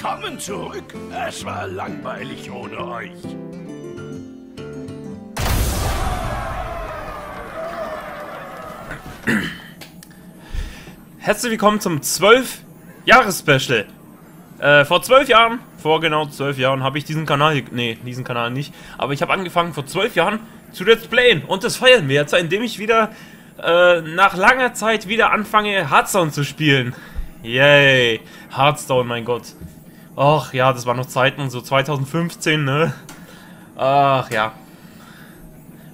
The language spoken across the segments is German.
Willkommen zurück. Es war langweilig ohne euch. Herzlich willkommen zum 12-Jahres-Special. Äh, vor zwölf Jahren, vor genau zwölf Jahren, habe ich diesen Kanal, nee, diesen Kanal nicht, aber ich habe angefangen vor zwölf Jahren zu Let's Playen und das feiern wir jetzt, indem ich wieder äh, nach langer Zeit wieder anfange Hearthstone zu spielen. Yay, Hearthstone, mein Gott. Och ja, das waren noch Zeiten, so 2015, ne? Ach ja.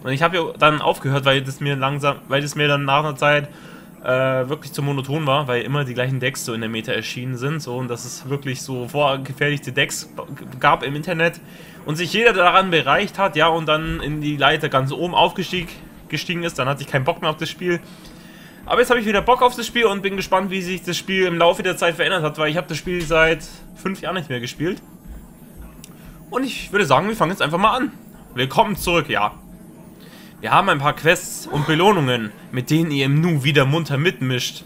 Und ich habe ja dann aufgehört, weil das mir langsam, weil das mir dann nach einer Zeit äh, wirklich zu monoton war, weil immer die gleichen Decks so in der Meta erschienen sind, so und dass es wirklich so vorgefertigte Decks gab im Internet und sich jeder daran bereicht hat, ja, und dann in die Leiter ganz oben aufgestiegen gestiegen ist, dann hatte ich keinen Bock mehr auf das Spiel. Aber jetzt habe ich wieder Bock auf das Spiel und bin gespannt, wie sich das Spiel im Laufe der Zeit verändert hat, weil ich habe das Spiel seit fünf Jahren nicht mehr gespielt. Und ich würde sagen, wir fangen jetzt einfach mal an. Willkommen zurück, ja. Wir haben ein paar Quests und Belohnungen, mit denen ihr im Nu wieder munter mitmischt.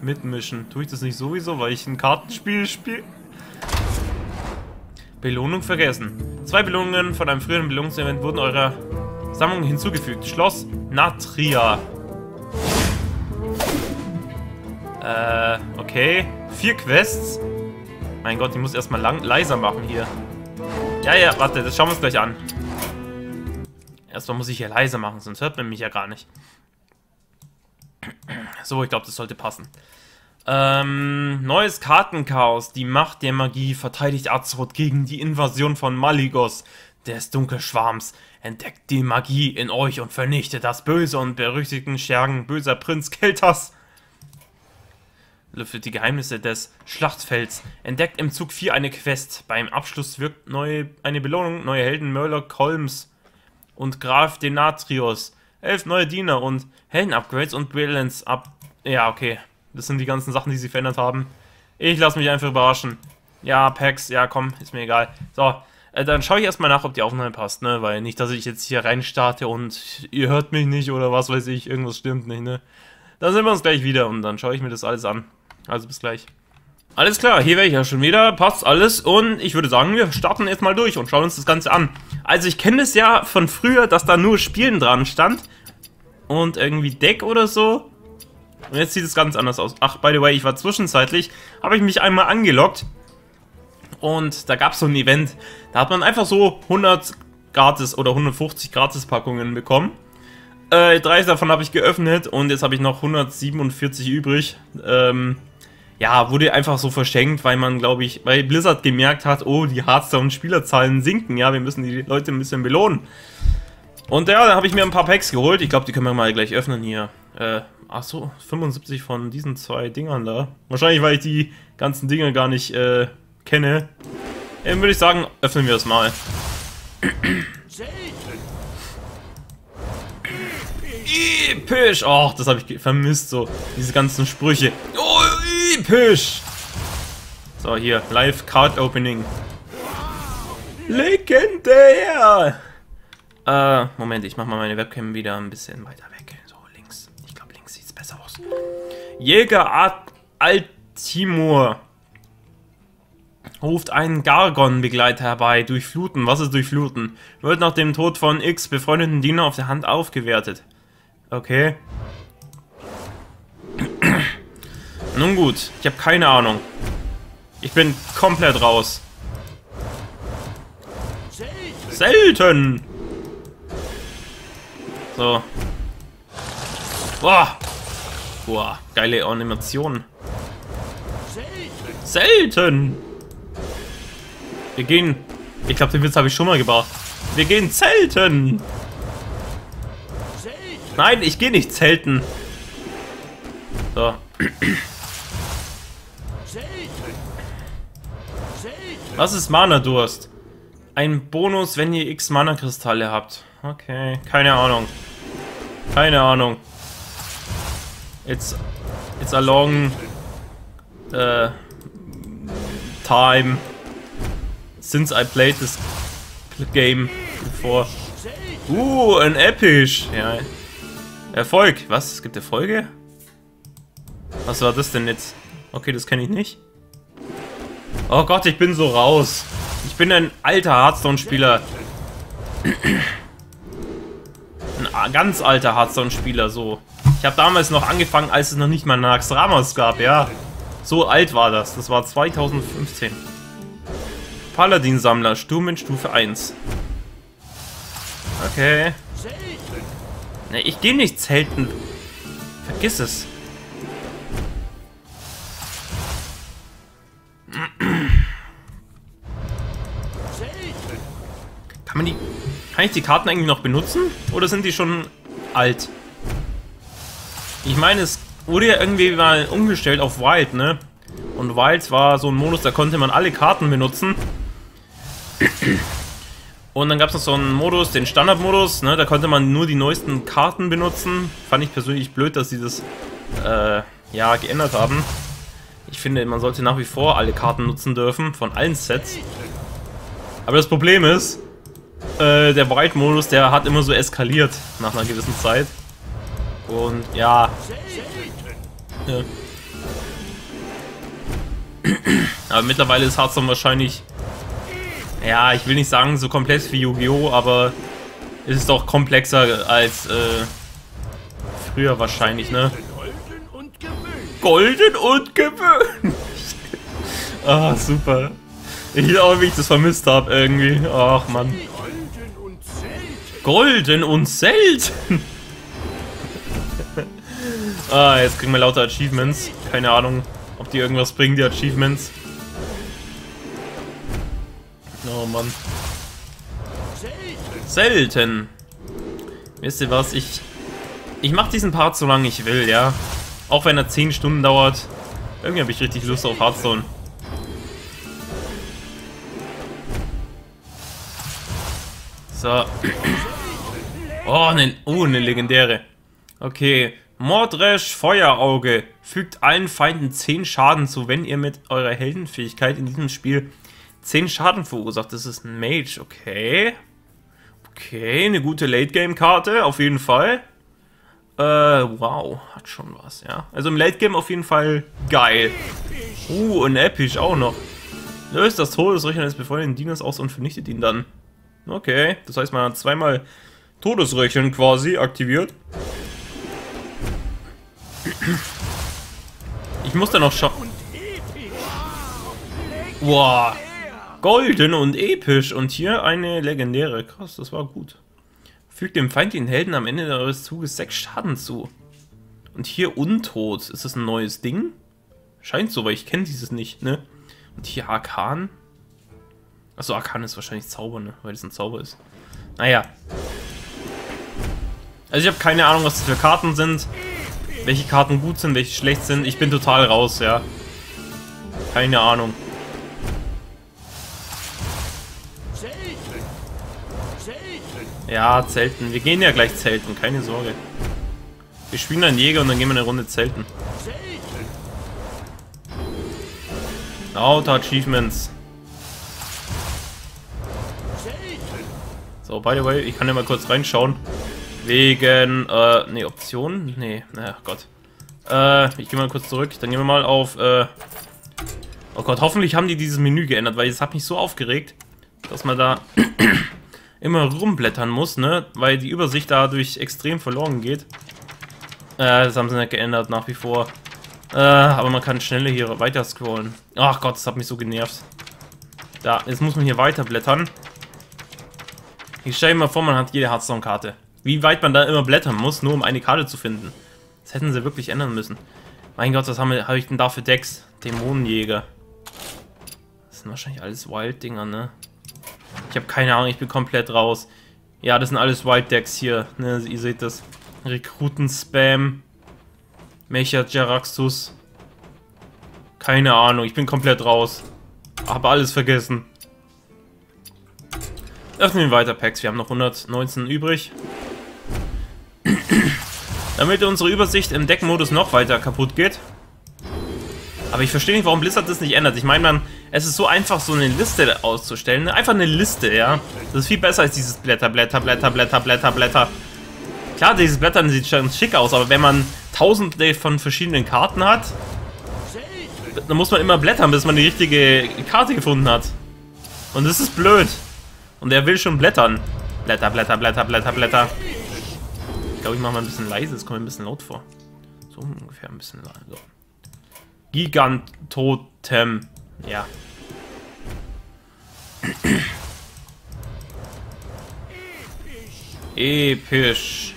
Mitmischen. Tue ich das nicht sowieso, weil ich ein Kartenspiel spiele? Belohnung vergessen. Zwei Belohnungen von einem früheren Belohnungsevent wurden eurer Sammlung hinzugefügt. Schloss Natria. Äh, okay. Vier Quests. Mein Gott, ich muss erstmal lang leiser machen hier. Ja, ja, warte, das schauen wir uns gleich an. Erstmal muss ich hier leise machen, sonst hört man mich ja gar nicht. So, ich glaube, das sollte passen. Ähm, neues Kartenchaos. Die Macht der Magie verteidigt Azeroth gegen die Invasion von Maligos, des Dunkelschwarms. Entdeckt die Magie in euch und vernichtet das böse und berüchtigten Schergen böser Prinz Keltas. Lüftet die Geheimnisse des Schlachtfelds. Entdeckt im Zug 4 eine Quest. Beim Abschluss wirkt neue, eine Belohnung. Neue Helden Murloc Holmes und Graf Denatrios. Elf neue Diener und Helden-Upgrades und Balance ab. Ja, okay. Das sind die ganzen Sachen, die sie verändert haben. Ich lasse mich einfach überraschen. Ja, Packs, ja komm, ist mir egal. So, äh, dann schaue ich erstmal nach, ob die Aufnahme passt, ne? Weil nicht, dass ich jetzt hier rein starte und ihr hört mich nicht oder was weiß ich, irgendwas stimmt nicht, ne? Dann sehen wir uns gleich wieder und dann schaue ich mir das alles an. Also bis gleich. Alles klar, hier wäre ich ja schon wieder, passt alles und ich würde sagen, wir starten jetzt mal durch und schauen uns das Ganze an. Also ich kenne es ja von früher, dass da nur Spielen dran stand und irgendwie Deck oder so. Und jetzt sieht es ganz anders aus. Ach, by the way, ich war zwischenzeitlich, habe ich mich einmal angeloggt und da gab es so ein Event, da hat man einfach so 100 gratis oder 150 gratis Packungen bekommen. Äh, 30 davon habe ich geöffnet und jetzt habe ich noch 147 übrig. Ähm, ja, wurde einfach so verschenkt, weil man, glaube ich, weil Blizzard gemerkt hat, oh, die Hearthstone-Spielerzahlen sinken, ja, wir müssen die Leute ein bisschen belohnen. Und ja, da habe ich mir ein paar Packs geholt. Ich glaube, die können wir mal gleich öffnen hier. Äh, ach so, 75 von diesen zwei Dingern da. Wahrscheinlich, weil ich die ganzen Dinge gar nicht äh, kenne. Dann würde ich sagen, öffnen wir das mal. Episch! Och, das habe ich vermisst, so. Diese ganzen Sprüche. Oh, episch! So, hier, Live Card Opening. Legendär! Äh, Moment, ich mach mal meine Webcam wieder ein bisschen weiter weg. So, links. Ich glaube, links sieht's besser aus. Jäger Art Altimur ruft einen Gargon-Begleiter herbei. Durchfluten. Was ist durchfluten? Wird nach dem Tod von X befreundeten Diener auf der Hand aufgewertet. Okay. Nun gut, ich habe keine Ahnung. Ich bin komplett raus. Selten. So. Boah! Boah, geile Animation. Selten. Wir gehen. Ich glaube, den Witz habe ich schon mal gebracht. Wir gehen! Selten. Nein, ich gehe nicht zelten. So. Was ist Mana-Durst? Ein Bonus, wenn ihr x Mana-Kristalle habt. Okay, keine Ahnung. Keine Ahnung. It's, it's a long uh, time since I played this game before. Uh, ein Episch. Ja. Erfolg. Was? Es gibt Erfolge? Was war das denn jetzt? Okay, das kenne ich nicht. Oh Gott, ich bin so raus. Ich bin ein alter Hearthstone-Spieler. Ein ganz alter Hearthstone-Spieler, so. Ich habe damals noch angefangen, als es noch nicht mal Naxxramas gab, ja. So alt war das. Das war 2015. Paladin-Sammler, Sturm in Stufe 1. Okay. Ne, ich gehe nicht zelten. Vergiss es. Kann man die... Kann ich die Karten eigentlich noch benutzen? Oder sind die schon alt? Ich meine, es wurde ja irgendwie mal umgestellt auf Wild, ne? Und Wild war so ein Modus, da konnte man alle Karten benutzen. Und dann gab es noch so einen Modus, den Standardmodus, ne? Da konnte man nur die neuesten Karten benutzen. Fand ich persönlich blöd, dass sie das äh, ja, geändert haben. Ich finde, man sollte nach wie vor alle Karten nutzen dürfen, von allen Sets. Aber das Problem ist, äh, der White-Modus, der hat immer so eskaliert nach einer gewissen Zeit. Und ja. ja. Aber mittlerweile ist Hearthstone wahrscheinlich, ja, ich will nicht sagen so komplex wie Yu-Gi-Oh!, aber es ist doch komplexer als äh, früher wahrscheinlich, ne? Golden und gewöhnlich. Ah, super. Ich auch, wie ich das vermisst habe irgendwie. Ach, Mann. Golden und selten. ah, jetzt kriegen wir lauter Achievements. Keine Ahnung, ob die irgendwas bringen, die Achievements. Oh Mann. Selten. Wisst ihr was? Ich ich mache diesen Part so lange ich will, ja. Auch wenn er 10 Stunden dauert. Irgendwie habe ich richtig Lust auf Hearthstone. So. Oh, ne, oh, eine legendäre. Okay. Mordresch Feuerauge. Fügt allen Feinden 10 Schaden zu, wenn ihr mit eurer Heldenfähigkeit in diesem Spiel 10 Schaden verursacht. Das ist ein Mage, okay. Okay, eine gute Late-Game-Karte, auf jeden Fall. Äh, wow, hat schon was, ja. Also im Late-Game auf jeden Fall geil. Uh, und episch auch noch. Löst das Todesrechnen des befreundeten Dieners aus und vernichtet ihn dann. Okay, das heißt, man hat zweimal Todesrechnen quasi aktiviert. Ich muss da noch schauen. Wow. Golden und episch. Und hier eine legendäre. Krass, das war gut. Fügt dem Feind den Helden am Ende eures Zuges 6 Schaden zu. Und hier Untot. Ist das ein neues Ding? Scheint so, weil ich kenne dieses nicht, ne? Und hier Arkan. Achso, Arkan ist wahrscheinlich Zauber, ne? Weil das ein Zauber ist. Naja. Also ich habe keine Ahnung, was das für Karten sind. Welche Karten gut sind, welche schlecht sind. Ich bin total raus, ja. Keine Ahnung. Ja, Zelten. Wir gehen ja gleich Zelten, keine Sorge. Wir spielen einen Jäger und dann gehen wir eine Runde Zelten. Lauter Achievements. So, by the way, ich kann ja mal kurz reinschauen. Wegen, äh, ne, Optionen? Nee, na Gott. Äh, ich gehe mal kurz zurück. Dann gehen wir mal auf, äh... Oh Gott, hoffentlich haben die dieses Menü geändert, weil es hat mich so aufgeregt, dass man da immer rumblättern muss, ne? Weil die Übersicht dadurch extrem verloren geht. Äh, das haben sie nicht geändert, nach wie vor. Äh, aber man kann schneller hier weiter scrollen. Ach Gott, das hat mich so genervt. Da, jetzt muss man hier weiter blättern. Ich stelle mir vor, man hat jede Hearthstone-Karte. Wie weit man da immer blättern muss, nur um eine Karte zu finden. Das hätten sie wirklich ändern müssen. Mein Gott, was habe hab ich denn da für Decks? Dämonenjäger. Das sind wahrscheinlich alles Wild-Dinger, ne? Ich habe keine Ahnung, ich bin komplett raus. Ja, das sind alles White Decks hier. Ne, ihr seht das. Rekruten-Spam. Mecha Jaraxus. Keine Ahnung, ich bin komplett raus. Habe alles vergessen. Öffnen wir weiter Packs. Wir haben noch 119 übrig. Damit unsere Übersicht im Deckmodus noch weiter kaputt geht. Aber ich verstehe nicht, warum Blizzard das nicht ändert. Ich meine, man, es ist so einfach, so eine Liste auszustellen. Einfach eine Liste, ja. Das ist viel besser als dieses Blätter, Blätter, Blätter, Blätter, Blätter, Blätter. Klar, dieses Blättern sieht schon schick aus, aber wenn man tausende von verschiedenen Karten hat, da muss man immer blättern, bis man die richtige Karte gefunden hat. Und das ist blöd. Und er will schon blättern. Blätter, Blätter, Blätter, Blätter, Blätter. Ich glaube, ich mache mal ein bisschen leise, es kommt mir ein bisschen laut vor. So ungefähr ein bisschen leise. So. Gigantotem. Ja. Episch.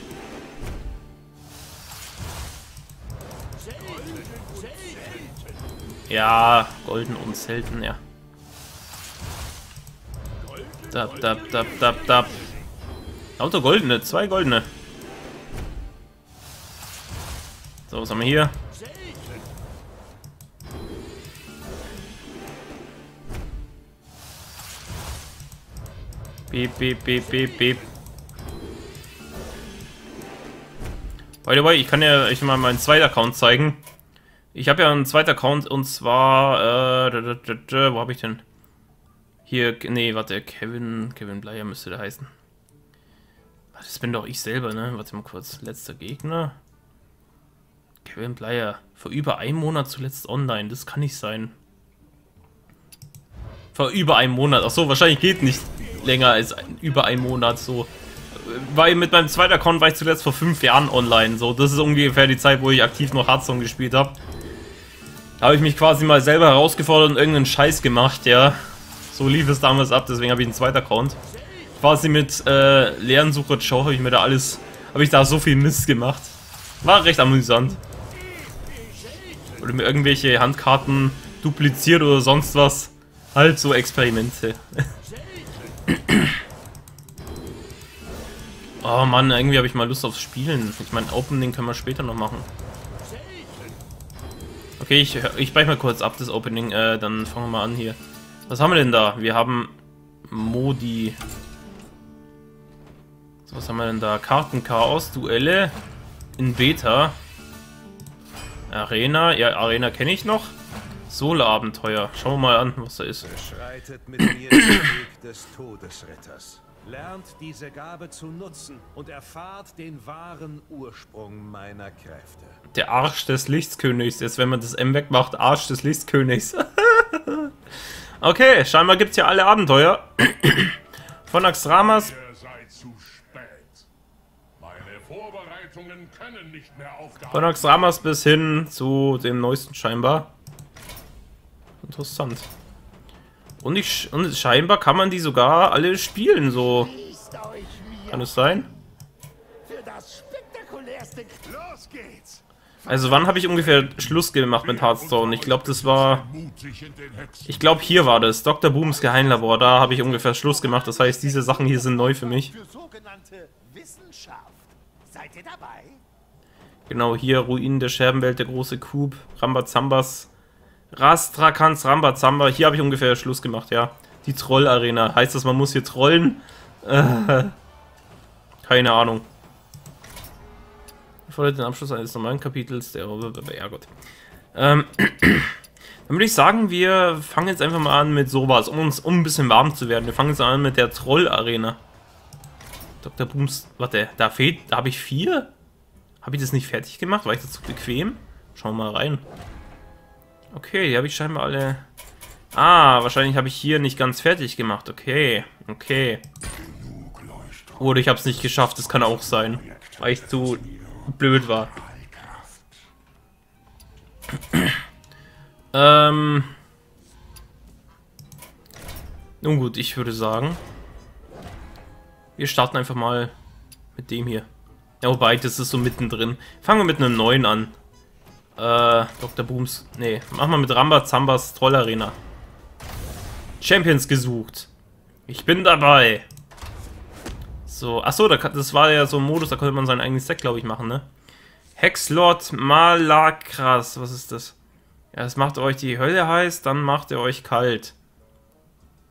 Ja, golden und selten, ja. Dab, dab, dab, dab, dab. Lauter goldene, zwei goldene. So, was haben wir hier? Beep, beep, beep, beep, beep. By the way, ich kann ja euch mal meinen zweiten Account zeigen. Ich habe ja einen zweiten Account und zwar, äh, wo habe ich denn? Hier, nee, warte, Kevin, Kevin Bleier müsste der heißen. Das bin doch ich selber, ne? Warte mal kurz. Letzter Gegner. Kevin Bleier. Vor über einem Monat zuletzt online. Das kann nicht sein. Vor über einem Monat. Ach so, wahrscheinlich geht nicht länger als ein, über einen Monat so. Weil mit meinem zweiten Account war ich zuletzt vor fünf Jahren online. So, das ist ungefähr die Zeit, wo ich aktiv noch Hearthstone gespielt habe. Da habe ich mich quasi mal selber herausgefordert und irgendeinen Scheiß gemacht, ja. So lief es damals ab, deswegen habe ich einen zweiten Account. Quasi mit äh, leeren Show habe ich mir da alles, habe ich da so viel Mist gemacht. War recht amüsant. Oder mir irgendwelche Handkarten dupliziert oder sonst was. Halt so Experimente. oh Mann, irgendwie habe ich mal Lust aufs Spielen. Ich meine, Opening können wir später noch machen. Okay, ich, ich breche mal kurz ab das Opening, äh, dann fangen wir mal an hier. Was haben wir denn da? Wir haben Modi. So, was haben wir denn da? Kartenchaos, Duelle in Beta. Arena, ja, Arena kenne ich noch. Solo-Abenteuer. Schauen wir mal an, was da ist. Beschreitet mit mir den Weg des Todesritters. Lernt diese Gabe zu nutzen und erfahrt den wahren Ursprung meiner Kräfte. Der Arsch des Lichtkönigs. Jetzt, wenn man das M wegmacht, Arsch des Lichtkönigs. okay, scheinbar gibt es ja alle Abenteuer. Von Axramas Von Axramas bis hin zu dem neuesten scheinbar. Interessant. Und, ich, und scheinbar kann man die sogar alle spielen, so. Kann es sein? Also wann habe ich ungefähr Schluss gemacht mit Hearthstone? Ich glaube, das war... Ich glaube, hier war das. Dr. Booms Geheimlabor. Da habe ich ungefähr Schluss gemacht. Das heißt, diese Sachen hier sind neu für mich. Genau, hier Ruinen der Scherbenwelt, der große Coup, Rambazambas, Rastrakans Rambazamba. Hier habe ich ungefähr Schluss gemacht, ja. Die Troll-Arena. Heißt das, man muss hier trollen? Äh, keine Ahnung. Fordert den Abschluss eines normalen Kapitels, der... Ja, gut. Ähm, dann würde ich sagen, wir fangen jetzt einfach mal an mit sowas, um uns um ein bisschen warm zu werden. Wir fangen jetzt an mit der Troll-Arena. Dr. Booms... Warte, da fehlt... Da habe ich vier? Habe ich das nicht fertig gemacht? War ich das zu bequem? Schauen wir mal rein. Okay, die habe ich scheinbar alle... Ah, wahrscheinlich habe ich hier nicht ganz fertig gemacht. Okay, okay. Oder ich habe es nicht geschafft, das kann auch sein. Weil ich zu blöd war. ähm... Nun gut, ich würde sagen, wir starten einfach mal mit dem hier. Ja, wobei, das ist so mittendrin. Fangen wir mit einem neuen an. Äh, Dr. Booms. Nee, machen wir mit Ramba Zambas Trollarena. Champions gesucht. Ich bin dabei. So, achso, das war ja so ein Modus, da konnte man seinen eigenen Stack, glaube ich, machen, ne? Hexlord Malakras, was ist das? Ja, das macht euch die Hölle heiß, dann macht er euch kalt.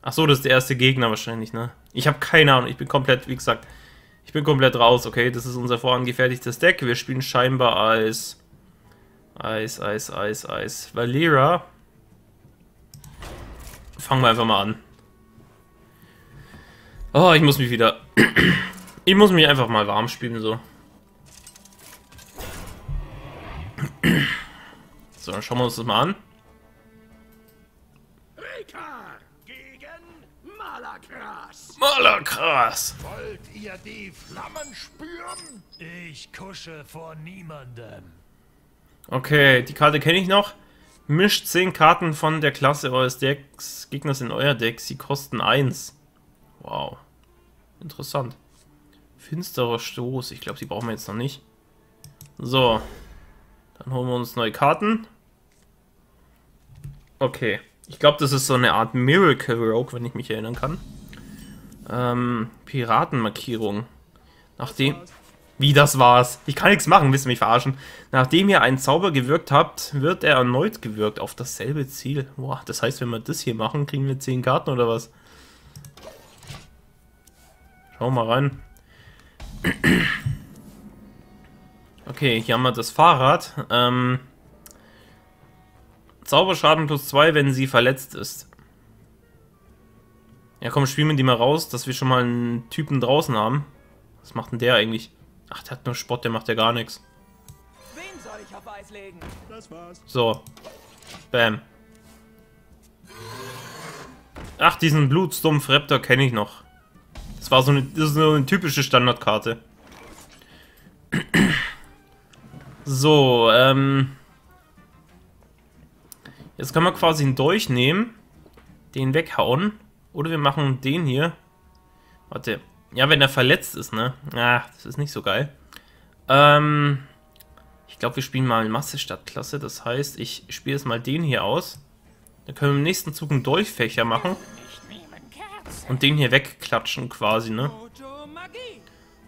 Achso, das ist der erste Gegner wahrscheinlich, ne? Ich habe keine Ahnung, ich bin komplett, wie gesagt, ich bin komplett raus, okay? Das ist unser vorangefertigtes Deck. Wir spielen scheinbar als... Eis, Eis, Eis, Eis. Valera. Fangen wir einfach mal an. Oh, ich muss mich wieder... ich muss mich einfach mal warm spielen, so. so, dann schauen wir uns das mal an. Malakras. Malakras. Wollt ihr die Flammen spüren? Ich kusche vor niemandem. Okay, die Karte kenne ich noch. Mischt 10 Karten von der Klasse eures Decks, Gegners in euer Deck. Sie kosten 1. Wow. Interessant. Finsterer Stoß. Ich glaube, die brauchen wir jetzt noch nicht. So. Dann holen wir uns neue Karten. Okay. Ich glaube, das ist so eine Art Miracle Rogue, wenn ich mich erinnern kann. Ähm, Piratenmarkierung. Nachdem... Wie, das war's? Ich kann nichts machen, wisst ihr mich verarschen. Nachdem ihr einen Zauber gewirkt habt, wird er erneut gewirkt auf dasselbe Ziel. Boah, das heißt, wenn wir das hier machen, kriegen wir 10 Karten oder was? Schauen wir mal rein. Okay, hier haben wir das Fahrrad. Ähm, Zauberschaden plus 2, wenn sie verletzt ist. Ja komm, spielen wir die mal raus, dass wir schon mal einen Typen draußen haben. Was macht denn der eigentlich? Ach, der hat nur Spott, der macht ja gar nichts. Wen soll ich auf Eis legen? So. Bam. Ach, diesen Blutstumpf Raptor kenne ich noch. Das war so eine, das ist so eine typische Standardkarte. So, ähm. Jetzt können wir quasi einen Dolch nehmen, den weghauen. Oder wir machen den hier. Warte. Ja, wenn er verletzt ist, ne? Ah, das ist nicht so geil. Ähm, ich glaube, wir spielen mal Masse statt Klasse. Das heißt, ich spiele jetzt mal den hier aus. Dann können wir im nächsten Zug einen Dolchfächer machen. Und den hier wegklatschen quasi, ne?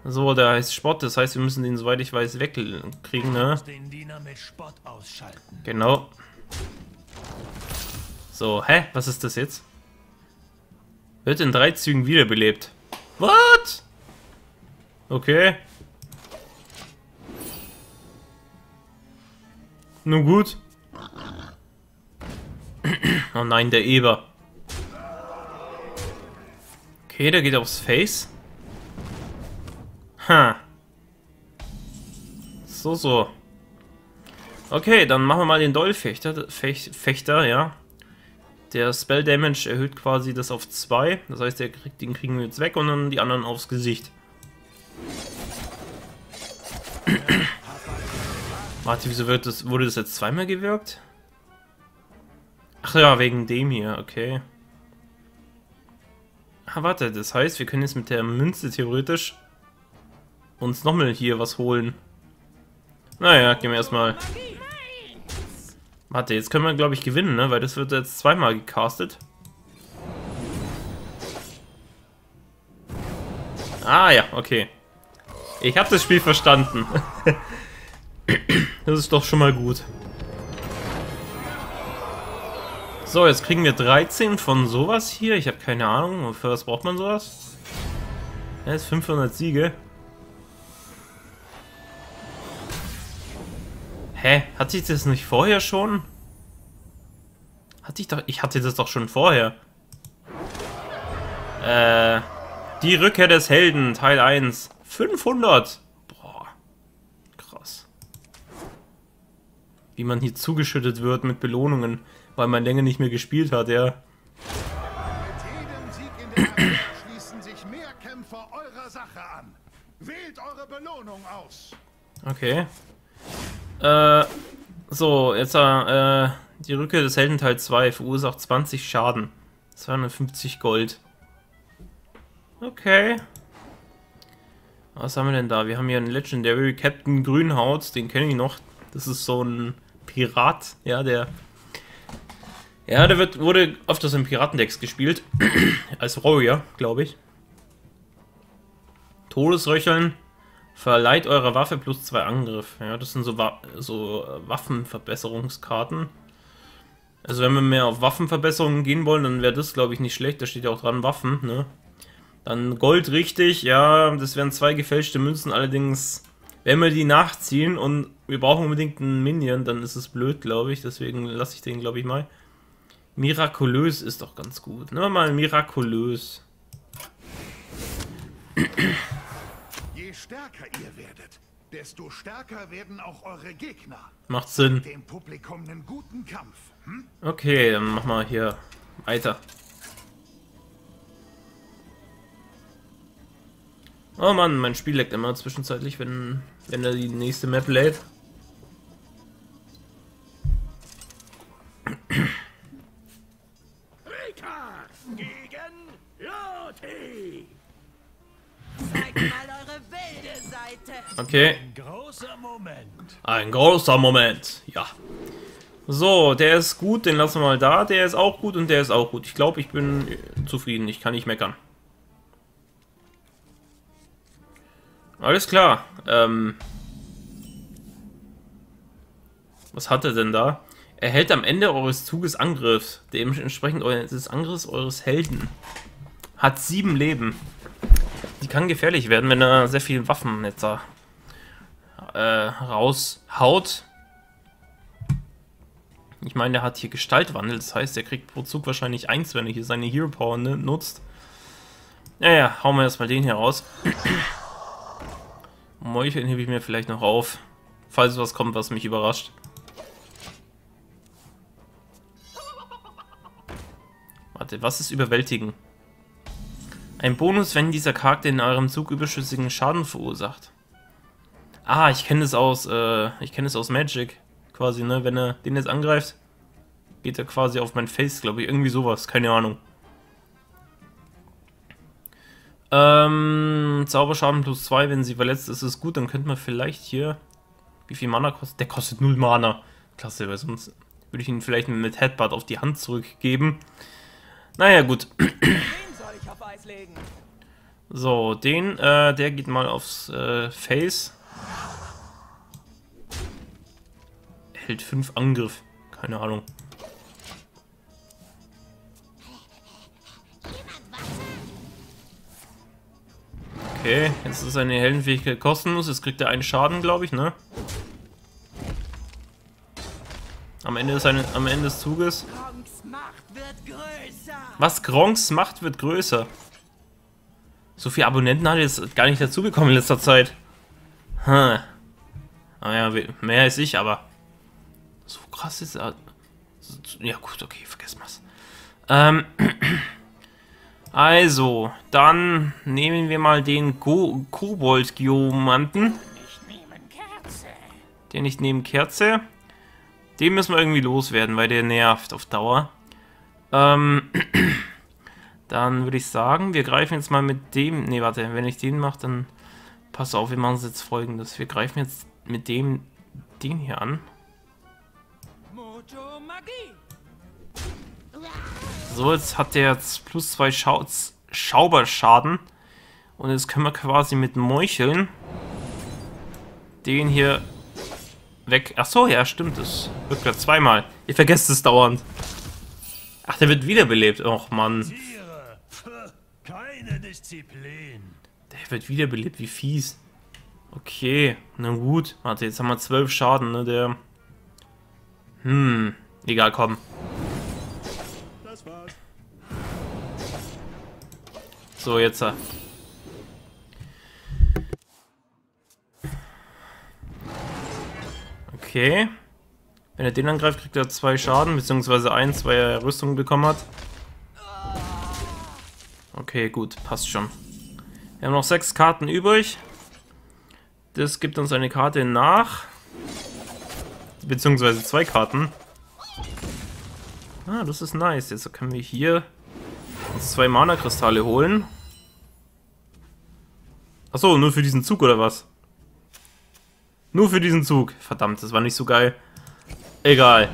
So, der heißt Spott. Das heißt, wir müssen den, soweit ich weiß, wegkriegen, ne? Genau. So, hä? Was ist das jetzt? Wird in drei Zügen wiederbelebt. What? Okay. Nun gut. Oh nein, der Eber. Okay, der geht aufs Face. Ha. So, so. Okay, dann machen wir mal den Dollfechter, Fech, Fechter, ja. Der Spell Damage erhöht quasi das auf 2. Das heißt, kriegt, den kriegen wir jetzt weg und dann die anderen aufs Gesicht. Warte, wieso wird das, wurde das jetzt zweimal gewirkt? Ach ja, wegen dem hier, okay. Ah, warte, das heißt, wir können jetzt mit der Münze theoretisch uns nochmal hier was holen. Naja, gehen wir erstmal. Warte, jetzt können wir, glaube ich, gewinnen, ne? Weil das wird jetzt zweimal gecastet. Ah ja, okay. Ich habe das Spiel verstanden. das ist doch schon mal gut. So, jetzt kriegen wir 13 von sowas hier. Ich habe keine Ahnung. Für was braucht man sowas? Ja, ist 500 Siege. Hä? Hatte ich das nicht vorher schon? Hatte ich doch... Ich hatte das doch schon vorher. Äh... Die Rückkehr des Helden, Teil 1. 500! Boah. Krass. Wie man hier zugeschüttet wird mit Belohnungen, weil man länger nicht mehr gespielt hat, ja. Mit jedem Sieg in der Arena schließen sich mehr Kämpfer eurer Sache an. Wählt eure Belohnung aus. Okay. Äh, so, jetzt äh, die Rückkehr des Helden Teil 2 verursacht 20 Schaden. 250 Gold. Okay. Was haben wir denn da? Wir haben hier einen Legendary Captain Grünhaut, den kenne ich noch. Das ist so ein Pirat, ja, der. Ja, der wird, wurde öfters im Piratendecks gespielt. Als Warrior, glaube ich. Todesröcheln. Verleiht eurer Waffe plus zwei Angriff. Ja, das sind so, Wa so äh, Waffenverbesserungskarten. Also wenn wir mehr auf Waffenverbesserungen gehen wollen, dann wäre das, glaube ich, nicht schlecht. Da steht ja auch dran Waffen, ne? Dann Gold richtig, ja, das wären zwei gefälschte Münzen. Allerdings, wenn wir die nachziehen und wir brauchen unbedingt einen Minion, dann ist es blöd, glaube ich. Deswegen lasse ich den, glaube ich, mal. Mirakulös ist doch ganz gut. Nehmen wir mal mirakulös. Je stärker ihr werdet, desto stärker werden auch eure Gegner. Macht Sinn. Dem Publikum einen guten Kampf. Hm? Okay, dann machen wir hier weiter. Oh Mann, mein Spiel leckt immer zwischenzeitlich, wenn, wenn er die nächste Map lädt. Rika gegen Loti. Zeigt mal. Okay, Ein großer Moment. Ja. So, der ist gut, den lassen wir mal da. Der ist auch gut und der ist auch gut. Ich glaube, ich bin äh, zufrieden. Ich kann nicht meckern. Alles klar. Ähm, was hat er denn da? Erhält am Ende eures Zuges Angriffs, dementsprechend des Angriffs eures Helden. Hat sieben Leben. Die kann gefährlich werden, wenn er sehr viele Waffen jetzt da äh, raushaut. Ich meine, der hat hier Gestaltwandel, das heißt, er kriegt pro Zug wahrscheinlich eins, wenn er hier seine Hero Power ne, nutzt. Naja, hauen wir erstmal den hier raus. Meucheln hebe ich mir vielleicht noch auf, falls was kommt, was mich überrascht. Warte, was ist überwältigen? Ein Bonus, wenn dieser Charakter in eurem Zug überschüssigen Schaden verursacht. Ah, ich kenne es aus, äh, ich kenne es aus Magic, quasi, ne? Wenn er den jetzt angreift, geht er quasi auf mein Face, glaube ich. Irgendwie sowas, keine Ahnung. Ähm, Zauberschaden plus 2, wenn sie verletzt ist, ist gut. Dann könnte man vielleicht hier. Wie viel Mana kostet? Der kostet 0 Mana. Klasse, weil sonst würde ich ihn vielleicht mit Headbutt auf die Hand zurückgeben. Naja, gut. Wen soll ich auf Eis legen? So, den, äh, der geht mal aufs äh, Face. Hält 5 Angriff. Keine Ahnung. Okay, jetzt ist seine Heldenfähigkeit kostenlos. Jetzt kriegt er einen Schaden, glaube ich, ne? Am Ende, seine, am Ende des Zuges. Was? Gronks Macht wird größer. So viele Abonnenten hat er jetzt gar nicht dazu bekommen in letzter Zeit. Hm. Naja, mehr als ich, aber so krass ist er. Ja gut, okay, vergessen wir's. Ähm, also, dann nehmen wir mal den nehme Kerze. Den ich neben Kerze. Den müssen wir irgendwie loswerden, weil der nervt auf Dauer. Ähm, dann würde ich sagen, wir greifen jetzt mal mit dem. Ne, warte, wenn ich den mache, dann. Pass auf, wir machen es jetzt folgendes. Wir greifen jetzt mit dem. den hier an. So, jetzt hat der jetzt plus zwei Schau Schauberschaden. Und jetzt können wir quasi mit Meucheln den hier weg. Ach so, ja, stimmt. Das wirkt ja zweimal. Ihr vergesst es dauernd. Ach, der wird wiederbelebt. Och, Mann. Keine Disziplin. Der wird wiederbelebt. Wie fies. Okay, na gut. Warte, jetzt haben wir zwölf Schaden, ne? Der. Hm. Egal, komm. Das war's. So, jetzt. äh. Okay. Wenn er den angreift, kriegt er zwei Schaden, beziehungsweise eins, weil er Rüstung bekommen hat. Okay, gut, passt schon. Wir haben noch sechs Karten übrig. Das gibt uns eine Karte nach. Beziehungsweise zwei Karten. Ah, das ist nice. Jetzt können wir hier uns zwei Mana-Kristalle holen. Achso, nur für diesen Zug oder was? Nur für diesen Zug. Verdammt, das war nicht so geil. Egal.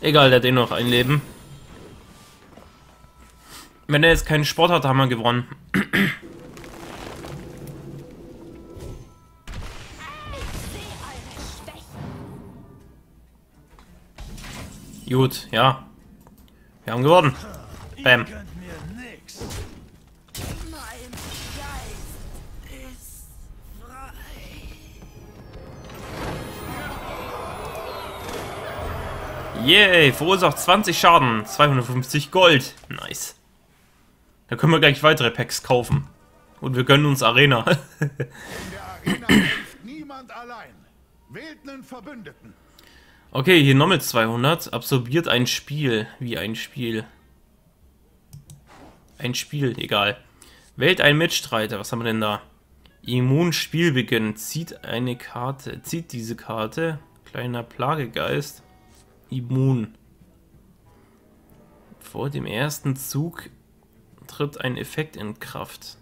Egal, der hat eh noch ein Leben. Wenn er jetzt keinen Sport hat, haben wir gewonnen. Gut, ja. Wir haben gewonnen. Bam. Yay, verursacht 20 Schaden, 250 Gold. Nice. Da können wir gleich weitere Packs kaufen. Und wir gönnen uns Arena. Niemand allein. Wählt einen Verbündeten. okay, hier nochmal 200. Absorbiert ein Spiel. Wie ein Spiel. Ein Spiel, egal. Wählt einen Mitstreiter. Was haben wir denn da? Immunspielbeginn. Zieht eine Karte. Zieht diese Karte. Kleiner Plagegeist. Immun. Vor dem ersten Zug tritt ein Effekt in Kraft.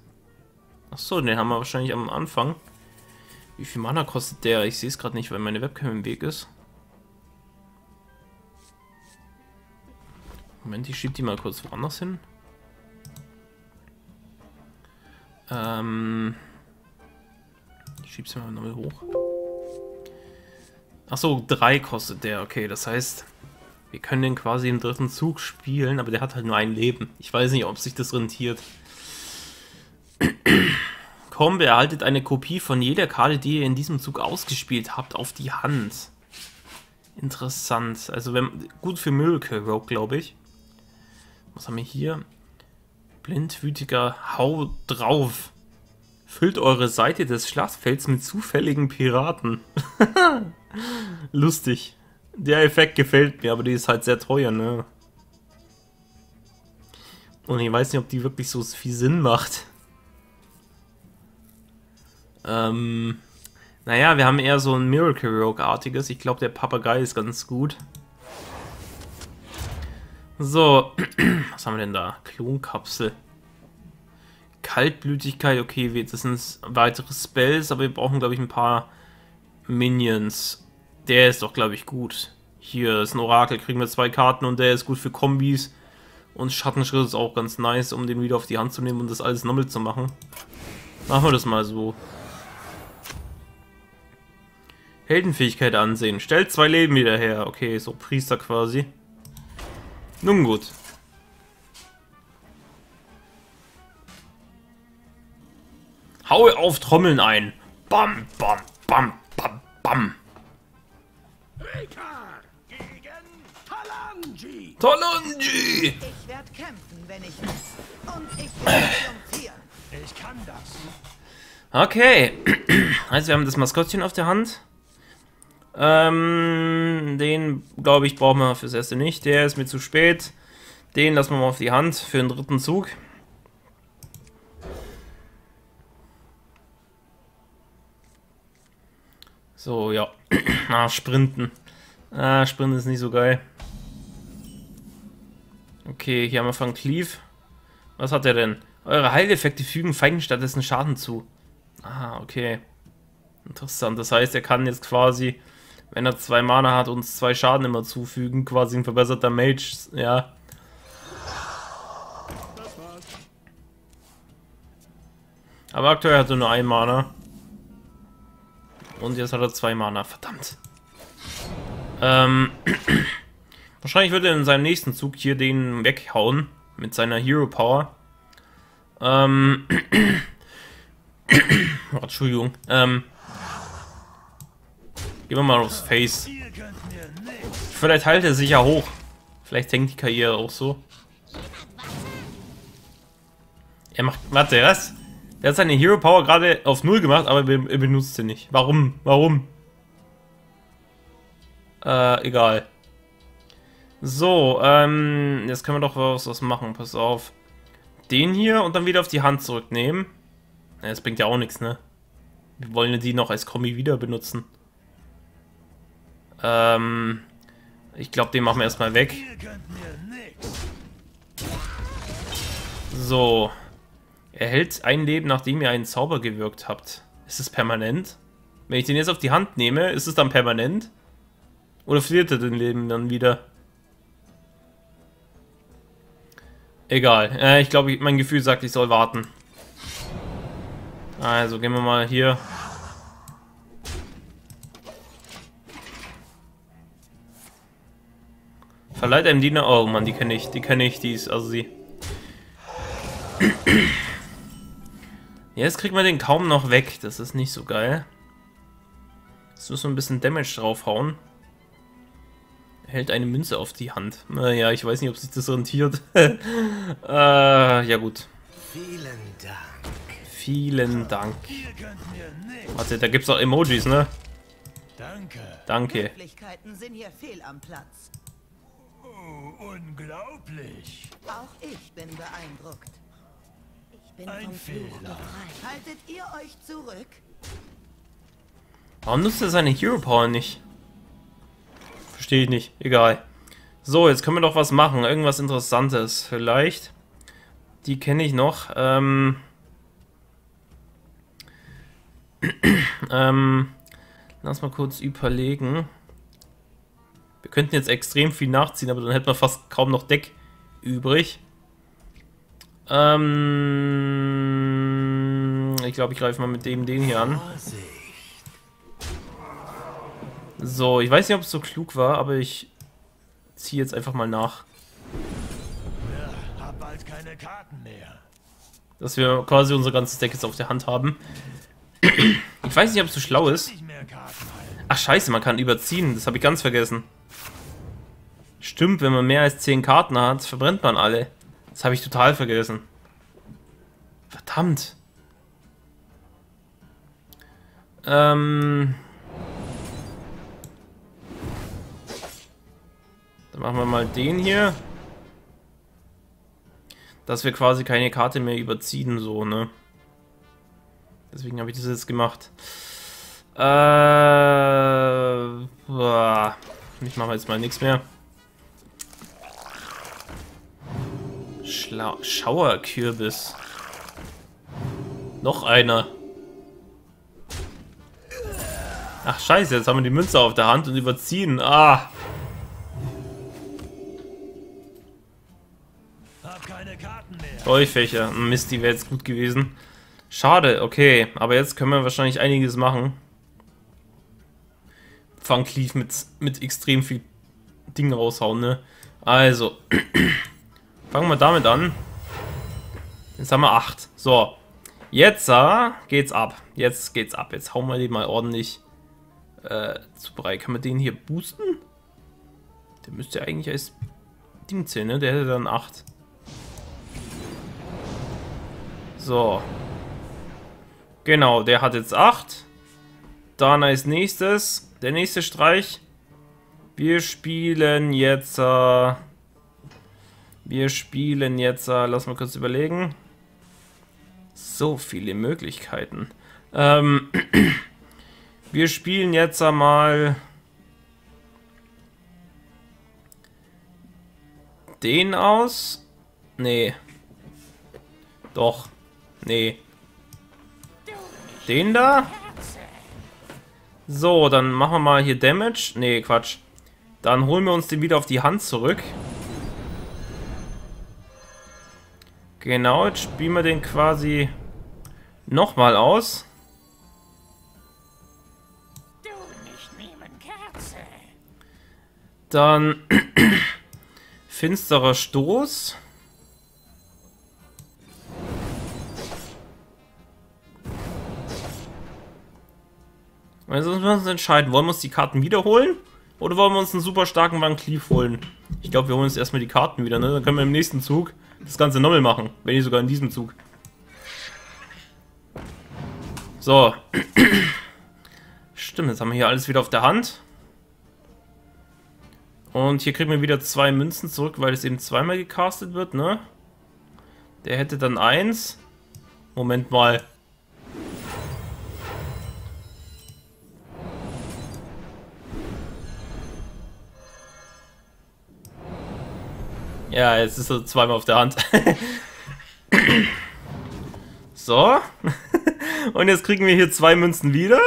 Achso, den haben wir wahrscheinlich am Anfang. Wie viel Mana kostet der? Ich sehe es gerade nicht, weil meine Webcam im Weg ist. Moment, ich schiebe die mal kurz woanders hin. Ähm, ich schiebe sie mal nochmal hoch. Achso, 3 kostet der. Okay, das heißt, wir können den quasi im dritten Zug spielen, aber der hat halt nur ein Leben. Ich weiß nicht, ob sich das rentiert. Komm, erhaltet eine Kopie von jeder Karte, die ihr in diesem Zug ausgespielt habt, auf die Hand. Interessant. Also wenn, gut für Miracle Rogue, glaube ich. Was haben wir hier? Blindwütiger Hau drauf. Füllt eure Seite des Schlachtfelds mit zufälligen Piraten. Lustig. Der Effekt gefällt mir, aber die ist halt sehr teuer, ne? Und ich weiß nicht, ob die wirklich so viel Sinn macht. Ähm, naja, wir haben eher so ein Miracle Rogue-artiges. Ich glaube, der Papagei ist ganz gut. So, was haben wir denn da? Klonkapsel. Kaltblütigkeit, okay, das sind weitere Spells, aber wir brauchen, glaube ich, ein paar Minions. Der ist doch, glaube ich, gut. Hier ist ein Orakel, kriegen wir zwei Karten und der ist gut für Kombis. Und Schattenschritt ist auch ganz nice, um den wieder auf die Hand zu nehmen und das alles nochmal zu machen. Machen wir das mal so. Heldenfähigkeit ansehen. Stellt zwei Leben wieder her. Okay, so Priester quasi. Nun gut. Hau auf Trommeln ein. Bam, bam, bam, bam, bam. Rika gegen Talanji. Tolonji! Ich werde kämpfen, wenn ich muss. Und ich werde triumphieren. Ich kann das. Okay. Also wir haben das Maskottchen auf der Hand. Ähm, den, glaube ich, brauchen wir fürs erste nicht. Der ist mir zu spät. Den lassen wir mal auf die Hand für den dritten Zug. So, ja. ah, Sprinten. Ah, Sprinten ist nicht so geil. Okay, hier haben wir von Cleave. Was hat er denn? Eure Heileffekte fügen Feinden stattdessen Schaden zu. Ah, okay. Interessant. Das heißt, er kann jetzt quasi, wenn er zwei Mana hat, uns zwei Schaden immer zufügen. Quasi ein verbesserter Mage. Ja. Aber aktuell hat er nur ein Mana. Und jetzt hat er zwei Mana. Verdammt. Ähm. Wahrscheinlich wird er in seinem nächsten Zug hier den weghauen. Mit seiner Hero Power. Ähm. oh, Entschuldigung. Ähm. Gehen wir mal aufs Face. Vielleicht heilt er sich ja hoch. Vielleicht hängt die Karriere auch so. Er macht. Warte, was? Der hat seine Hero Power gerade auf Null gemacht, aber er benutzt sie nicht. Warum? Warum? Äh, egal. So, ähm, jetzt können wir doch was, was machen. Pass auf. Den hier und dann wieder auf die Hand zurücknehmen. Das bringt ja auch nichts, ne? Wir wollen die noch als Kombi wieder benutzen. Ähm, ich glaube, den machen wir erstmal weg. So. Erhält ein Leben, nachdem ihr einen Zauber gewirkt habt. Ist es permanent? Wenn ich den jetzt auf die Hand nehme, ist es dann permanent? Oder verliert er den Leben dann wieder? Egal. Äh, ich glaube, mein Gefühl sagt, ich soll warten. Also, gehen wir mal hier. Verleiht einem Diener. Oh Mann, die kenne ich. Die kenne ich. Die ist also sie. Jetzt kriegt man den kaum noch weg. Das ist nicht so geil. Jetzt müssen wir ein bisschen Damage draufhauen. Er hält eine Münze auf die Hand. Naja, ich weiß nicht, ob sich das rentiert. äh, ja gut. Vielen Dank. Vielen Dank. Warte, da gibt's auch Emojis, ne? Danke. Danke. Sind hier fehl am Platz. Oh, unglaublich. Auch ich bin beeindruckt. Bin Ein vom Fluch befreit. Haltet ihr euch zurück? Warum nutzt er seine Hero Power nicht? Verstehe ich nicht. Egal. So, jetzt können wir doch was machen. Irgendwas Interessantes. Vielleicht. Die kenne ich noch. Ähm. ähm. Lass mal kurz überlegen. Wir könnten jetzt extrem viel nachziehen, aber dann hätten wir fast kaum noch Deck übrig. Ähm. Ich glaube, ich greife mal mit dem den hier an. So, ich weiß nicht, ob es so klug war, aber ich ziehe jetzt einfach mal nach. Dass wir quasi unser ganzes Deck jetzt auf der Hand haben. Ich weiß nicht, ob es so schlau ist. Ach scheiße, man kann überziehen. Das habe ich ganz vergessen. Stimmt, wenn man mehr als 10 Karten hat, verbrennt man alle. Das habe ich total vergessen. Verdammt. Ähm... Dann machen wir mal den hier. Dass wir quasi keine Karte mehr überziehen, so, ne? Deswegen habe ich das jetzt gemacht. Äh, boah. ich mache jetzt mal nichts mehr. Schlau Schauerkürbis. Noch einer. Ach scheiße, jetzt haben wir die Münze auf der Hand und überziehen. Ah. Hab keine Karten mehr. Dolchfächer. Mist, die wäre jetzt gut gewesen. Schade, okay. Aber jetzt können wir wahrscheinlich einiges machen. Van Cleef mit, mit extrem viel Dingen raushauen, ne? Also. Fangen wir damit an. Jetzt haben wir 8. So. Jetzt äh, geht's ab. Jetzt geht's ab. Jetzt hauen wir den mal ordentlich äh, zu Brei. Kann man den hier boosten? Der müsste eigentlich als Ding zählen, ne? Der hätte dann 8. So. Genau, der hat jetzt 8. Dann als nächstes, der nächste Streich. Wir spielen jetzt... Äh, wir spielen jetzt... Äh, lass mal kurz überlegen. So viele Möglichkeiten. Ähm, wir spielen jetzt einmal... Den aus? Nee. Doch. Nee. Den da? So, dann machen wir mal hier Damage. Nee, Quatsch. Dann holen wir uns den wieder auf die Hand zurück. Genau, jetzt spielen wir den quasi nochmal aus. Dann finsterer Stoß. Also müssen wir uns entscheiden, wollen wir uns die Karten wiederholen? Oder wollen wir uns einen super starken Van Cleef holen? Ich glaube, wir holen uns erstmal die Karten wieder, ne? Dann können wir im nächsten Zug das Ganze nochmal machen. Wenn nicht sogar in diesem Zug. So. Stimmt, jetzt haben wir hier alles wieder auf der Hand. Und hier kriegen wir wieder zwei Münzen zurück, weil es eben zweimal gecastet wird, ne? Der hätte dann eins. Moment mal. Ja, jetzt ist er zweimal auf der Hand. so. Und jetzt kriegen wir hier zwei Münzen wieder.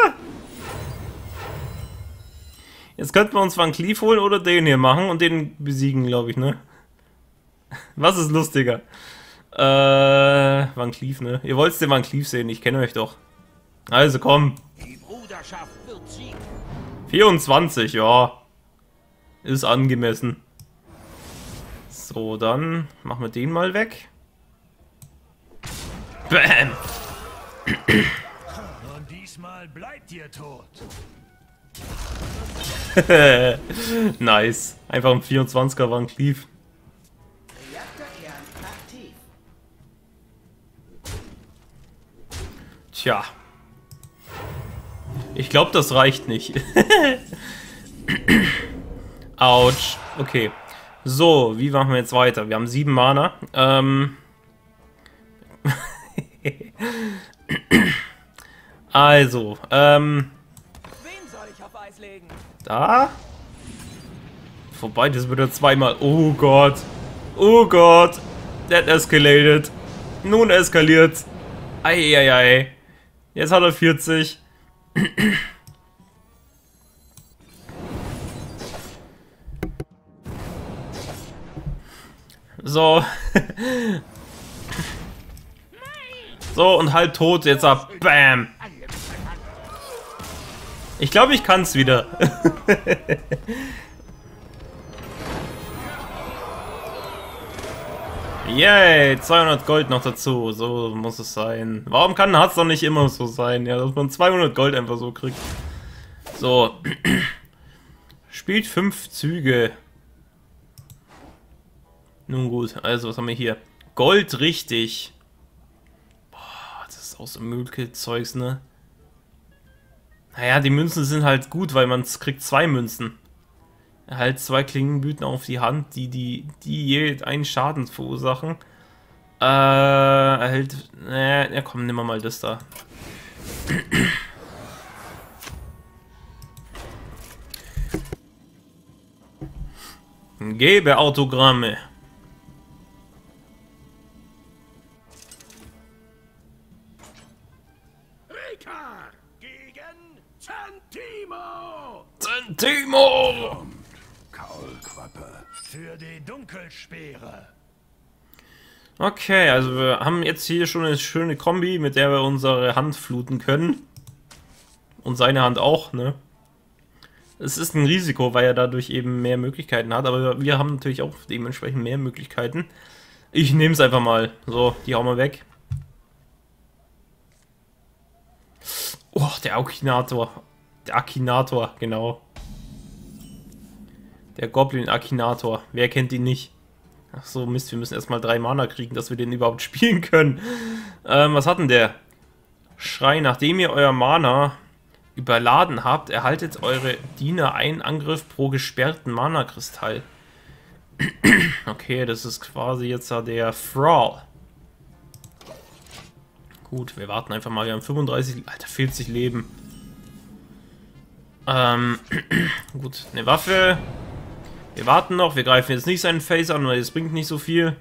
Jetzt könnten wir uns Van Cleef holen oder den hier machen und den besiegen, glaube ich, ne? Was ist lustiger? Äh, Van Cleef, ne? Ihr wollt den Van Cleef sehen, ich kenne euch doch. Also komm. Die Bruderschaft wird siegen. 24, ja. Ist angemessen. So, dann machen wir den mal weg. Bam! Und diesmal bleibt ihr tot. nice. Einfach ein 24er Van Cleef. Reaktorkern aktiv. Tja. Ich glaube, das reicht nicht. Autsch. Okay. So, wie machen wir jetzt weiter? Wir haben sieben Mana. Ähm. also, ähm, Wen soll ich auf Eis legen? da? Vorbei, das wird er zweimal. Oh Gott. Oh Gott. That escalated. Nun eskaliert. Eieiei. Jetzt hat er 40. So. so, und halb tot. Jetzt ab. Bam. Ich glaube, ich kann es wieder. Yay, 200 Gold noch dazu. So muss es sein. Warum kann Harz doch nicht immer so sein? Ja, dass man 200 Gold einfach so kriegt. So. Spielt 5 Züge. Nun gut, also was haben wir hier? Gold richtig. Boah, das ist auch so Müllkill-Zeugs, ne? Naja, die Münzen sind halt gut, weil man kriegt zwei Münzen. Erhalt zwei Klingenblüten auf die Hand, die, die, die je einen Schaden verursachen. Äh, erhält. Äh, ja, komm, nimm mal das da. Gebe Autogramme. Zantimo. Timo! Kaulquappe. Für die Dunkelspeere. Okay, also wir haben jetzt hier schon eine schöne Kombi, mit der wir unsere Hand fluten können. Und seine Hand auch, ne? Es ist ein Risiko, weil er dadurch eben mehr Möglichkeiten hat, aber wir haben natürlich auch dementsprechend mehr Möglichkeiten. Ich nehme es einfach mal. So, die hauen wir weg. Oh, der Akinator. Der Akinator, genau. Der Goblin Akinator. Wer kennt ihn nicht? Ach so, Mist, wir müssen erstmal drei Mana kriegen, dass wir den überhaupt spielen können. Ähm, was hat denn der? Schrei, nachdem ihr euer Mana überladen habt, erhaltet eure Diener einen Angriff pro gesperrten Mana-Kristall. okay, das ist quasi jetzt der Thrall. Gut, wir warten einfach mal. Wir haben 35... Alter, 40 Leben. Ähm, gut, eine Waffe. Wir warten noch. Wir greifen jetzt nicht seinen Face an, weil es bringt nicht so viel.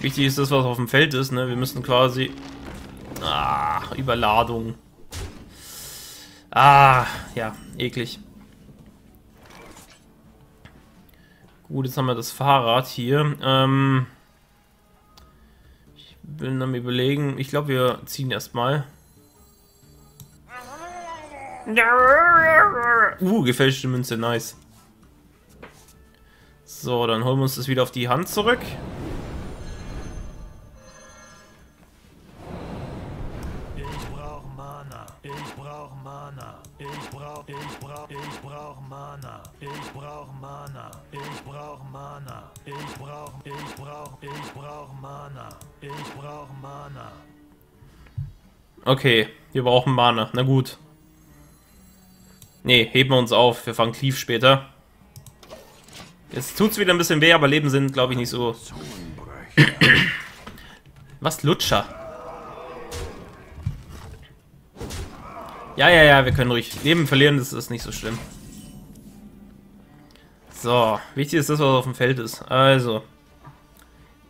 Wichtig ist das, was auf dem Feld ist. Ne? Wir müssen quasi... Ah, Überladung. Ah, ja, eklig. Gut, jetzt haben wir das Fahrrad hier. Ähm, ich will dann überlegen. Ich glaube, wir ziehen erstmal. Uh, gefälschte Münze, nice. So, dann holen wir uns das wieder auf die Hand zurück. Ich brauch Mana. Ich brauch Mana. Ich brauch, ich brauch, ich brauch Mana. Ich brauch Mana. Ich brauch Mana. Ich brauch, ich brauch, ich brauch Mana. Ich brauch Mana. Okay, wir brauchen Mana. Na gut. Nee, heben wir uns auf. Wir fangen Cleave später. Jetzt tut's wieder ein bisschen weh, aber Leben sind, glaube ich, nicht so. Was, Lutscher? Ja, ja, ja, wir können ruhig Leben verlieren, das ist nicht so schlimm. So, wichtig ist das, was auf dem Feld ist. Also.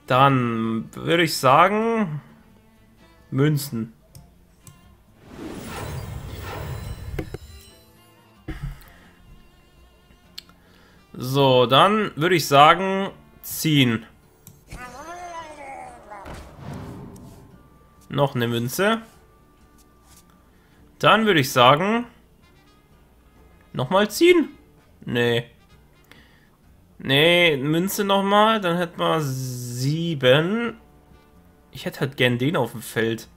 Dann würde ich sagen... Münzen. So, dann würde ich sagen, ziehen. Noch eine Münze. Dann würde ich sagen, nochmal ziehen. Nee. Nee, Münze nochmal, dann hätten wir sieben. Ich hätte halt gern den auf dem Feld.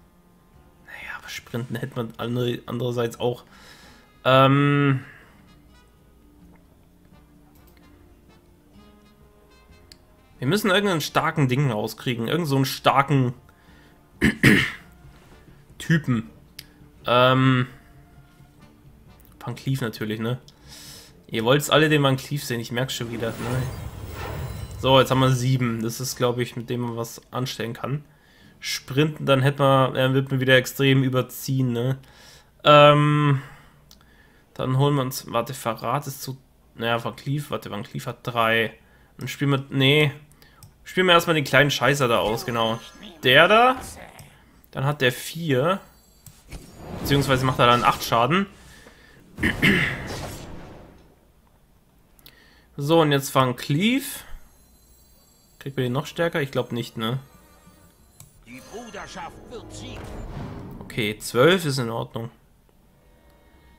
Naja, aber Sprinten hätte man andere, andererseits auch. Ähm... Wir müssen irgendeinen starken Ding rauskriegen. Irgend so einen starken Typen. Ähm. Van Cleef natürlich, ne? Ihr wollt alle den Van Cleef sehen, ich merke schon wieder. Ne? So, jetzt haben wir sieben. Das ist, glaube ich, mit dem man was anstellen kann. sprinten, dann hätte man, äh, wird man wieder extrem überziehen, ne? Ähm, dann holen wir uns, warte, Verrat ist zu, naja, Van Cleef, warte, Van Cleef hat drei. Dann spielen wir, nee, spielen wir erstmal den kleinen Scheißer da aus, genau. Der da, dann hat der vier, beziehungsweise macht er dann acht Schaden. So, und jetzt Van Cleef. Kriegt man den noch stärker? Ich glaube nicht, ne? Okay, 12 ist in Ordnung.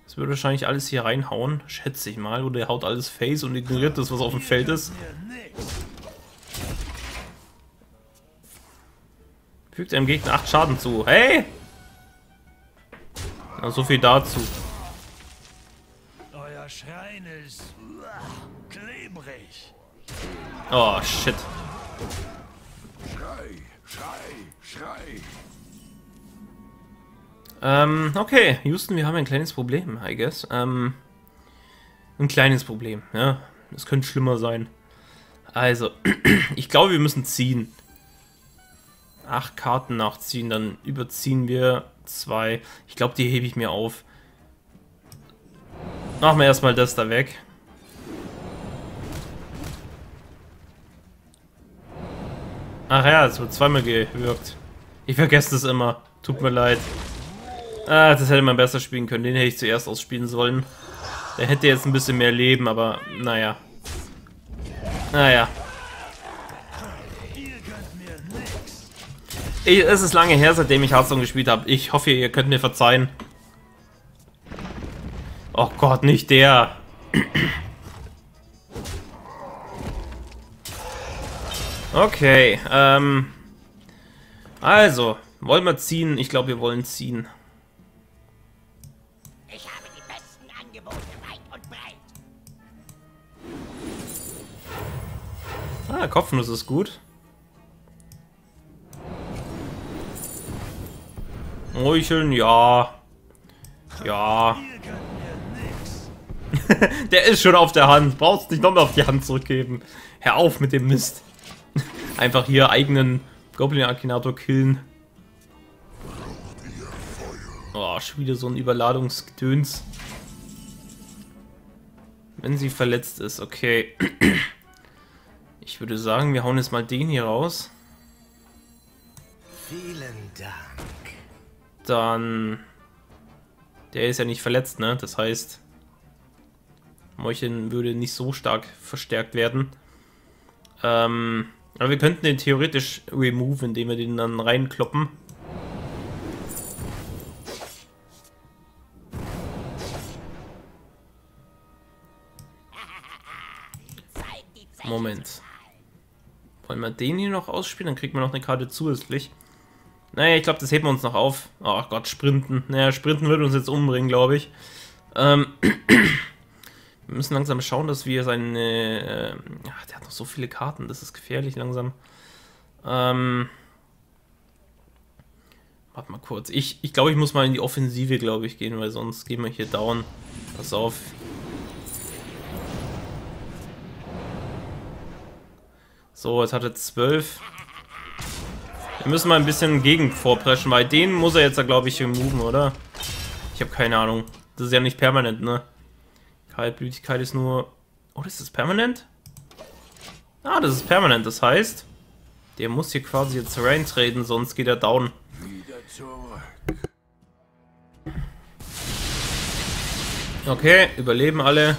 Das würde wahrscheinlich alles hier reinhauen, schätze ich mal. Oder er haut alles Face und ignoriert das, was auf dem Feld ist. Fügt einem Gegner 8 Schaden zu. Hey! Na, so viel dazu. Euer Schrein ist klebrig. Oh, shit. Schrei, schrei, schrei. Ähm, okay. Houston, wir haben ein kleines Problem, I guess. Ähm, ein kleines Problem, ja. Es könnte schlimmer sein. Also, ich glaube, wir müssen ziehen. Acht Karten nachziehen, dann überziehen wir zwei. Ich glaube, die hebe ich mir auf. Machen wir erstmal das da weg. Ach ja, es wird zweimal gewirkt. Ich vergesse das immer. Tut mir leid. Ah, das hätte man besser spielen können. Den hätte ich zuerst ausspielen sollen. Der hätte jetzt ein bisschen mehr Leben, aber naja. Naja. Ich, es ist lange her, seitdem ich Hearthstone gespielt habe. Ich hoffe, ihr könnt mir verzeihen. Oh Gott, nicht der. Okay, ähm... Also, wollen wir ziehen? Ich glaube, wir wollen ziehen. Ich habe die besten Angebote weit und breit. Ah, Kopfnuss ist gut. Meucheln, ja. Ja. der ist schon auf der Hand. Brauchst nicht nochmal auf die Hand zurückgeben. Hör auf mit dem Mist. Einfach hier eigenen Goblin-Akinator killen. Oh, schon wieder so ein Überladungsgedöns. Wenn sie verletzt ist, okay. Ich würde sagen, wir hauen jetzt mal den hier raus. Vielen Dank. Dann... Der ist ja nicht verletzt, ne? Das heißt... Meucheln würde nicht so stark verstärkt werden. Ähm... Aber wir könnten den theoretisch remove, indem wir den dann reinkloppen. Moment. Wollen wir den hier noch ausspielen? Dann kriegt man noch eine Karte zusätzlich. Naja, ich glaube, das heben wir uns noch auf. Oh Gott, Sprinten. Naja, Sprinten würde uns jetzt umbringen, glaube ich. Ähm, wir müssen langsam schauen, dass wir seine... Äh, ach, der hat noch so viele Karten, das ist gefährlich langsam. Ähm, warte mal kurz. Ich, ich glaube, ich muss mal in die Offensive, glaube ich, gehen, weil sonst gehen wir hier down. Pass auf. So, jetzt hat er 12. Wir müssen mal ein bisschen gegen vorpreschen, weil den muss er jetzt, glaube ich, removen, oder? Ich habe keine Ahnung. Das ist ja nicht permanent, ne? Kaltblütigkeit ist nur... Oh, ist das permanent? Ah, das ist permanent. Das heißt, der muss hier quasi jetzt reintreten, sonst geht er down. Okay, überleben alle.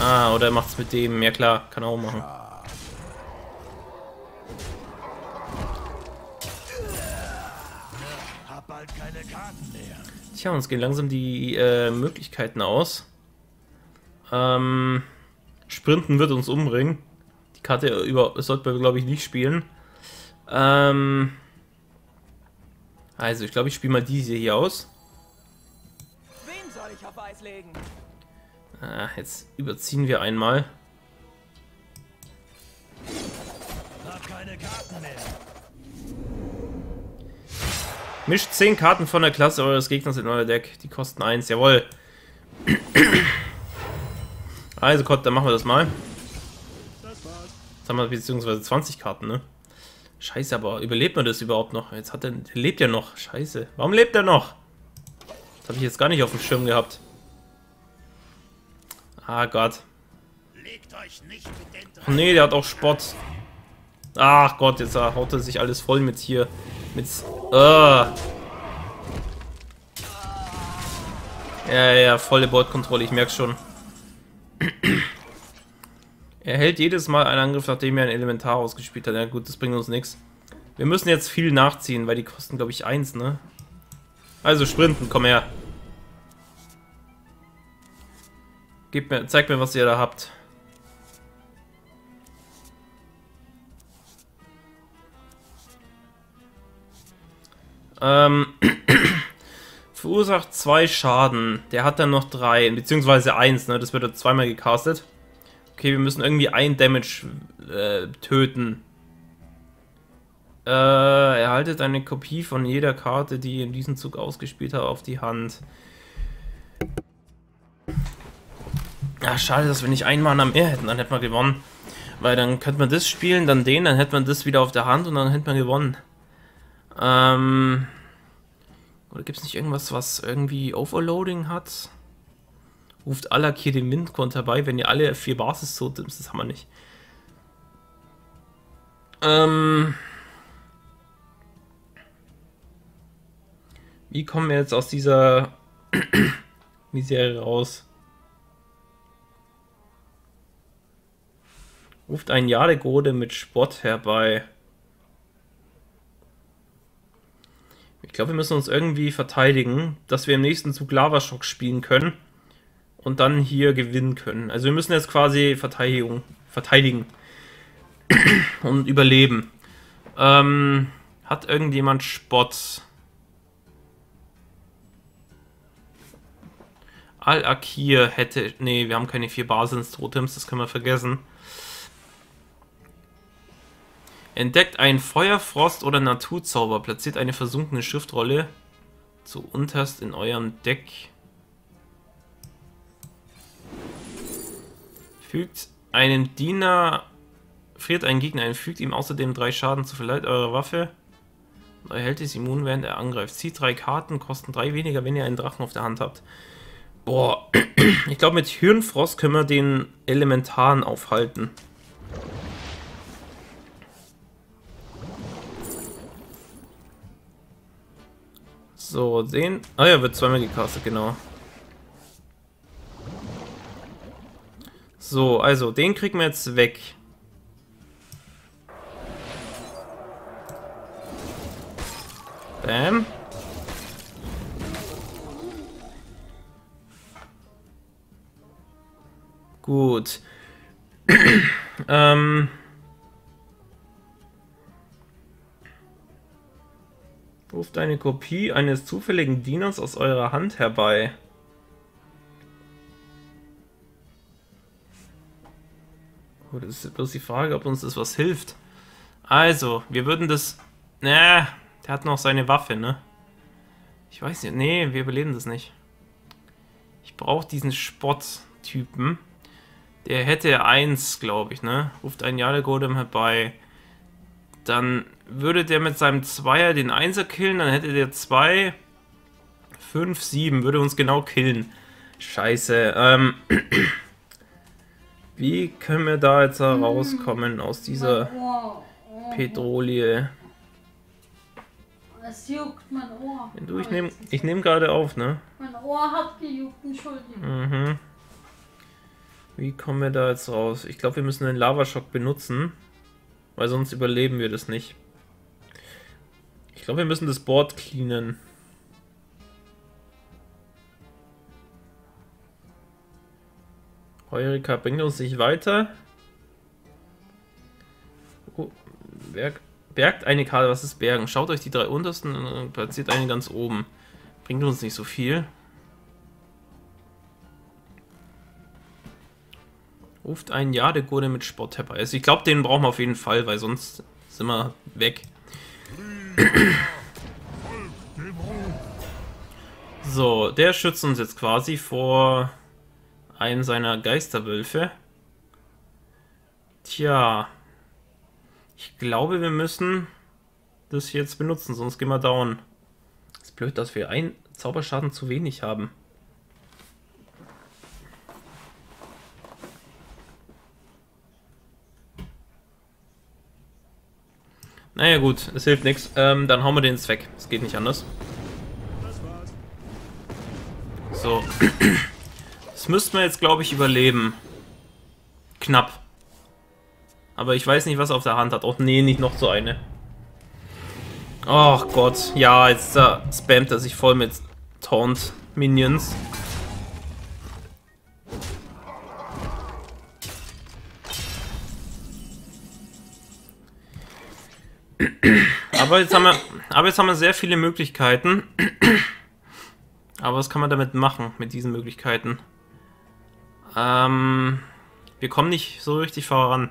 Ah, oder er macht's mit dem. Ja klar, kann er auch machen. Hab bald keine Karten mehr. Tja, uns gehen langsam die äh, Möglichkeiten aus. Ähm, Sprinten wird uns umbringen. Die Karte über sollten wir, glaube ich, nicht spielen. Ähm, also, ich glaube, ich spiele mal diese hier aus. Wen soll ich auf Eis legen? Ah, jetzt überziehen wir einmal. Hab keine Karten mehr. Mischt 10 Karten von der Klasse eures Gegners in euer Deck. Die kosten 1, jawohl. Also Gott, dann machen wir das mal. Sagen wir, beziehungsweise 20 Karten, ne? Scheiße, aber überlebt man das überhaupt noch? Jetzt hat er, der lebt ja noch. Scheiße. Warum lebt er noch? Das habe ich jetzt gar nicht auf dem Schirm gehabt. Ah Gott. Legt euch nicht mit den Ach nee, der hat auch Spott. Ach Gott, jetzt haut er sich alles voll mit hier. Mit. Äh. Ja, ja, volle Bordkontrolle, ich merk's schon. er hält jedes Mal einen Angriff, nachdem er ein Elementar ausgespielt hat. Ja gut, das bringt uns nichts. Wir müssen jetzt viel nachziehen, weil die kosten, glaube ich, eins, ne? Also sprinten, komm her. Gib mir, zeig mir, was ihr da habt. Ähm, verursacht zwei Schaden. Der hat dann noch drei, beziehungsweise eins, ne? Das wird er zweimal gecastet. Okay, wir müssen irgendwie ein Damage äh, töten. Äh, erhaltet eine Kopie von jeder Karte, die in diesem Zug ausgespielt hat, auf die Hand. Ja, schade, dass wir nicht ein Mana mehr hätten, dann hätten wir gewonnen. Weil dann könnte man das spielen, dann den, dann hätte man das wieder auf der Hand und dann hätte man gewonnen. Ähm. Oder gibt es nicht irgendwas, was irgendwie Overloading hat? Ruft Alak hier den Windgrund herbei, wenn ihr alle vier Basis so das haben wir nicht. Ähm. Wie kommen wir jetzt aus dieser Misere raus? Ruft ein Jadegode mit Spott herbei. Ich glaube, wir müssen uns irgendwie verteidigen, dass wir im nächsten Zug Lavaschock spielen können und dann hier gewinnen können. Also wir müssen jetzt quasi Verteidigung, verteidigen und überleben. Ähm, hat irgendjemand Spott? Al-Akir hätte... Nee, wir haben keine vier Basins-Totems, das können wir vergessen. Entdeckt einen Feuer, Frost oder Naturzauber. Platziert eine versunkene Schriftrolle zu unterst in eurem Deck. Fügt einem Diener, friert einen Gegner ein, fügt ihm außerdem drei Schaden zu Verleiht eurer Waffe. Euer Held ist immun, während er angreift. Zieht drei Karten, kosten drei weniger, wenn ihr einen Drachen auf der Hand habt. Boah, ich glaube mit Hirnfrost können wir den Elementaren aufhalten. So, den... Ah ja, wird zweimal gecastet, genau. So, also, den kriegen wir jetzt weg. Bam. Gut. ähm... Ruft eine Kopie eines zufälligen Dieners aus eurer Hand herbei. Oh, das ist bloß die Frage, ob uns das was hilft. Also, wir würden das... Na, der hat noch seine Waffe, ne? Ich weiß nicht. Nee, wir überleben das nicht. Ich brauche diesen Spott-Typen. Der hätte eins, glaube ich, ne? Ruft einen Jade-Golem herbei. Dann würde der mit seinem Zweier den Einser killen, dann hätte der 2, 5, 7, würde uns genau killen. Scheiße. Ähm, wie können wir da jetzt rauskommen aus dieser Petrolie? Es juckt mein Ohr. Du, ich nehme ich nehm gerade auf, ne? Mein Ohr hat gejuckt, entschuldigung. Mhm. Wie kommen wir da jetzt raus? Ich glaube, wir müssen den Lavaschock benutzen. Weil sonst überleben wir das nicht. Ich glaube, wir müssen das Board cleanen. Heurika bringt uns nicht weiter. Oh, Berg, bergt eine Karte. Was ist Bergen? Schaut euch die drei untersten und platziert eine ganz oben. Bringt uns nicht so viel. Ruft einen Jadegurde mit Sport herbei. Also ich glaube, den brauchen wir auf jeden Fall, weil sonst sind wir weg. So, der schützt uns jetzt quasi vor einem seiner Geisterwölfe. Tja, Ich glaube, wir müssen das jetzt benutzen, sonst gehen wir down. Ist blöd, dass wir einen Zauberschaden zu wenig haben. Naja gut, es hilft nichts. Ähm, dann hauen wir den jetzt weg. Es geht nicht anders. So. Das müssten wir jetzt, glaube ich, überleben. Knapp. Aber ich weiß nicht, was er auf der Hand hat. Oh nee, nicht noch so eine. Ach Gott. Ja, jetzt uh, spammt er sich voll mit Taunt-Minions. Aber jetzt, haben wir, aber jetzt haben wir sehr viele Möglichkeiten. Aber was kann man damit machen, mit diesen Möglichkeiten? Ähm, wir kommen nicht so richtig voran.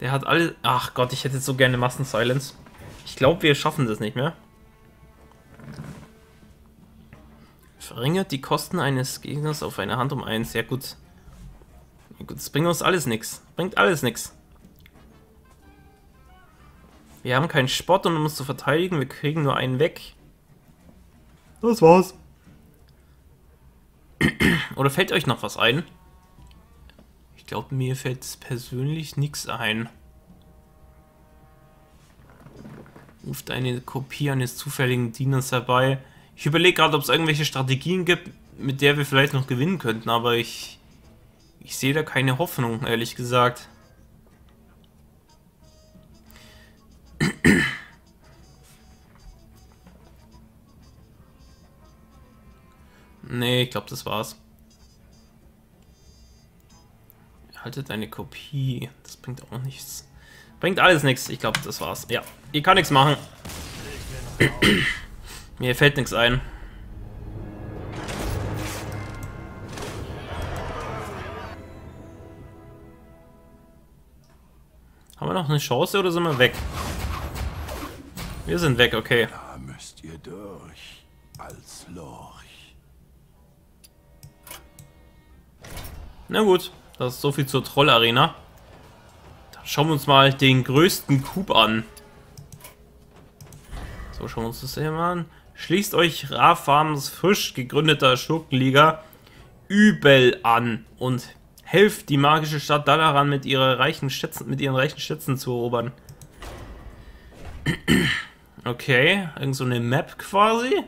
Der hat alle... Ach Gott, ich hätte jetzt so gerne Massen-Silence. Ich glaube, wir schaffen das nicht mehr. Verringert die Kosten eines Gegners auf eine Hand um eins. Ja gut. Ja, gut, das bringt uns alles nichts. Bringt alles nichts. Wir haben keinen Sport, um uns zu verteidigen. Wir kriegen nur einen weg. Das war's. Oder fällt euch noch was ein? Ich glaube, mir fällt persönlich nichts ein. Ruft eine Kopie eines zufälligen Dieners herbei. Ich überlege gerade, ob es irgendwelche Strategien gibt, mit der wir vielleicht noch gewinnen könnten, aber ich, ich sehe da keine Hoffnung, ehrlich gesagt. Nee, ich glaube, das war's. Erhaltet eine Kopie. Das bringt auch nichts. Bringt alles nichts. Ich glaube, das war's. Ja, ich kann nichts machen. Mir fällt nichts ein. Haben wir noch eine Chance oder sind wir weg? Wir sind weg, okay. Da müsst ihr durch, als Lorch. Na gut, das ist so viel zur Trollarena. Dann schauen wir uns mal den größten Coup an. So, schauen wir uns das hier mal an. Schließt euch Rafams frisch gegründeter Schurkenliga übel an und helft die magische Stadt Dalaran mit, ihrer reichen Schätzen, mit ihren reichen Schätzen zu erobern. Okay, irgend so eine Map quasi.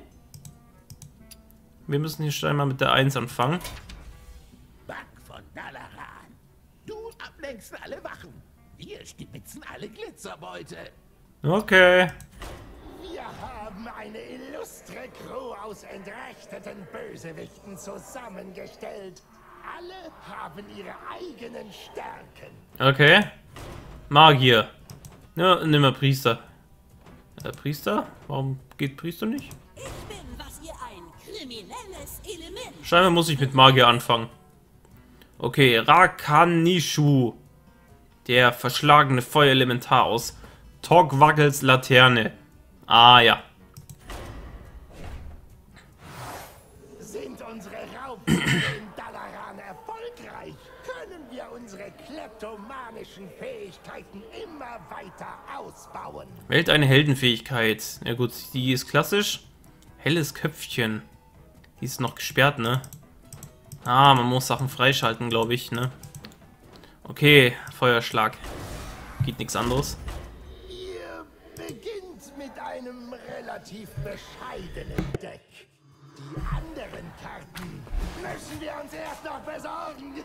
Wir müssen hier scheinbar mit der 1 anfangen. Back von Dalaran. Du ablenkst alle Wachen. Wir stibitzen alle Glitzerbeute. Okay. Wir haben eine illustre Crew aus entrechteten Bösewichten zusammengestellt. Alle haben ihre eigenen Stärken. Okay. Magier. Ja, nimm mal Priester. Äh, Priester? Warum geht Priester nicht? Ich bin, was ihr ein kriminelles Element. Scheinbar muss ich mit Magier anfangen. Okay, Rakanishu. Der verschlagene Feuerelementar aus Torgwaggels Laterne. Ah, ja. Sind unsere Raubzüge Wählt eine Heldenfähigkeit. Ja gut, die ist klassisch. Helles Köpfchen. Die ist noch gesperrt, ne? Ah, man muss Sachen freischalten, glaube ich, ne? Okay, Feuerschlag. Geht nichts anderes. Ihr beginnt mit einem relativ bescheidenen Deck. Die anderen Karten müssen wir uns erst noch besorgen.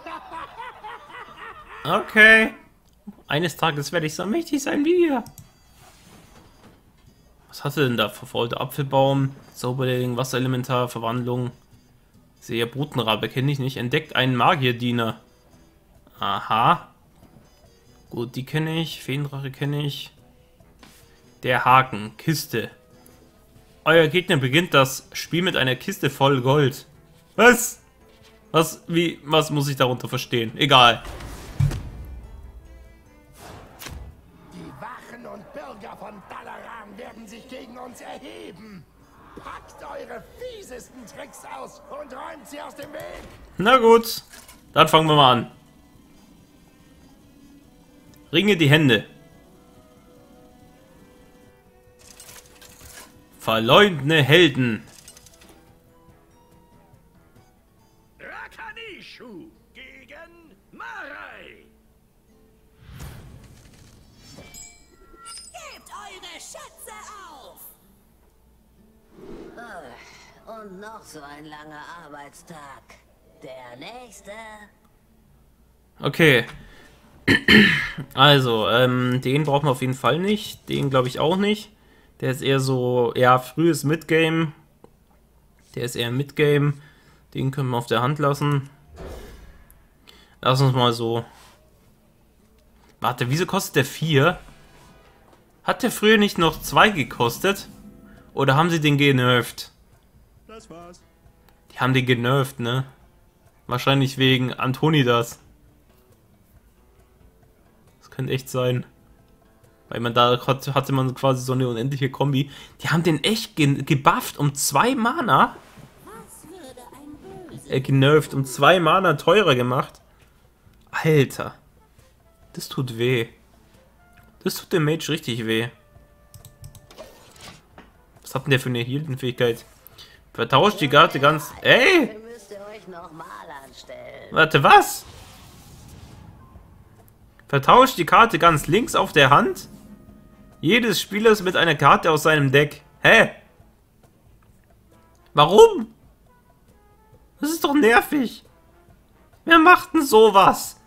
Okay. Eines Tages werde ich so mächtig sein wie wir. Was hatte denn da? Verfaulte Apfelbaum, Zauberling, Wasserelementar, Verwandlung. Seher Brutenrabe kenne ich nicht. Entdeckt einen Magierdiener. Aha. Gut, die kenne ich. Feendrache kenne ich. Der Haken. Kiste. Euer Gegner beginnt das Spiel mit einer Kiste voll Gold. Was? Was, wie, was muss ich darunter verstehen? Egal. verrücktesten Tricks aus und räumt sie aus dem Weg. Na gut, dann fangen wir mal an. Ringe die Hände. Verleugne Helden. Rakanishu gegen Mara. Und noch so ein langer Arbeitstag. Der nächste. Okay. Also, ähm, den brauchen wir auf jeden Fall nicht. Den glaube ich auch nicht. Der ist eher so, ja, frühes Midgame. Der ist eher Midgame. Den können wir auf der Hand lassen. Lass uns mal so. Warte, wieso kostet der 4? Hat der früher nicht noch 2 gekostet? Oder haben sie den genervt? Das war's. Die haben den genervt, ne? Wahrscheinlich wegen Antonidas. Das könnte echt sein. Weil man da hat, hatte man quasi so eine unendliche Kombi. Die haben den echt ge gebufft um zwei Mana. Äh, genervt, um zwei Mana teurer gemacht. Alter. Das tut weh. Das tut dem Mage richtig weh. Was hat denn der für eine Healden-Fähigkeit? Vertauscht die Karte ganz... Ey! Warte, was? Vertauscht die Karte ganz links auf der Hand jedes Spielers mit einer Karte aus seinem Deck. Hä? Warum? Das ist doch nervig. Wer macht denn sowas?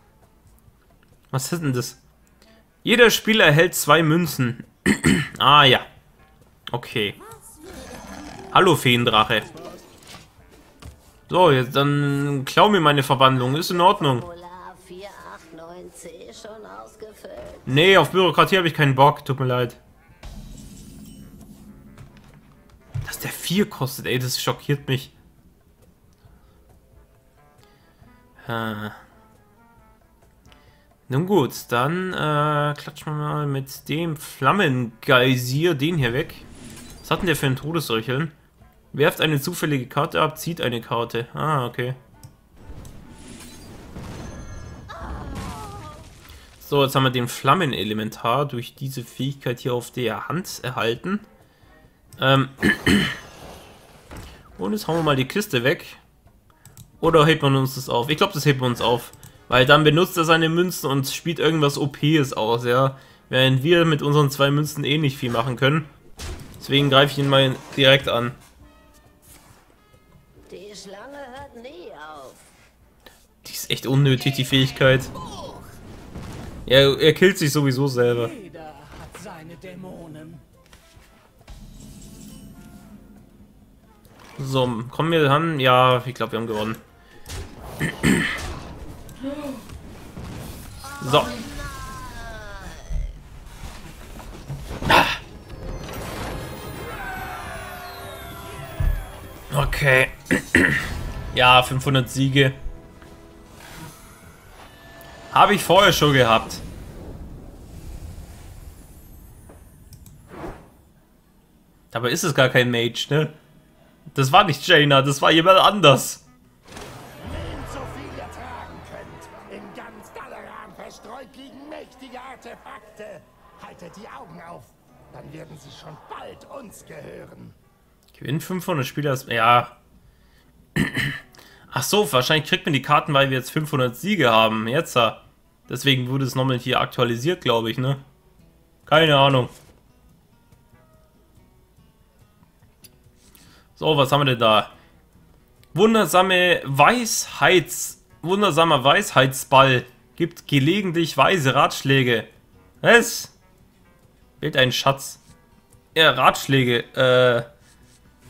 Was ist denn das? Jeder Spieler erhält zwei Münzen. ah ja. Okay. Hallo Feendrache. So, jetzt dann klau mir meine Verwandlung. Ist in Ordnung. Polar 489C schon ausgefüllt. Nee, auf Bürokratie habe ich keinen Bock. Tut mir leid. Dass der 4 kostet, ey, das schockiert mich. Äh. Nun gut, dann äh, klatschen wir mal mit dem Flammengeisier den hier weg. Was hat denn der für ein Todesröcheln? Werft eine zufällige Karte ab, zieht eine Karte. Ah, okay. So, jetzt haben wir den Flammenelementar durch diese Fähigkeit hier auf der Hand erhalten. Ähm Und jetzt hauen wir mal die Kiste weg. Oder hebt man uns das auf? Ich glaube, das hebt man uns auf. Weil dann benutzt er seine Münzen und spielt irgendwas OPs aus, ja. Während wir mit unseren zwei Münzen eh nicht viel machen können. Deswegen greife ich ihn mal direkt an. Ist echt unnötig, die Fähigkeit. Ja, er killt sich sowieso selber. So, kommen wir haben Ja, ich glaube, wir haben gewonnen. So. Okay. Ja, 500 Siege. Habe ich vorher schon gehabt. Dabei ist es gar kein Mage, ne? Das war nicht Jaina, das war jemand anders. Haltet die Augen auf, dann werden sie schon bald uns gehören. Gewinn 500 Spieler. Ja. Ach so, wahrscheinlich kriegt man die Karten, weil wir jetzt 500 Siege haben. Jetzt. Deswegen wurde es nochmal hier aktualisiert, glaube ich, ne? Keine Ahnung. So, was haben wir denn da? Wundersame Weisheits... Wundersamer Weisheitsball. Gibt gelegentlich weise Ratschläge. Was? Wählt einen Schatz. Ja, Ratschläge. Äh...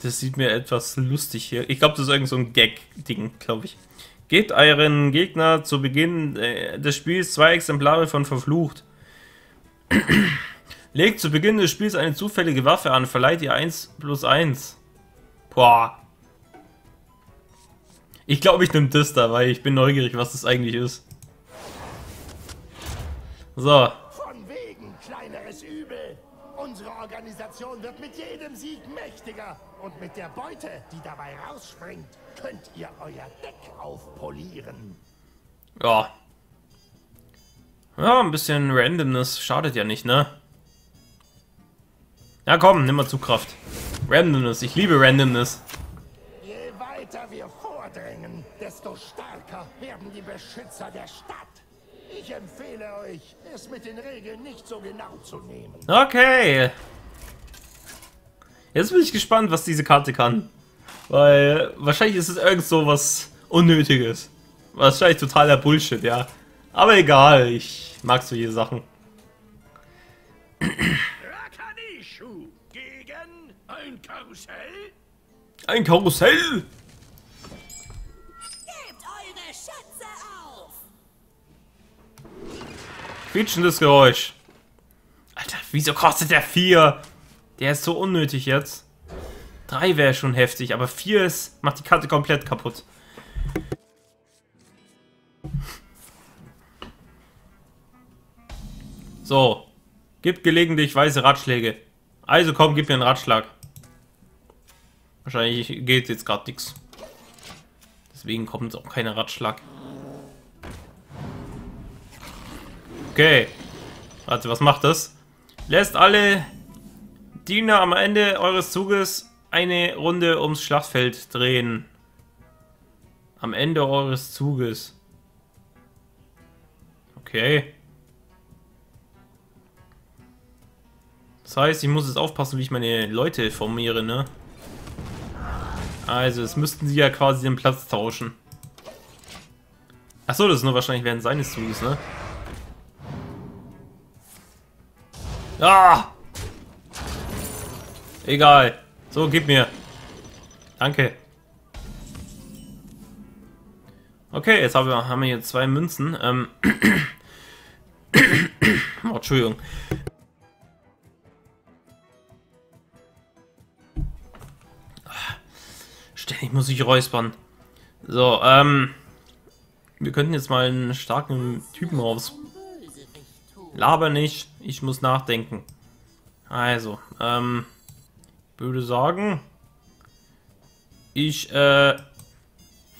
Das sieht mir etwas lustig hier. Ich glaube, das ist irgend so ein Gag-Ding, glaube ich. Gebt euren Gegner zu Beginn äh, des Spiels zwei Exemplare von Verflucht. Legt zu Beginn des Spiels eine zufällige Waffe an, verleiht ihr 1 plus 1. Boah. Ich glaube, ich nehme das da, weil ich bin neugierig, was das eigentlich ist. So. Organisation wird mit jedem Sieg mächtiger. Und mit der Beute, die dabei rausspringt, könnt ihr euer Deck aufpolieren. Ja. Ja, ein bisschen Randomness schadet ja nicht, ne? Ja, komm, nimm mal Zugkraft. Randomness. Ich liebe Randomness. Je weiter wir vordringen, desto stärker werden die Beschützer der Stadt. Ich empfehle euch, es mit den Regeln nicht so genau zu nehmen. Okay. Jetzt bin ich gespannt, was diese Karte kann. Weil wahrscheinlich ist es irgend so was Unnötiges. Wahrscheinlich totaler Bullshit, ja. Aber egal, ich mag solche Sachen. Rakanishu gegen ein Karussell? Ein Karussell! Gebt eure Schätze auf! Quietschendes Geräusch. Alter, wieso kostet der 4? Der ist so unnötig jetzt. 3 wäre schon heftig, aber 4 ist, macht die Karte komplett kaputt. So. Gib gelegentlich weiße Ratschläge. Also komm, gib mir einen Ratschlag. Wahrscheinlich geht jetzt gerade nichts. Deswegen kommt auch kein Ratschlag. Okay. Warte, was macht das? Lässt alle Diener am Ende eures Zuges eine Runde ums Schlachtfeld drehen. Am Ende eures Zuges. Okay. Das heißt, ich muss jetzt aufpassen, wie ich meine Leute formiere, ne? Also, es müssten sie ja quasi den Platz tauschen. Achso, das ist nur wahrscheinlich während seines Zuges, ne? Ah! Egal. So, gib mir. Danke. Okay, jetzt haben wir, haben wir hier zwei Münzen. Ähm. oh, Entschuldigung. Ständig muss ich räuspern. So, ähm. Wir könnten jetzt mal einen starken Typen raus. Laber nicht, ich muss nachdenken. Also, ähm. Würde sagen. Ich, äh.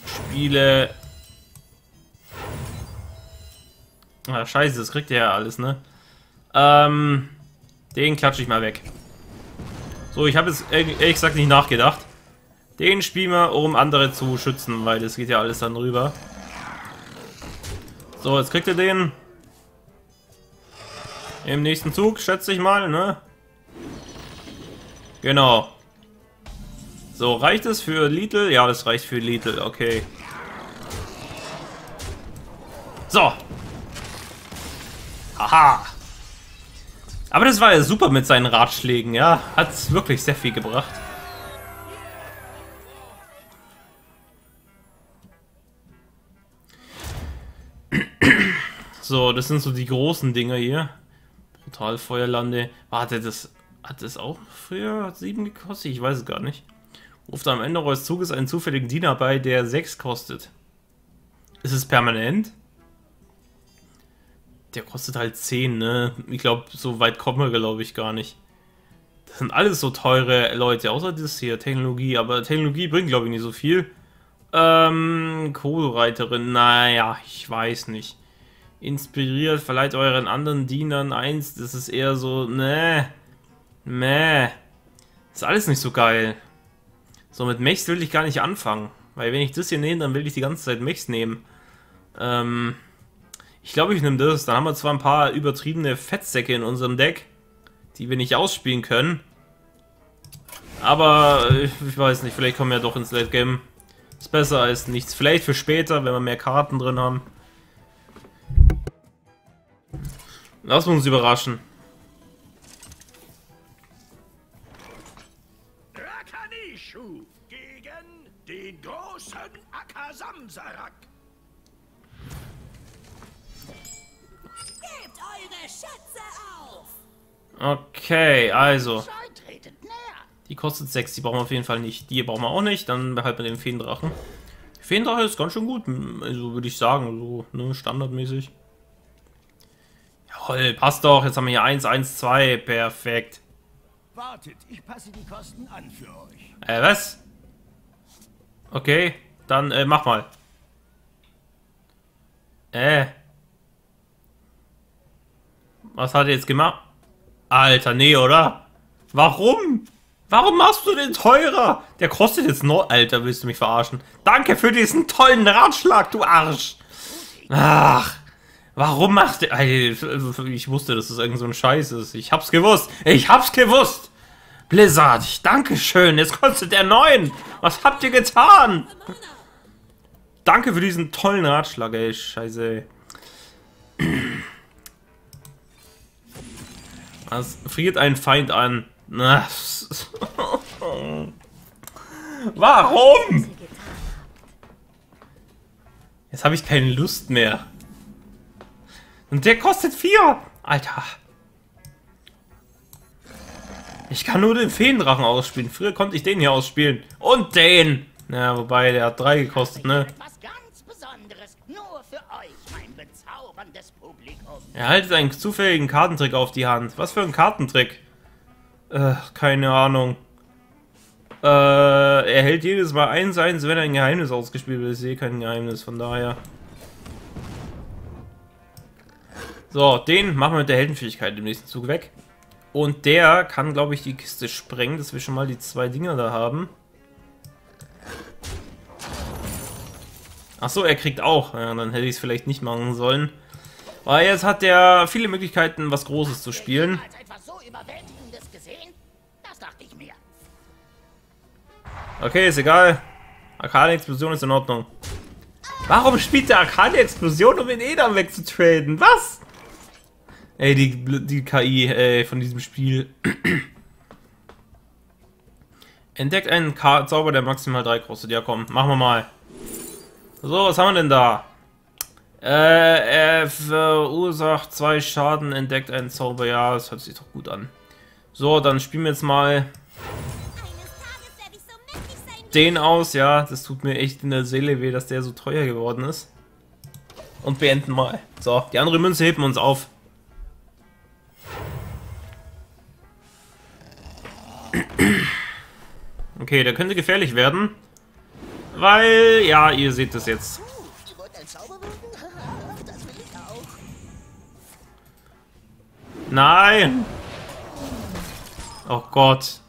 Spiele. Ah, scheiße, das kriegt ihr ja alles, ne? Ähm. Den klatsche ich mal weg. So, ich habe jetzt ehrlich gesagt nicht nachgedacht. Den spielen wir, um andere zu schützen, weil das geht ja alles dann rüber. So, jetzt kriegt ihr den. Im nächsten Zug, schätze ich mal, ne? Genau. So, reicht es für Lidl? Ja, das reicht für Lidl, okay. So. Haha. Aber das war ja super mit seinen Ratschlägen, ja. Hat wirklich sehr viel gebracht. So, das sind so die großen Dinger hier. Brutal Feuerlande. Warte, das hat das auch früher 7 gekostet? Ich weiß es gar nicht. Ruft am Ende eures Zuges einen zufälligen Diener bei, der 6 kostet. Ist es permanent? Der kostet halt 10, ne? Ich glaube, so weit kommen wir, glaube ich, gar nicht. Das sind alles so teure Leute, außer das hier, Technologie. Aber Technologie bringt, glaube ich, nicht so viel. Ähm, Kohlreiterin, naja, ich weiß nicht inspiriert, verleiht euren anderen Dienern eins. Das ist eher so, ne, meh. Ist alles nicht so geil. So, mit Mechs will ich gar nicht anfangen. Weil wenn ich das hier nehme, dann will ich die ganze Zeit Mechs nehmen. Ähm, ich glaube, ich nehme das. Dann haben wir zwar ein paar übertriebene Fettsäcke in unserem Deck, die wir nicht ausspielen können. Aber ich weiß nicht, vielleicht kommen wir ja doch ins Late Game. Ist besser als nichts. Vielleicht für später, wenn wir mehr Karten drin haben. Wir uns überraschen. Rakanishu gegen den großen Akasamsarak. Gebt eure Schätze auf! Okay, also. Die kostet 6, die brauchen wir auf jeden Fall nicht. Die brauchen wir auch nicht, dann behalten wir den Feendrachen. Der Feendrache ist ganz schön gut, also würde ich sagen, so ne, standardmäßig. Jawohl, passt doch. Jetzt haben wir hier 1, 1, 2. Perfekt. Wartet, ich passe die Kosten an für euch. Äh, was? Okay, dann äh, mach mal. Äh. Was hat er jetzt gemacht? Alter, nee, oder? Warum? Warum machst du den teurer? Der kostet jetzt noch... Alter, willst du mich verarschen? Danke für diesen tollen Ratschlag, du Arsch. Ach, warum machst du... Alter, Ich wusste, dass das irgend so ein Scheiß ist. Ich hab's gewusst. Ich hab's gewusst. Blizzard, danke schön. Jetzt kostet der 9. Was habt ihr getan? Danke für diesen tollen Ratschlag, ey. Scheiße. Was friert ein Feind an? Warum? Jetzt habe ich keine Lust mehr. Und der kostet 4. Alter. Ich kann nur den Feendrachen ausspielen. Früher konnte ich den hier ausspielen. Und den. Ja, wobei, der hat 3 gekostet, ne? Was ganz Besonderes, nur für euch, mein bezauberndes Publikum. Er haltet einen zufälligen Kartentrick auf die Hand. Was für ein Kartentrick? Äh, keine Ahnung. Äh, er hält jedes Mal 1-1, wenn ein Geheimnis ausgespielt wird. Ich sehe kein Geheimnis, von daher. So, den machen wir mit der Heldenfähigkeit im nächsten Zug weg. Und der kann, glaube ich, die Kiste sprengen, dass wir schon mal die zwei Dinger da haben. Achso, er kriegt auch. Ja, dann hätte ich es vielleicht nicht machen sollen. Weil jetzt hat er viele Möglichkeiten, was Großes zu spielen. Okay, ist egal. Arcade-Explosion ist in Ordnung. Warum spielt der Arcade-Explosion, um in Edam wegzutraden? Was? Ey, die, die KI ey, von diesem Spiel. Entdeckt einen Ka Zauber, der maximal 3 kostet. Ja, komm, machen wir mal. So, was haben wir denn da? Äh, er verursacht zwei Schaden, entdeckt einen Zauber. Ja, das hört sich doch gut an. So, dann spielen wir jetzt mal den aus. Ja, das tut mir echt in der Seele weh, dass der so teuer geworden ist. Und beenden mal. So, die andere Münze heben wir uns auf. Okay, der könnte gefährlich werden. Weil, ja, ihr seht das jetzt. Nein! Oh Gott.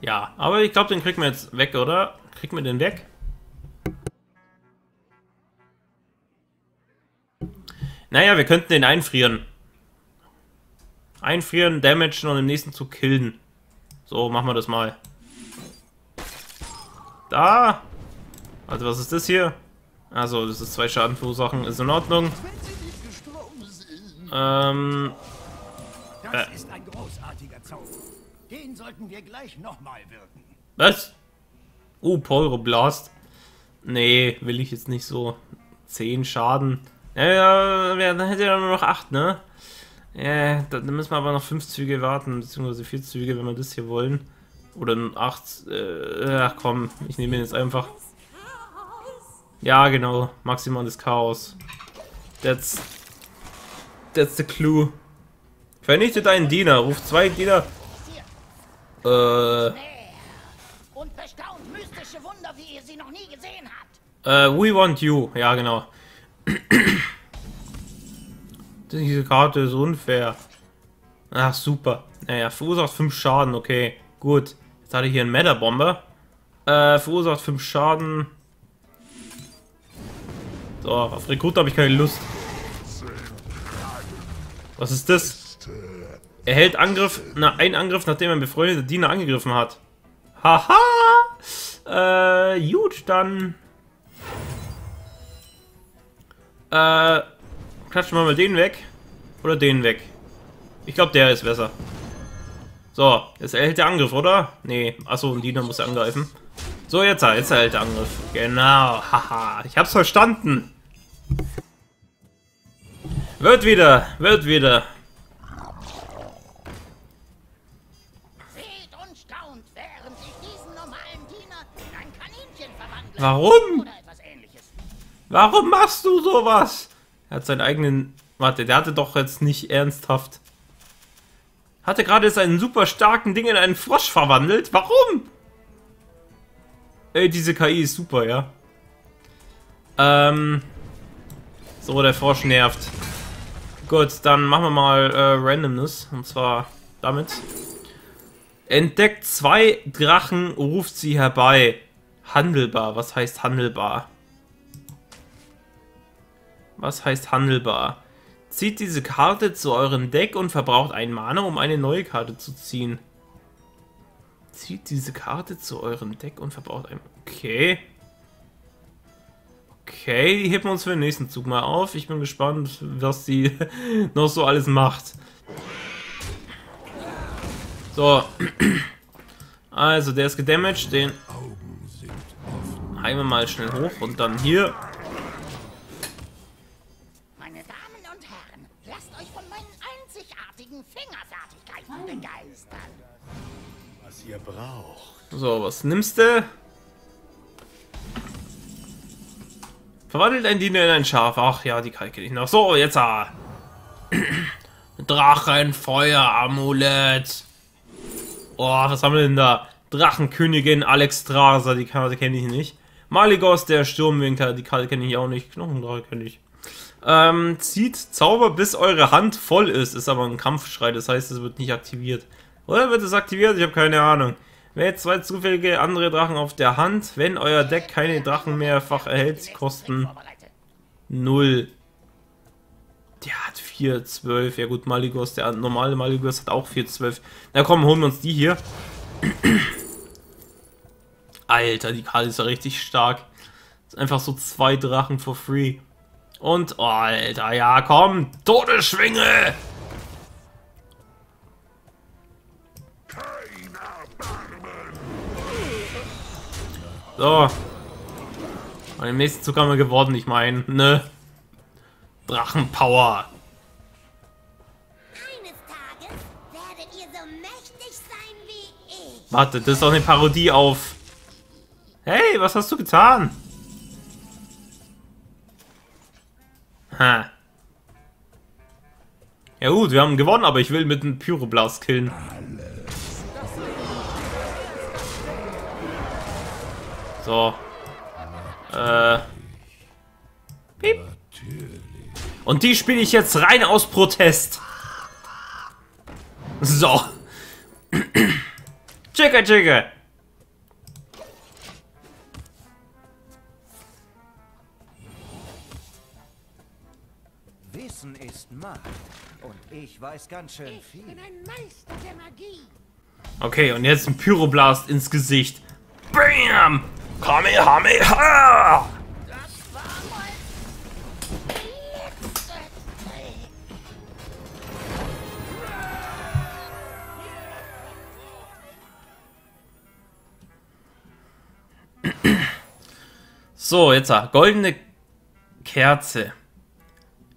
Ja, aber ich glaube, den kriegen wir jetzt weg, oder? Kriegen wir den weg? Naja, wir könnten den einfrieren. Einfrieren, damagen und im nächsten Zug killen. So, machen wir das mal. Da! Also, was ist das hier? Also, das ist zwei Schaden verursachen. Ist in Ordnung. Ähm. Das ist ein großartiger Zauber. Den sollten wir gleich nochmal wirken. Was? Oh, Pyroblast. Nee, will ich jetzt nicht so. 10 Schaden. Ja, ja, dann hätte er nur noch 8, ne? Ja, dann müssen wir aber noch 5 Züge warten, beziehungsweise 4 Züge, wenn wir das hier wollen. Oder 8. Äh, ach komm, ich nehme ihn jetzt einfach. Ja, genau. Maximales Chaos. That's. That's the clue. Vernichte deinen Diener. Ruf zwei Diener. Äh. Und bestaunt mystische Wunder, wie ihr sie noch nie gesehen habt. Äh, we want you. Ja, genau. Diese Karte ist unfair. Ach, super. Naja, verursacht 5 Schaden, okay. Gut. Jetzt hatte ich hier einen Meta-Bomber. Äh, verursacht 5 Schaden. So, auf Rekrut habe ich keine Lust. Was ist das? Er hält Angriff, na, ein Angriff, nachdem ein befreundeter Diener angegriffen hat. Haha! Äh, gut, dann. Äh, klatschen wir mal den weg. Oder den weg. Ich glaube, der ist besser. So, jetzt erhält der Angriff, oder? Nee, achso, ein Diener muss angreifen. So, jetzt, jetzt erhält der Angriff. Genau, haha, ich hab's verstanden. Wird wieder, wird wieder. Warum? Warum machst du sowas? Er hat seinen eigenen... Warte, der hatte doch jetzt nicht ernsthaft... Hatte gerade seinen super starken Ding in einen Frosch verwandelt? Warum? Ey, diese KI ist super, ja. Ähm... So, der Frosch nervt. Gut, dann machen wir mal äh, Randomness. Und zwar damit. Entdeckt zwei Drachen, ruft sie herbei. Handelbar. Was heißt handelbar? Was heißt handelbar? Zieht diese Karte zu eurem Deck und verbraucht einen Mana, um eine neue Karte zu ziehen. Zieht diese Karte zu eurem Deck und verbraucht einen... Okay. Okay, die heben wir uns für den nächsten Zug mal auf. Ich bin gespannt, was sie noch so alles macht. So. Also, der ist gedamaged. Den heimen wir mal schnell hoch und dann hier. Braucht. So, was nimmst du? Verwandelt ein Diener in ein Schaf. Ach ja, die Kalke ich noch. So, jetzt ah. Drachenfeuer-Amulett. Oh, was haben wir denn da? Drachenkönigin Alexstrasza, die Karte kenne ich nicht. Maligos, der Sturmwinker, die Karte kenne ich auch nicht. Knochendrache kenne ich. Ähm, zieht Zauber, bis eure Hand voll ist. Ist aber ein Kampfschrei, das heißt, es wird nicht aktiviert. Oder wird es aktiviert? Ich habe keine Ahnung. Wählt zwei zufällige andere Drachen auf der Hand. Wenn euer Deck keine Drachen mehrfach erhält, kosten 0. Der hat 4, 12. Ja gut, Maligos, der normale Maligos hat auch 4, 12. Na komm, holen wir uns die hier. Alter, die Karte ist ja richtig stark. Ist einfach so zwei Drachen for free. Und, oh, Alter, ja, komm, Todesschwinge! So. Und im nächsten Zug haben wir gewonnen, ich meine, ne? Drachenpower. Eines Tages werdet ihr so mächtig sein wie ich. Warte, das ist doch eine Parodie auf. Hey, was hast du getan? Ha. Ja gut, wir haben gewonnen, aber ich will mit einem Pyroblast killen. So. Äh. Piep. Und die spiele ich jetzt rein aus Protest. So. Chicka chicka. Wissen ist Macht. Und ich weiß ganz schön viel. Ich bin ein Meister der Magie. Okay, und jetzt ein Pyroblast ins Gesicht. Bam! Kamehameha! So, jetzt ah, goldene Kerze.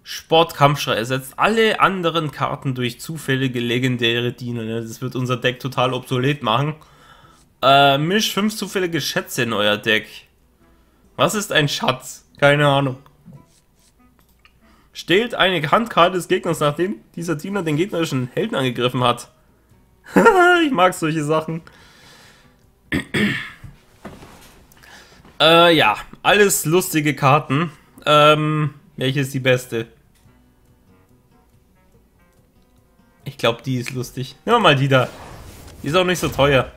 Sportkampfschrei ersetzt alle anderen Karten durch zufällige legendäre Diener. ne? Das wird unser Deck total obsolet machen. Äh, misch fünf zufällige Schätze in euer Deck. Was ist ein Schatz? Keine Ahnung. Stellt eine Handkarte des Gegners, nachdem dieser Diener den gegnerischen Helden angegriffen hat. ich mag solche Sachen. äh, ja, alles lustige Karten. Ähm, welche ist die beste? Ich glaube, die ist lustig. Nehmen wir mal die da. Die ist auch nicht so teuer.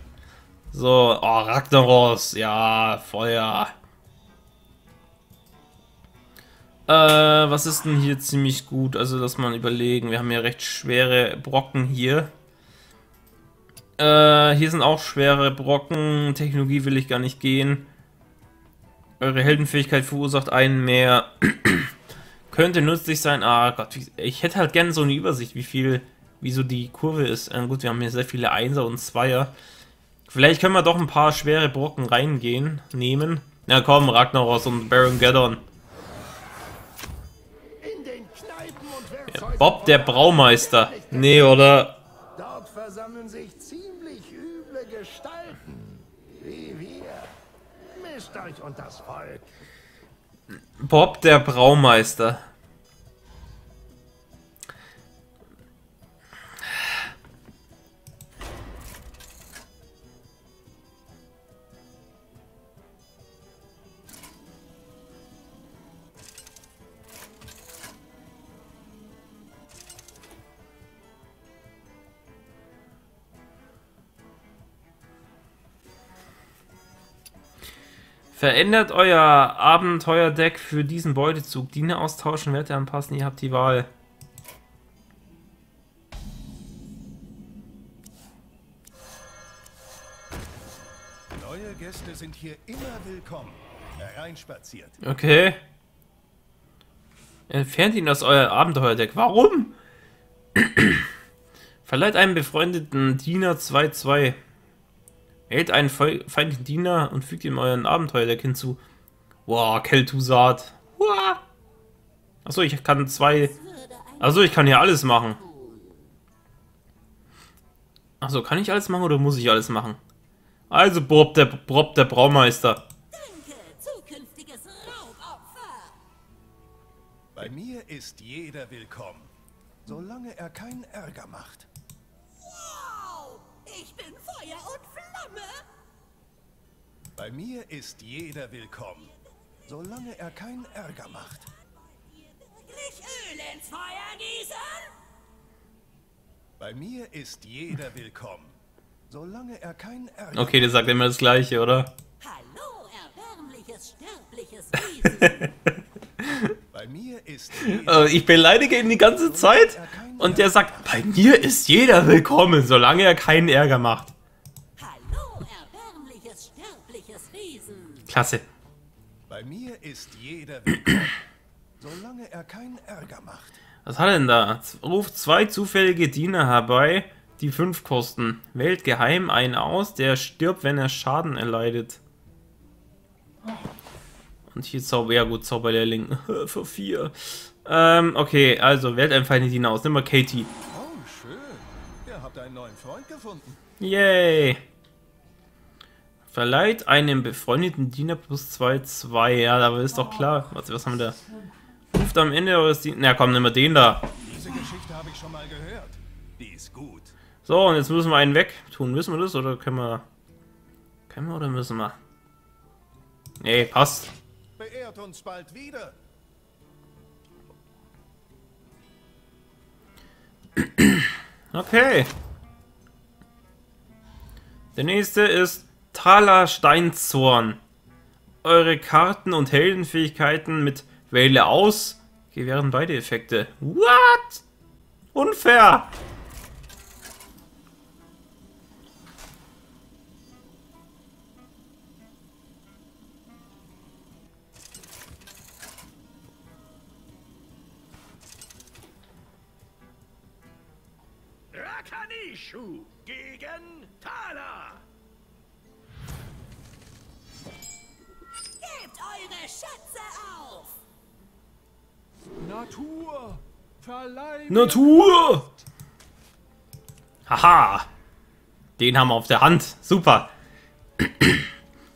So, oh, Ragnaros. Ja, Feuer. Äh, was ist denn hier ziemlich gut? Also, dass man überlegen. Wir haben ja recht schwere Brocken hier. Äh, hier sind auch schwere Brocken. Technologie will ich gar nicht gehen. Eure Heldenfähigkeit verursacht einen mehr. Könnte nützlich sein. Ah Gott, ich hätte halt gerne so eine Übersicht, wie viel, wie so die Kurve ist. Ähm, gut, wir haben hier sehr viele Einser und Zweier. Vielleicht können wir doch ein paar schwere Brocken reingehen, nehmen. Na komm, Ragnaros und Baron Geddon. Und Wirtshäusern Bob der Braumeister. Nee, oder? Dort versammeln sich ziemlich üble Gestalten. Wie wir. Mischt euch unter das Volk. Bob der Braumeister. Verändert euer Abenteuerdeck für diesen Beutezug. Diener austauschen, Werte anpassen, ihr habt die Wahl. Neue Gäste sind hier immer willkommen. Hereinspaziert. Okay. Entfernt ihn aus euer Abenteuerdeck. Warum? Verleiht einem befreundeten Diener 2-2. Wählt einen fe- feindlichen Diener und fügt ihm euren Abenteuerdeck hinzu. Wow, Kel'Thuzad. Wow. Achso, ich kann zwei... Achso, ich kann hier alles machen. Achso, kann ich alles machen oder muss ich alles machen? Also, Bob der, Bob der Braumeister. Zukünftiges Raubopfer. Bei mir ist jeder willkommen. Solange er keinen Ärger macht. Wow, ich bin Feuer und Flamme. Bei mir ist jeder willkommen. Solange er keinen Ärger macht. Wirklich Öl ins Feuer gießen? Bei mir ist jeder willkommen. Solange er keinen Ärger Okay, der sagt immer das gleiche, oder? Hallo, erbärmliches, sterbliches Wesen. Bei mir ist jeder Äh, ich beleidige ihn die ganze Zeit und der sagt, bei mir ist jeder willkommen, solange er keinen Ärger macht. Hallo, erbärmliches, sterbliches Wesen. Klasse. Bei mir ist jeder. Solange er keinen Ärger macht. Was hat er denn da? Ruft zwei zufällige Diener herbei, die fünf kosten. Wählt geheim einen aus, der stirbt, wenn er Schaden erleidet. Und hier Zauber, ja gut, Zauberlehrling für vier. Ähm, okay, also wählt einen feindlichen Diener aus. Nimm mal Katie. Oh, schön. Ihr habt einen neuen Freund gefunden. Yay! Verleiht einem befreundeten Diener plus 2, 2. Ja, aber ist doch klar. Was, was haben wir da? Ruft am Ende eures Dieners. Na komm, nimm mal den da. Diese Geschichte habe ich schon mal gehört. Die ist gut. So, und jetzt müssen wir einen weg tun. Müssen wir das oder können wir. Können wir oder müssen wir? Nee, passt. Beehrt uns bald wieder. Okay. Der nächste ist Thaler Steinzorn. Eure Karten und Heldenfähigkeiten mit Wähle aus gewähren beide Effekte. What? Unfair. Natur, verleih Natur! Haha! Den haben wir auf der Hand. Super.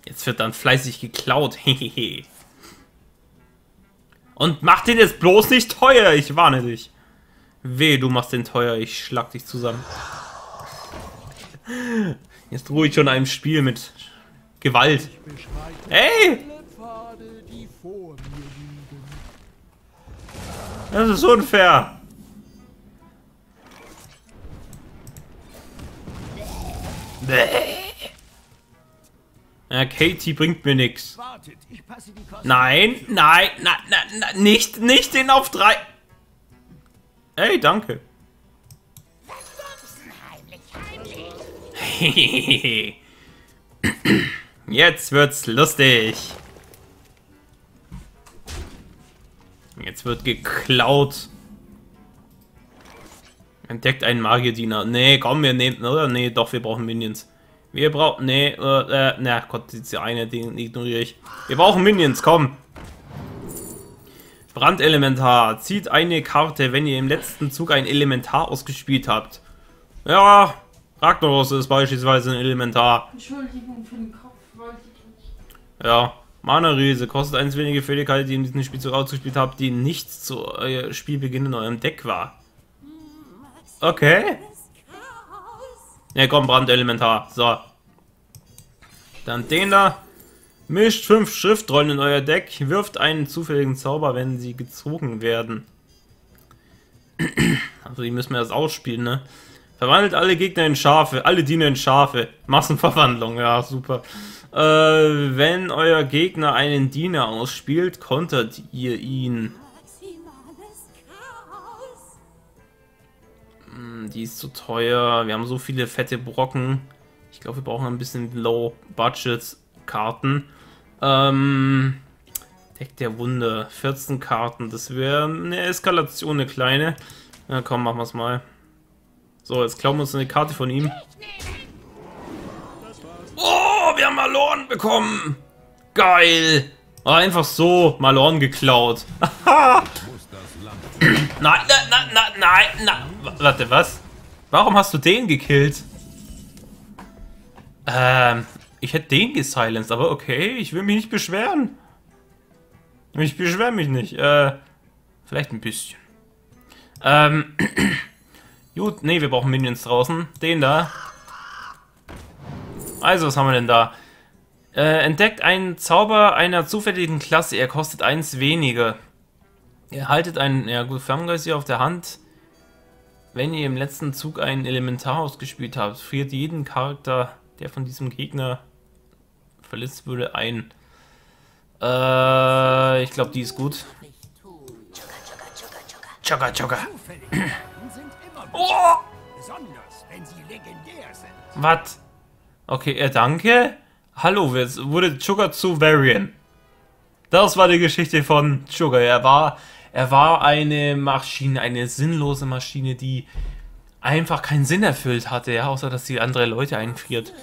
Jetzt wird dann fleißig geklaut. Hehehe. Und mach den jetzt bloß nicht teuer, ich warne dich. Weh, du machst den teuer, ich schlag dich zusammen. Jetzt ruhe ich schon einem Spiel mit Gewalt. Ey! Das ist unfair. Ja, Katie bringt mir nichts. Nein, nein, nein, nein, nicht, nicht den auf drei. Ey, danke. Jetzt wird's lustig. Jetzt wird geklaut. Entdeckt einen Magierdiener. Nee, komm, wir nehmen, oder? Nee, doch, wir brauchen Minions. Wir brauchen, nee, äh, äh, na Gott, diese eine, den ignoriere ich. Wir brauchen Minions, komm. Brandelementar. Zieht eine Karte, wenn ihr im letzten Zug ein Elementar ausgespielt habt. Ja, Ragnaros ist beispielsweise ein Elementar. Entschuldigung für den Kopf, wollte ich nicht. Ja, Mana-Riese kostet eins wenige Fähigkeit, die in diesem Spielzug ausgespielt habt, die nicht zu euer Spielbeginn in eurem Deck war. Okay. Ne, komm, Brandelementar. So. Dann den da. Mischt fünf Schriftrollen in euer Deck, wirft einen zufälligen Zauber, wenn sie gezogen werden. Also die müssen wir erst ausspielen, ne? Verwandelt alle Gegner in Schafe, alle Diener in Schafe. Massenverwandlung, ja, super. Äh, wenn euer Gegner einen Diener ausspielt, kontert ihr ihn. Hm, die ist zu teuer. Wir haben so viele fette Brocken. Ich glaube, wir brauchen ein bisschen Low-Budget-Karten. Ähm, Deck der Wunder. 14 Karten. Das wäre eine Eskalation, eine kleine. Na komm, machen wir es mal. So, jetzt klauen wir uns eine Karte von ihm. Oh, wir haben Malorn bekommen. Geil. Einfach so Malorn geklaut. nein, nein, nein, nein, nein, nein. Warte, was? Warum hast du den gekillt? Ähm, ich hätte den gesilenced, aber okay, ich will mich nicht beschweren. Ich beschwere mich nicht. Äh, vielleicht ein bisschen. Ähm, gut, nee, wir brauchen Minions draußen. Den da. Also, was haben wir denn da? Äh, entdeckt einen Zauber einer zufälligen Klasse. Er kostet eins weniger. Ihr haltet einen, ja gut, Ferngeist hier auf der Hand. Wenn ihr im letzten Zug einen Elementar ausgespielt habt, friert jeden Charakter, der von diesem Gegner verletzt würde, ein. Äh, ich glaube, die ist gut. Chugga, chugga. oh! Besonders, wenn sie legendär sind. Was? Okay, äh, danke. Hallo, jetzt wurde Sugar zu Varian. Das war die Geschichte von Sugar. Er war, er war eine Maschine, eine sinnlose Maschine, die einfach keinen Sinn erfüllt hatte, ja, außer dass sie andere Leute einfriert.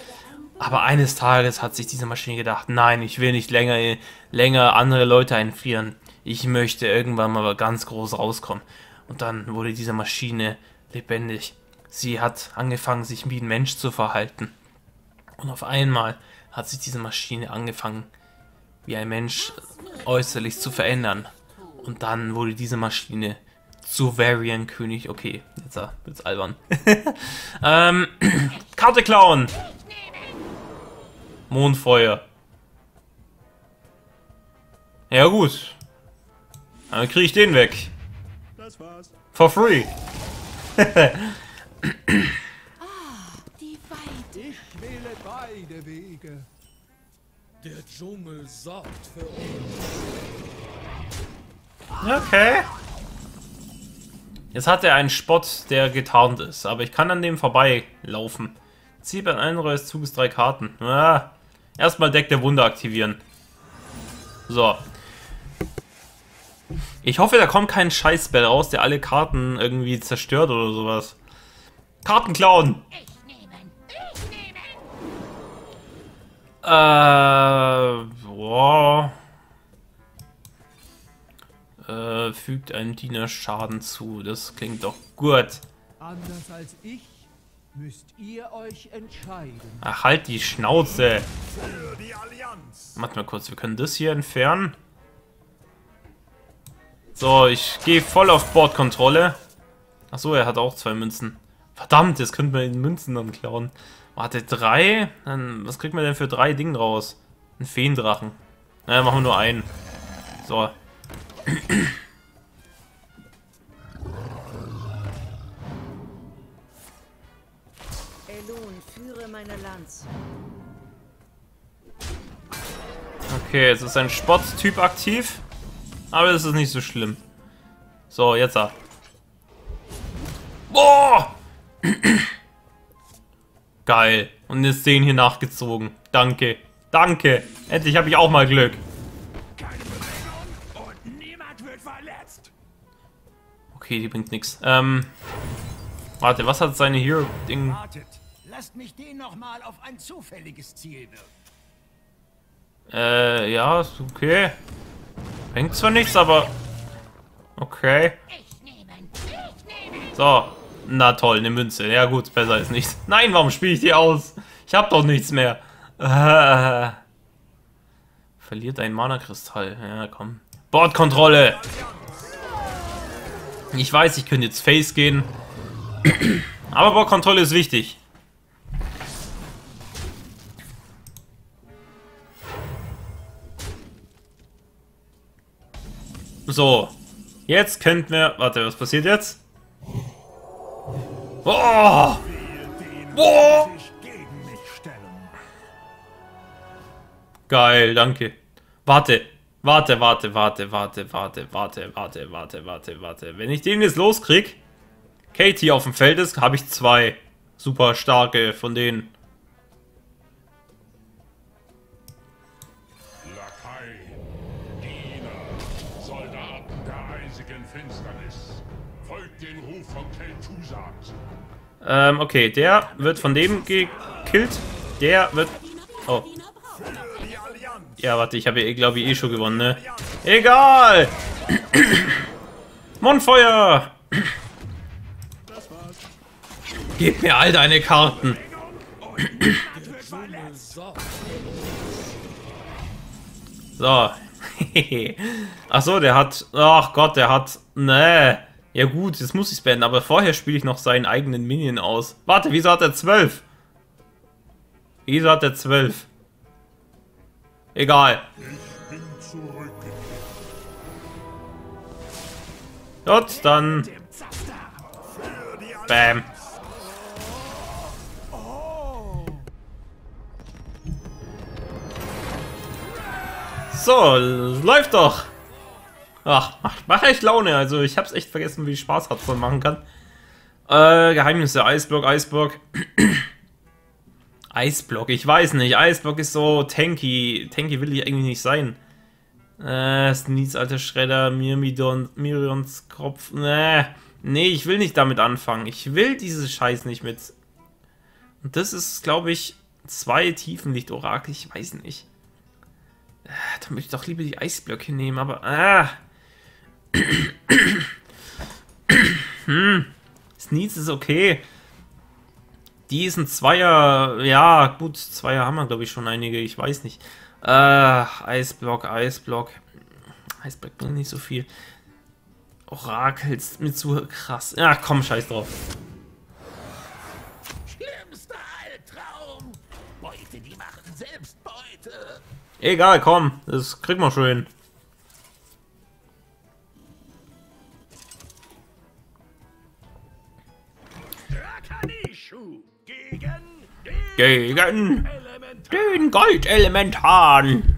Aber eines Tages hat sich diese Maschine gedacht, nein, ich will nicht länger, länger andere Leute einfrieren. Ich möchte irgendwann mal ganz groß rauskommen. Und dann wurde diese Maschine lebendig. Sie hat angefangen, sich wie ein Mensch zu verhalten. Und auf einmal hat sich diese Maschine angefangen, wie ein Mensch äußerlich zu verändern. Und dann wurde diese Maschine zu Varian König. Okay, jetzt wird's albern. ähm, Karte klauen! Mondfeuer. Ja gut. Dann kriege ich den weg. For free. Der Dschungel sorgt für uns. Okay. Jetzt hat er einen Spott, der getarnt ist, aber ich kann an dem vorbeilaufen. Zieh beim Einrohr des Zuges drei Karten. Ah, erstmal Deck der Wunder aktivieren. So. Ich hoffe, da kommt kein Scheißbell raus, der alle Karten irgendwie zerstört oder sowas. Karten klauen! Äh, boah. Äh, fügt einem Diener Schaden zu. Das klingt doch gut. Anders als ich müsst ihr euch entscheiden. Ach, halt die Schnauze. Für die Allianz. Warte mal kurz, wir können das hier entfernen. So, ich gehe voll auf Bordkontrolle. Achso, er hat auch zwei Münzen. Verdammt, jetzt könnten wir ihn Münzen dann klauen. Warte, drei? Dann, was kriegt man denn für drei Dinge raus? Ein Feendrachen. Naja, machen wir nur einen. So. Elun, führe meine Lanze. Okay, jetzt ist ein Spott-Typ aktiv. Aber das ist nicht so schlimm. So, jetzt ab. Boah! Geil. Und jetzt den hier nachgezogen. Danke. Danke. Endlich habe ich auch mal Glück. Keine Bewegung und niemand wird verletzt. Okay, die bringt nichts. Ähm. Warte, was hat seine Hero-Ding? Wartet. Lasst mich den nochmal auf ein zufälliges Ziel wirken. Äh, ja, ist okay. Bringt zwar nichts, aber. Okay. So. Na toll, eine Münze. Ja gut, besser ist nichts. Nein, warum spiele ich die aus? Ich habe doch nichts mehr. Äh. Verliert ein Mana-Kristall. Ja, komm. Bordkontrolle! Ich weiß, ich könnte jetzt Face gehen. Aber Bordkontrolle ist wichtig. So. Jetzt könnten wir... Warte, was passiert jetzt? Boah! stellen. Geil, danke. Warte, warte, warte, warte, warte, warte, warte, warte, warte, warte, warte. Wenn ich den jetzt loskrieg, Katie auf dem Feld ist, habe ich zwei super starke von denen. Ähm, okay, der wird von dem gekillt. Der wird... Oh. Ja, warte, ich habe glaube ich, eh schon gewonnen, ne? Egal! Mondfeuer! Gib mir all deine Karten! So. Ach so, der hat... Ach Gott, der hat... Ne. Ja gut, jetzt muss ich es beenden, aber vorher spiele ich noch seinen eigenen Minion aus. Warte, wieso hat er 12? Wieso hat er 12? Egal. Gut, dann... Bam. So, läuft doch. Ach, macht, macht echt Laune. Also ich hab's echt vergessen, wie Spaß hat man machen kann. Äh, Geheimnisse, Eisblock, Eisblock. Eisblock, ich weiß nicht. Eisblock ist so tanky. Tanky will ich eigentlich nicht sein. Äh, Sneeze, alter Schredder, Myrmidon, Mirions Kopf. Nee, nee, ich will nicht damit anfangen. Ich will diese Scheiß nicht mit. Und das ist, glaube ich, zwei Tiefenlicht-Orakel. Ich weiß nicht. Äh, da möchte ich doch lieber die Eisblöcke nehmen, aber. Ah. Hm. Sneeze ist okay. Die ist ein Zweier. Ja, gut, Zweier haben wir, glaube ich, schon einige. Ich weiß nicht. Äh, Eisblock, Eisblock. Eisblock bringt nicht so viel. Orakels mit zu krass. Ja, komm, scheiß drauf. Schlimmster Albtraum. Beute, die machen selbst Beute. Egal, komm. Das kriegt man schön. Gegen den Goldelementan.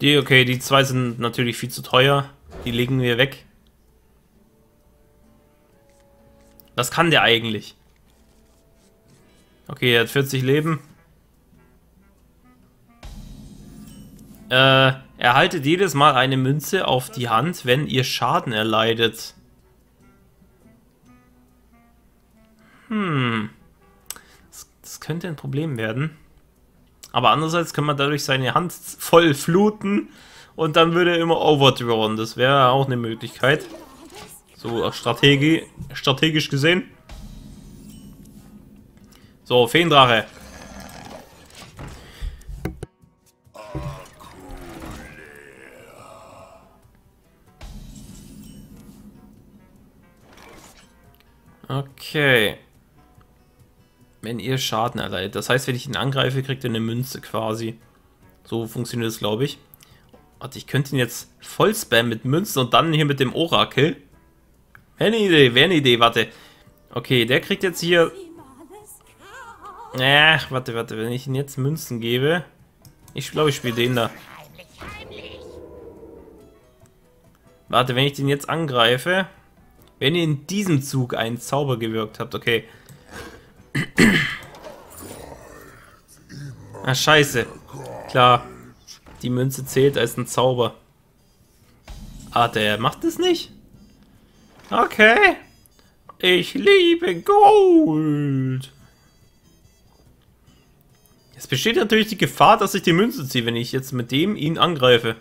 Die, okay, die zwei sind natürlich viel zu teuer. Die legen wir weg. Was kann der eigentlich? Okay, er hat 40 Leben. Äh, erhaltet jedes Mal eine Münze auf die Hand, wenn ihr Schaden erleidet. Hm. Das, das könnte ein Problem werden. Aber andererseits kann man dadurch seine Hand voll fluten und dann würde er immer overdrawn. Das wäre auch eine Möglichkeit. So Strategie, strategisch gesehen. So, Feendrache. Okay. Wenn ihr Schaden erleidet. Das heißt, wenn ich ihn angreife, kriegt er eine Münze quasi. So funktioniert es, glaube ich. Warte, ich könnte ihn jetzt voll spammen mit Münzen und dann hier mit dem Orakel. Wäre eine Idee, wäre eine Idee, warte. Okay, der kriegt jetzt hier... Ach, warte, warte, wenn ich ihn jetzt Münzen gebe... Ich glaube, ich spiele den da. Warte, wenn ich den jetzt angreife... Wenn ihr in diesem Zug einen Zauber gewirkt habt, okay. Ah, scheiße. Klar. Die Münze zählt als ein Zauber. Ah, der macht es nicht? Okay. Ich liebe Gold. Es besteht natürlich die Gefahr, dass ich die Münze ziehe, wenn ich jetzt mit dem ihn angreife.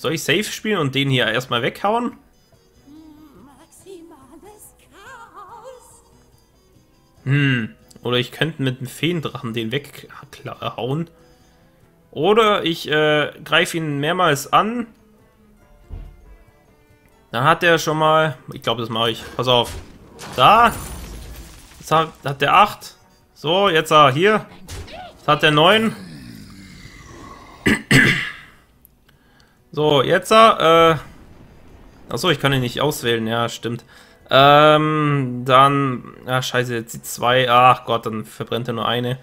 Soll ich safe spielen und den hier erstmal weghauen? Hm. Oder ich könnte mit dem Feendrachen den weghauen. Oder ich äh, greife ihn mehrmals an. Dann hat er schon mal... Ich glaube, das mache ich. Pass auf. Da. Jetzt hat, hat der 8. So, jetzt er hier. Jetzt hat der 9. So, jetzt äh, Achso, ich kann ihn nicht auswählen, ja, stimmt. Ähm, dann. Ach, scheiße, jetzt die zwei. Ach Gott, dann verbrennt er nur eine.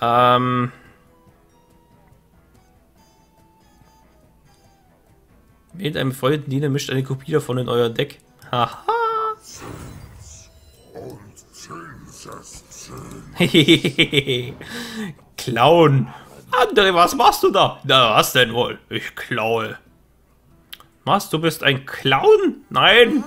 Ähm. Wählt einen befreundeten Diener, mischt eine Kopie davon in euer Deck. Haha. Klauen. André, was machst du da? Na, was denn wohl? Ich klaue. Was? Du bist ein Clown? Nein.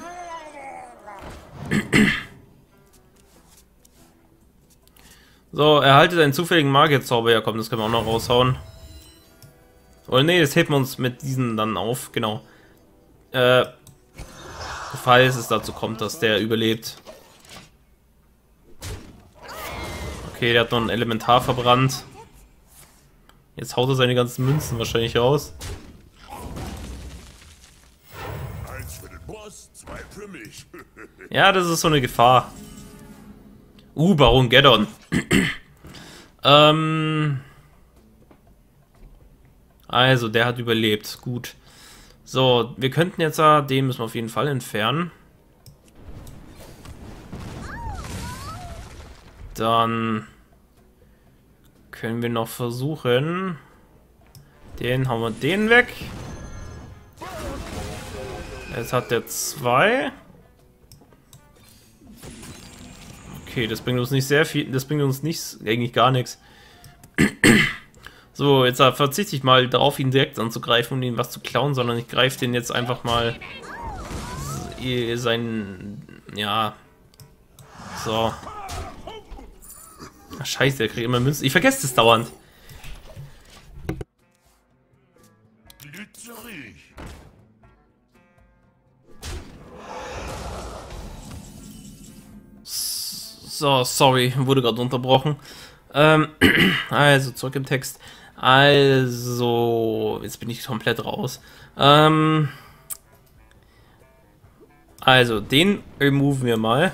So, erhaltet einen zufälligen Magierzauber. Ja, komm, das können wir auch noch raushauen. Oder nee, das heben wir uns mit diesen dann auf. Genau. Äh, falls es dazu kommt, dass der überlebt. Okay, der hat noch ein Elementar verbrannt. Jetzt haut er seine ganzen Münzen wahrscheinlich raus. Ja, das ist so eine Gefahr. Uh, Baron Geddon. ähm. Also, der hat überlebt. Gut. So, wir könnten jetzt, äh, den müssen wir auf jeden Fall entfernen. Dann können wir noch versuchen. Den haben wir den weg. Jetzt hat der zwei. Okay, das bringt uns nicht sehr viel. Das bringt uns nichts, eigentlich gar nichts. So, jetzt verzichte ich mal darauf, ihn direkt anzugreifen und ihm was zu klauen, sondern ich greife den jetzt einfach mal seinen. Ja. So. Ach, scheiße, der kriegt immer Münzen. Ich vergesse das dauernd. So, sorry, wurde gerade unterbrochen. Ähm, also, zurück im Text. Also, jetzt bin ich komplett raus. Ähm, also, den removen wir mal.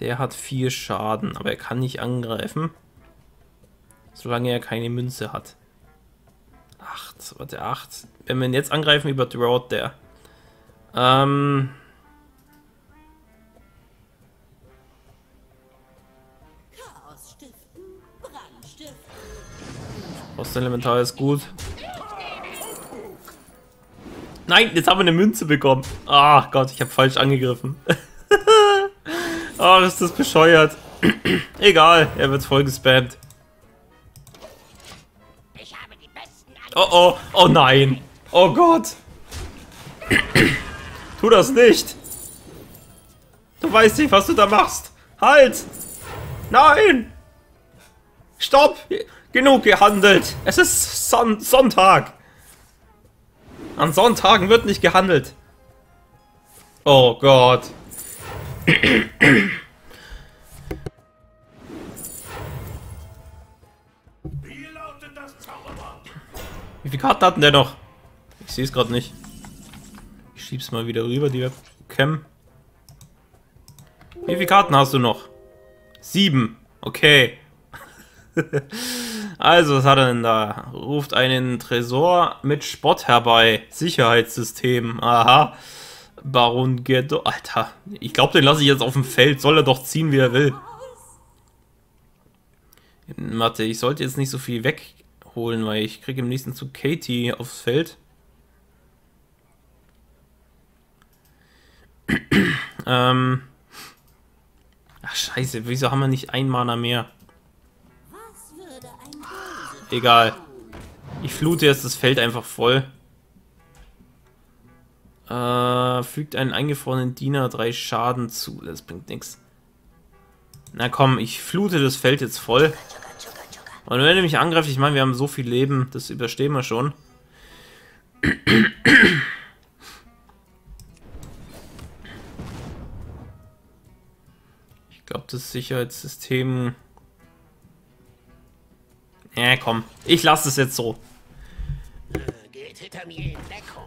Der hat vier Schaden, aber er kann nicht angreifen. Solange er keine Münze hat. Acht, warte, acht. Wenn wir ihn jetzt angreifen, überdrawt der. Ähm... Elementar ist gut. Nein, jetzt haben wir eine Münze bekommen. Ach Gott, ich habe falsch angegriffen. oh, ist das bescheuert. Egal, er wird voll gespammt. Oh oh, oh nein. Oh Gott. tu das nicht. Du weißt nicht, was du da machst. Halt. Nein. Stopp. Genug gehandelt. Es ist Son Sonntag. An Sonntagen wird nicht gehandelt. Oh Gott. Wie viele Karten hatten der noch? Ich sehe es gerade nicht. Ich schieb's mal wieder rüber, die Webcam. Wie viele Karten hast du noch? Sieben. Okay. Also, was hat er denn da? Ruft einen Tresor mit Spott herbei. Sicherheitssystem. Aha. Baron Ghetto. Alter, ich glaube, den lasse ich jetzt auf dem Feld. Soll er doch ziehen, wie er will. Warte, ich sollte jetzt nicht so viel wegholen, weil ich kriege im nächsten Zug Katie aufs Feld. ähm. Ach, scheiße, wieso haben wir nicht ein Mana mehr? Egal. Ich flute jetzt das Feld einfach voll. Äh, fügt einen eingefrorenen Diener drei Schaden zu. Das bringt nichts. Na komm, ich flute das Feld jetzt voll. Und wenn er mich angreift, ich meine, wir haben so viel Leben, das überstehen wir schon. Ich glaube, das Sicherheitssystem ja, komm. Ich lasse es jetzt so. Geht hinter mir in Deckung.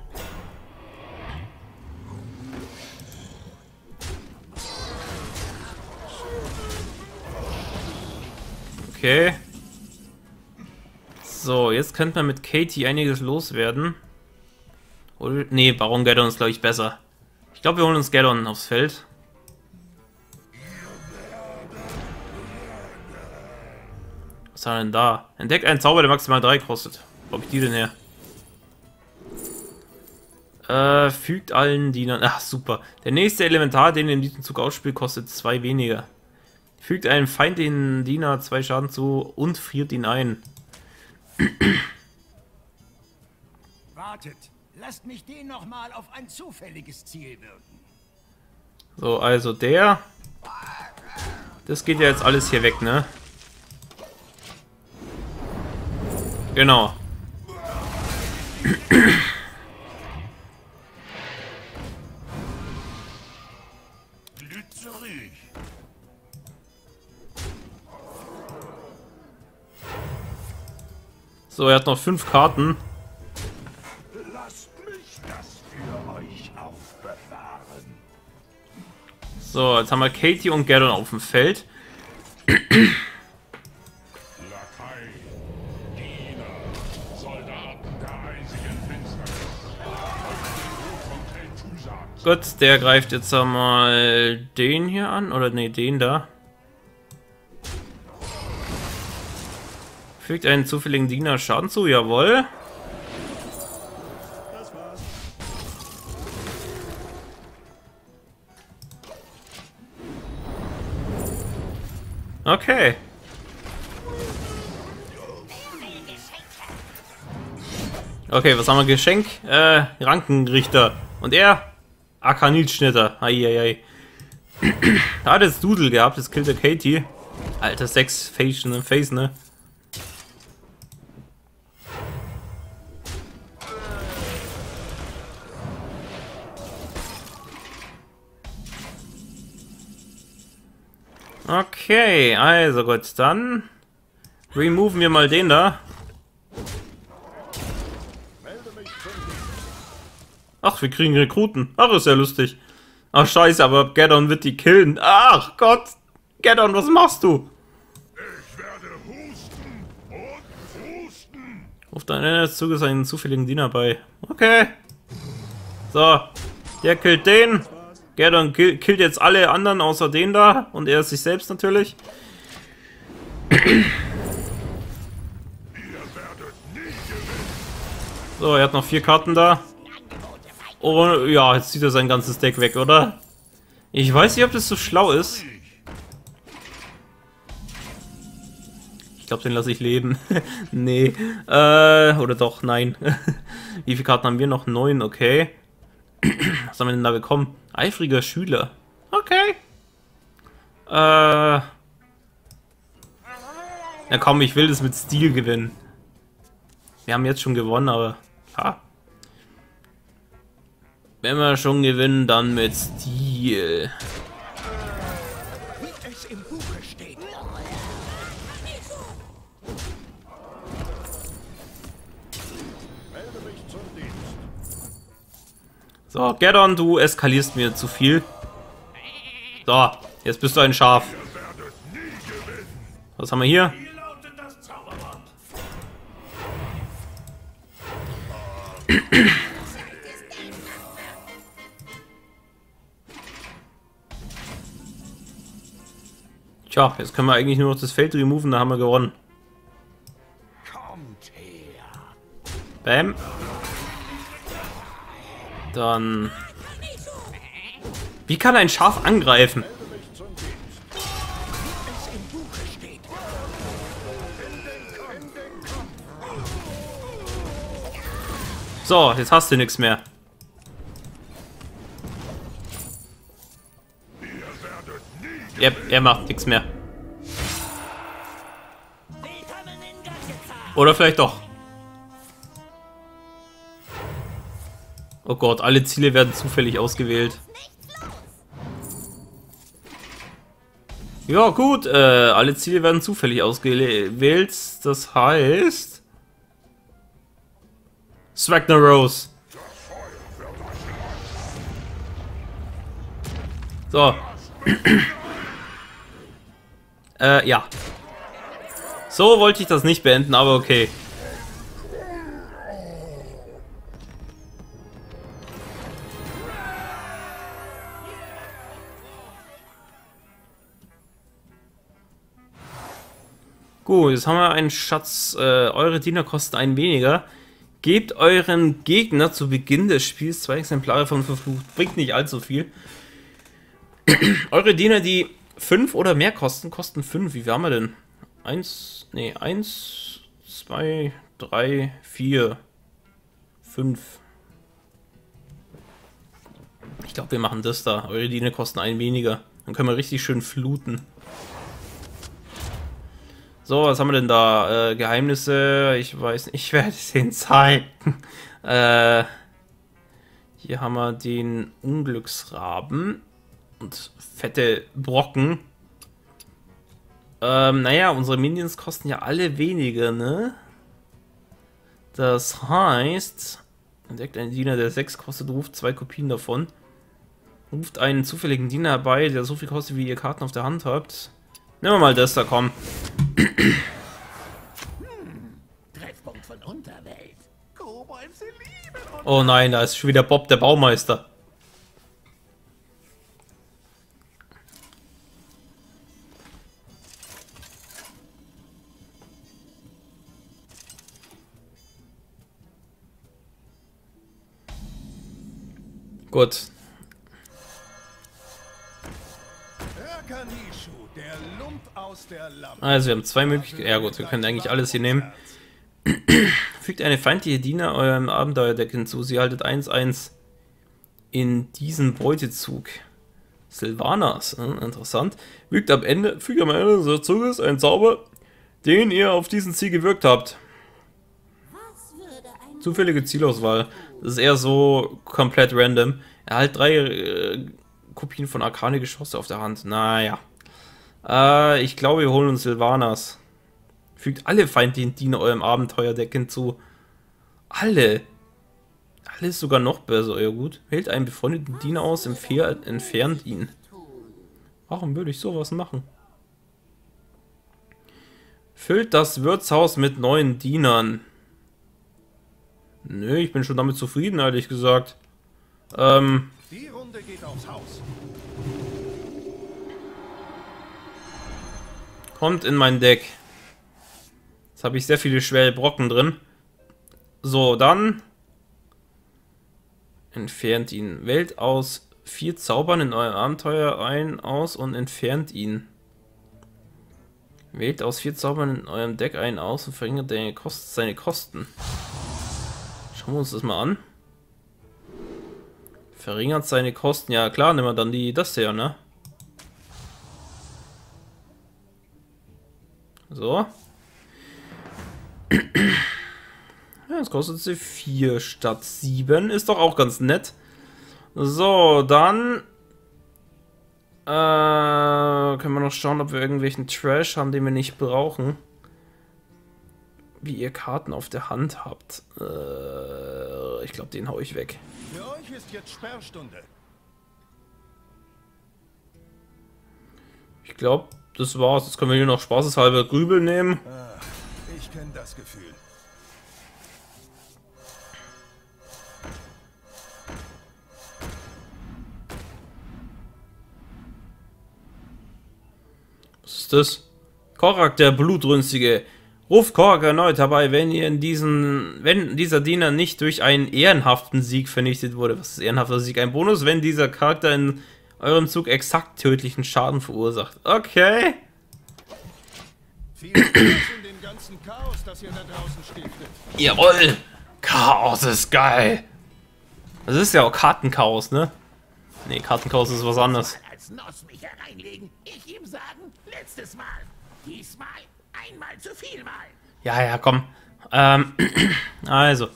Okay. So, jetzt könnte man mit Katie einiges loswerden. Oder, nee, Baron Geddon ist, glaube ich, besser. Ich glaube, wir holen uns Geddon aufs Feld. Was haben wir denn da? Entdeckt einen Zauber, der maximal 3 kostet. Wo hab ich die denn her? Äh, fügt allen Dienern... Ach, super. Der nächste Elementar, den ihr in diesem Zug ausspielt, kostet 2 weniger. Fügt einem Feind den Diener 2 Schaden zu und friert ihn ein. Wartet. Lasst mich den nochmal auf ein zufälliges Ziel wirken. So, also der... Das geht ja jetzt alles hier weg, ne? Genau. So, er hat noch fünf Karten. Lasst mich das für euch aufbewahren. So, jetzt haben wir Katie und Gaddon auf dem Feld. Gut, der greift jetzt einmal den hier an. Oder nee, den da. Fügt einen zufälligen Diener Schaden zu, jawohl. Okay. Okay, was haben wir? Geschenk? Äh, Rankenrichter. Und er? Arkanitschnitter. Eieiei. da hat jetzt Doodle gehabt, jetzt killt er Katie. Alter, 6 Face, ne? Face, ne? Okay, also gut, dann removen wir mal den da. Ach, wir kriegen Rekruten. Ach, ist ja lustig. Ach, scheiße, aber Gaddon wird die killen. Ach Gott, Gaddon, was machst du? Ich werde husten und husten. Ruft ein Ende des Zuges einen zufälligen Diener bei. Okay. So, der killt den. Gaddon kill, killt jetzt alle anderen außer den da. Und er sich selbst natürlich. So, er hat noch vier Karten da. Oh, ja, jetzt zieht er sein ganzes Deck weg, oder? Ich weiß nicht, ob das so schlau ist. Ich glaube, den lasse ich leben. nee. Äh, oder doch, nein. Wie viele Karten haben wir noch? Neun, okay. Was haben wir denn da bekommen? Eifriger Schüler. Okay. Äh. Ja komm, ich will das mit Stil gewinnen. Wir haben jetzt schon gewonnen, aber... Ja. Wenn wir schon gewinnen, dann mit Stil. Wie es im Buche steht. So, Gaddon, du eskalierst mir zu viel. So, jetzt bist du ein Schaf. Was haben wir hier? Tja, jetzt können wir eigentlich nur noch das Feld removen, da haben wir gewonnen. Bam. Dann... Wie kann ein Schaf angreifen? So, jetzt hast du nichts mehr. Er, er macht nichts mehr. Oder vielleicht doch. Oh Gott, alle Ziele werden zufällig ausgewählt. Ja, gut, äh, alle Ziele werden zufällig ausgewählt. Das heißt... Swagner Rose. So. Äh, ja. So wollte ich das nicht beenden, aber okay. Gut, jetzt haben wir einen Schatz. Äh, eure Diener kosten ein weniger. Gebt euren Gegner zu Beginn des Spiels zwei Exemplare von Verflucht. Bringt nicht allzu viel. eure Diener, die fünf oder mehr kosten, kosten fünf. Wie viel haben wir denn? Eins, nee, eins, zwei, drei, vier, fünf. Ich glaube, wir machen das da. Eure Diener kosten einen weniger. Dann können wir richtig schön fluten. So, was haben wir denn da? Äh, Geheimnisse, ich weiß nicht, ich werde es Ihnen zeigen. äh, hier haben wir den Unglücksraben und fette Brocken. Ähm, naja, unsere Minions kosten ja alle weniger, ne? Das heißt, entdeckt einen Diener, der 6 kostet, ruft zwei Kopien davon. Ruft einen zufälligen Diener herbei, der so viel kostet, wie ihr Karten auf der Hand habt. Nehmen wir mal das da, komm. Oh nein, da ist schon wieder Bob, der Baumeister. Gut. Also wir haben zwei Möglichkeiten. Ja gut, wir können eigentlich alles hier nehmen. Fügt eine feindliche Diener eurem Abenteuerdeck hinzu. Sie haltet 1-1 in diesen Beutezug. Silvanas, hm, interessant. Fügt am Ende, fügt am Ende des Zuges einen Zauber, den ihr auf diesen Ziel gewirkt habt. Zufällige Zielauswahl. Das ist eher so komplett random. Er hat drei äh, Kopien von Arkane Geschosse auf der Hand. Naja. Äh, ich glaube, wir holen uns Silvanas. Fügt alle feindlichen Diener eurem Abenteuerdeck hinzu. Alle. Alles sogar noch besser, ja gut. Wählt einen befreundeten Diener aus, entfernt ihn. Warum würde ich sowas machen? Füllt das Wirtshaus mit neuen Dienern. Nö, ich bin schon damit zufrieden, ehrlich gesagt. Ähm. Die Runde geht aufs Haus. Kommt in mein Deck. Jetzt habe ich sehr viele schwere Brocken drin. So, dann entfernt ihn. Wählt aus vier Zaubern in eurem Abenteuer ein, aus und entfernt ihn. Wählt aus vier Zaubern in eurem Deck ein aus und verringert seine Kosten. Schauen wir uns das mal an. Verringert seine Kosten. Ja klar, nehmen wir dann die das her, ne? So. Ja, jetzt kostet sie 4 statt 7. Ist doch auch ganz nett. So, dann äh, können wir noch schauen, ob wir irgendwelchen Trash haben, den wir nicht brauchen. Wie ihr Karten auf der Hand habt. Äh, ich glaube, den hau ich weg. Für euch ist jetzt Sperrstunde. Ich glaube, das war's. Jetzt können wir hier noch spaßeshalber Grübel nehmen. Ah, ich kenne das Gefühl. Was ist das? Korak, der Blutrünstige. Ruft Korak erneut herbei, wenn ihr in diesen, wenn dieser Diener nicht durch einen ehrenhaften Sieg vernichtet wurde. Was ist ehrenhafter Sieg? Ein Bonus, wenn dieser Charakter in eurem Zug exakt tödlichen Schaden verursacht. Okay. Chaos. Jawohl. Chaos ist geil. Das ist ja auch Kartenchaos, ne? Ne, Kartenchaos ist was anderes. als Noss mich hereinlegen. Ich ihm sagen, letztes Mal. Diesmal einmal zu viel Mal. Ja, ja, komm. Ähm, also.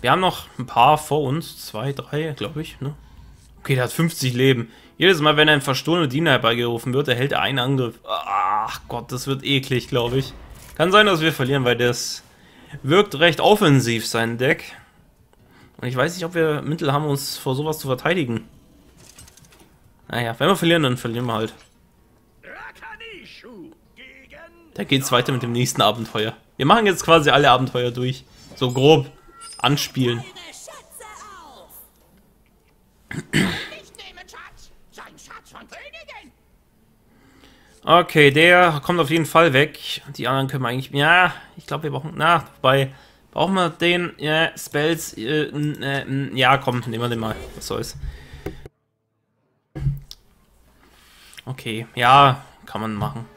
Wir haben noch ein paar vor uns. Zwei, drei, glaube ich, ne? Okay, der hat 50 Leben. Jedes Mal, wenn ein verstohlener Diener herbeigerufen wird, erhält er einen Angriff. Ach Gott, das wird eklig, glaube ich. Kann sein, dass wir verlieren, weil das wirkt recht offensiv, sein Deck. Und ich weiß nicht, ob wir Mittel haben, uns vor sowas zu verteidigen. Naja, wenn wir verlieren, dann verlieren wir halt. Da geht's weiter mit dem nächsten Abenteuer. Wir machen jetzt quasi alle Abenteuer durch. So grob anspielen. Okay, der kommt auf jeden Fall weg. Die anderen können wir eigentlich... Ja, ich glaube, wir brauchen... Na, wobei... Brauchen wir den... Ja, Spells... Äh, äh, ja, komm, nehmen wir den mal. Was soll's. Okay, ja, kann man machen.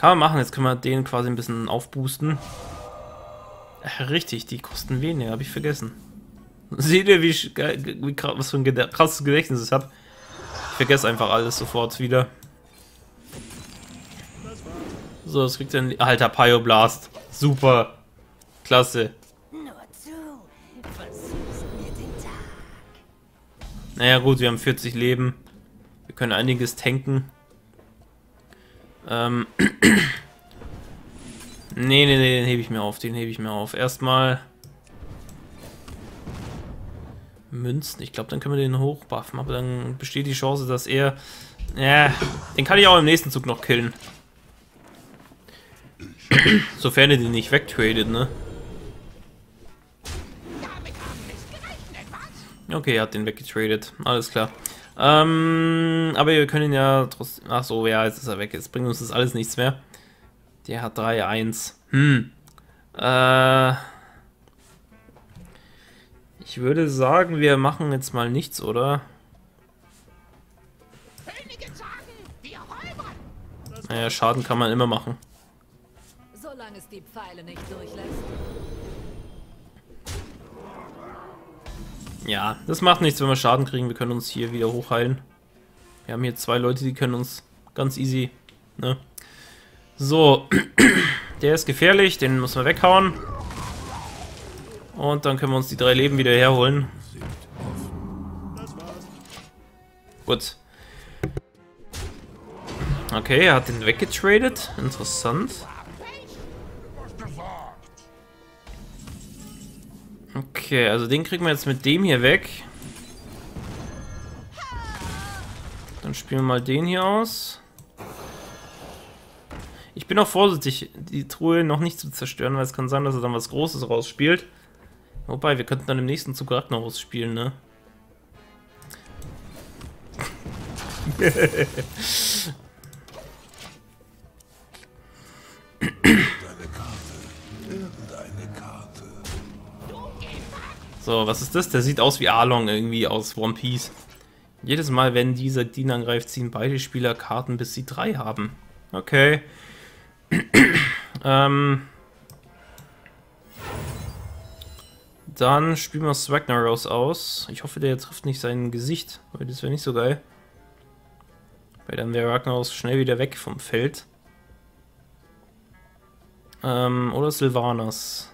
Kann man machen, jetzt können wir den quasi ein bisschen aufboosten. Richtig, die kosten weniger, habe ich vergessen. Seht ihr, wie, ich, wie was für ein krasses Gedächtnis ich habe? Ich vergesse einfach alles sofort wieder. So, das kriegt ein alter Pyroblast. Super. Klasse. Naja gut, wir haben 40 Leben. Wir können einiges tanken. Ähm. nee, nee, nee, den hebe ich mir auf. Den hebe ich mir auf. Erstmal. Münzen. Ich glaube, dann können wir den hochbuffen. Aber dann besteht die Chance, dass er... Ja, den kann ich auch im nächsten Zug noch killen. Sofern er den nicht wegtradet, ne? Okay, er hat den weggetradet. Alles klar. Ähm, aber wir können ja trotzdem... Ach so, ja, jetzt ist er weg. Jetzt bringt uns das alles nichts mehr. Der hat 3-1. Hm. Äh... Ich würde sagen, wir machen jetzt mal nichts, oder? Naja, Schaden kann man immer machen solange es die Pfeile nicht durchlässt. Ja, das macht nichts, wenn wir Schaden kriegen. Wir können uns hier wieder hochheilen. Wir haben hier zwei Leute, die können uns ganz easy, ne? So, der ist gefährlich, den müssen wir weghauen. Und dann können wir uns die drei Leben wieder herholen. Gut. Okay, er hat den weggetradet. Interessant. Okay, also den kriegen wir jetzt mit dem hier weg. Dann spielen wir mal den hier aus. Ich bin auch vorsichtig, die Truhe noch nicht zu zerstören, weil es kann sein, dass er dann was Großes rausspielt. Wobei, wir könnten dann im nächsten Zug Ragnaros spielen, ne? So, was ist das? Der sieht aus wie Arlong irgendwie aus One Piece. Jedes Mal, wenn dieser Diener angreift, ziehen beide Spieler Karten, bis sie drei haben. Okay. ähm. Dann spielen wir Swagnaros aus. Ich hoffe, der trifft nicht sein Gesicht, weil das wäre nicht so geil. Weil dann wäre Ragnaros schnell wieder weg vom Feld. Ähm, oder Sylvanas.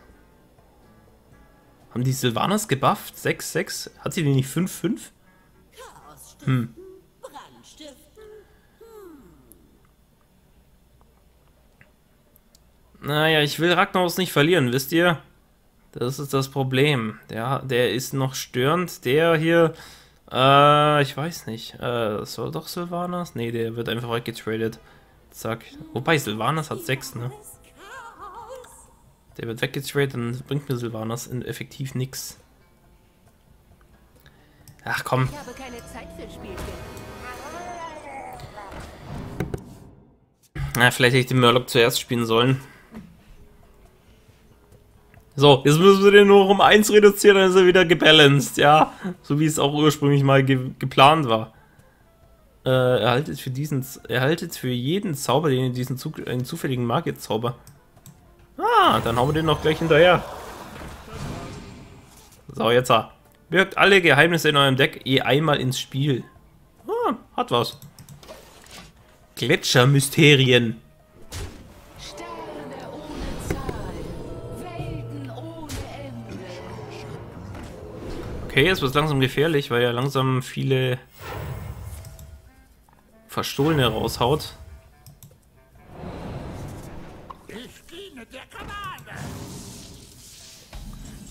Haben die Sylvanas gebufft? 6-6? Hat sie die nicht 5-5? Hm. Naja, ich will Ragnaros nicht verlieren, wisst ihr? Das ist das Problem. Der, der ist noch störend. Der hier, äh, ich weiß nicht. Äh, soll doch Sylvanas? Ne, der wird einfach weggetradet. Zack. Wobei, Sylvanas hat 6, ne? Der wird weggetradet, dann bringt mir Sylvanas effektiv nichts. Ach komm. Ich habe keine Zeit für Spielchen. Na, vielleicht hätte ich den Murloc zuerst spielen sollen. So, jetzt müssen wir den nur um 1 reduzieren, dann ist er wieder gebalanced, ja. So wie es auch ursprünglich mal ge geplant war. Äh, erhaltet für diesen, erhaltet für jeden Zauber, den ihr diesen zu, einen zufälligen Magier-Zauber Ah, dann hauen wir den noch gleich hinterher. So, jetzt ha. Wirkt alle Geheimnisse in eurem Deck je einmal ins Spiel. Ah, hat was. Gletschermysterien. Okay, jetzt wird es langsam gefährlich, weil er langsam viele Verstohlene raushaut.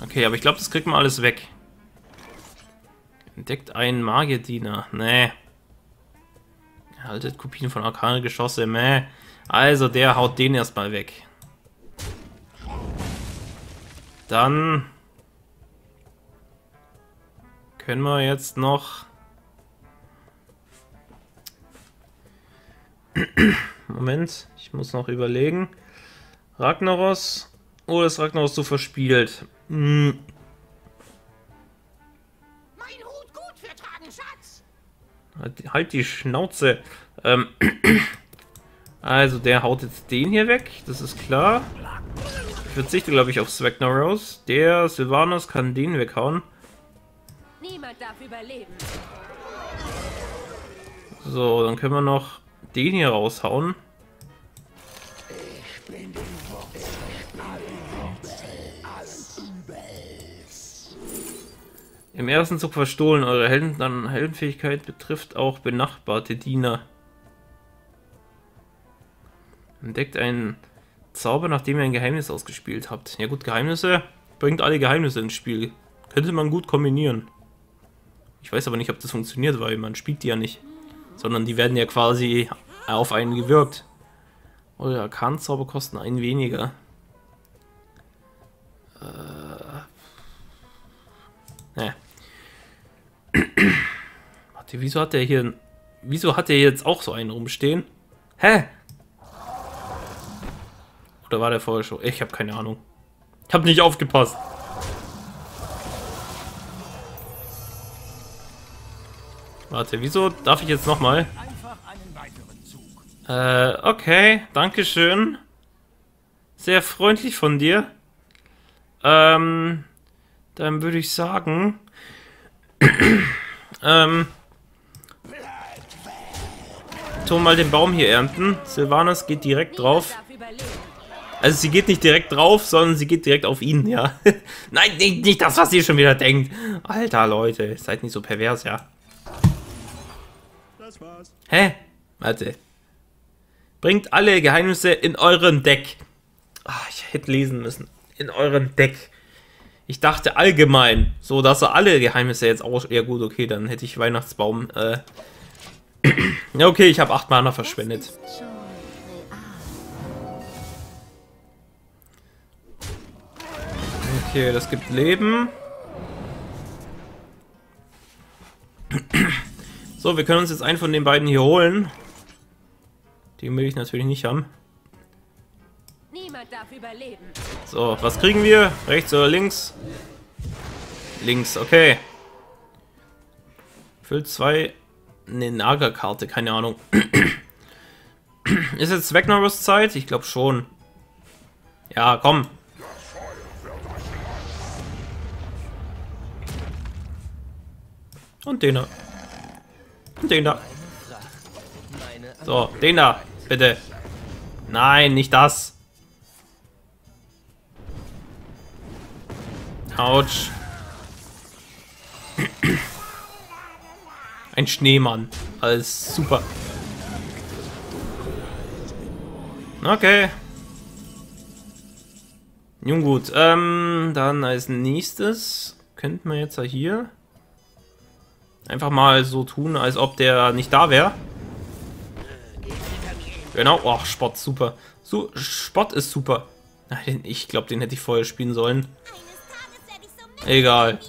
Okay, aber ich glaube, das kriegt man alles weg. Entdeckt einen Magierdiener. Nee. Erhaltet Kopien von Arkane Geschosse. Meh. Also, der haut den erstmal weg. Dann können wir jetzt noch Moment, ich muss noch überlegen. Ragnaros oder ist Ragnaros so verspielt? Hm. Mein Hut gut für tragen, Schatz. Halt, halt die Schnauze. Ähm, also, der haut jetzt den hier weg, das ist klar. Ich verzichte, glaube ich, auf Swagnaros. Der Sylvanos kann den weghauen. Niemand darf überleben. So, dann können wir noch den hier raushauen. Im ersten Zug verstohlen. Eure Helden dann Heldenfähigkeit betrifft auch benachbarte Diener. Entdeckt einen Zauber, nachdem ihr ein Geheimnis ausgespielt habt. Ja gut, Geheimnisse bringt alle Geheimnisse ins Spiel. Könnte man gut kombinieren. Ich weiß aber nicht, ob das funktioniert, weil man spielt die ja nicht. Sondern die werden ja quasi auf einen gewirkt. Eure Arkanzauber kosten einen weniger. Äh. Ne. Warte, wieso hat der hier... Wieso hat der jetzt auch so einen rumstehen? Hä? Oder war der vorher schon? Ich habe keine Ahnung. Ich habe nicht aufgepasst. Warte, wieso darf ich jetzt nochmal? Äh, okay, danke schön. Sehr freundlich von dir. Ähm, dann würde ich sagen... ähm... Tu mal den Baum hier ernten. Silvanas geht direkt drauf. Also sie geht nicht direkt drauf, sondern sie geht direkt auf ihn, ja. Nein, nicht, nicht das, was ihr schon wieder denkt. Alter, Leute, seid nicht so pervers, ja. Das war's. Hä? Warte. Bringt alle Geheimnisse in euren Deck. Ah, ich hätte lesen müssen. In euren Deck. Ich dachte allgemein, so dass er alle Geheimnisse jetzt auch. Ja gut, okay, dann hätte ich Weihnachtsbaum. Äh. ja okay, ich habe acht Mana verschwendet. Okay, das gibt Leben. So, wir können uns jetzt einen von den beiden hier holen. Den will ich natürlich nicht haben. Niemand darf überleben. So, was kriegen wir? Rechts oder links? Links, okay. Füllt zwei. Ne, Nagerkarte, keine Ahnung. Ist jetzt Wegnerus Zeit? Ich glaube schon. Ja, komm. Und den da. Und den da. So, den da, bitte. Nein, nicht das. Autsch. Ein Schneemann. Alles super. Okay. Nun gut, ähm, dann als nächstes könnten wir jetzt hier einfach mal so tun, als ob der nicht da wäre. Genau, oh, Spott, super. So, Spott ist super. Ich glaube, den hätte ich vorher spielen sollen. Egal.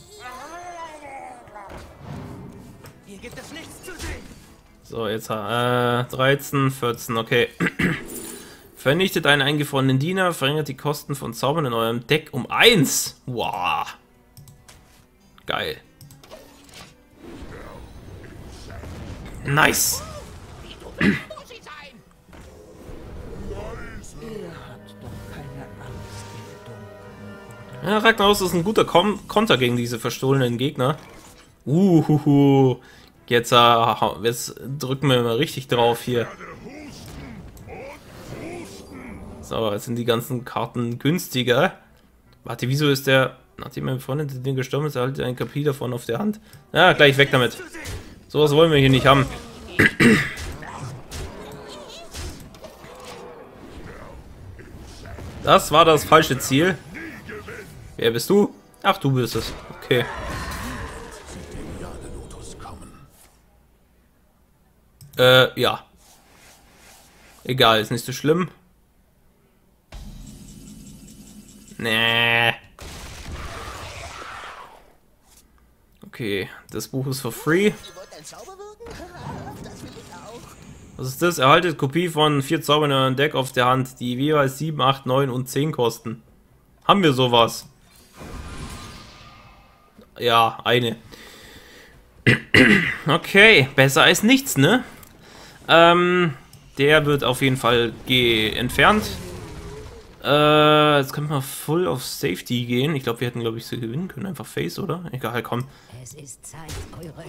So, jetzt äh, 13, 14, okay. Vernichtet einen eingefrorenen Diener, verringert die Kosten von Zaubern in eurem Deck um 1. Wow. Geil. Nice. Ja, Ragnaros ist ein guter Kom Konter gegen diese verstohlenen Gegner. Uhuhu. Jetzt, äh, jetzt drücken wir mal richtig drauf hier. So, jetzt sind die ganzen Karten günstiger. Warte, wieso ist der... Nachdem mein Freund den gestorben ist, erhaltet ein Kopie davon auf der Hand. Ja, gleich weg damit. Sowas wollen wir hier nicht haben. Das war das falsche Ziel. Wer bist du? Ach, du bist es. Okay. Äh, ja. Egal, ist nicht so schlimm. Nee. Okay, das Buch ist for free. Was ist das? Erhaltet Kopie von vier Zaubern in eurem Deck auf der Hand, die jeweils 7, 8, 9 und 10 kosten. Haben wir sowas? Ja, eine. Okay, besser als nichts, ne? Ähm, der wird auf jeden Fall entfernt. Äh, jetzt können wir voll auf Safety gehen. Ich glaube, wir hätten, glaube ich, so gewinnen können. Einfach Face, oder? Egal, komm. Es ist Zeit, eure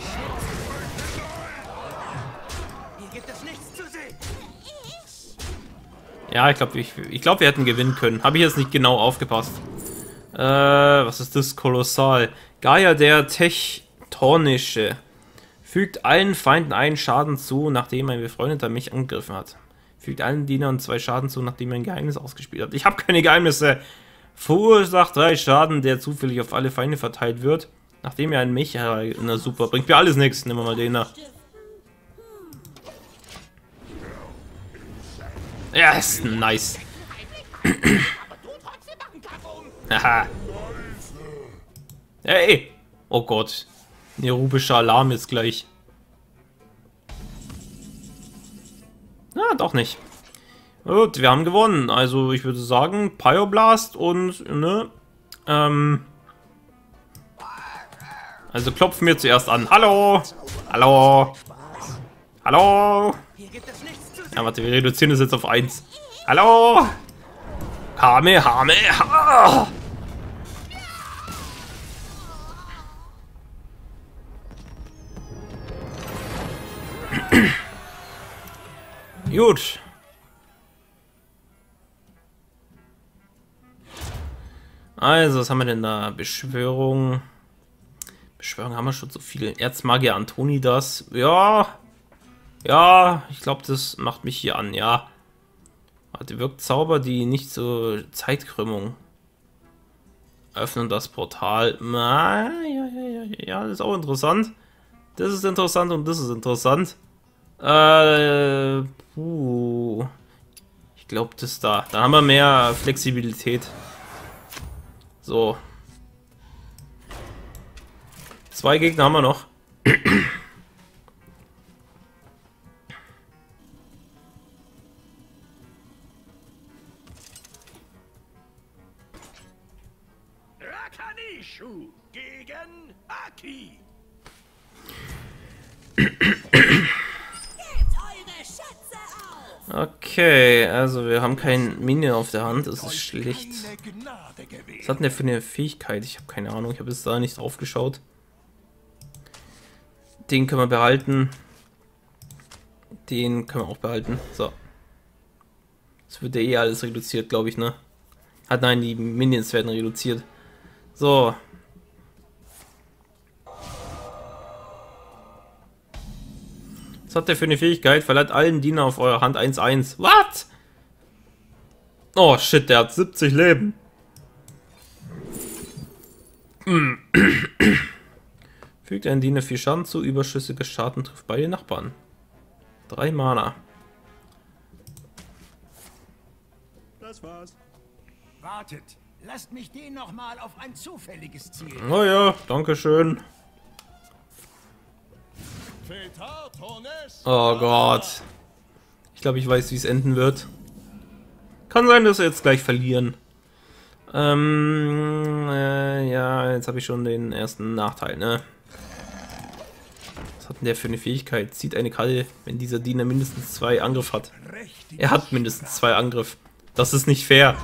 Hier gibt es nichts zu sehen. Ja, ich glaube, ich, ich glaub, wir hätten gewinnen können. Habe ich jetzt nicht genau aufgepasst. Äh, was ist das? Kolossal. Gaia der Tektonische. Fügt allen Feinden einen Schaden zu, nachdem ein Befreundeter mich angegriffen hat. Fügt allen Dienern zwei Schaden zu, nachdem er ein Geheimnis ausgespielt hat. Ich habe keine Geheimnisse. Verursacht drei Schaden, der zufällig auf alle Feinde verteilt wird. Nachdem er einen Mecha... Na super, bringt mir alles nichts. Nehmen wir mal den da. Ist nice. Haha. Hey! Oh Gott. Nerubischer Alarm ist gleich. Na, doch nicht. Gut, wir haben gewonnen. Also ich würde sagen, Pyroblast und, ne, ähm... Also klopfen wir zuerst an. Hallo! Hallo! Hallo! Ja, warte, wir reduzieren das jetzt auf 1. Hallo! Hame, Hame, ha! Gut. Also, was haben wir denn da? Beschwörung. Beschwörung haben wir schon so viele. Erzmagier Antonidas. Ja. Ja, ich glaube, das macht mich hier an, ja. Warte, wirkt Zauber, die nicht so Zeitkrümmung. Öffnen das Portal. Ah, ja, ja, ja, ja, das ist auch interessant. Das ist interessant und das ist interessant. Äh, puh. Ich glaube, das da. Da haben wir mehr Flexibilität. So. Zwei Gegner haben wir noch. Gegen Aki. Okay, also wir haben keinen Minion auf der Hand, das ist schlecht. Was hat denn der für eine Fähigkeit? Ich habe keine Ahnung, ich habe jetzt da nicht drauf geschaut. Den können wir behalten. Den können wir auch behalten. So. Das wird ja eh alles reduziert, glaube ich, ne? Hat nein, die Minions werden reduziert. So. Hat der für eine Fähigkeit? Verleiht allen Diener auf eurer Hand 1-1. Was? Oh shit, der hat 70 Leben. Fügt ein Diener 4 Schaden zu, überschüssiger Schaden trifft beide Nachbarn. 3 Mana. Das war's. Wartet. Lasst mich den noch mal auf ein zufälliges Ziel. Oh ja, danke schön. Oh Gott. Ich glaube, ich weiß, wie es enden wird. Kann sein, dass wir jetzt gleich verlieren. Ähm, äh, ja, jetzt habe ich schon den ersten Nachteil, ne? Was hat denn der für eine Fähigkeit? Zieht eine Karte, wenn dieser Diener mindestens zwei Angriff hat. Er hat mindestens zwei Angriff. Das ist nicht fair.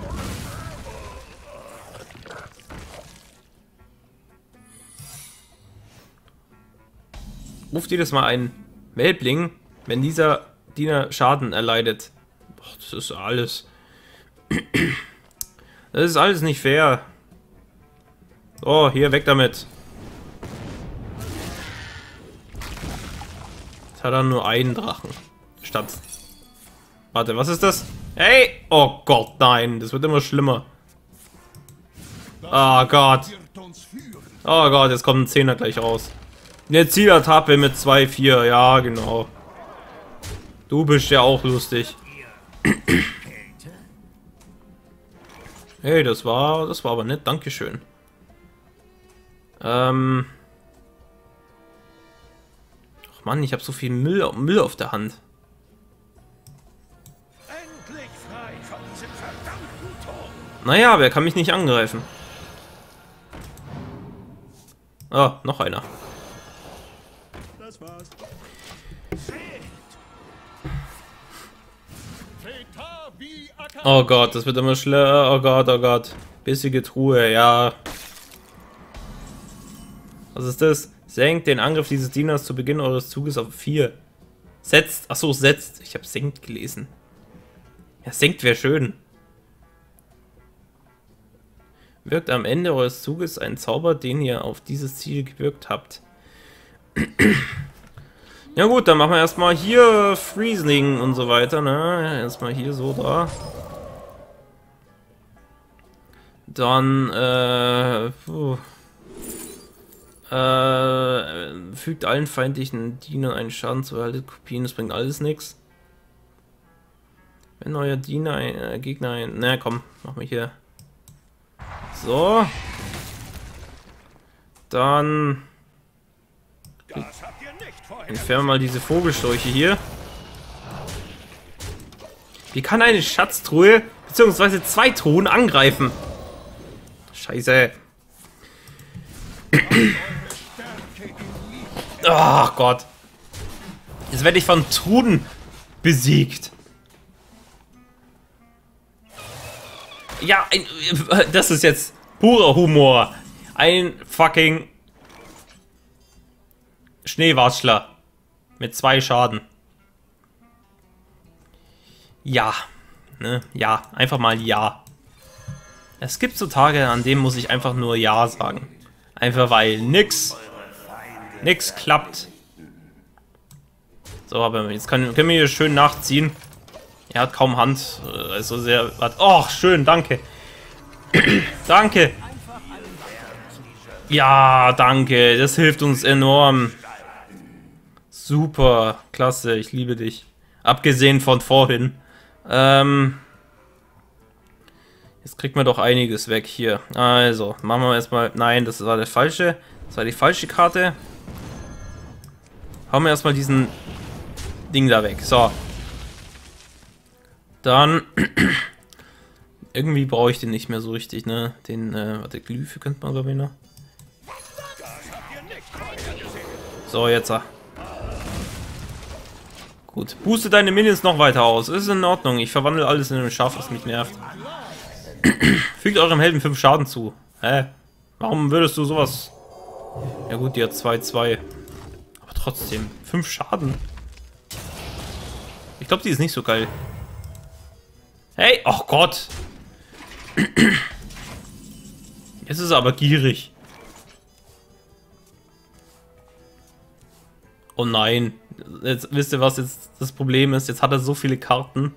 Ruft jedes Mal ein Welbling, wenn dieser Diener Schaden erleidet. Boah, das ist alles. Das ist alles nicht fair. Oh, hier, weg damit. Jetzt hat er nur einen Drachen. Statt... Warte, was ist das? Hey! Oh Gott, nein. Das wird immer schlimmer. Oh Gott. Oh Gott, jetzt kommt ein Zehner gleich raus. Eine Zieletappe mit 2-4, ja, genau. Du bist ja auch lustig. hey, das war, das war aber nett, Dankeschön. Ähm. Ach Mann, ich habe so viel Müll, Müll auf der Hand. Naja, wer kann mich nicht angreifen? Ah, noch einer. Oh Gott, das wird immer schlimmer. Oh Gott, oh Gott. Bissige Truhe, ja. Was ist das? Senkt den Angriff dieses Dieners zu Beginn eures Zuges auf 4. Setzt. Achso, setzt. Ich habe senkt gelesen. Ja, senkt wäre schön. Wirkt am Ende eures Zuges ein Zauber, den ihr auf dieses Ziel gewirkt habt. ja gut, dann machen wir erstmal hier Freezing und so weiter, ne? Erstmal hier so da. Dann, äh, puh. Äh, fügt allen feindlichen Dienern einen Schaden zu, erhaltet Kopien, das bringt alles nichts. Wenn euer Diener ein äh, Gegner ein. Na komm, machen wir hier. So. Dann. Entfernen wir mal diese Vogelscheuche hier. Wie kann eine Schatztruhe beziehungsweise zwei Truhen angreifen? Scheiße. Ach oh Gott. Jetzt werde ich von Truden besiegt. Ja, ein, das ist jetzt purer Humor. Ein fucking Schneewatschler. Mit zwei Schaden. Ja. Ne? Ja. Einfach mal ja. Es gibt so Tage, an denen muss ich einfach nur ja sagen. Einfach weil nix, nix klappt. So, aber jetzt kann, können wir hier schön nachziehen. Er hat kaum Hand. Also sehr. Oh, schön, danke. danke. Ja, danke. Das hilft uns enorm. Super, klasse, ich liebe dich. Abgesehen von vorhin. Ähm, jetzt kriegt man doch einiges weg hier. Also, machen wir erstmal... Nein, das war der falsche. Das war die falsche Karte. Hauen wir erstmal diesen Ding da weg. So, dann... Irgendwie brauche ich den nicht mehr so richtig, ne? Den, äh, warte, Glyphe könnte man glaube ich. So, jetzt. Ah. Gut. Booste deine Minions noch weiter aus. Ist in Ordnung. Ich verwandle alles in ein Schaf, was mich nervt. Fügt eurem Helden 5 Schaden zu. Hä? Warum würdest du sowas... Ja gut, die hat 2-2. Aber trotzdem, 5 Schaden. Ich glaube, die ist nicht so geil. Hey, oh Gott. Jetzt ist er aber gierig. Oh nein. Jetzt wisst ihr, was jetzt das Problem ist? Jetzt hat er so viele Karten.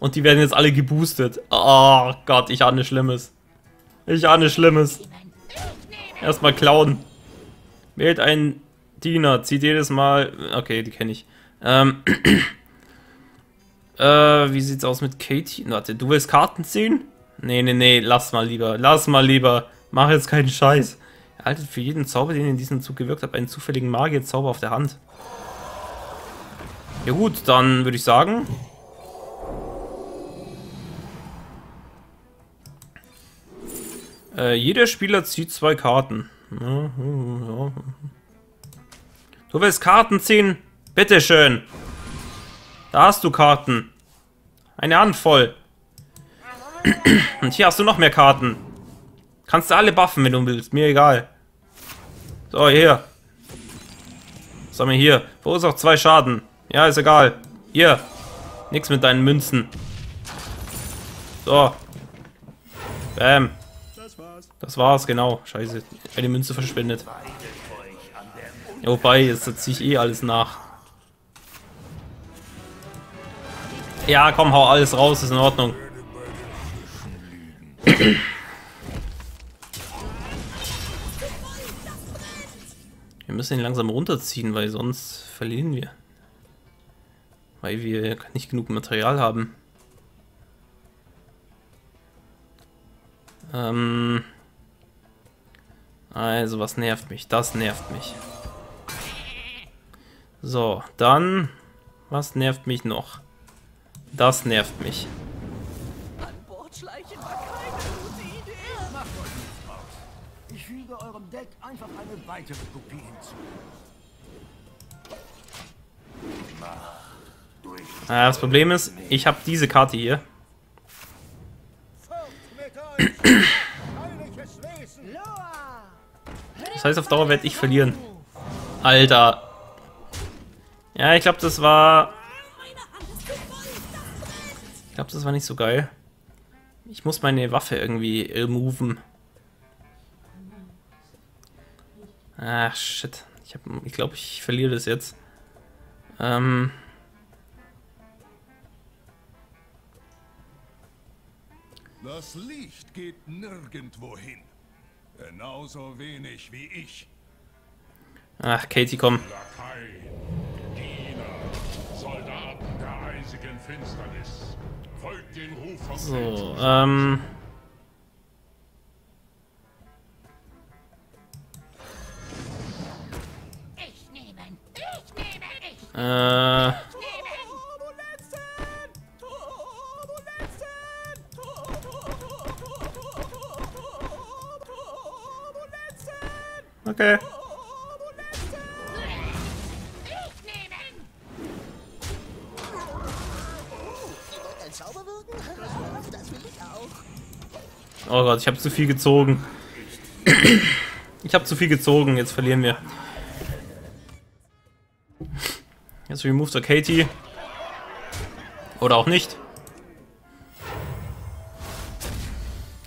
Und die werden jetzt alle geboostet. Oh Gott, ich ahne Schlimmes. Ich ahne Schlimmes. Erstmal klauen. Wählt einen Diener. Zieht jedes Mal... Okay, die kenne ich. Ähm... Äh, wie sieht's aus mit Katie? Warte, du willst Karten ziehen? Nee, nee, nee, lass mal lieber. Lass mal lieber. Mach jetzt keinen Scheiß. Erhaltet für jeden Zauber, den ihr in diesem Zug gewirkt habt, einen zufälligen Magierzauber auf der Hand. Ja gut, dann würde ich sagen... Äh, jeder Spieler zieht zwei Karten. Ja, ja. Du willst Karten ziehen? Bitteschön. Da hast du Karten. Eine Handvoll. Und hier hast du noch mehr Karten. Kannst du alle buffen, wenn du willst. Mir egal. So, hier. Was haben wir hier? Verursacht zwei Schaden. Ja, ist egal. Hier. Nix mit deinen Münzen. So. Bam. Das war's, genau. Scheiße. Eine Münze verschwendet. Ja, wobei, jetzt ziehe ich eh alles nach. Ja, komm, hau alles raus, ist in Ordnung. Wir müssen ihn langsam runterziehen, weil sonst verlieren wir. Weil wir nicht genug Material haben. Ähm also, was nervt mich? Das nervt mich. So, dann... Was nervt mich noch? Das nervt mich. An Bord schleichen war keine gute Idee. Macht euch nichts aus. Ich füge eurem Deck einfach eine weitere Kopie hinzu. Ah, das Problem ist, ich habe diese Karte hier. Das heißt, auf Dauer werde ich verlieren. Alter. Ja, ich glaube, das war... Ich glaube, das war nicht so geil. Ich muss meine Waffe irgendwie äh, moven. Ach, shit. Ich, hab, ich glaube, ich verliere das jetzt. Ähm... Das Licht geht nirgendwo hin. Genauso wenig wie ich. Ach, Katie, komm. Lakai, Diener, Soldaten der eisigen Finsternis. Folgt den Ruf vom So, ähm... Ich nehme, ich nehme, ich Äh... Okay. Oh Gott, ich habe zu viel gezogen. Ich habe zu viel gezogen, jetzt verlieren wir. Jetzt removed er Katie. Oder auch nicht.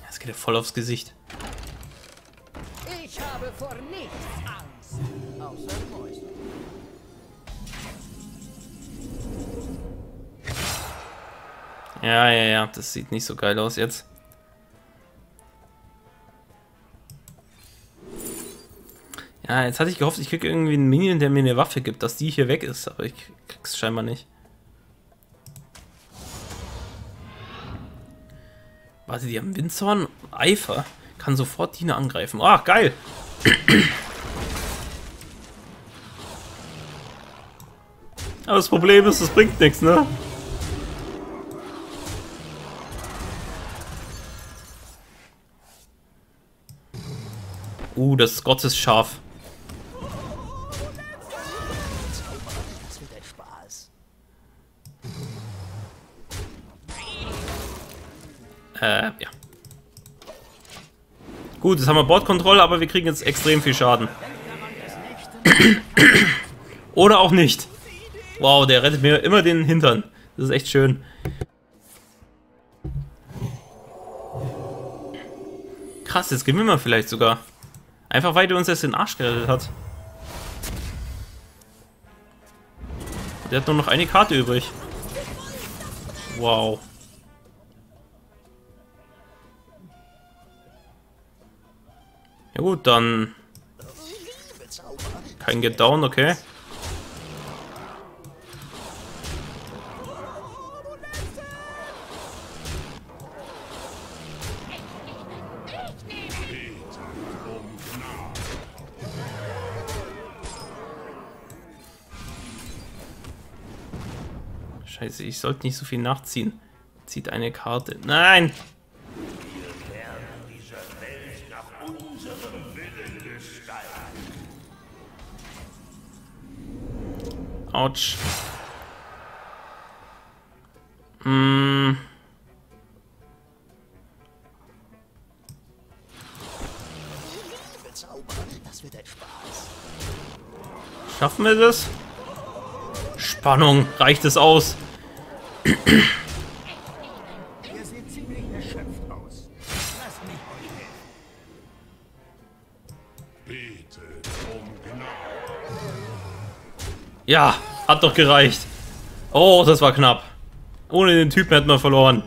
Das geht ja voll aufs Gesicht. Ja, ja, ja, das sieht nicht so geil aus jetzt. Ja, jetzt hatte ich gehofft, ich kriege irgendwie einen Minion, der mir eine Waffe gibt, dass die hier weg ist, aber ich krieg's scheinbar nicht. Warte, die haben Windzorn, Eifer, kann sofort Diener angreifen. Ach, geil! Aber das Problem ist, das bringt nichts, ne? Uh, das wird ein Spaß. Äh, ja. Gut, jetzt haben wir Bordkontrolle, aber wir kriegen jetzt extrem viel Schaden. Oder auch nicht. Wow, der rettet mir immer den Hintern. Das ist echt schön. Krass, jetzt gewinnen wir vielleicht sogar. Einfach weil der uns jetzt den Arsch gerettet hat. Der hat nur noch eine Karte übrig. Wow. Ja gut, dann... Kein Get Down, okay. Scheiße, ich sollte nicht so viel nachziehen. Zieht eine Karte. Nein! Autsch. Spaß. Schaffen wir das? Spannung, reicht es aus? Ihr seht ziemlich erschöpft aus. Lasst mich euch helfen. Betet um Gnade. Ja, hat doch gereicht. Oh, das war knapp. Ohne den Typen hätten wir verloren.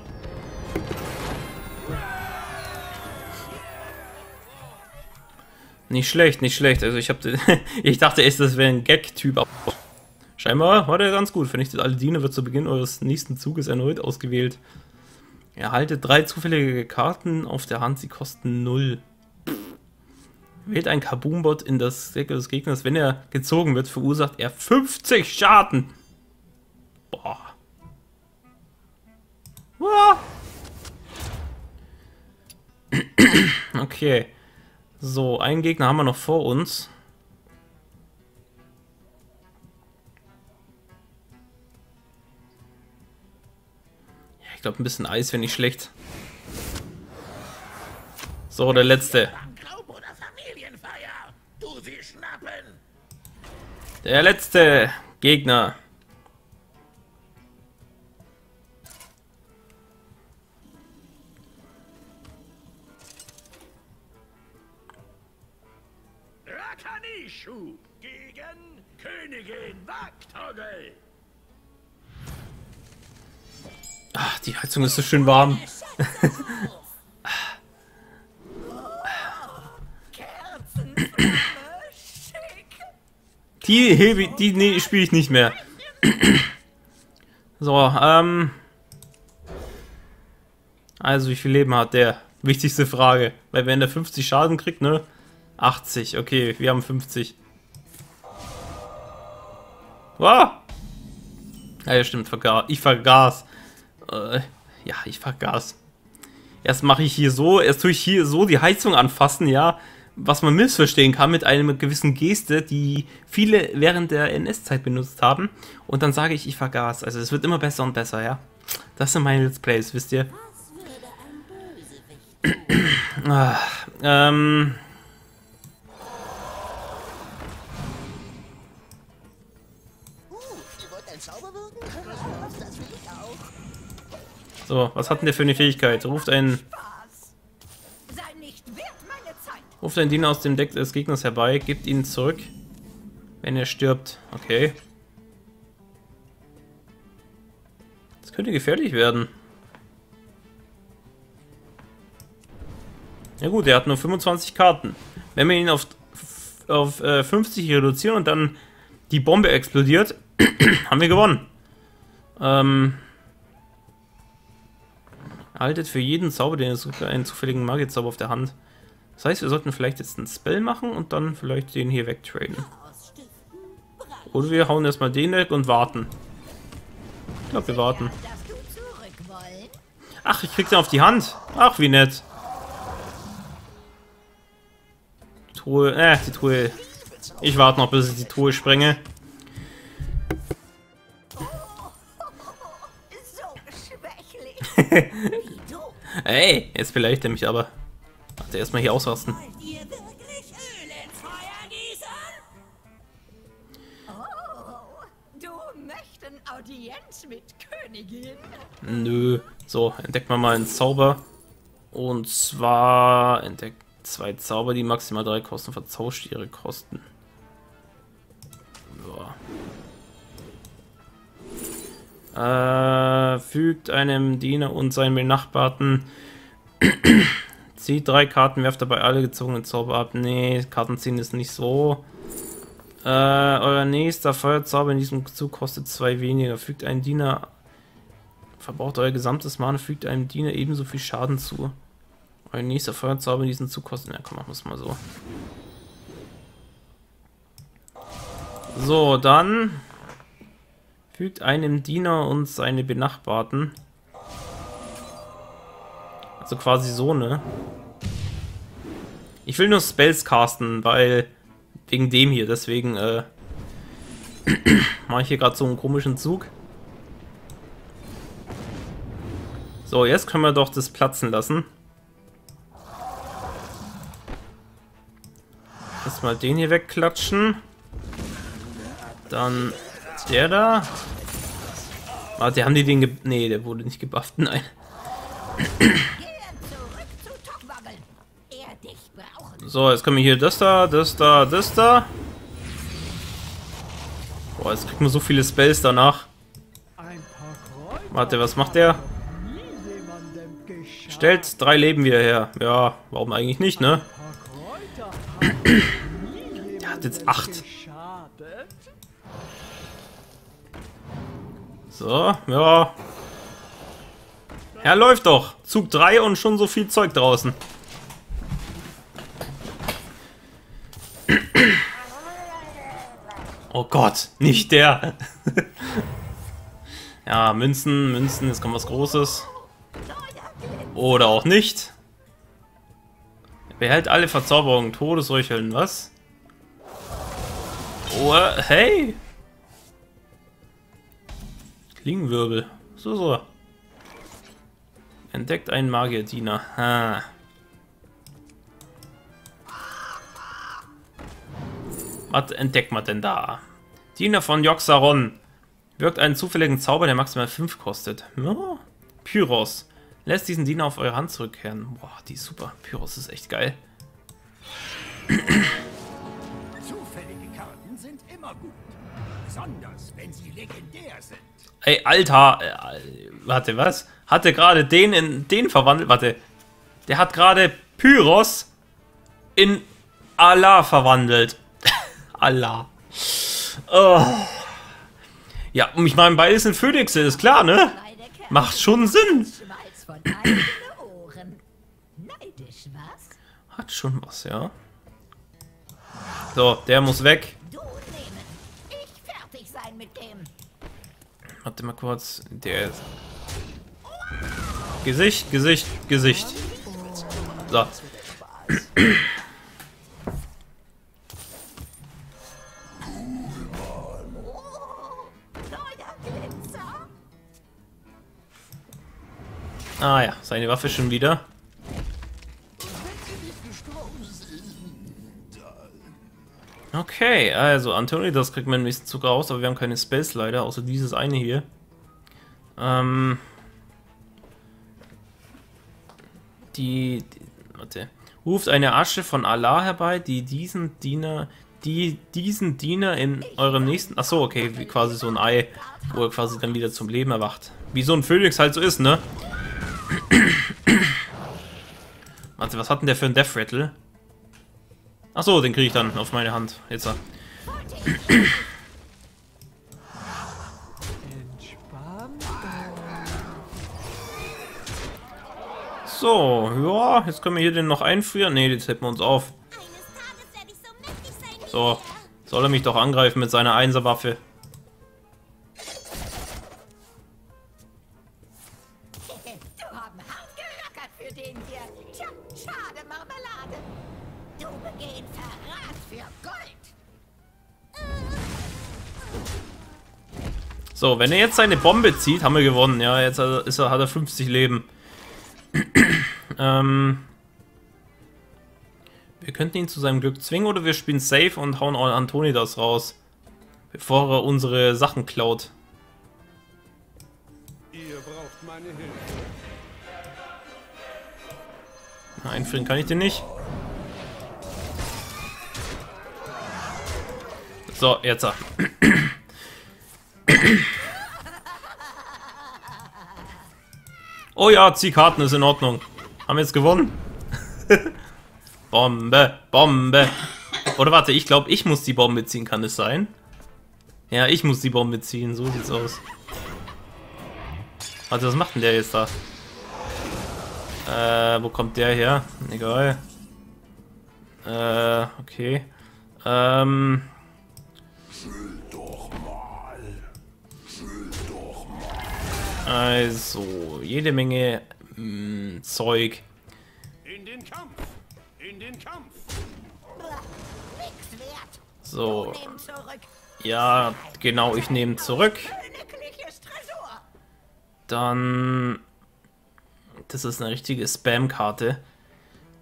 Nicht schlecht, nicht schlecht. Also ich habe, ich dachte erst, das wäre ein Gag-Typ. Scheinbar war der ganz gut. Vernichtet alle Diener, wird zu Beginn eures nächsten Zuges erneut ausgewählt. Erhaltet drei zufällige Karten auf der Hand, sie kosten 0. Wählt ein Kaboom-Bot in das Deck des Gegners. Wenn er gezogen wird, verursacht er 50 Schaden. Boah. Boah. Okay. So, einen Gegner haben wir noch vor uns. Glaube, ein bisschen Eis wäre nicht schlecht. So, der letzte. Der letzte Gegner. Ach, die Heizung ist so schön warm. Die hebe die nee, spiele ich nicht mehr. so, ähm. Also, wie viel Leben hat der? Wichtigste Frage. Weil wenn der 50 Schaden kriegt, ne? 80, okay, wir haben 50. Wow! Ja, stimmt. Ich vergaß. Äh, ja, ich vergaß. Erst mache ich hier so, erst tue ich hier so die Heizung anfassen, ja was man missverstehen kann mit einer gewissen Geste, die viele während der NS-Zeit benutzt haben. Und dann sage ich, ich vergaß. Also es wird immer besser und besser, ja. Das sind meine Let's Plays, wisst ihr. ah, ähm... So, was hat denn der für eine Fähigkeit? Ruft einen Ruft einen Diener aus dem Deck des Gegners herbei, gibt ihn zurück, wenn er stirbt. Okay. Das könnte gefährlich werden. Ja gut, er hat nur 25 Karten. Wenn wir ihn auf, auf äh, 50 reduzieren und dann die Bombe explodiert, haben wir gewonnen. Ähm, erhaltet für jeden Zauber, den es einen zufälligen Magiezauber auf der Hand. Das heißt, wir sollten vielleicht jetzt einen Spell machen und dann vielleicht den hier wegtraden. Oder wir hauen erstmal den weg und warten. Ich glaube, wir warten. Ach, ich krieg den auf die Hand. Ach, wie nett. Truhe, äh, die Truhe. Ich warte noch, bis ich die Truhe sprenge. Ey, jetzt vielleicht er mich aber. Warte, erstmal hier ausrasten. Nö. So, entdeckt man mal einen Zauber. Und zwar entdeckt zwei Zauber, die maximal drei kosten, vertauscht ihre Kosten. Äh, fügt einem Diener und seinen Benachbarten Zieht drei Karten, werft dabei alle gezogenen Zauber ab. Nee, Karten ziehen ist nicht so. Äh, euer nächster Feuerzauber in diesem Zug kostet zwei weniger. Fügt einen Diener. Verbraucht euer gesamtes Mana, fügt einem Diener ebenso viel Schaden zu. Euer nächster Feuerzauber in diesem Zug kostet. Ja, komm, machen wir es mal so. So, dann fügt einem Diener und seine Benachbarten also quasi so, ne? Ich will nur Spells casten, weil wegen dem hier, deswegen äh, mache ich hier gerade so einen komischen Zug. So, jetzt können wir doch das platzen lassen. Erstmal den hier wegklatschen. Dann der da. Warte, haben die den ge... Nee, der wurde nicht gebufft, nein. So, jetzt können wir hier das da, das da, das da. Boah, jetzt kriegt man so viele Spells danach. Warte, was macht der? Stellt drei Leben wieder her. Ja, warum eigentlich nicht, ne? Der hat jetzt acht. So, ja. Ja, läuft doch. Zug 3 und schon so viel Zeug draußen. Oh Gott, nicht der. ja, Münzen, Münzen, jetzt kommt was Großes. Oder auch nicht. Behält alle Verzauberungen, Todesröcheln, was? Oh, hey! Klingenwirbel. So, so. Entdeckt einen Magierdiener. Ha. Was entdeckt man denn da? Diener von Joxaron. Wirkt einen zufälligen Zauber, der maximal 5 kostet. Ja. Pyros. Lässt diesen Diener auf eure Hand zurückkehren. Boah, die ist super. Pyros ist echt geil. Zufällige Karten sind immer gut. Besonders, Ey, Alter. Äh, warte, was? Hatte gerade den in den verwandelt. Warte. Der hat gerade Pyros in Allah verwandelt. Allah. Oh. Ja, ich meine, beides sind Phönixe, ist klar, ne? Macht schon Sinn. Hat schon was, ja. So, der muss weg. Warte mal kurz. Der ist. Gesicht, Gesicht, Gesicht. So. Ah ja, seine Waffe schon wieder. Okay, also Anthony, das kriegt man im nächsten Zug raus, aber wir haben keine Spells leider, außer dieses eine hier. Ähm. Die, die. Warte. Ruft eine Asche von Allah herbei, die diesen Diener. Die diesen Diener in eurem nächsten. Achso, okay, wie quasi so ein Ei, wo er quasi dann wieder zum Leben erwacht. Wie so ein Phönix halt so ist, ne? Warte, was hat denn der für ein Death Rattle? Achso, den kriege ich dann auf meine Hand. Jetzt. So, ja, jetzt können wir hier den noch einfrieren. Ne, jetzt hätten wir uns auf. So, soll er mich doch angreifen mit seiner Einserwaffe. Du So, wenn er jetzt seine Bombe zieht, haben wir gewonnen. Ja, jetzt ist er, hat er 50 Leben. ähm, wir könnten ihn zu seinem Glück zwingen oder wir spielen safe und hauen Antonidas raus. Bevor er unsere Sachen klaut. Ihr braucht meine Hilfe. Einfrieren kann ich den nicht. So, jetzt. Oh ja, zieh Karten, ist in Ordnung. Haben wir jetzt gewonnen? Bombe, Bombe. Oder warte, ich glaube, ich muss die Bombe ziehen, kann es sein? Ja, ich muss die Bombe ziehen, so sieht's aus. Warte, was macht denn der jetzt da? Äh, wo kommt der her? Egal. Äh, okay. Ähm. Also, jede Menge mh, Zeug. In den Kampf! In den Kampf! So. Ja, genau, ich nehme zurück. Dann. Das ist eine richtige Spam-Karte.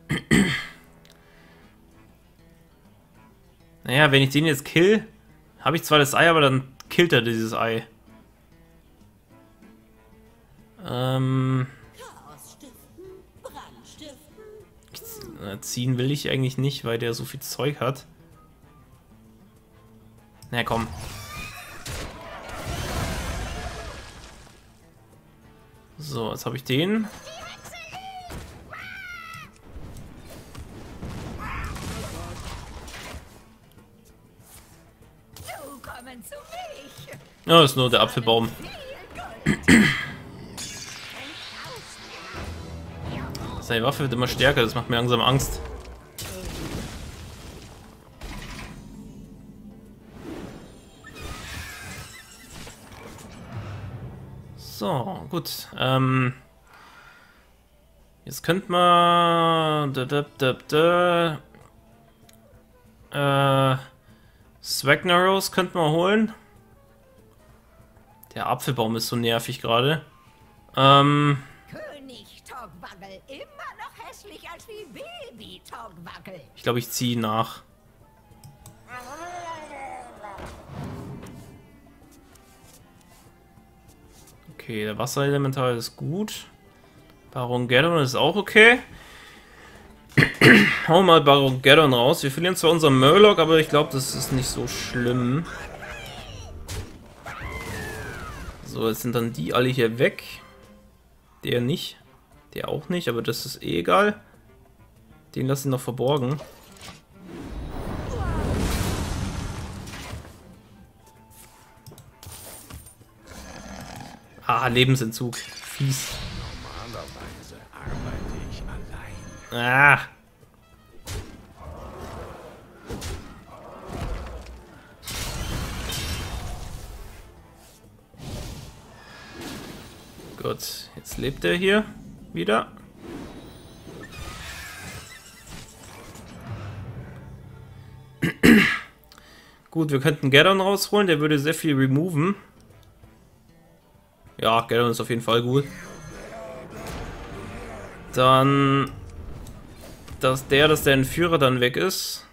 naja, wenn ich den jetzt kill, habe ich zwar das Ei, aber dann killt er dieses Ei. Ähm. Äh, ziehen will ich eigentlich nicht, weil der so viel Zeug hat. Na komm. So, jetzt habe ich den. Ja, ist nur der Apfelbaum. Seine Waffe wird immer stärker, das macht mir langsam Angst. So, gut. Ähm, Jetzt könnte man... Da, da, da, da. Äh, Swagnaros könnte man holen. Der Apfelbaum ist so nervig gerade. Ähm, ich glaube, ich ziehe nach. Okay, der Wasserelementar ist gut. Baron Geddon ist auch okay. Wir mal Baron Geddon raus. Wir verlieren zwar unseren Murloc, aber ich glaube, das ist nicht so schlimm. So, jetzt sind dann die alle hier weg. Der nicht. Der auch nicht, aber das ist eh egal. Den lasse ich noch verborgen. Ah, Lebensentzug. Fies. Normalerweise arbeite ich allein. Ah. Gut, jetzt lebt er hier wieder. Gut, wir könnten Gaddon rausholen, der würde sehr viel removen. Ja, Gaddon ist auf jeden Fall gut. Dann dass der, dass der Entführer dann weg ist.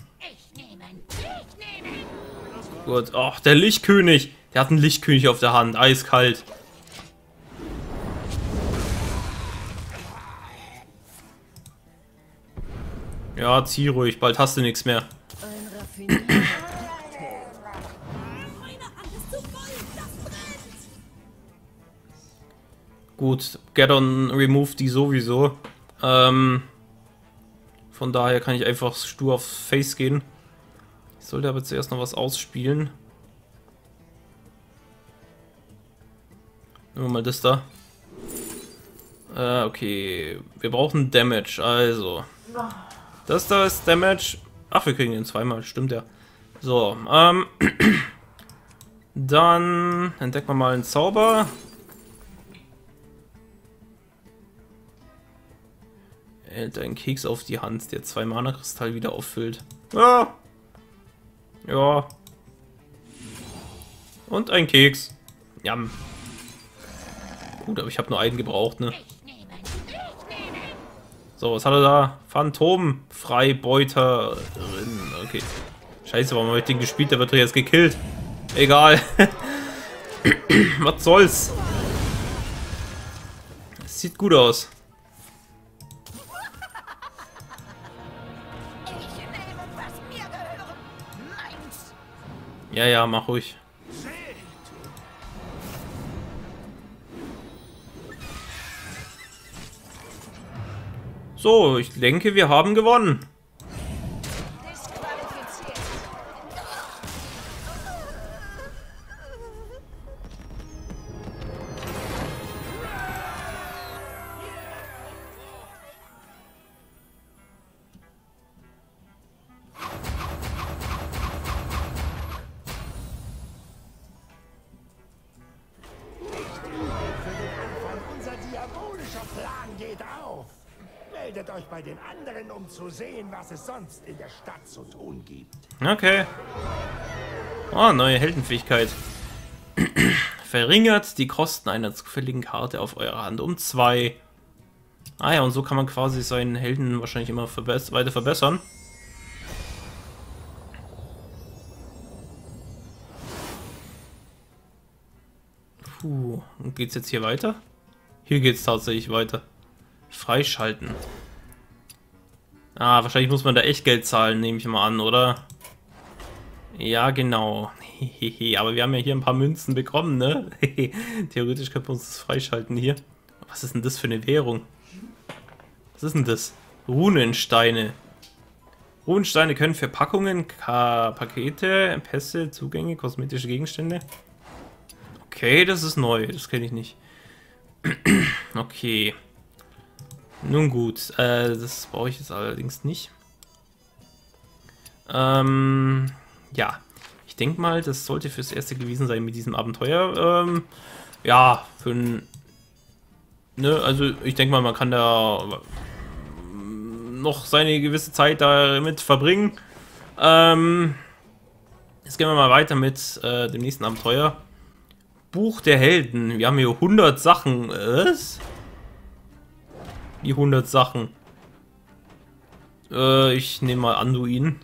Gut, ach, der Lichtkönig. Der hat einen Lichtkönig auf der Hand, eiskalt. Ja, zieh ruhig, bald hast du nichts mehr. Gut, Gaddon removed die sowieso. Ähm, von daher kann ich einfach stur auf Face gehen. Ich sollte aber zuerst noch was ausspielen. Nehmen wir mal das da. Äh, okay. Wir brauchen Damage, also. Das da ist Damage. Ach, wir kriegen den zweimal, stimmt ja. So, ähm. Dann entdecken wir mal einen Zauber. Hält einen Keks auf die Hand, der zwei Mana-Kristall wieder auffüllt. Ah. Ja. Und ein Keks. Jam. Gut, aber ich habe nur einen gebraucht, ne? So, was hat er da? Phantom-Freibeuterin. Okay. Scheiße, warum habe ich den gespielt? Der wird doch jetzt gekillt. Egal. was soll's? Es sieht gut aus. Ja, ja, mach ruhig. So, ich denke, wir haben gewonnen. Zu sehen, was es sonst in der Stadt zu tun gibt. Okay. Oh, neue Heldenfähigkeit. Verringert die Kosten einer zufälligen Karte auf eurer Hand um zwei. Ah ja, und so kann man quasi seinen Helden wahrscheinlich immer verbess weiter verbessern. Puh, und geht's jetzt hier weiter? Hier geht's tatsächlich weiter. Freischalten. Ah, wahrscheinlich muss man da echt Geld zahlen, nehme ich mal an, oder? Ja, genau. Aber wir haben ja hier ein paar Münzen bekommen, ne? Theoretisch könnten wir uns das freischalten hier. Was ist denn das für eine Währung? Was ist denn das? Runensteine. Runensteine können für Packungen, Ka Pakete, Pässe, Zugänge, kosmetische Gegenstände. Okay, das ist neu. Das kenne ich nicht. okay. Nun gut, äh, das brauche ich jetzt allerdings nicht. Ähm, ja. Ich denke mal, das sollte fürs erste gewesen sein mit diesem Abenteuer. Ähm, ja, für ein Ne, also ich denke mal, man kann da noch seine gewisse Zeit damit verbringen. Ähm, jetzt gehen wir mal weiter mit äh, dem nächsten Abenteuer. Buch der Helden. Wir haben hier 100 Sachen. Was? Die 100 Sachen. Äh, ich nehme mal Anduin.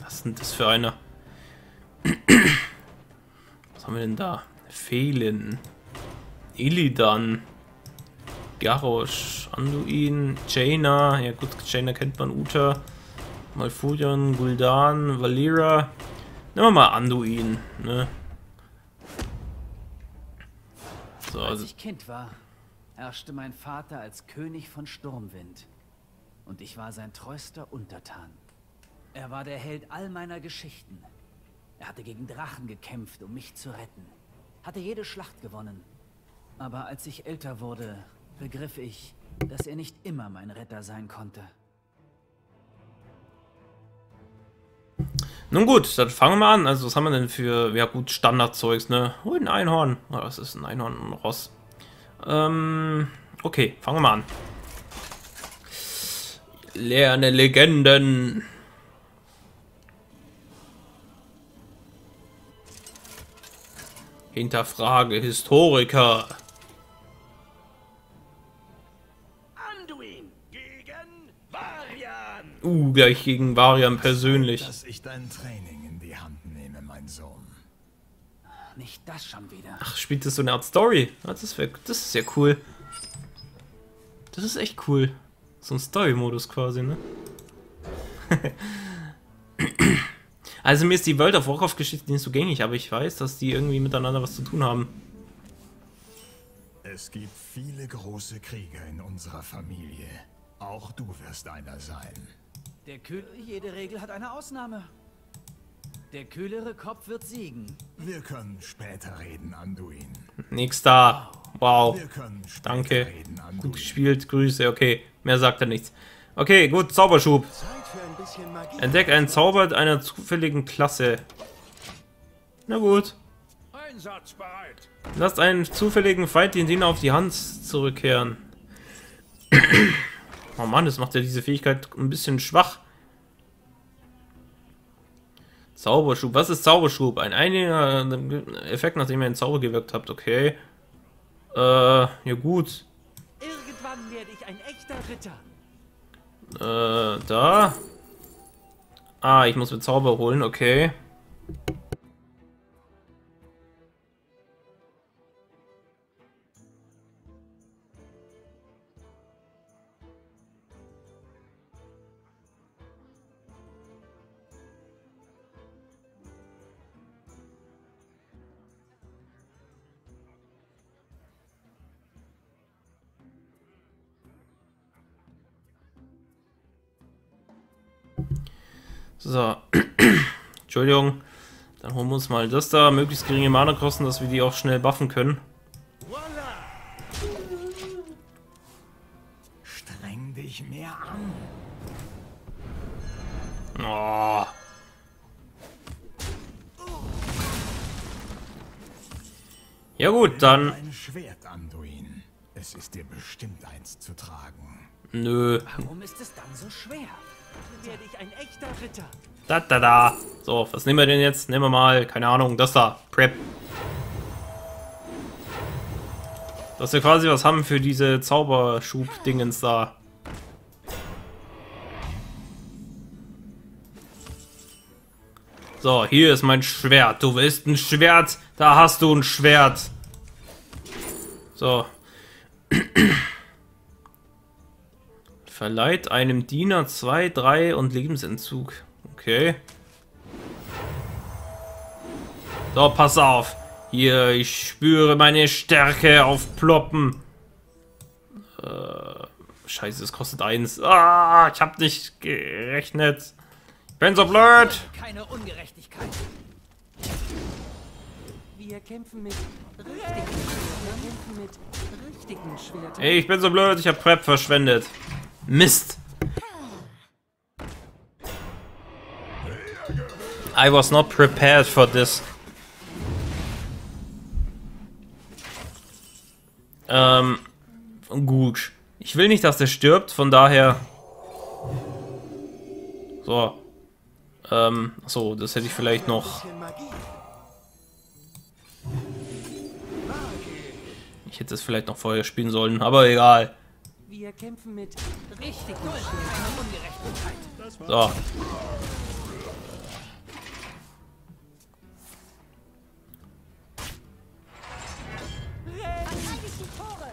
Was denn das für einer? Was haben wir denn da? Fehlen. Illidan. Garrosh. Anduin. Jaina. Ja gut, Jaina kennt man. Uta. Malfurion. Guldan. Valera. Nehmen wir mal Anduin. Ne? So, Als also, ich Kind war, herrschte mein Vater als König von Sturmwind. Und ich war sein treuster Untertan. Er war der Held all meiner Geschichten. Er hatte gegen Drachen gekämpft, um mich zu retten. Hatte jede Schlacht gewonnen. Aber als ich älter wurde, begriff ich, dass er nicht immer mein Retter sein konnte. Nun gut, dann fangen wir an. Also, was haben wir denn für, ja gut, Standardzeugs, ne? Oh, ein Einhorn. Oh, das ist ein Einhorn und ein Ross. Ähm, okay, fangen wir mal an. Lerne Legenden. Hinterfrage Historiker. Anduin gegen Varian. Uh, gleich gegen Varian persönlich. Dass ich dein Training in die Hand nehme, mein Sohn. Nicht das schon wieder. Ach, spielt das so eine Art Story? Ja, das, wär, das ist ja cool. Das ist echt cool. So ein Story-Modus quasi, ne? also mir ist die World of Warcraft-Geschichte nicht so gängig, aber ich weiß, dass die irgendwie miteinander was zu tun haben. Es gibt viele große Kriege in unserer Familie. Auch du wirst einer sein. Der Kühl jede Regel hat eine Ausnahme. Der kühlere Kopf wird siegen. Wir können später reden, Anduin. Nix da. Wow. Wir können später Danke. reden. Gut gespielt, Grüße. Okay, mehr sagt er nichts. Okay, gut, Zauberschub. Entdeck einen Zauber einer zufälligen Klasse. Na gut. Lasst einen zufälligen Feind den Diener auf die Hand zurückkehren. oh Mann, das macht ja diese Fähigkeit ein bisschen schwach. Zauberschub. Was ist Zauberschub? Ein einiger Effekt, nachdem ihr einen Zauber gewirkt habt. Okay. Äh, ja gut. Irgendwann werde ich ein echter Ritter. Äh, da. Ah, ich muss mir Zauber holen, okay. So. Entschuldigung. Dann holen wir uns mal das da. Möglichst geringe Mana-Kosten, dass wir die auch schnell buffen können. Streng dich mehr an. Oh. Ja gut, dann... Ein Schwert, Anduin. Es ist dir bestimmt eins zu tragen. Nö. Warum ist es dann so schwer? Werde ich ein echter Ritter. Da, da, da. So, was nehmen wir denn jetzt? Nehmen wir mal, keine Ahnung, das da. Prep. Dass wir quasi was haben für diese Zauberschub-Dingens da. So, hier ist mein Schwert. Du willst ein Schwert? Da hast du ein Schwert. So. Verleiht einem Diener 2, 3 und Lebensentzug. Okay. So, pass auf. Hier, ich spüre meine Stärke aufploppen. Äh, scheiße, es kostet eins. Ah, ich hab nicht gerechnet. Ich bin so blöd. Keine Ungerechtigkeit. Wir kämpfen mit richtigen. Wir kämpfen mit richtigen Schwertern. Ey, ich bin so blöd, ich hab Prep verschwendet. Mist. I was not prepared for this. Ähm, Gut. Ich will nicht, dass der stirbt, von daher... So. Ähm, so, das hätte ich vielleicht noch... Ich hätte es vielleicht noch vorher spielen sollen, aber egal. Wir kämpfen mit richtig Dulden Ungerechtigkeit. So. Verteidigt die Tore!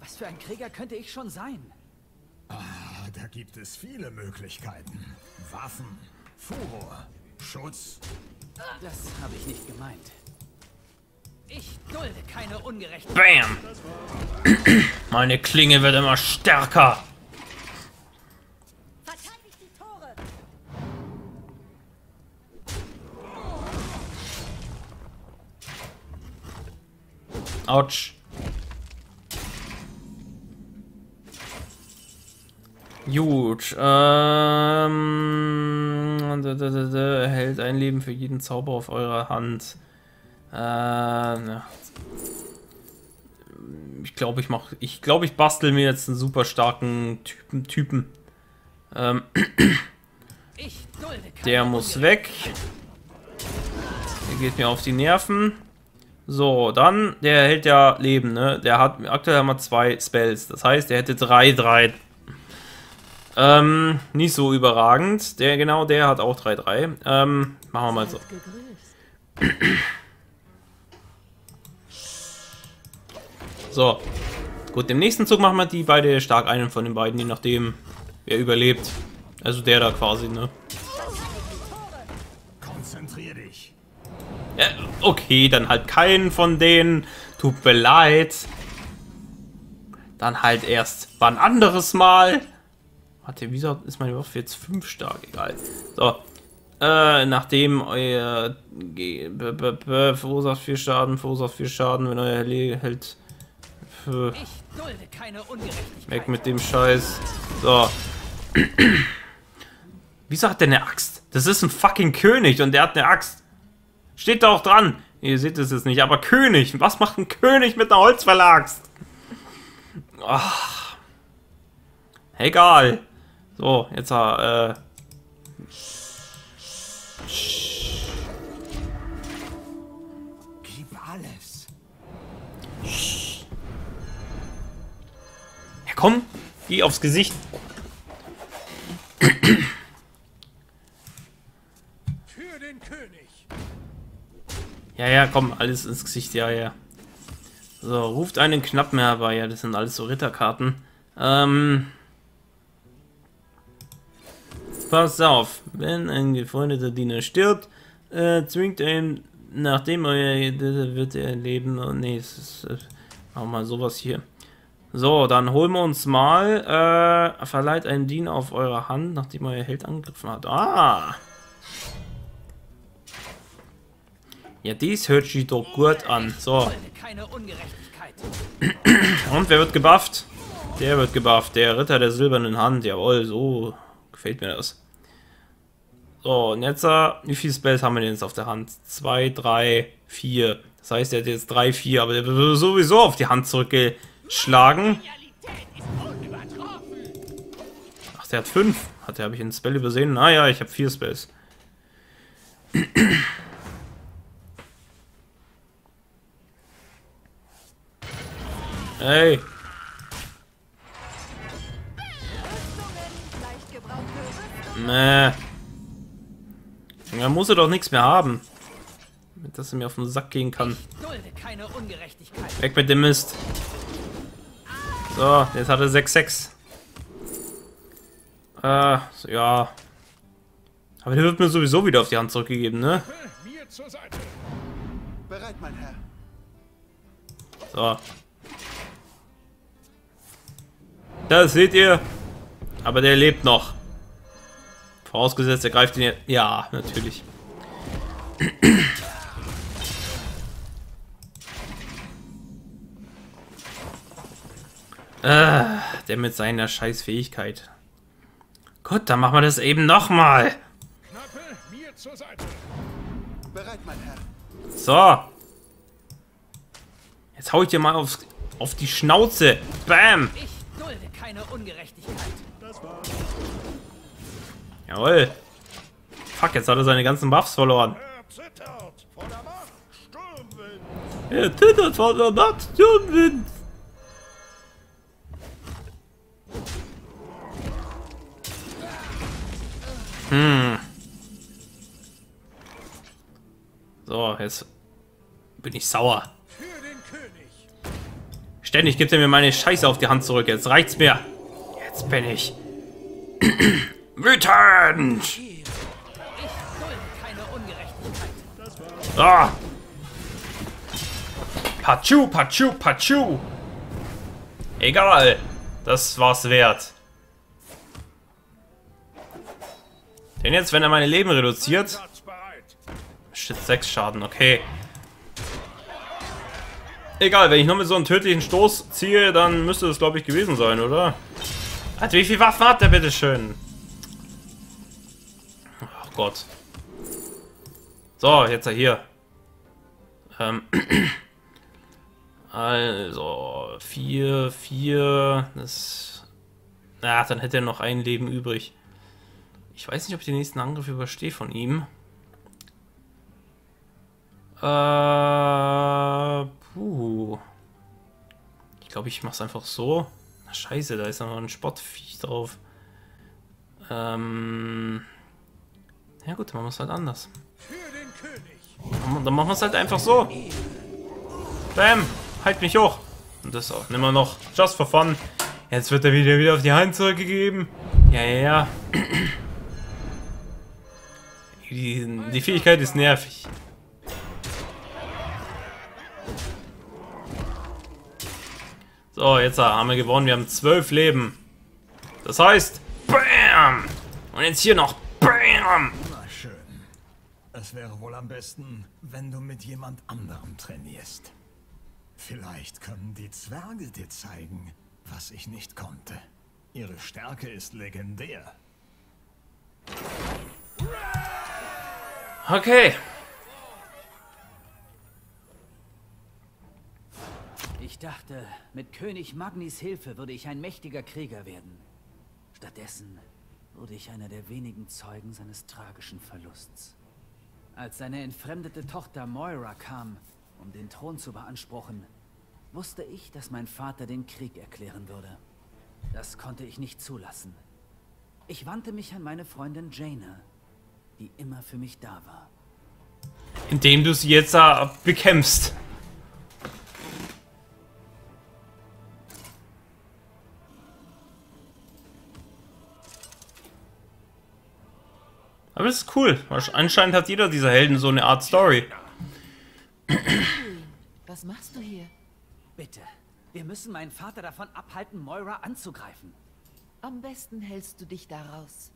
Was für ein Krieger könnte ich schon sein? Ah, da gibt es viele Möglichkeiten. Waffen, Furor, Schutz. Das habe ich nicht gemeint. Ich dulde keine Ungerechtigkeit. Bam! Meine Klinge wird immer stärker. Verteidigt die Tore! Autsch. Gut. Ähm, erhält ein Leben für jeden Zauber auf eurer Hand. Äh. Ich glaube, ich mache. Ich glaube, ich bastel mir jetzt einen super starken Typen. Typen. Ähm, der muss weg. Der geht mir auf die Nerven. So, dann, der hält ja Leben, ne? Der hat, aktuell haben wir zwei Spells. Das heißt, er hätte drei, drei. Ähm, nicht so überragend. Der, genau, der hat auch 3-3. Ähm, machen wir mal so. So. Gut, im nächsten Zug machen wir die beide stark einen von den beiden, je nachdem, wer überlebt. Also der da quasi, ne? Konzentrier dich. Ja, okay, dann halt keinen von denen. Tut mir leid. Dann halt erst wann anderes Mal. Warte, wieso ist meine Waffe jetzt 5 stark? Egal. So. Äh, nachdem euer verursacht 4 Schaden, verursacht 4 Schaden, wenn euer Le weg mit dem Scheiß. So. Wieso hat der eine Axt? Das ist ein fucking König und der hat eine Axt. Steht da auch dran. Ihr seht es jetzt nicht, aber König. Was macht ein König mit einer Holzverlagst? Ach. Egal. So, jetzt äh. Gib komm. Geh aufs Gesicht. Für den König. Ja, ja, komm, alles ins Gesicht, ja, ja. So, ruft einen Knappen herbei. Ja, das sind alles so Ritterkarten. Ähm. Pass auf, wenn ein gefreundeter Diener stirbt, äh, zwingt er ihn, nachdem euer wird er leben. Oh, nee, es ist. Äh, wir mal sowas hier. So, dann holen wir uns mal. Äh, verleiht einen Diener auf eure Hand, nachdem euer Held angegriffen hat. Ah! Ja, dies hört sich doch gut an. So. Und wer wird gebufft? Der wird gebufft. Der Ritter der silbernen Hand. Jawohl, so gefällt mir das. So, und jetzt, äh, wie viele Spells haben wir denn jetzt auf der Hand? 2, 3, 4. Das heißt, er hat jetzt 3, 4, aber der wird sowieso auf die Hand zurückgeschlagen. Ach, der hat 5. Hat der, habe ich einen Spell übersehen? Naja, ich habe 4 Spells. Gebrauchte Nee. Dann muss er doch nichts mehr haben. Damit er mir auf den Sack gehen kann. Weg mit dem Mist. So, jetzt hat er 6-6. Äh, so, ja. Aber der wird mir sowieso wieder auf die Hand zurückgegeben, ne? Bereit, mein Herr. So. Das seht ihr. Aber der lebt noch. Vorausgesetzt, er greift ihn jetzt. Ja, natürlich. Äh, der mit seiner scheiß Fähigkeit. Gut, dann machen wir das eben nochmal. Knappe, mir zur Seite. Bereit, mein Herr. So. Jetzt hau ich dir mal auf, auf die Schnauze. Bam. Ich dulde keine Ungerechtigkeit. Jawohl. Fuck, jetzt hat er seine ganzen Buffs verloren. Er zittert vor der Macht Sturmwind. Hm. So, jetzt bin ich sauer. Ständig gibt er mir meine Scheiße auf die Hand zurück. Jetzt reicht's mir. Jetzt bin ich wütend. Ah. Pachu, Pachu, Pachu. Egal. Das war's wert. Denn jetzt, wenn er meine Leben reduziert... Shit, 6 Schaden, okay. Egal, wenn ich noch mit so einem tödlichen Stoß ziehe, dann müsste das, glaube ich, gewesen sein, oder? Alter, wie viel Waffen hat der, bitteschön? Ach Gott. So, jetzt hier. Ähm. Also, 4, 4, das... Na, dann hätte er noch ein Leben übrig. Ich weiß nicht, ob ich den nächsten Angriff überstehe von ihm. Äh, puh. Ich glaube, ich mache es einfach so. Na, scheiße, da ist noch ein Spottviech drauf. Ähm. Ja gut, dann machen wir es halt anders. Dann machen wir es halt einfach so. Bam! Halt mich hoch! Und das auch. Nimm mal noch. Just for fun. Jetzt wird er wieder wieder auf die Hand zurückgegeben. Ja, ja, ja. Die, die Fähigkeit ist nervig. So, jetzt haben wir gewonnen. Wir haben zwölf Leben. Das heißt, BAM! Und jetzt hier noch BAM! Na schön. Es wäre wohl am besten, wenn du mit jemand anderem trainierst. Vielleicht können die Zwerge dir zeigen, was ich nicht konnte. Ihre Stärke ist legendär. Okay. Ich dachte, mit König Magnis Hilfe würde ich ein mächtiger Krieger werden. Stattdessen wurde ich einer der wenigen Zeugen seines tragischen Verlusts. Als seine entfremdete Tochter Moira kam, um den Thron zu beanspruchen, wusste ich, dass mein Vater den Krieg erklären würde. Das konnte ich nicht zulassen. Ich wandte mich an meine Freundin Jaina, die immer für mich da war. Indem du sie jetzt äh, bekämpfst. Aber das ist cool. Anscheinend hat jeder dieser Helden so eine Art Story. Was machst du hier? Bitte, wir müssen meinen Vater davon abhalten, Moira anzugreifen. Am besten hältst du dich da raus.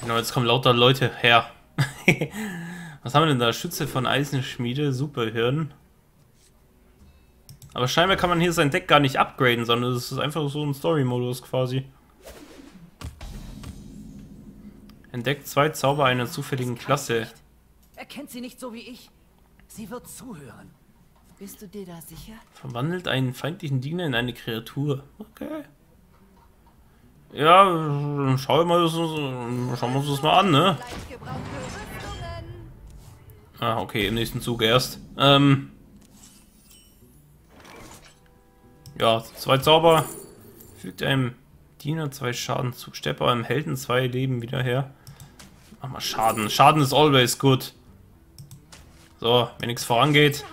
Genau, jetzt kommen lauter Leute her. Was haben wir denn da? Schütze von Eisenschmiede, Superhirn. Aber scheinbar kann man hier sein Deck gar nicht upgraden, sondern es ist einfach so ein Story-Modus quasi. Entdeckt zwei Zauber einer zufälligen Klasse. Er kennt sie nicht so wie ich. Sie wird zuhören. Bist du dir da sicher? Verwandelt einen feindlichen Diener in eine Kreatur. Okay. Ja, wir, das, schauen wir uns das mal an, ne? Ah, okay, im nächsten Zug erst. Ähm. Ja, zwei Zauber. Fügt einem Diener zwei Schaden zu. Stepper einem Helden zwei Leben wieder her. Mach mal Schaden. Schaden ist always good. So, wenn nichts vorangeht.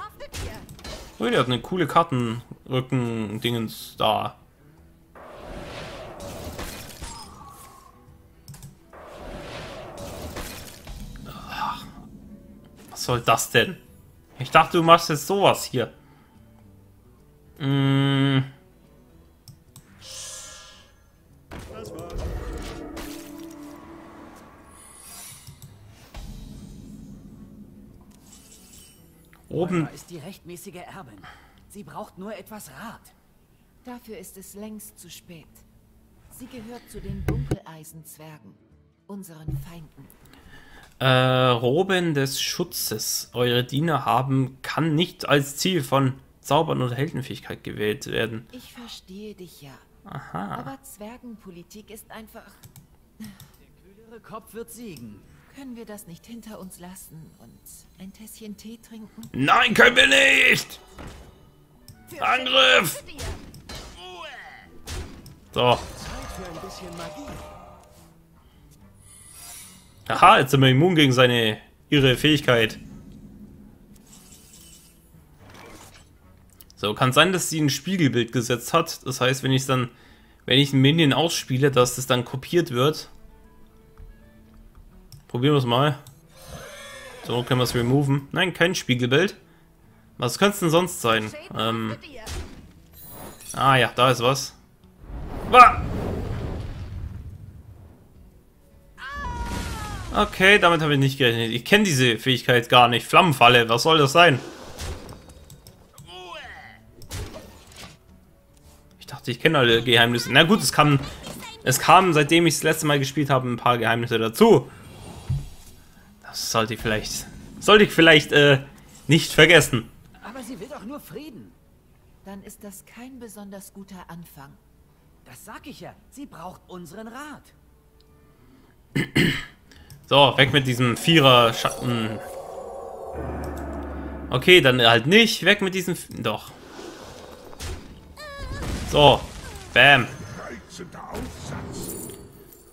Oh, der hat eine coole Kartenrücken-Dingens da. Soll das denn? Ich dachte, du machst jetzt sowas hier. Mm. Oben. Moira ist die rechtmäßige Erbin. Sie braucht nur etwas Rat. Dafür ist es längst zu spät. Sie gehört zu den Dunkeleisenzwergen, unseren Feinden. Äh, Roben des Schutzes. Eure Diener haben, kann nicht als Ziel von Zaubern oder Heldenfähigkeit gewählt werden. Ich verstehe dich ja. Aha. Aber Zwergenpolitik ist einfach... Der kühlere Kopf wird siegen. Können wir das nicht hinter uns lassen und ein Tässchen Tee trinken? Nein, können wir nicht! Angriff! So. Zeit für ein bisschen Magie. Aha, jetzt sind wir immun gegen seine ihre Fähigkeit. So, kann sein, dass sie ein Spiegelbild gesetzt hat. Das heißt, wenn ich dann, wenn ich einen Minion ausspiele, dass das dann kopiert wird. Probieren wir es mal. So, können wir es removen. Nein, kein Spiegelbild. Was könnte es denn sonst sein? Ähm. Ah ja, da ist was. Wah! Okay, damit habe ich nicht gerechnet. Ich kenne diese Fähigkeit gar nicht. Flammenfalle, was soll das sein? Ich dachte, ich kenne alle Geheimnisse. Na gut, es kam, es kam, seitdem ich das letzte Mal gespielt habe, ein paar Geheimnisse dazu. Das sollte ich vielleicht, sollte ich vielleicht äh, nicht vergessen. Aber sie will doch nur Frieden. Dann ist das kein besonders guter Anfang. Das sag ich ja. Sie braucht unseren Rat. So, weg mit diesem Vierer-Schatten. Okay, dann halt nicht. Weg mit diesem... F Doch. So. Bam.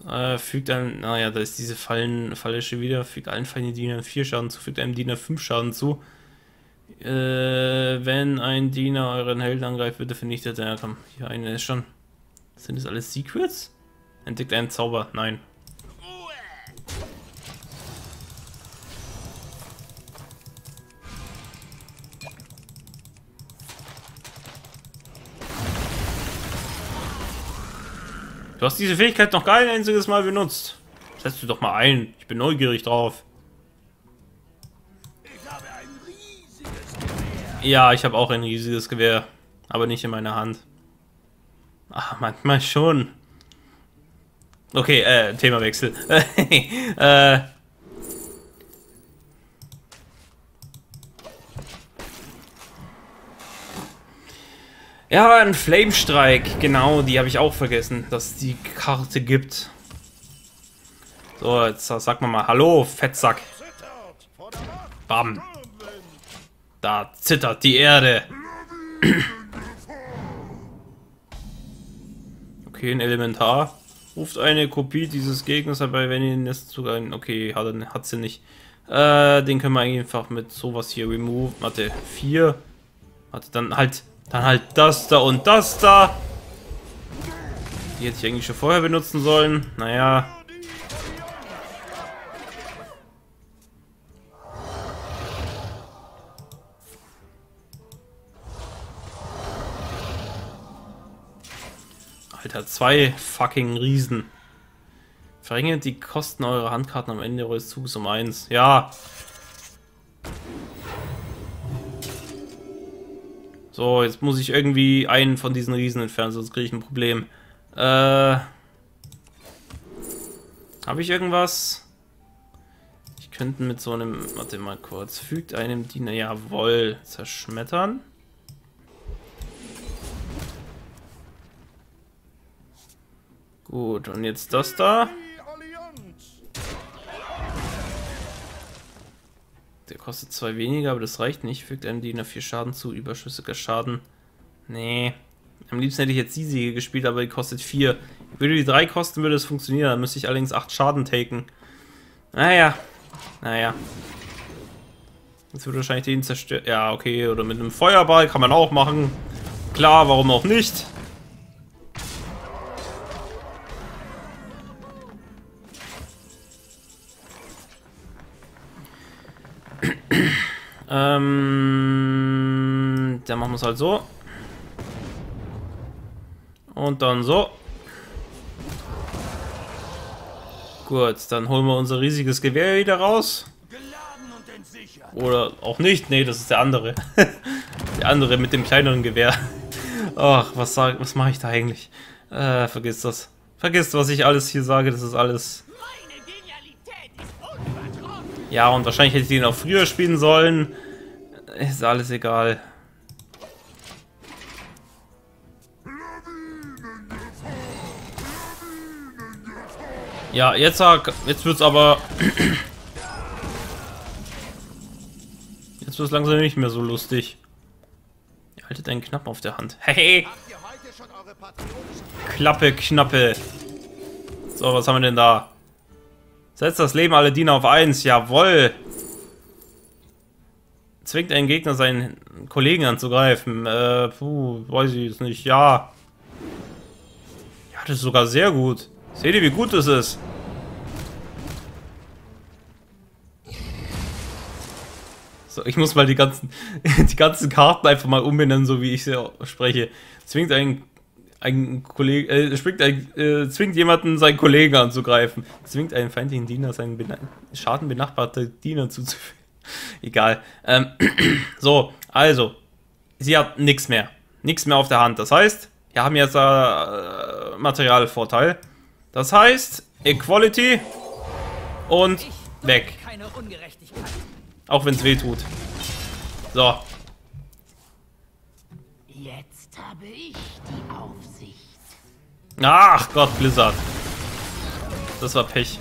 Äh, fügt einem... Naja, da ist diese Fallen, Falle schon wieder. Fügt allen feinen Dienern 4 Schaden zu. Fügt einem Diener 5 Schaden zu. Äh, wenn ein Diener euren Helden angreift, bitte vernichtet er. Ja, komm, hier eine ist schon. Sind das alles Secrets? Entdeckt einen Zauber. Nein. Du hast diese Fähigkeit noch kein einziges Mal benutzt. Setz du doch mal ein. Ich bin neugierig drauf. Ja, ich habe auch ein riesiges Gewehr. Aber nicht in meiner Hand. Ach, manchmal schon. Okay, äh, Themawechsel. äh. Ja, ein Flamestreik, genau, die habe ich auch vergessen, dass die Karte gibt. So, jetzt sag mal mal, hallo, Fettsack. Bam. Da zittert die Erde. Okay, ein Elementar. Ruft eine Kopie dieses Gegners herbei, wenn ihr das sogar... Okay, hat, hat sie nicht. Äh, den können wir einfach mit sowas hier remove. Warte, 4. Warte, dann halt... Dann halt das da und das da. Die hätte ich eigentlich schon vorher benutzen sollen. Naja. Alter, zwei fucking Riesen. Verringert die Kosten eurer Handkarten am Ende eures Zuges um eins. Ja. So, jetzt muss ich irgendwie einen von diesen Riesen entfernen, sonst kriege ich ein Problem. Äh. Habe ich irgendwas? Ich könnte mit so einem. Warte mal kurz. Fügt einem Diener. Jawohl. Zerschmettern. Gut, und jetzt das da. Der kostet zwei weniger, aber das reicht nicht. Fügt einem Diener vier Schaden zu, überschüssiger Schaden. Nee. Am liebsten hätte ich jetzt die Siege gespielt, aber die kostet vier. Würde die drei kosten, würde es funktionieren. Dann müsste ich allerdings acht Schaden taken. Naja. Naja. Jetzt wird wahrscheinlich den zerstört. Ja, okay. Oder mit einem Feuerball kann man auch machen. Klar, warum auch nicht. Ähm, dann machen wir es halt so. Und dann so. Gut, dann holen wir unser riesiges Gewehr wieder raus. Oder auch nicht. Nee, das ist der andere. der andere mit dem kleineren Gewehr. Ach, was, sag, was mache ich da eigentlich? Äh, vergiss das. Vergiss, was ich alles hier sage. Das ist alles... Ja, und wahrscheinlich hätte ich den auch früher spielen sollen. Ist alles egal. Ja, jetzt, jetzt wird's aber... Jetzt wird's langsam nicht mehr so lustig. Haltet einen Knappen auf der Hand. Hey! Klappe, Knappe. So, was haben wir denn da? Setzt das Leben aller Diener auf 1. Jawoll. Zwingt einen Gegner seinen Kollegen anzugreifen. Äh, puh, weiß ich jetzt nicht. Ja. Ja, das ist sogar sehr gut. Seht ihr, wie gut das ist? So, ich muss mal die ganzen, die ganzen Karten einfach mal umbenennen, so wie ich sie spreche. Zwingt einen, einen Kollegen, äh, zwingt, ein, äh, zwingt jemanden, seinen Kollegen anzugreifen. Zwingt einen feindlichen Diener, seinen Bena Schaden benachbarter Diener zuzufügen. Egal. Ähm, so, also, sie hat nichts mehr. Nichts mehr auf der Hand. Das heißt, wir haben jetzt äh, Materialvorteil. Das heißt, Equality und weg. Auch wenn es weh tut. So. Jetzt habe ich. Ach Gott, Blizzard. Das war Pech.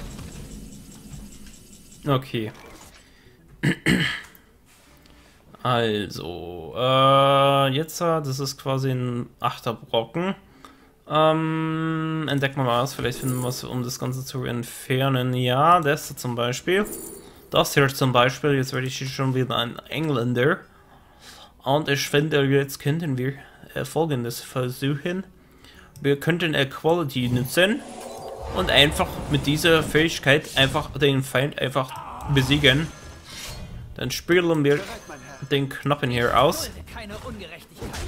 Okay. Also, äh, jetzt, das ist quasi ein achter Brocken. Ähm, entdecken wir mal was, vielleicht finden wir was, um das Ganze zu entfernen. Ja, das ist zum Beispiel. Das hier zum Beispiel, jetzt werde ich hier schon wieder ein Engländer. Und ich finde, jetzt könnten wir äh, folgendes versuchen. Wir könnten Equality nutzen und einfach mit dieser Fähigkeit einfach den Feind einfach besiegen. Dann spielen wir den Knochen hier aus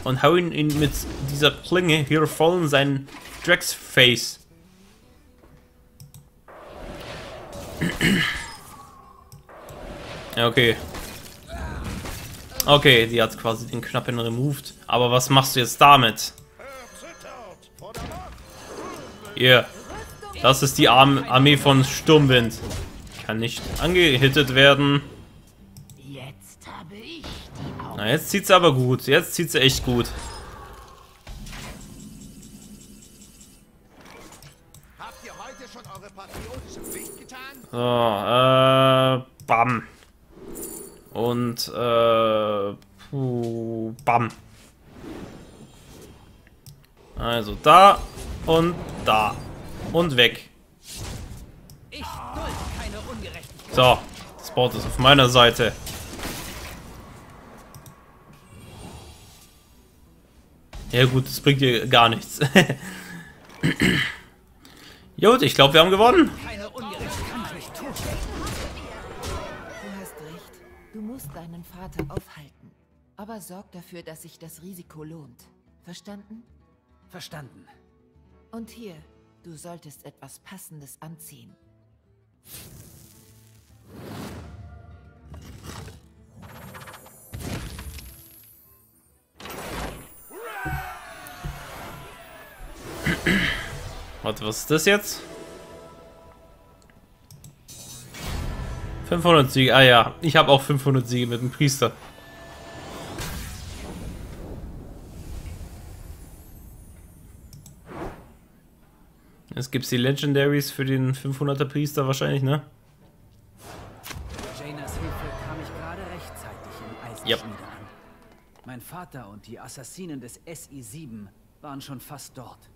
und hauen ihn mit dieser Klinge hier voll in sein Drecksface. Okay. Okay, die hat quasi den Knappen removed. Aber was machst du jetzt damit? Hier. Das ist die Arm Armee von Sturmwind. Kann nicht angehittet werden. Na, jetzt zieht sie aber gut. Jetzt zieht sie echt gut. So, äh, bam. Und, äh, puh, bam. Also da und da. Und weg. So, das Board ist auf meiner Seite. Ja gut, das bringt dir gar nichts. Gut, ich glaube, wir haben gewonnen. deinen Vater aufhalten. Aber sorg dafür, dass sich das Risiko lohnt. Verstanden? Verstanden. Und hier, du solltest etwas Passendes anziehen. Warte, was ist das jetzt? 500 Siege. Ah ja, ich habe auch 500 Siege mit dem Priester. Es gibt die Legendaries für den 500er Priester wahrscheinlich, ne? Janas Hilfe kam ich gerade rechtzeitig im Eisenschmiede yep. an. Mein Vater und die Assassinen des SI-7 waren schon fast dort.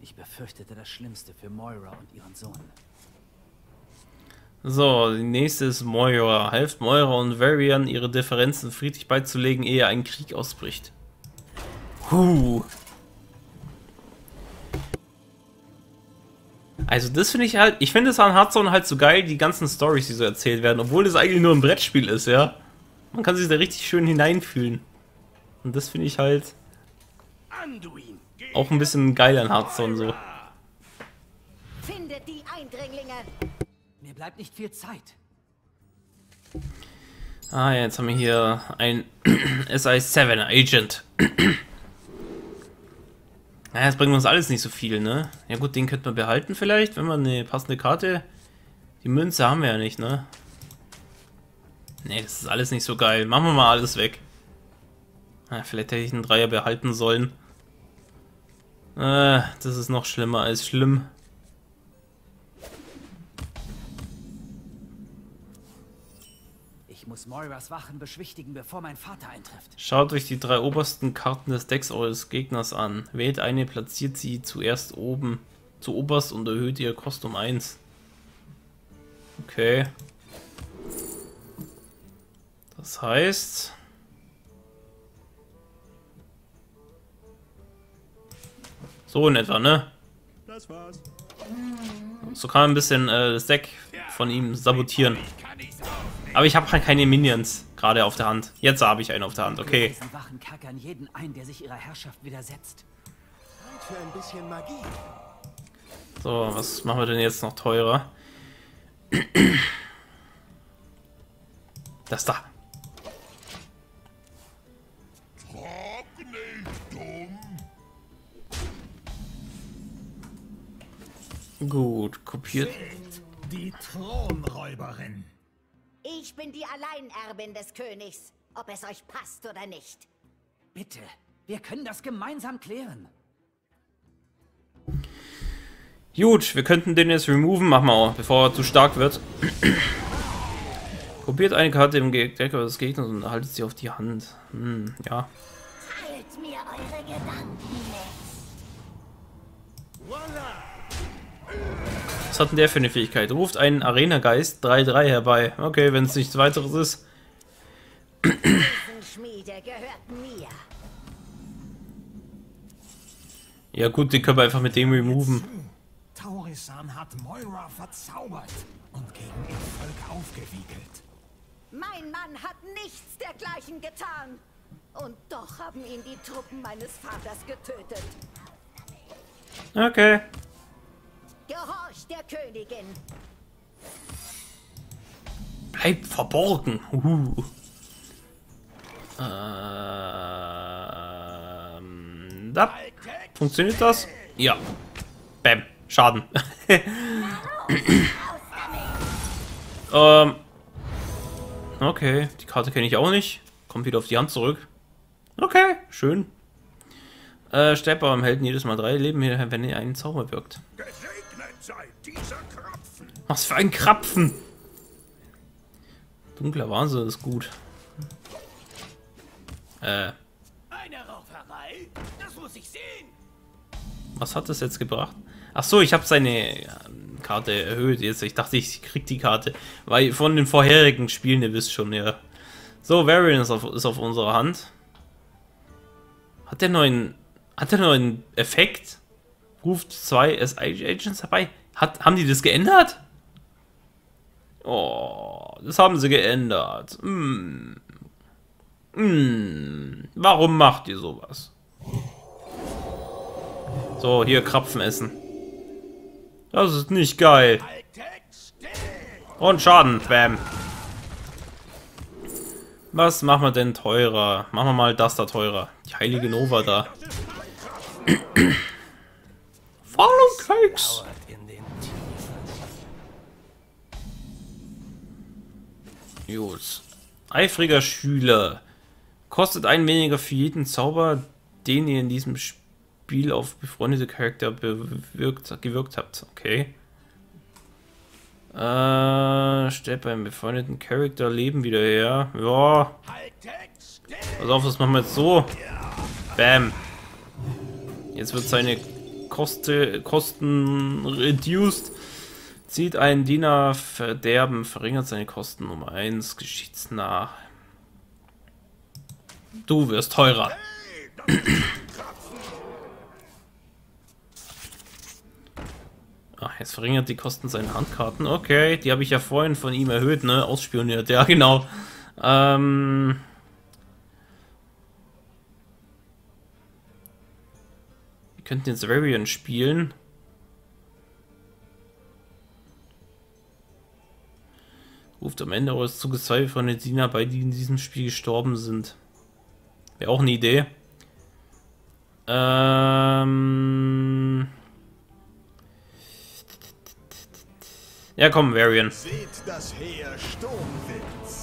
Ich befürchtete das Schlimmste für Moira und ihren Sohn. So, die nächste ist Moira. Helft Moira und Varian, ihre Differenzen friedlich beizulegen, ehe ein Krieg ausbricht. Huh. Also das finde ich halt, ich finde es an Hearthstone halt so geil, die ganzen Stories, die so erzählt werden, obwohl das eigentlich nur ein Brettspiel ist, ja. Man kann sich da richtig schön hineinfühlen. Und das finde ich halt auch ein bisschen geil an Hearthstone so. Findet die Eindringlinge! Mir bleibt nicht viel Zeit. Ah, jetzt haben wir hier ein SI-7 Agent. naja, das bringt uns alles nicht so viel, ne? Ja gut, den könnte man behalten vielleicht, wenn man eine passende Karte... Die Münze haben wir ja nicht, ne? Nee, das ist alles nicht so geil. Machen wir mal alles weg. Ah, vielleicht hätte ich einen Dreier behalten sollen. Äh, das ist noch schlimmer als schlimm. Ich muss Moiras Wachen beschwichtigen, bevor mein Vater eintrifft. Schaut euch die drei obersten Karten des Decks eures Gegners an. Wählt eine, platziert sie zuerst oben, zu oberst und erhöht ihr Kost um 1. Okay. Das heißt... So in etwa, ne? Das war's. So kann man ein bisschen äh, das Deck von ihm sabotieren. Aber ich habe halt keine Minions gerade auf der Hand. Jetzt habe ich einen auf der Hand, okay. Diese Wachen kackern jeden ein, der sich ihrer Herrschaft widersetzt. Zeit für ein bisschen Magie. So, was machen wir denn jetzt noch teurer? Das da. Gut, kopiert. Die Thronräuberin. Ich bin die Alleinerbin des Königs, ob es euch passt oder nicht. Bitte, wir können das gemeinsam klären. Gut, wir könnten den jetzt removen, machen wir auch, bevor er zu stark wird. Probiert eine Karte im Deck des Gegners und haltet sie auf die Hand. Hm, ja. Teilt mir eure Gedanken mit. Was hat denn der für eine Fähigkeit? Ruft einen Arena-Geist 3-3 herbei. Okay, wenn es nichts weiteres ist. Ja gut, die können wir einfach mit dem removen. Taurisan hat Moira verzaubert und gegen ihr Volk aufgewiegelt. Mein Mann hat nichts dergleichen getan. Und doch haben ihn die Truppen meines Vaters getötet. Okay. Gehorcht der Königin. Bleib verborgen. Uhu. Ähm, da. Funktioniert das? Ja. Bam. Schaden. ähm. Okay, die Karte kenne ich auch nicht. Kommt wieder auf die Hand zurück. Okay, schön. Äh, sterbt beim Helden jedes Mal drei Leben, wenn er einen Zauber wirkt. Was für ein Krapfen! Dunkler Wahnsinn ist gut. Äh, Eine Rauferei? Das muss ich sehen. was hat das jetzt gebracht? Ach so, ich habe seine Karte erhöht jetzt. Ich dachte, ich krieg die Karte. Weil von den vorherigen Spielen, ihr wisst schon, ja. So, Varian ist auf, ist auf unserer Hand. Hat der neuen. Hat der neuen Effekt? Ruft zwei SI-Agents herbei. Hat, haben die das geändert? Oh, das haben sie geändert. Hm. Hm. Warum macht ihr sowas? So, hier Krapfen essen. Das ist nicht geil. Und Schaden, bam. Was machen wir denn teurer? Machen wir mal das da teurer. Die heilige Nova da. Fallen Cakes. Gut. Eifriger Schüler. Kostet ein weniger für jeden Zauber, den ihr in diesem Spiel auf befreundete Charakter bewirkt, gewirkt habt. Okay. Äh, stellt beim befreundeten Charakter Leben wieder her. Ja. Pass auf, das machen wir jetzt so. Bam. Jetzt wird seine Koste, Kosten reduced. Zieht einen Diener Verderben, verringert seine Kosten um 1, geschichtsnah. Du wirst teurer. Ach, jetzt verringert die Kosten seiner Handkarten. Okay, die habe ich ja vorhin von ihm erhöht, ne? Ausspioniert, ja genau. Ähm... Wir könnten jetzt Varian spielen. Ruft am Ende eures Zuges zwei von den Diener bei, die in diesem Spiel gestorben sind. Wäre auch eine Idee. Ähm... Ja, komm, Varian. Seht das Heer Sturmwinds.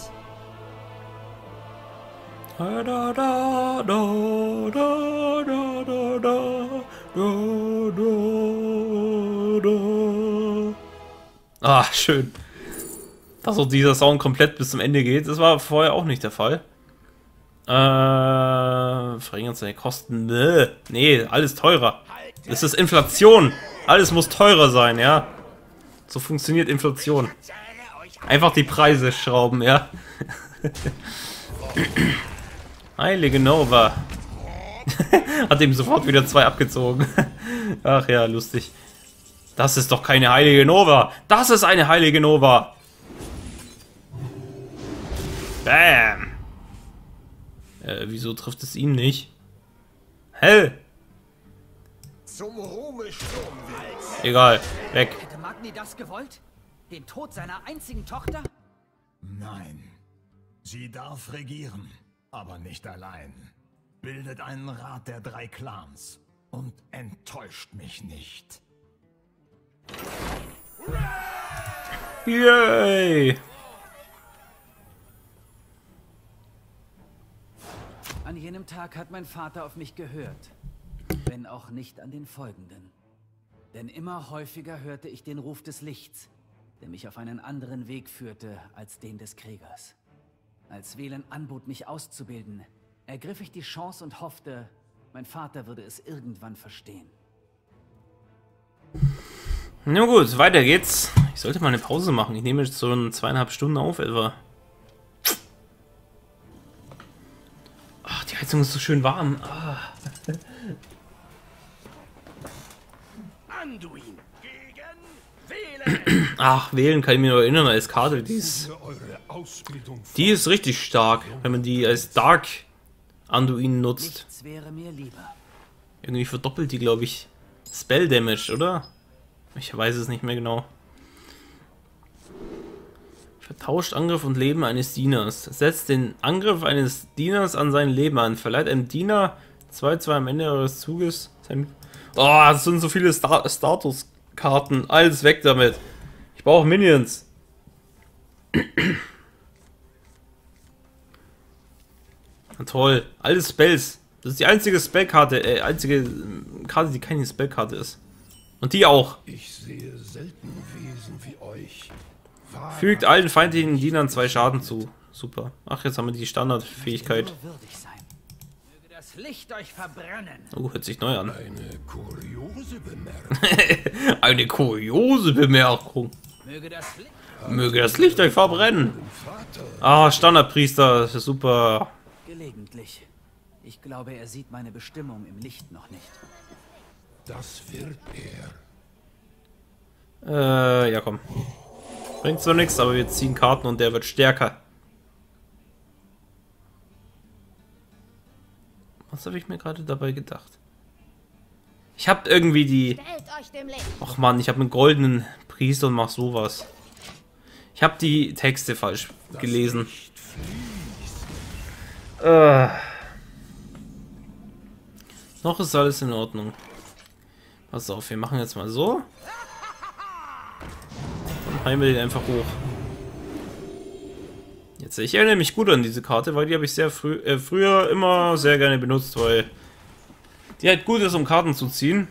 Ah, schön. Dass auch dieser Sound komplett bis zum Ende geht. Das war vorher auch nicht der Fall. Äh, verringern seine Kosten. Nö. Nee, alles teurer. Das ist Inflation. Alles muss teurer sein, ja. So funktioniert Inflation. Einfach die Preise schrauben, ja. Heilige Nova. Hat ihm sofort wieder zwei abgezogen. Ach ja, lustig. Das ist doch keine Heilige Nova. Das ist eine Heilige Nova. Bam. Äh, wieso trifft es ihn nicht? Hell. Zum Ruhme Sturmwind. Egal. Weg. Hätte Magni das gewollt? Den Tod seiner einzigen Tochter? Nein. Sie darf regieren, aber nicht allein. Bildet einen Rat der drei Clans und enttäuscht mich nicht. Yay. An jenem Tag hat mein Vater auf mich gehört, wenn auch nicht an den folgenden. Denn immer häufiger hörte ich den Ruf des Lichts, der mich auf einen anderen Weg führte als den des Kriegers. Als Wählen anbot, mich auszubilden, ergriff ich die Chance und hoffte, mein Vater würde es irgendwann verstehen. Na gut, weiter geht's. Ich sollte mal eine Pause machen. Ich nehme jetzt so ein zweieinhalb Stunden auf etwa. Ach, die Heizung ist so schön warm. Ah. Anduin gegen Wählen. Ach, wählen kann ich mich noch erinnern als Karte. Die ist, die ist richtig stark, wenn man die als Dark Anduin nutzt. Nichts wäre mir lieber. Irgendwie verdoppelt die, glaube ich, Spell Damage, oder? Ich weiß es nicht mehr genau. Vertauscht Angriff und Leben eines Dieners. Setzt den Angriff eines Dieners an sein Leben an. Verleiht einem Diener 2-2 am Ende eures Zuges. Sein oh, das sind so viele Star Statuskarten. Alles weg damit. Ich brauche Minions. Toll. Alles Spells. Das ist die einzige Spellkarte, äh, einzige ähm, Karte, die keine Spellkarte ist. Und die auch. Ich sehe selten Wesen wie euch. Fügt allen feindlichen Dienern zwei Schaden zu. Super. Ach, jetzt haben wir die Standardfähigkeit. Nur würdig sein. Möge das Licht euch verbrennen. Oh, hört sich neu an. Eine kuriose Bemerkung. Eine kuriose Bemerkung. Möge das Licht. Möge das Licht euch verbrennen. Ah, Standardpriester. Das ist super. Gelegentlich. Ich glaube, er sieht meine Bestimmung im Licht noch nicht. Das wird er. Äh, ja komm. Bringt so nichts, aber wir ziehen Karten und der wird stärker. Was habe ich mir gerade dabei gedacht? Ich habe irgendwie die... Ach man, ich habe einen goldenen Priester und mach sowas. Ich habe die Texte falsch gelesen. Äh. Noch ist alles in Ordnung. Pass auf, wir machen jetzt mal so. Heimen wir den einfach hoch. Jetzt, ich erinnere mich gut an diese Karte, weil die habe ich sehr früh, äh, früher immer sehr gerne benutzt, weil die halt gut ist, um Karten zu ziehen.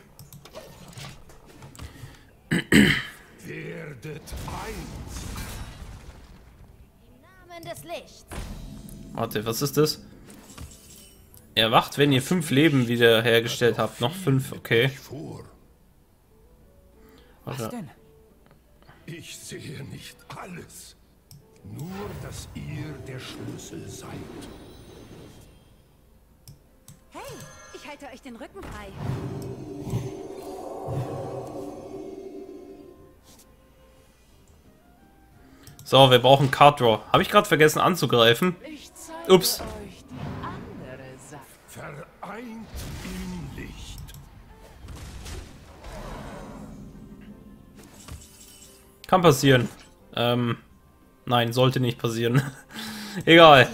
Warte, was ist das? Erwacht, wenn ihr fünf Leben wiederhergestellt habt. Noch fünf, okay. Was Warte. denn? Ich sehe nicht alles. Nur, dass ihr der Schlüssel seid. Hey, ich halte euch den Rücken frei. So, wir brauchen Card Draw. Habe ich gerade vergessen anzugreifen? Ups. Vereint im Licht. Kann passieren. Ähm, nein, sollte nicht passieren. Egal.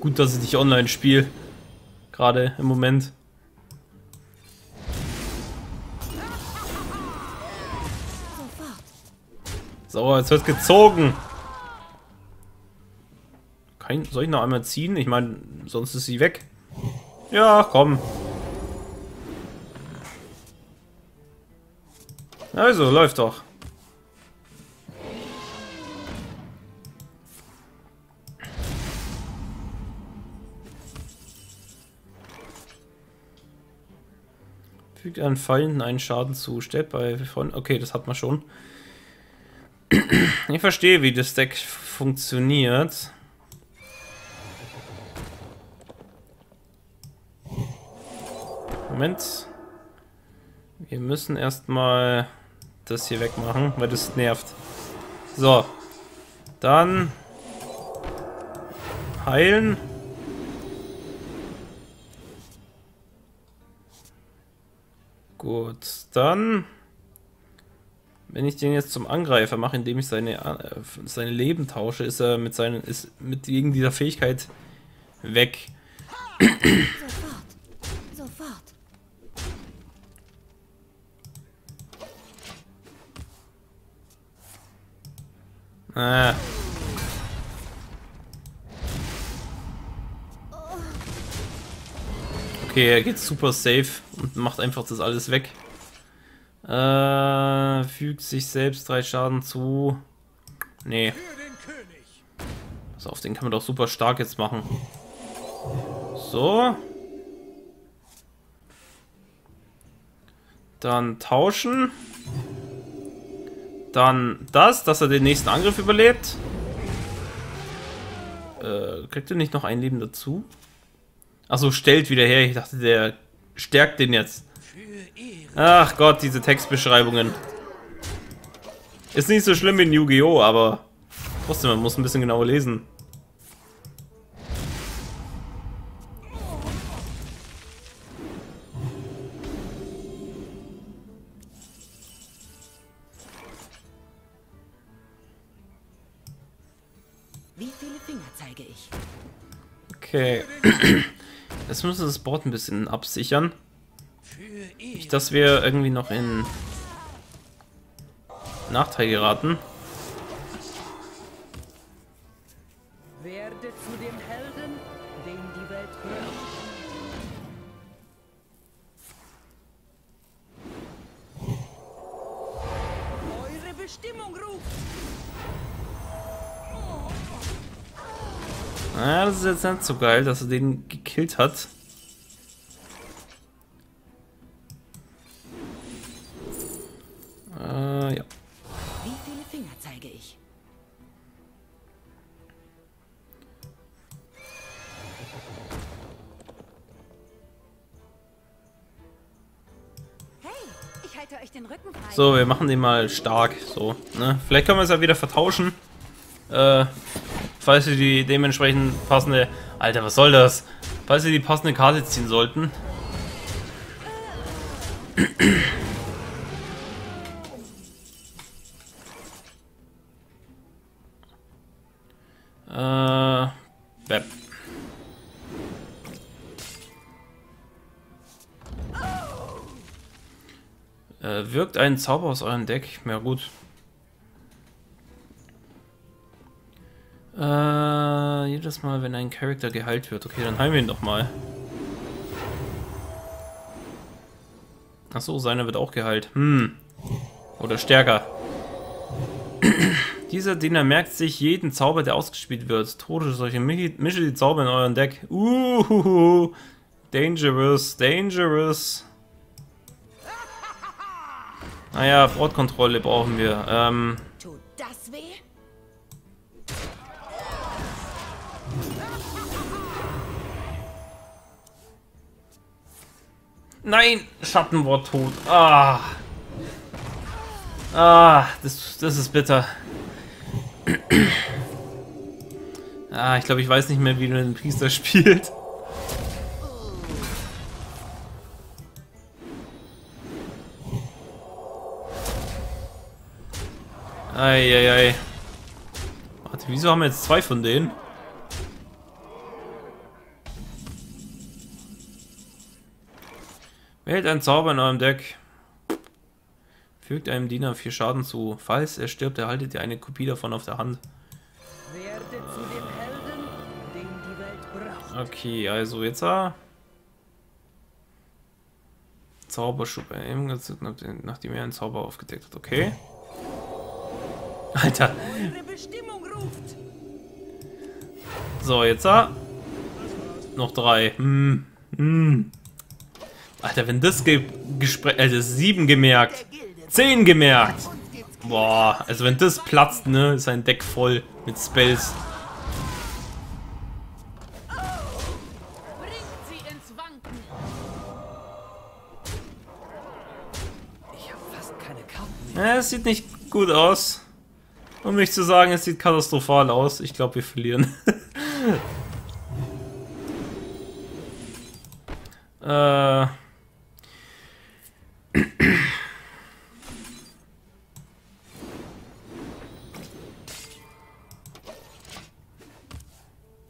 Gut, dass ich nicht online spiele. Gerade im Moment. So, jetzt wird gezogen. Kein, soll ich noch einmal ziehen? Ich meine, sonst ist sie weg. Ja, komm. Also, läuft doch. Fügt einen Feinden einen Schaden zu. Stellt bei von. Okay, das hat man schon. Ich verstehe, wie das Deck funktioniert. Moment. Wir müssen erstmal das hier wegmachen, weil das nervt. So. Dann heilen. Gut, dann wenn ich den jetzt zum Angreifer mache, indem ich seine, äh, seine Leben tausche, ist er mit seinen ist mit wegen dieser Fähigkeit weg. Ah. Okay, er geht super safe und macht einfach das alles weg. Äh, fügt sich selbst drei Schaden zu. Nee. Pass auf, den kann man doch super stark jetzt machen. So. Dann tauschen. Dann das, dass er den nächsten Angriff überlebt. Äh, kriegt er nicht noch ein Leben dazu? Achso, stellt wieder her. Ich dachte, der stärkt den jetzt. Ach Gott, diese Textbeschreibungen. Ist nicht so schlimm wie in Yu-Gi-Oh!, aber trotzdem, man muss ein bisschen genauer lesen. Okay. Jetzt müssen wir das Board ein bisschen absichern. Nicht, dass wir irgendwie noch in Nachteil geraten. Naja, das ist jetzt nicht so geil, dass er den gekillt hat. Äh, ja. Wie viele Finger zeige ich? Hey, ich halte euch den Rücken frei. So, wir machen den mal stark. So, ne? Vielleicht können wir es ja wieder vertauschen. Äh, falls wir die dementsprechend passende... Alter, was soll das? Falls wir die passende Karte ziehen sollten. Äh, Beb. Äh, wirkt ein Zauber aus eurem Deck? Ja gut. Äh, jedes Mal, wenn ein Charakter geheilt wird. Okay, dann heilen wir ihn doch mal. Achso, seiner wird auch geheilt. Hm. Oder stärker. Dieser Diener merkt sich jeden Zauber, der ausgespielt wird. Tode solche mische die Zauber in euren Deck. Uhuhu. Dangerous, dangerous. Naja, Bordkontrolle brauchen wir. Ähm, Tut das weh? Nein, Schattenwort tot. Ah. Ah, das, das ist bitter. Ah, ich glaube, ich weiß nicht mehr, wie man den Priester spielt. Eieiei. Warte, wieso haben wir jetzt zwei von denen? Wählt einen Zauber in eurem Deck. Fügt einem Diener vier Schaden zu. Falls er stirbt, erhaltet ihr eine Kopie davon auf der Hand. Werde zu dem Helden, Okay, also jetzt ah. Zauberschub gezückt, nachdem er einen Zauber aufgedeckt hat. Okay. Alter. So, jetzt ah. Noch drei. Hm. Hm. Alter, wenn das Gespräch. Also sieben gemerkt. Zehn gemerkt. Boah, also wenn das platzt, ne, ist ein Deck voll mit Spells. Ja, es sieht nicht gut aus. Um nicht zu sagen, es sieht katastrophal aus. Ich glaube, wir verlieren. äh.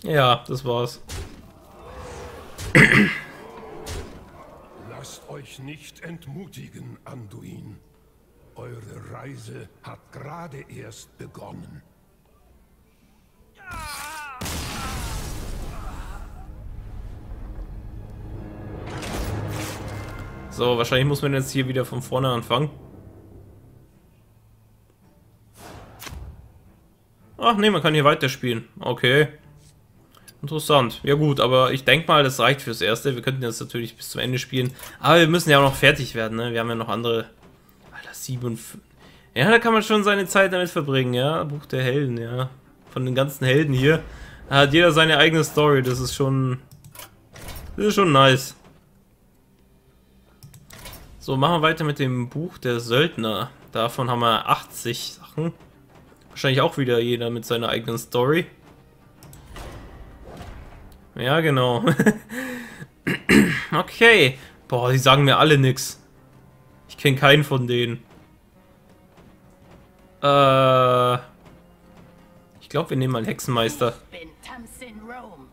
Ja, das war's. Lasst euch nicht entmutigen, Anduin. Eure Reise hat gerade erst begonnen. So, wahrscheinlich muss man jetzt hier wieder von vorne anfangen. Ach nee, man kann hier weiterspielen. Okay. Interessant. Ja gut, aber ich denke mal, das reicht fürs Erste. Wir könnten jetzt natürlich bis zum Ende spielen. Aber wir müssen ja auch noch fertig werden, ne? Wir haben ja noch andere... Alter, 7 Ja, da kann man schon seine Zeit damit verbringen, ja? Buch der Helden, ja. Von den ganzen Helden hier. Da hat jeder seine eigene Story. Das ist schon... Das ist schon nice. So, machen wir weiter mit dem Buch der Söldner. Davon haben wir 80 Sachen. Wahrscheinlich auch wieder jeder mit seiner eigenen Story. Ja, genau. okay. Boah, die sagen mir alle nix. Ich kenne keinen von denen. Äh. Ich glaube, wir nehmen mal Hexenmeister. Ich bin Tamsin Rome.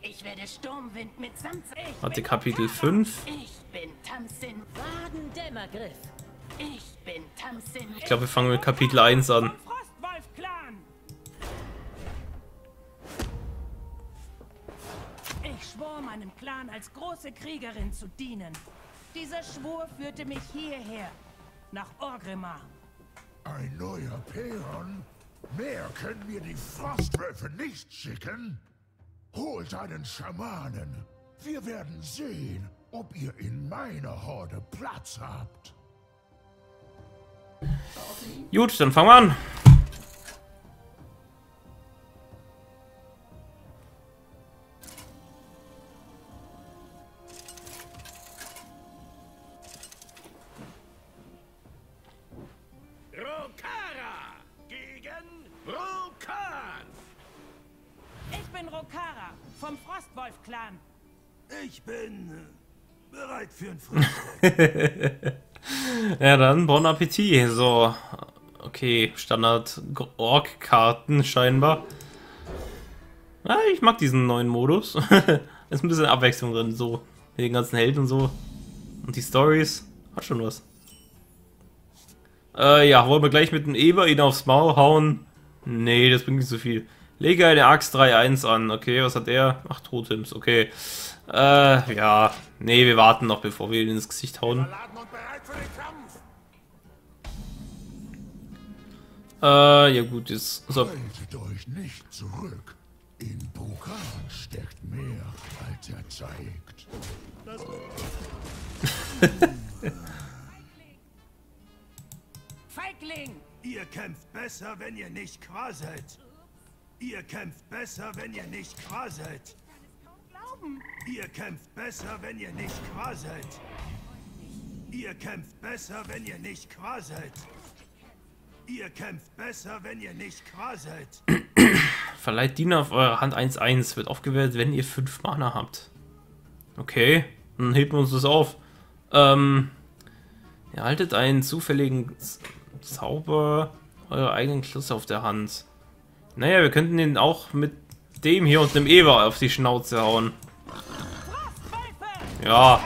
Ich werde Sturmwind mit Samt. Warte, Kapitel 5. Ich Tamsin Wagen Dämmergriff. Ich bin Tamsin. Ich glaube, wir fangen mit Kapitel 1 an. Ich schwor meinem Clan als große Kriegerin zu dienen. Dieser Schwur führte mich hierher, nach Orgrimmar. Ein neuer Peon? Mehr können mir die Frostwölfe nicht schicken. Holt einen Schamanen. Wir werden sehen, ob ihr in meiner Horde Platz habt. Gut, dann fangen wir an. Rokara gegen Rokan. Ich bin Rokara vom Frostwolf-Clan. Ich bin äh, bereit für ein Frühstück. ja, dann Bon Appetit. So, okay, Standard Org-Karten scheinbar. Ja, ich mag diesen neuen Modus. ist ein bisschen Abwechslung drin, so mit den ganzen Helden und so. Und die Stories hat schon was. Äh, ja, wollen wir gleich mit dem Eber ihn aufs Maul hauen? Nee, das bringt nicht so viel. Lege eine Axt 3-1 an. Okay, was hat er? Ach, Totems, okay. Äh, ja. Nee, wir warten noch, bevor wir ihn ins Gesicht hauen. Äh, ja gut, jetzt... So. Haltet euch nicht zurück. In Brukan steckt mehr, als er zeigt. Feigling! Ihr kämpft besser, wenn ihr nicht quasselt. Ihr kämpft besser, wenn ihr nicht quasselt. Ihr kämpft besser, wenn ihr nicht quasselt. Ihr kämpft besser, wenn ihr nicht quasselt. Ihr kämpft besser, wenn ihr nicht quasselt. Verleiht Diener auf eure Hand 1-1. Wird aufgewählt, wenn ihr 5 Mana habt. Okay, dann heben wir uns das auf. Ähm, ihr haltet einen zufälligen Zauber eurer eigenen Klasse auf der Hand. Naja, wir könnten den auch mit dem hier und dem Eber auf die Schnauze hauen. Ja.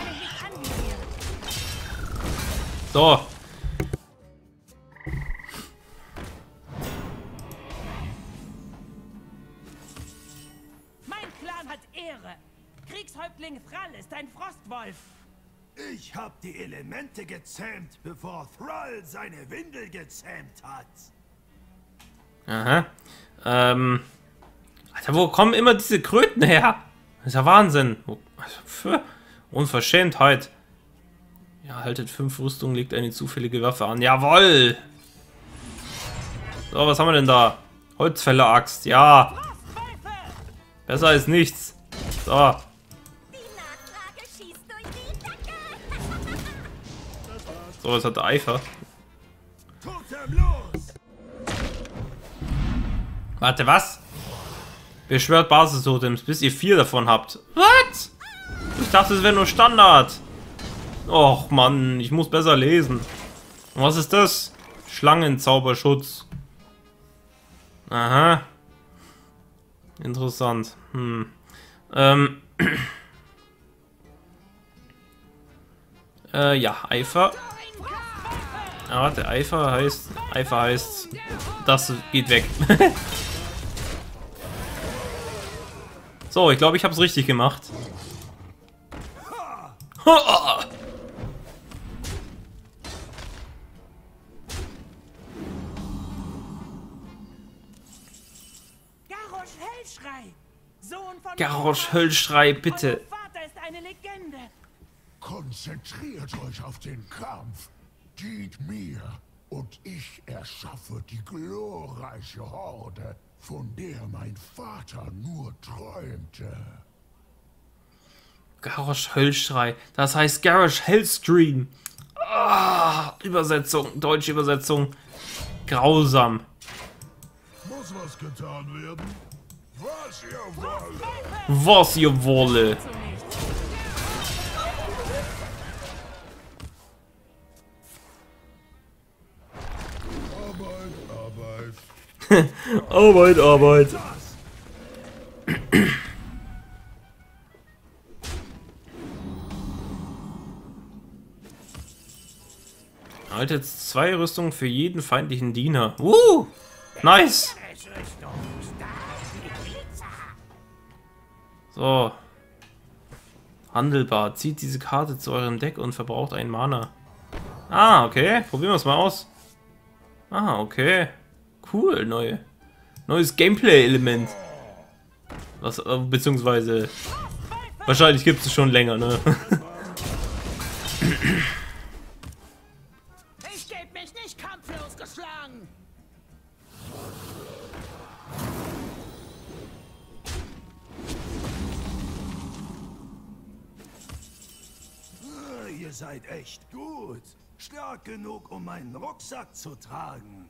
So. Mein Clan hat Ehre. Häuptling Thrall ist ein Frostwolf. Ich hab die Elemente gezähmt, bevor Thrall seine Windel gezähmt hat. Aha. Ähm. Alter, wo kommen immer diese Kröten her? Das ist ja Wahnsinn. Also, für Unverschämtheit. Ja, haltet fünf Rüstungen, legt eine zufällige Waffe an. Jawoll! So, was haben wir denn da? Holzfäller-Axt, ja. Besser als nichts. So. So, jetzt hat er Eifer. Warte, was? Beschwört Basis-Totems, bis ihr vier davon habt. Was? Ich dachte, es wäre nur Standard. Och, Mann, ich muss besser lesen. Was ist das? Schlangenzauberschutz. Aha. Interessant. Hm. Ähm. äh, ja, Eifer. Ja, warte, Eifer heißt... Eifer heißt... Das geht weg. so, ich glaube, ich habe es richtig gemacht. Garrosh Hellschrei! Sohn von Garrosh Höllschrei, bitte. Vater ist eine Legende. Konzentriert euch auf den Kampf. Dient mir und ich erschaffe die glorreiche Horde, von der mein Vater nur träumte. Garrosh Höllschrei. Das heißt Garrosh Hellstream. Ah, Übersetzung, deutsche Übersetzung. Grausam. Muss was getan werden? Was ihr wollt. Was ihr wolle. Arbeit, Arbeit. Arbeit, Arbeit. Haltet zwei Rüstungen für jeden feindlichen Diener. Uh, nice. So. Handelbar. Zieht diese Karte zu eurem Deck und verbraucht einen Mana. Ah, okay. Probieren wir es mal aus. Ah, okay. Cool, neu. Neues Gameplay-Element. Was, äh, beziehungsweise... Wahrscheinlich gibt es schon länger, ne? seid echt gut. Stark genug, um meinen Rucksack zu tragen.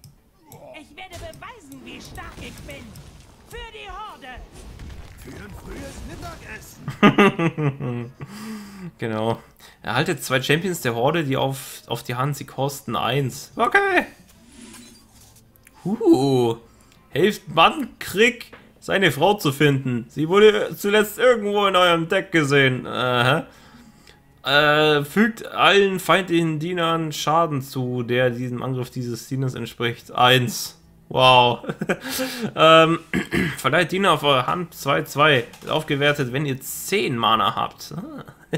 Ich werde beweisen, wie stark ich bin. Für die Horde. Für ein frühes Mittagessen. genau. Erhaltet zwei Champions der Horde, die auf, auf die Hand sie kosten 1. Okay. Uh. Helft Mann Krieg, seine Frau zu finden. Sie wurde zuletzt irgendwo in eurem Deck gesehen. Aha. Äh, fügt allen feindlichen Dienern Schaden zu, der diesem Angriff dieses Dieners entspricht. 1. Wow. ähm, verleiht Diener auf eure Hand 2-2. Aufgewertet, wenn ihr 10 Mana habt.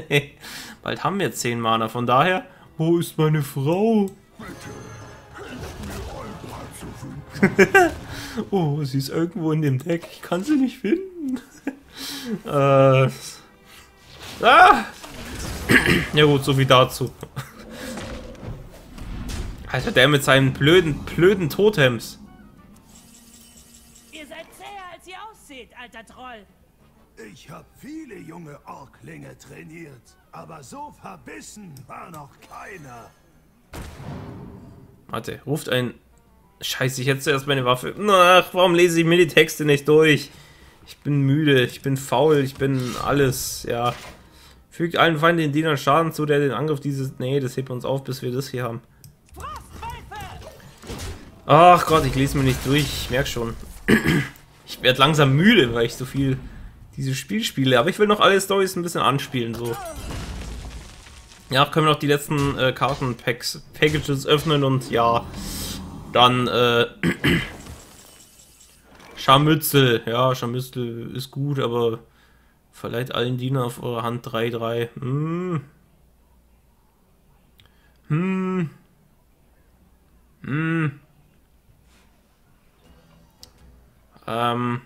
Bald haben wir 10 Mana, von daher. Wo ist meine Frau? oh, sie ist irgendwo in dem Deck. Ich kann sie nicht finden. äh. Ah! Ja gut, so viel dazu. Alter, der mit seinen blöden, blöden Totems. Ihr seid zäher, als ihr aussieht, alter Troll. Ich hab viele junge Orklinge trainiert, aber so verbissen war noch keiner. Warte, ruft ein... Scheiße, ich hätte zuerst meine Waffe... Ach, warum lese ich mir die Texte nicht durch? Ich bin müde, ich bin faul, ich bin alles, ja. Fügt allen Feinden den Dienern Schaden zu, der den Angriff dieses... Nee, das hebt uns auf, bis wir das hier haben. Ach Gott, ich lese mir nicht durch, ich merke schon. ich werde langsam müde, weil ich so viel dieses Spiel spiele. Aber ich will noch alle Stories ein bisschen anspielen, so. Ja, können wir noch die letzten äh, Kartenpacks, Packages öffnen und ja, dann äh, Scharmützel. Ja, Scharmützel ist gut, aber Verleiht allen Dienern auf eure Hand 3-3. Hm. Hm. Hm. Ähm.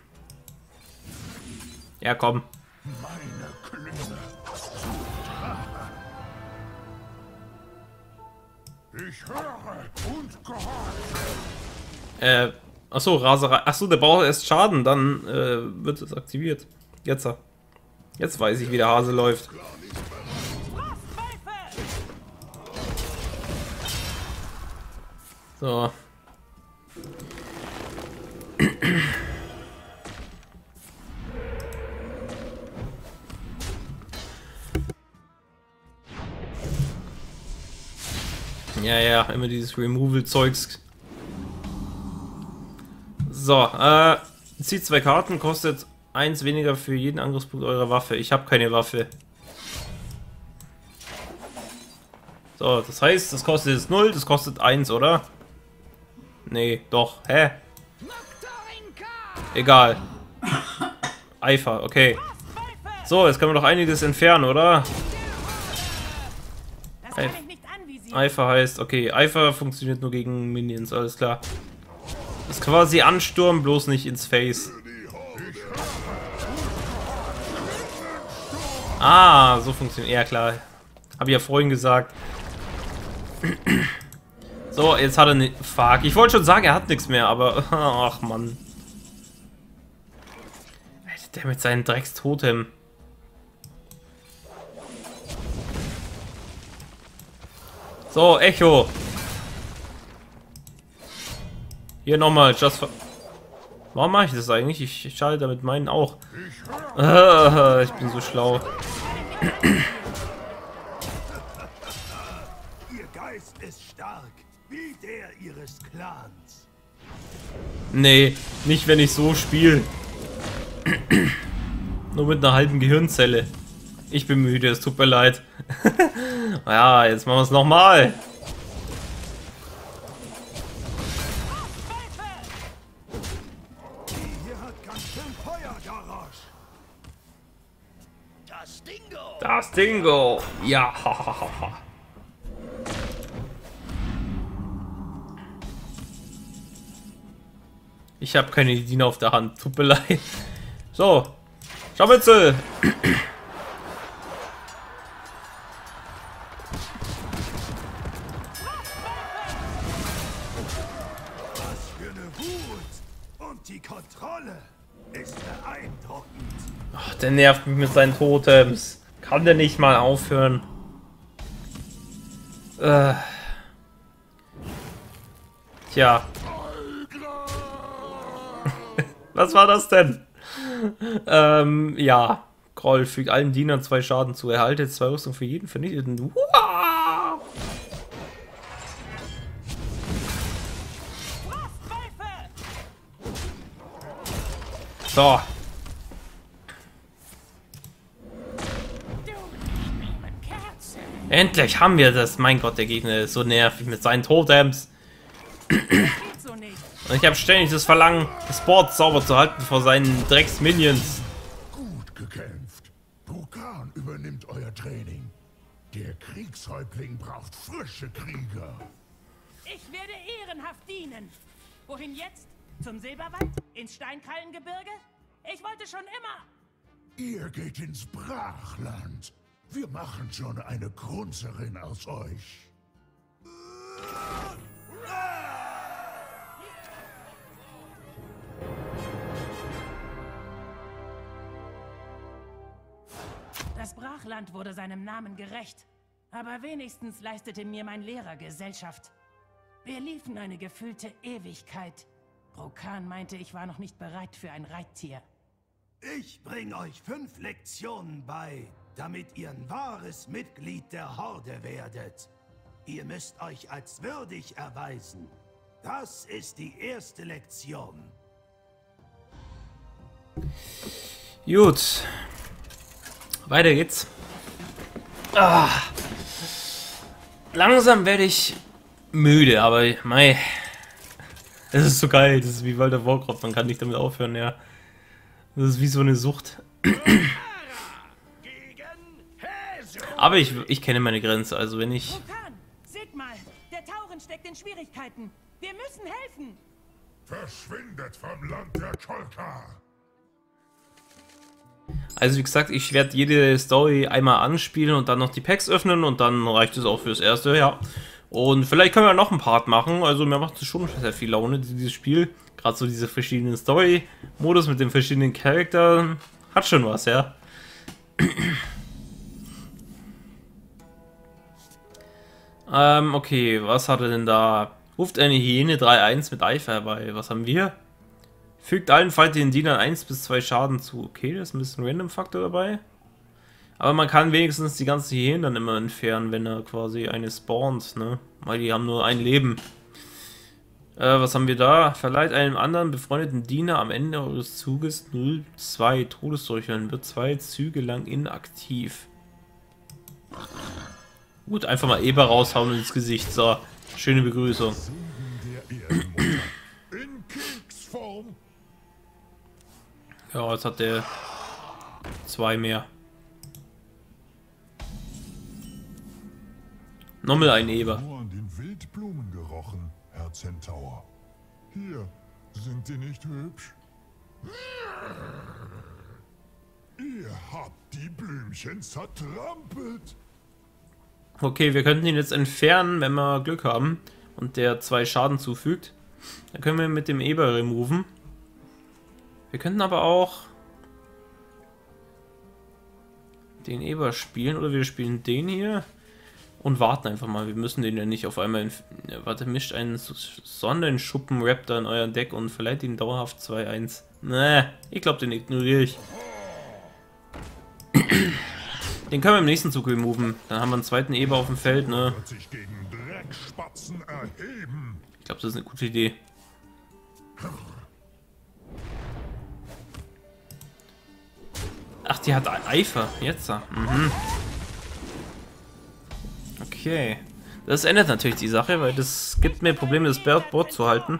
Ja, komm. Ich höre und gehorche. Äh, achso, Raserei. Achso, der braucht erst Schaden, dann äh, wird es aktiviert. Jetzt. Jetzt weiß ich, wie der Hase läuft. So. Ja, ja, immer dieses Removal-Zeugs. So, äh, zieht zwei Karten, kostet eins weniger für jeden Angriffspunkt eurer Waffe. Ich habe keine Waffe. So, das heißt, das kostet jetzt 0, das kostet 1, oder? Nee, doch. Hä? Egal. Eifer, okay. So, jetzt können wir doch einiges entfernen, oder? Eif Eifer heißt, okay, Eifer funktioniert nur gegen Minions, alles klar. Das ist quasi Ansturm, bloß nicht ins Face. Ah, so funktioniert. Ja, klar. Habe ich ja vorhin gesagt. So, jetzt hat er ne Fuck. Ich wollte schon sagen, er hat nichts mehr, aber... Ach, Mann. Der mit seinem Dreckstotem. So, Echo. Hier nochmal, just for... Warum mache ich das eigentlich? Ich schalte damit meinen auch. Ah, ich bin so schlau. Ihr Geist ist stark, wie der ihres Clans. Nee, nicht wenn ich so spiele. Nur mit einer halben Gehirnzelle. Ich bin müde, es tut mir leid. ja, jetzt machen wir es nochmal. Das Dingo! Ja, Ich habe keine Diener auf der Hand. Tut mir leid. So. Scharmützel! Der nervt mich mit seinen Totems. Kann der nicht mal aufhören? Äh. Tja. Was war das denn? ähm, ja. Groll fügt allen Dienern zwei Schaden zu. Erhaltet zwei Rüstung für jeden Vernichteten. Uah! So. Endlich haben wir das. Mein Gott, der Gegner ist so nervig mit seinen Totems. Und ich habe ständig das Verlangen, das Board sauber zu halten vor seinen Drecks-Minions. Gut gekämpft. Brukan übernimmt euer Training. Der Kriegshäuptling braucht frische Krieger. Ich werde ehrenhaft dienen. Wohin jetzt? Zum Silberwald? Ins Steinkrallengebirge? Ich wollte schon immer. Ihr geht ins Brachland. Wir machen schon eine Grunzerin aus euch. Das Brachland wurde seinem Namen gerecht. Aber wenigstens leistete mir mein Lehrer Gesellschaft. Wir liefen eine gefüllte Ewigkeit. Brokan meinte, ich war noch nicht bereit für ein Reittier. Ich bring euch fünf Lektionen bei, damit ihr ein wahres Mitglied der Horde werdet. Ihr müsst euch als würdig erweisen. Das ist die erste Lektion. Gut. Weiter geht's. Ah. Langsam werde ich müde, aber mei. Es ist so geil, das ist wie World of Warcraft, man kann nicht damit aufhören, ja. Das ist wie so eine Sucht. Aber ich, ich kenne meine Grenze, also wenn ich... Vulkan, seht mal, der Tauren steckt in Schwierigkeiten. Wir müssen helfen. Verschwindet vom Land der Kolka! Also wie gesagt, ich werde jede Story einmal anspielen und dann noch die Packs öffnen und dann reicht es auch fürs Erste, ja. Und vielleicht können wir noch einen Part machen, also mir macht es schon sehr viel Laune, dieses Spiel. Gerade so diese verschiedenen Story-Modus mit den verschiedenen Charakteren, hat schon was, ja. Ähm, okay, was hat er denn da? Ruft eine Hyäne 3-1 mit Eifer herbei. Was haben wir? Fügt allen feindlichen Dienern 1 bis 2 Schaden zu. Okay, da ist ein bisschen Random-Faktor dabei. Aber man kann wenigstens die ganzen Hyänen dann immer entfernen, wenn er quasi eine spawnt, ne? Weil die haben nur ein Leben. Äh, was haben wir da? Verleiht einem anderen befreundeten Diener am Ende eures Zuges 0,2 Todesdurchhören. Wird zwei Züge lang inaktiv. Gut, einfach mal Eber raushauen ins Gesicht. So, schöne Begrüßung. In Kriegsform! Ja, jetzt hat der zwei mehr. Nochmal ein Eber. Nur an den Wildblumen gerochen, Herr Centaur. Hier, sind die nicht hübsch? Ihr habt die Blümchen zertrampelt. Okay, wir könnten ihn jetzt entfernen, wenn wir Glück haben und der zwei Schaden zufügt. Dann können wir mit dem Eber removen. Wir könnten aber auch den Eber spielen oder wir spielen den hier und warten einfach mal. Wir müssen den ja nicht auf einmal... Warte, mischt einen Sonnenschuppen-Raptor in euer Deck und verleiht ihn dauerhaft 2-1. Nee, ich glaube, den ignoriere ich. Den können wir im nächsten Zug removen. Dann haben wir einen zweiten Eber auf dem Feld, ne? Ich glaube, das ist eine gute Idee. Ach, die hat Eifer. Jetzt. Mhm. Okay. Das ändert natürlich die Sache, weil das gibt mir Probleme, das Board zu halten.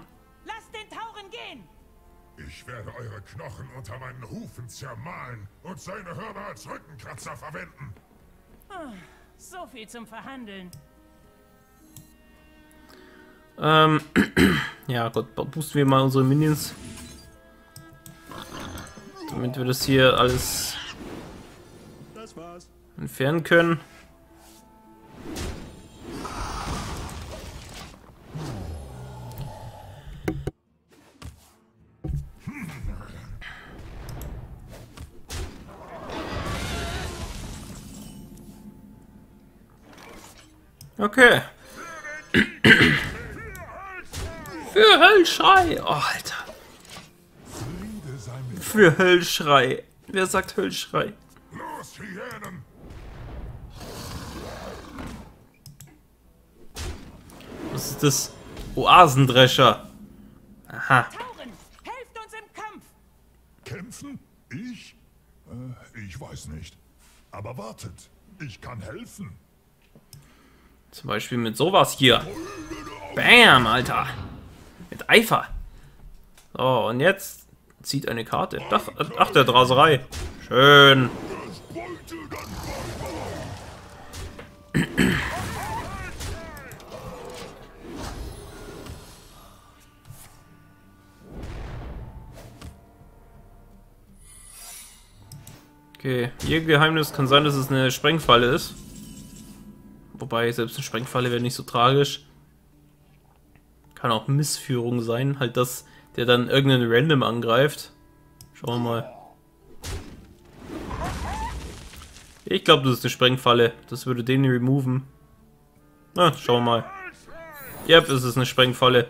Hufen zermahlen und seine Hörner als Rückenkratzer verwenden. Ah, So viel zum Verhandeln. Ähm, ja Gott, boosten wir mal unsere Minions. Damit wir das hier alles entfernen können. Okay. Für Höllschrei. Oh, Alter. Für Höllschrei. Wer sagt Höllschrei? Los, Hyänen! Was ist das? Oasendrescher. Aha. Helft uns im Kampf! Kämpfen? Ich? Äh, ich weiß nicht. Aber wartet, ich kann helfen. Zum Beispiel mit sowas hier. Bam, Alter. Mit Eifer. So, und jetzt zieht eine Karte. Ach, ach der Draserei. Schön. Okay, ihr Geheimnis kann sein, dass es eine Sprengfalle ist. Wobei, selbst eine Sprengfalle wäre nicht so tragisch. Kann auch Missführung sein, halt dass der dann irgendeinen Random angreift. Schauen wir mal. Ich glaube, das ist eine Sprengfalle. Das würde den removen. Na, schauen wir mal. Yep, es ist eine Sprengfalle.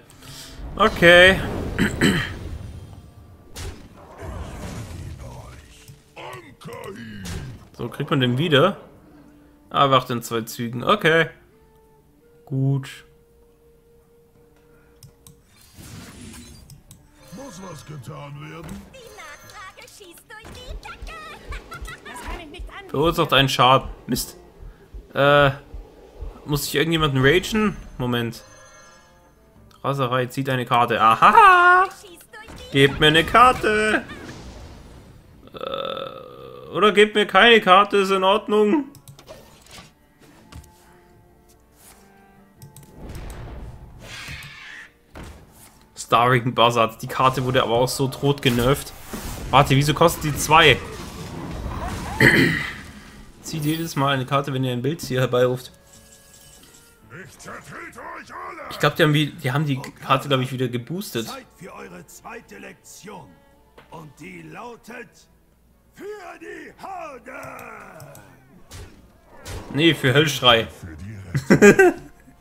Okay. So, kriegt man den wieder? Ah, wacht in zwei Zügen. Okay. Gut. Muss was getan werden? Das kann ich nicht an. Verursacht einen Schaden. Mist. Äh. Muss ich irgendjemanden ragen? Moment. Raserei zieht eine Karte. Aha! Gebt mir eine Karte! Äh, oder gebt mir keine Karte, ist in Ordnung. Starring Buzzard. Die Karte wurde aber auch so tot genervt. Warte, wieso kostet die 2? Zieht jedes Mal eine Karte, wenn ihr ein Bild hier herbeiruft. Ich glaube, die haben, wie- die haben die Karte, glaube ich, wieder geboostet. Zeit für eure zweite Lektion. Und die lautet für die Horde! Nee, für Höllschrei.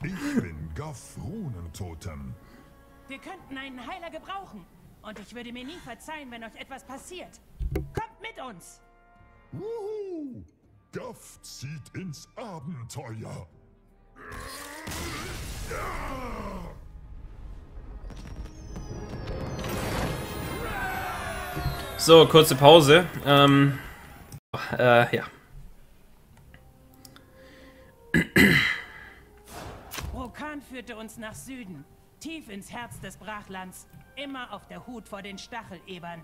Ich bin Gaff Runentotem. Wir könnten einen Heiler gebrauchen. Und ich würde mir nie verzeihen, wenn euch etwas passiert. Kommt mit uns! Wuhu! Gaff zieht ins Abenteuer. So, kurze Pause. Ähm, äh, ja. Rokan führte uns nach Süden, tief ins Herz des Brachlands, immer auf der Hut vor den Stachelebern.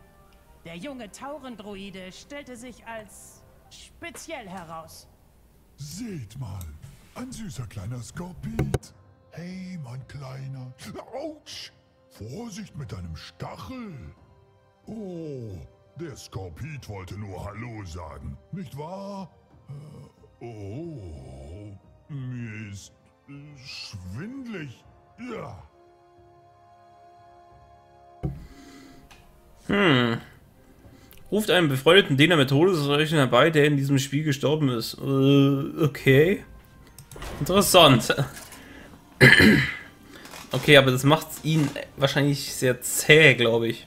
Der junge Taurendruide stellte sich als speziell heraus. Seht mal, ein süßer kleiner Skorpit. Hey, mein Kleiner. Autsch! Vorsicht mit deinem Stachel. Oh, der Skorpit wollte nur Hallo sagen, nicht wahr? Äh, Oh, mir ist schwindlig. Ja. Hm. Ruft einen befreundeten Diener mit Todesreichen herbei, der in diesem Spiel gestorben ist. Äh, okay. Interessant. okay, aber das macht ihn wahrscheinlich sehr zäh, glaube ich.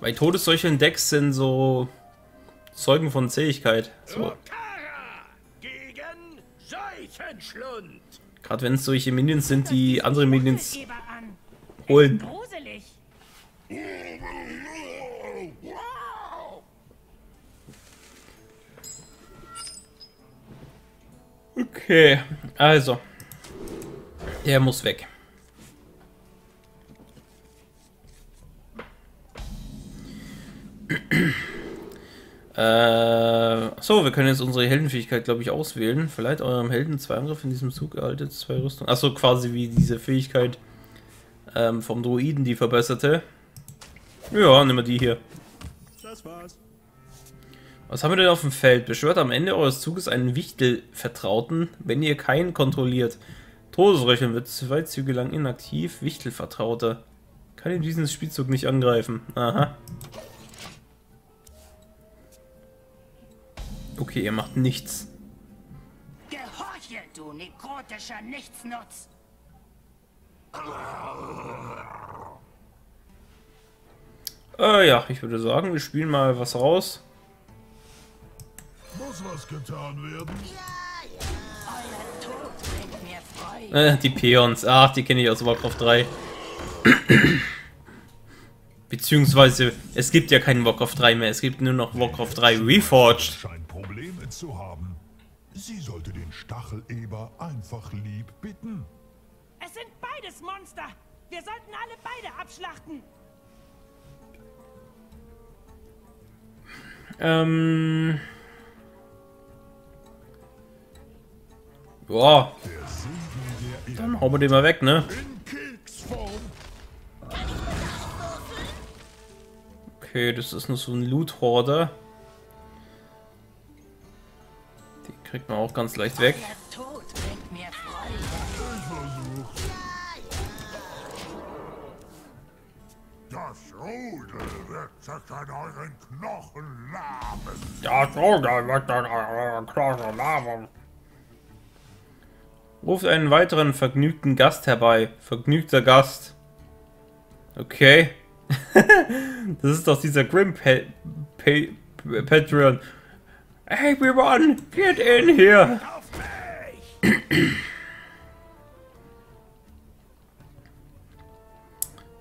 Weil Todesseucheln Decks sind so Zeugen von Zähigkeit. So. Gerade wenn es solche Minions sind, die andere Minions. Holen. Gruselig. Okay, also. Der muss weg. Äh, so, wir können jetzt unsere Heldenfähigkeit, glaube ich, auswählen. Verleiht eurem Helden zwei Angriffe in diesem Zug, erhaltet zwei Rüstungen. Achso, quasi wie diese Fähigkeit ähm, vom Druiden, die verbesserte. Ja, nehmen wir die hier. Das war's. Was haben wir denn auf dem Feld? Beschwört am Ende eures Zuges einen Wichtel-Vertrauten, wenn ihr keinen kontrolliert. Todesröcheln wird zwei Züge lang inaktiv. Wichtel-Vertrauter. Kann ihn diesen Spielzug nicht angreifen. Aha. Okay, ihr macht nichts. Gehorche, du nekrotischer Nichtsnutz! Äh, ja, ich würde sagen, wir spielen mal was raus. Muss was getan werden? Äh, die Peons. Ach, die kenne ich aus Warcraft 3. Beziehungsweise, es gibt ja keinen Warcraft 3 mehr. Es gibt nur noch Warcraft 3 Reforged. Scheint Probleme zu haben. Sie sollte den Stacheleber einfach lieb bitten. Es sind beides Monster. Wir sollten alle beide abschlachten. Ähm. Boah. Dann hauen wir den mal weg, ne? Okay, das ist nur so ein Loot-Horder. Den kriegt man auch ganz leicht weg. Das Rudel wird sich an euren Knochen laben. Ja, so, da wird dann euer Knochen laben. Ruft einen weiteren vergnügten Gast herbei. Vergnügter Gast. Okay. das ist doch dieser Grim pa pa Patreon. Hey, everyone, get in here.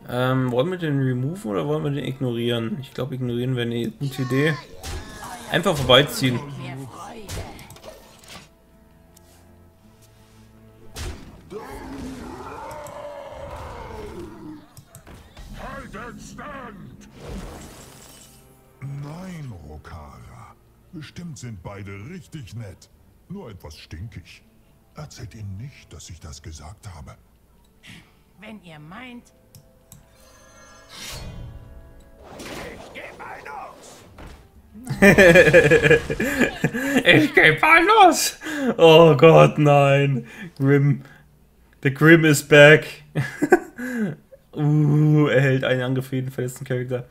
Ähm, wollen wir den removen oder wollen wir den ignorieren? Ich glaube, ignorieren wäre eine gute Idee. Einfach vorbeiziehen. Nein, Rokara. Bestimmt sind beide richtig nett. Nur etwas stinkig. Erzählt ihnen nicht, dass ich das gesagt habe. Wenn ihr meint, Ich geb geh mal los! Oh Gott, nein. Grim. The Grim is back. uh, erhält einen angefriedeten verletzten Charakter.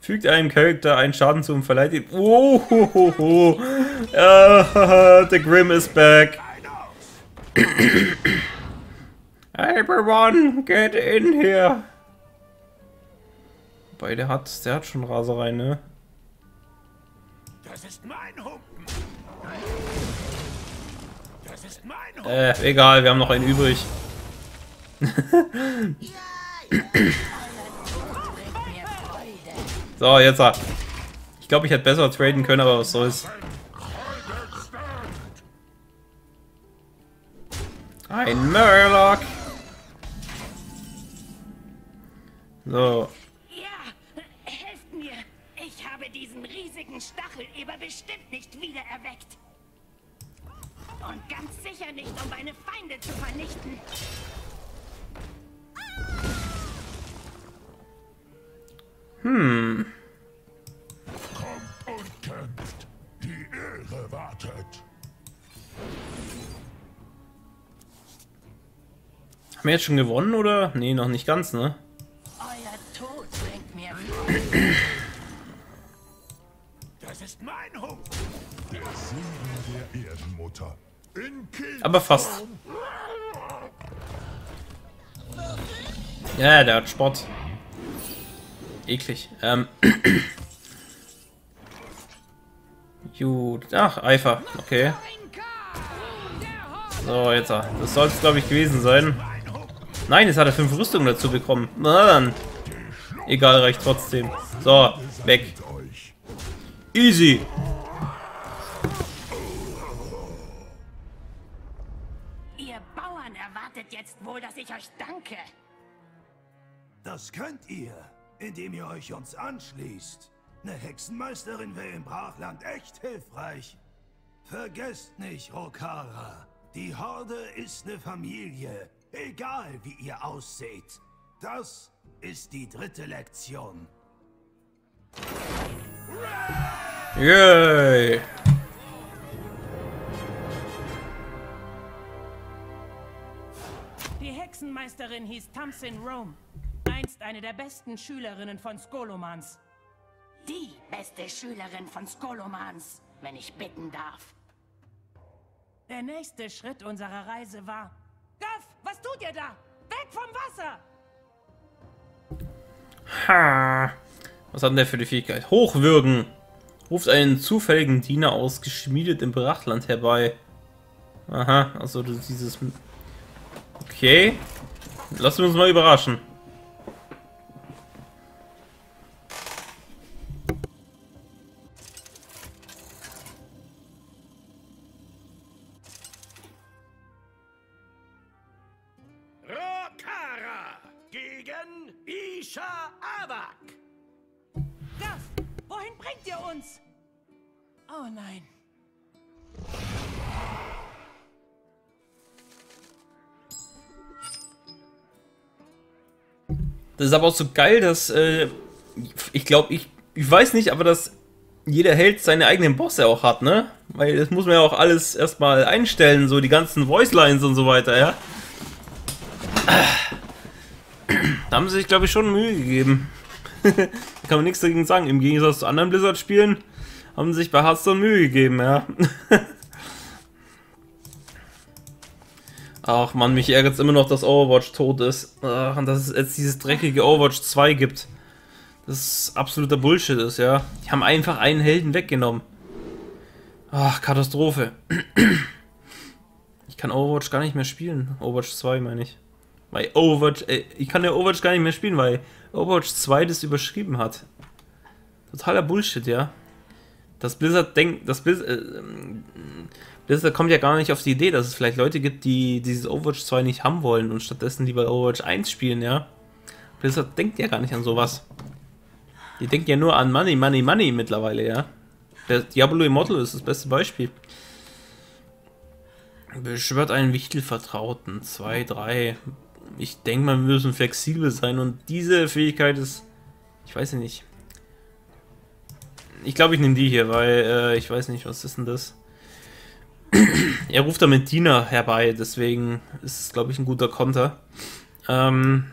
Fügt einem Charakter einen Schaden zu und verleiht ihm. Oh, ho, ho, ho. Uh, the Grim is back. Everyone, get in here. Wobei, der hat, der hat schon Raserei, ne? Das ist mein Humpen! Das ist mein Humpen! Äh, egal, wir haben noch einen übrig. so, jetzt. Ich glaube, ich hätte besser traden können, aber was soll's. Ein Murloc. So. Bestimmt nicht wieder erweckt. Und ganz sicher nicht, um meine Feinde zu vernichten. Hm. Kommt und kämpft. Die Ehre wartet. Haben wir jetzt schon gewonnen, oder? Nee, noch nicht ganz, ne? Euer Tod bringt mir Aber fast. Ja, der hat Sport. Eklig. Ähm. Gut. Ach, Eifer. Okay. So, jetzt. Das soll es, glaube ich, gewesen sein. Nein, jetzt hat er fünf Rüstungen dazu bekommen. Na dann. Egal, reicht trotzdem. So, weg. Easy. Indem ihr euch uns anschließt. Eine Hexenmeisterin wäre im Brachland echt hilfreich. Vergesst nicht, Rokara. Die Horde ist eine Familie, egal wie ihr ausseht. Das ist die dritte Lektion. Yay. Die Hexenmeisterin hieß Tamsin Rome. Einst eine der besten Schülerinnen von Skolomans. Die beste Schülerin von Skolomans, wenn ich bitten darf. Der nächste Schritt unserer Reise war... Gaff, was tut ihr da? Weg vom Wasser! Ha. Was hat denn der für die Fähigkeit? Hochwürgen. Ruft einen zufälligen Diener aus geschmiedet im Brachland herbei. Aha, also dieses... Okay. Lassen wir uns mal überraschen. Oh nein. Das ist aber auch so geil, dass äh, ich glaube, ich, ich weiß nicht, aber dass jeder Held seine eigenen Bosse auch hat, ne? Weil das muss man ja auch alles erstmal einstellen, so die ganzen Voicelines und so weiter, ja? Da haben sie sich, glaube ich, schon Mühe gegeben. da kann man nichts dagegen sagen. Im Gegensatz zu anderen Blizzard-Spielen haben sich bei Hearthstone Mühe gegeben, ja. Ach man, mich ärgert es immer noch, dass Overwatch tot ist. Ach, und dass es jetzt dieses dreckige Overwatch 2 gibt. Das ist absoluter Bullshit ist, ja. Die haben einfach einen Helden weggenommen. Ach, Katastrophe. Ich kann Overwatch gar nicht mehr spielen. Overwatch 2 meine ich. Weil Overwatch, äh, ich kann ja Overwatch gar nicht mehr spielen, weil Overwatch 2 das überschrieben hat. Totaler Bullshit, ja. Das Blizzard denkt, das Blizzard, äh, Blizzard kommt ja gar nicht auf die Idee, dass es vielleicht Leute gibt, die dieses Overwatch 2 nicht haben wollen und stattdessen lieber Overwatch 1 spielen, ja. Blizzard denkt ja gar nicht an sowas. Die denken ja nur an Money, Money, Money mittlerweile, ja. Der Diablo Immortal ist das beste Beispiel. Beschwört einen Wichtelvertrauten. Zwei, drei. Ich denke wir müssen flexibel sein und diese Fähigkeit ist. Ich weiß ja nicht. Ich glaube, ich nehme die hier, weil äh, ich weiß nicht, was ist denn das? er ruft damit Diener herbei, deswegen ist es, glaube ich, ein guter Konter. Ähm.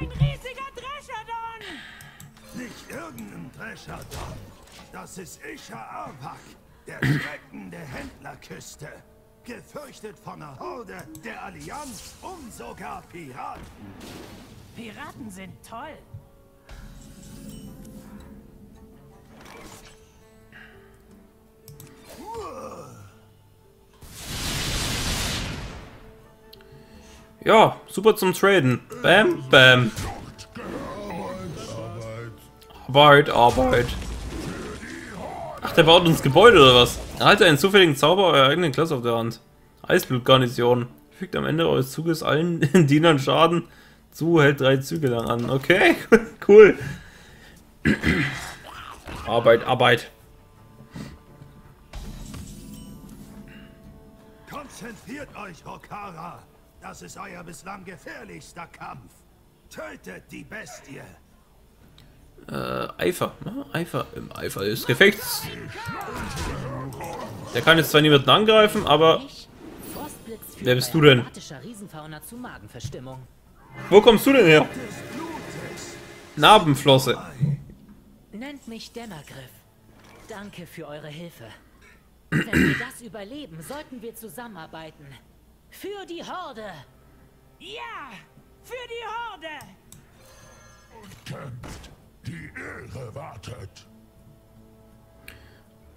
Ein riesiger Drescherdon! Nicht irgendein Drescherdon. Das ist Isha Arpak, der Schrecken der Händlerküste. Gefürchtet von der Horde, der Allianz und sogar Piraten. Piraten sind toll. Ja, super zum Traden. Bam, bam. Arbeit, Arbeit. Ach, der baut uns Gebäude oder was? Erhalte einen zufälligen Zauber eurer eigenen Klasse auf der Hand. Eisblutgarnison. Fügt am Ende eures Zuges allen Dienern Schaden zu, hält drei Züge lang an. Okay, cool. Arbeit, Arbeit. Konzentriert euch, Hokara. Das ist euer bislang gefährlichster Kampf. Tötet die Bestie. Äh, Eifer. Ne? Eifer. Im Eifer des Gefechts. Der kann jetzt zwar niemanden angreifen, aber... Wer bist du denn? Wo kommst du denn her? Narbenflosse. Nennt mich Dämmergriff. Danke für eure Hilfe. Wenn wir das überleben, sollten wir zusammenarbeiten. Für die Horde! Ja! Für die Horde! Und kämpft. Die Ehre wartet.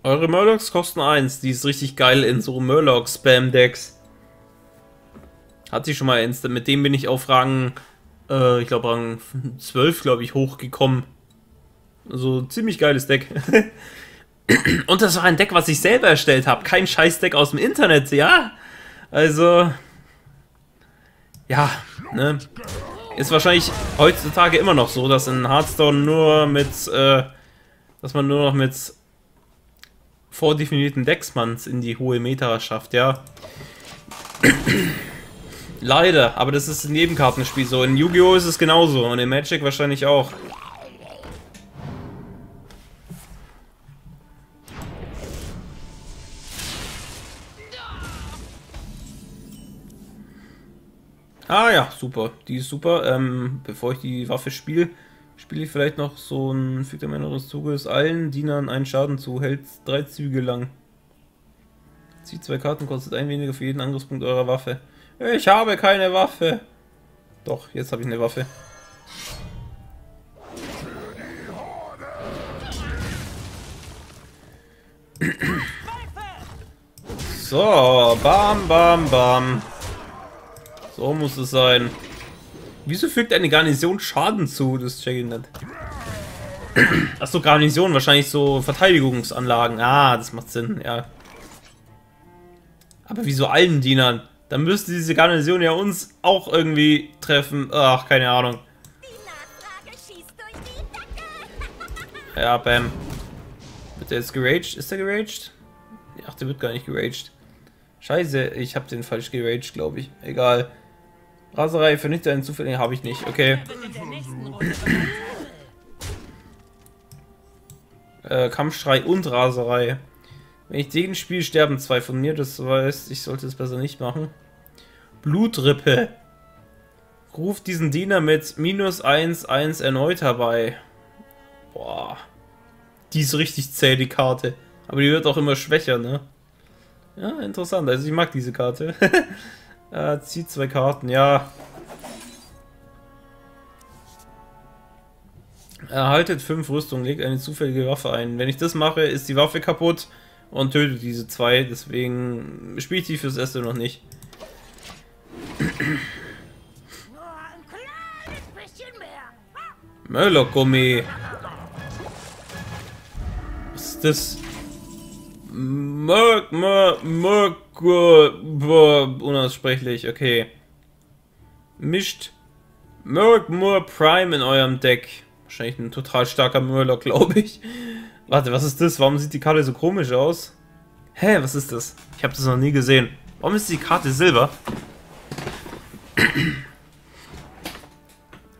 Eure Murlocs kosten 1. Die ist richtig geil in so Murloc-Spam-Decks. Hat sie schon mal eins. Mit dem bin ich auf Rang, äh, ich glaube Rang 12, glaube ich, hochgekommen. Also ziemlich geiles Deck. Und das war ein Deck, was ich selber erstellt habe. Kein Scheiß-Deck aus dem Internet, ja? Also, ja, ne? Ist wahrscheinlich heutzutage immer noch so, dass in Hearthstone nur mit, äh, dass man nur noch mit vordefinierten Decks man in die hohe Meta schafft, ja. Leider, aber das ist in jedem Kartenspiel so. In Yu-Gi-Oh! ist es genauso und in Magic wahrscheinlich auch. Ah ja, super. Die ist super. Ähm, bevor ich die Waffe spiele, spiele ich vielleicht noch so ein Fügt am Ende des Zuges allen Dienern einen Schaden zu. Hält drei Züge lang. Zieht zwei Karten, kostet ein weniger für jeden Angriffspunkt eurer Waffe. Ich habe keine Waffe. Doch, jetzt habe ich eine Waffe. So, bam, bam, bam. So muss es sein. Wieso fügt eine Garnison Schaden zu? Das check ich nicht. Achso, Garnison, wahrscheinlich so Verteidigungsanlagen. Ah, das macht Sinn, ja. Aber wieso allen Dienern? Dann müsste diese Garnison ja uns auch irgendwie treffen. Ach, keine Ahnung. Ja, bam. Wird der jetzt geraged? Ist der geraged? Ach, der wird gar nicht geraged. Scheiße, ich habe den falsch geraged, glaube ich. Egal. Raserei vernichtet einen zufälligen habe ich nicht. Okay. Äh, Kampfschrei und Raserei. Wenn ich den spiele, sterben zwei von mir. Das weiß ich, sollte es besser nicht machen. Blutrippe. Ruft diesen Diener mit minus 1, 1 erneut herbei. Boah. Die ist richtig zäh, die Karte. Aber die wird auch immer schwächer, ne? Ja, interessant. Also ich mag diese Karte. äh, zieht zwei Karten, ja. Erhaltet fünf Rüstungen, legt eine zufällige Waffe ein. Wenn ich das mache, ist die Waffe kaputt und tötet diese zwei. Deswegen spiele ich die fürs Erste noch nicht. Mörlock-Gummi. Was ist das? Mörk, Mörk, Mörk, unaussprechlich, okay. Mischt Mörk Moor Prime in eurem Deck. Wahrscheinlich ein total starker Murloc, glaube ich. Warte, was ist das? Warum sieht die Karte so komisch aus? Hä, was ist das? Ich habe das noch nie gesehen. Warum ist die Karte silber?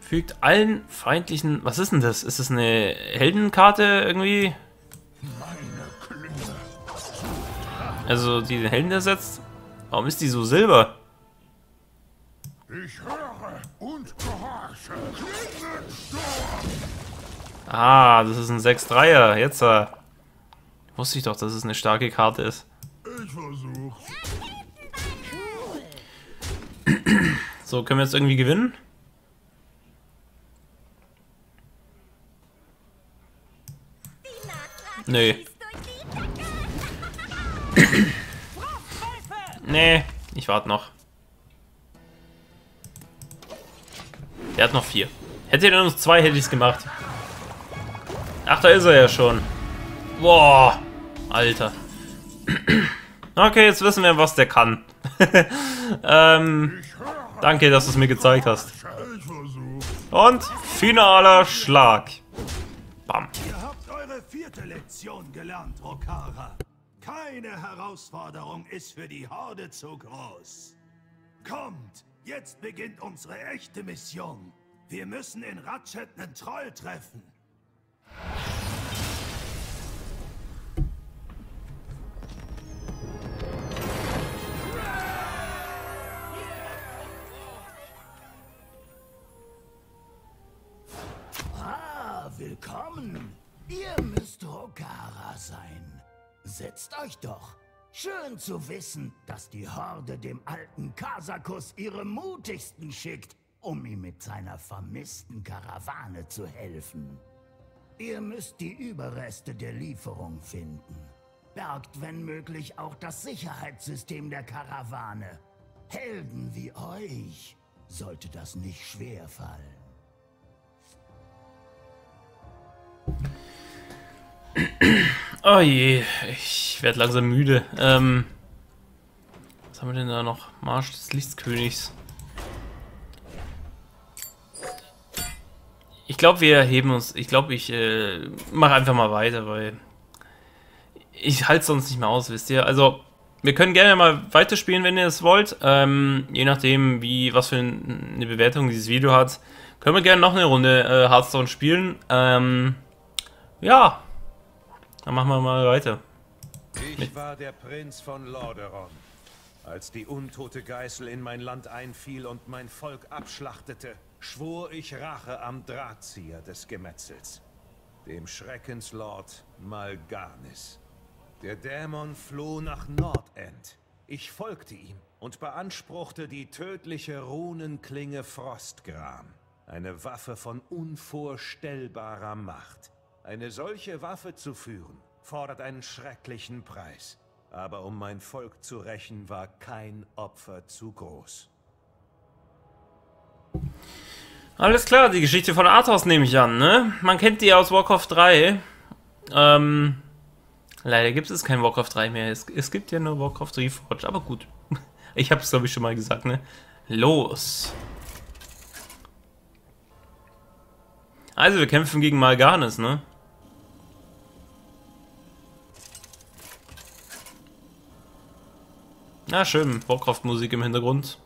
Fügt allen feindlichen... Was ist denn das? Ist das eine Heldenkarte irgendwie? Also die den Helden ersetzt? Warum ist die so silber? Ich höre und gehorche. Ah, das ist ein 6-3er. Jetzt äh, wusste ich doch, dass es eine starke Karte ist. Ich versuch's. So, können wir jetzt irgendwie gewinnen? Nee. Nee, ich warte noch. Der hat noch vier. Hätte er nur zwei, hätte ich es gemacht. Ach, da ist er ja schon. Boah, Alter. Okay, jetzt wissen wir, was der kann. ähm, danke, dass du es mir gezeigt hast. Und finaler Schlag. Bam. Ihr habt eure vierte Lektion gelernt, Rokara. Keine Herausforderung ist für die Horde zu groß. Kommt, jetzt beginnt unsere echte Mission. Wir müssen in Ratchet einen Troll treffen. Ah, willkommen. Ihr müsst Rokara sein. Setzt euch doch. Schön zu wissen, dass die Horde dem alten Kasakus ihre mutigsten schickt, um ihm mit seiner vermissten Karawane zu helfen. Ihr müsst die Überreste der Lieferung finden. Bergt, wenn möglich, auch das Sicherheitssystem der Karawane. Helden wie euch sollte das nicht schwer fallen. Oh je, ich werde langsam müde. Ähm, was haben wir denn da noch? Marsch des Lichtkönigs. Ich glaube, wir heben uns. Ich glaube, ich äh, mache einfach mal weiter, weil ich halte sonst nicht mehr aus, wisst ihr. Also, wir können gerne mal weiterspielen, wenn ihr es wollt. Ähm, je nachdem, wie was für eine Bewertung dieses Video hat, können wir gerne noch eine Runde äh, Hearthstone spielen. Ähm, ja, dann machen wir mal weiter. Ich war der Prinz von Lordaeron. Als die untote Geißel in mein Land einfiel und mein Volk abschlachtete, schwor ich Rache am Drahtzieher des Gemetzels, dem Schreckenslord Malganis. Der Dämon floh nach Nordend. Ich folgte ihm und beanspruchte die tödliche Runenklinge Frostgram. Eine Waffe von unvorstellbarer Macht. Eine solche Waffe zu führen, fordert einen schrecklichen Preis. Aber um mein Volk zu rächen, war kein Opfer zu groß. Alles klar, die Geschichte von Athos nehme ich an, ne? Man kennt die aus Warcraft 3. Ähm, leider gibt es kein Warcraft 3 mehr. Es, es gibt ja nur Warcraft Reforged, aber gut. Ich habe es, glaube ich, schon mal gesagt, ne? Los. Also, wir kämpfen gegen Malganis, ne? Na schön, Warcraft-Musik im Hintergrund.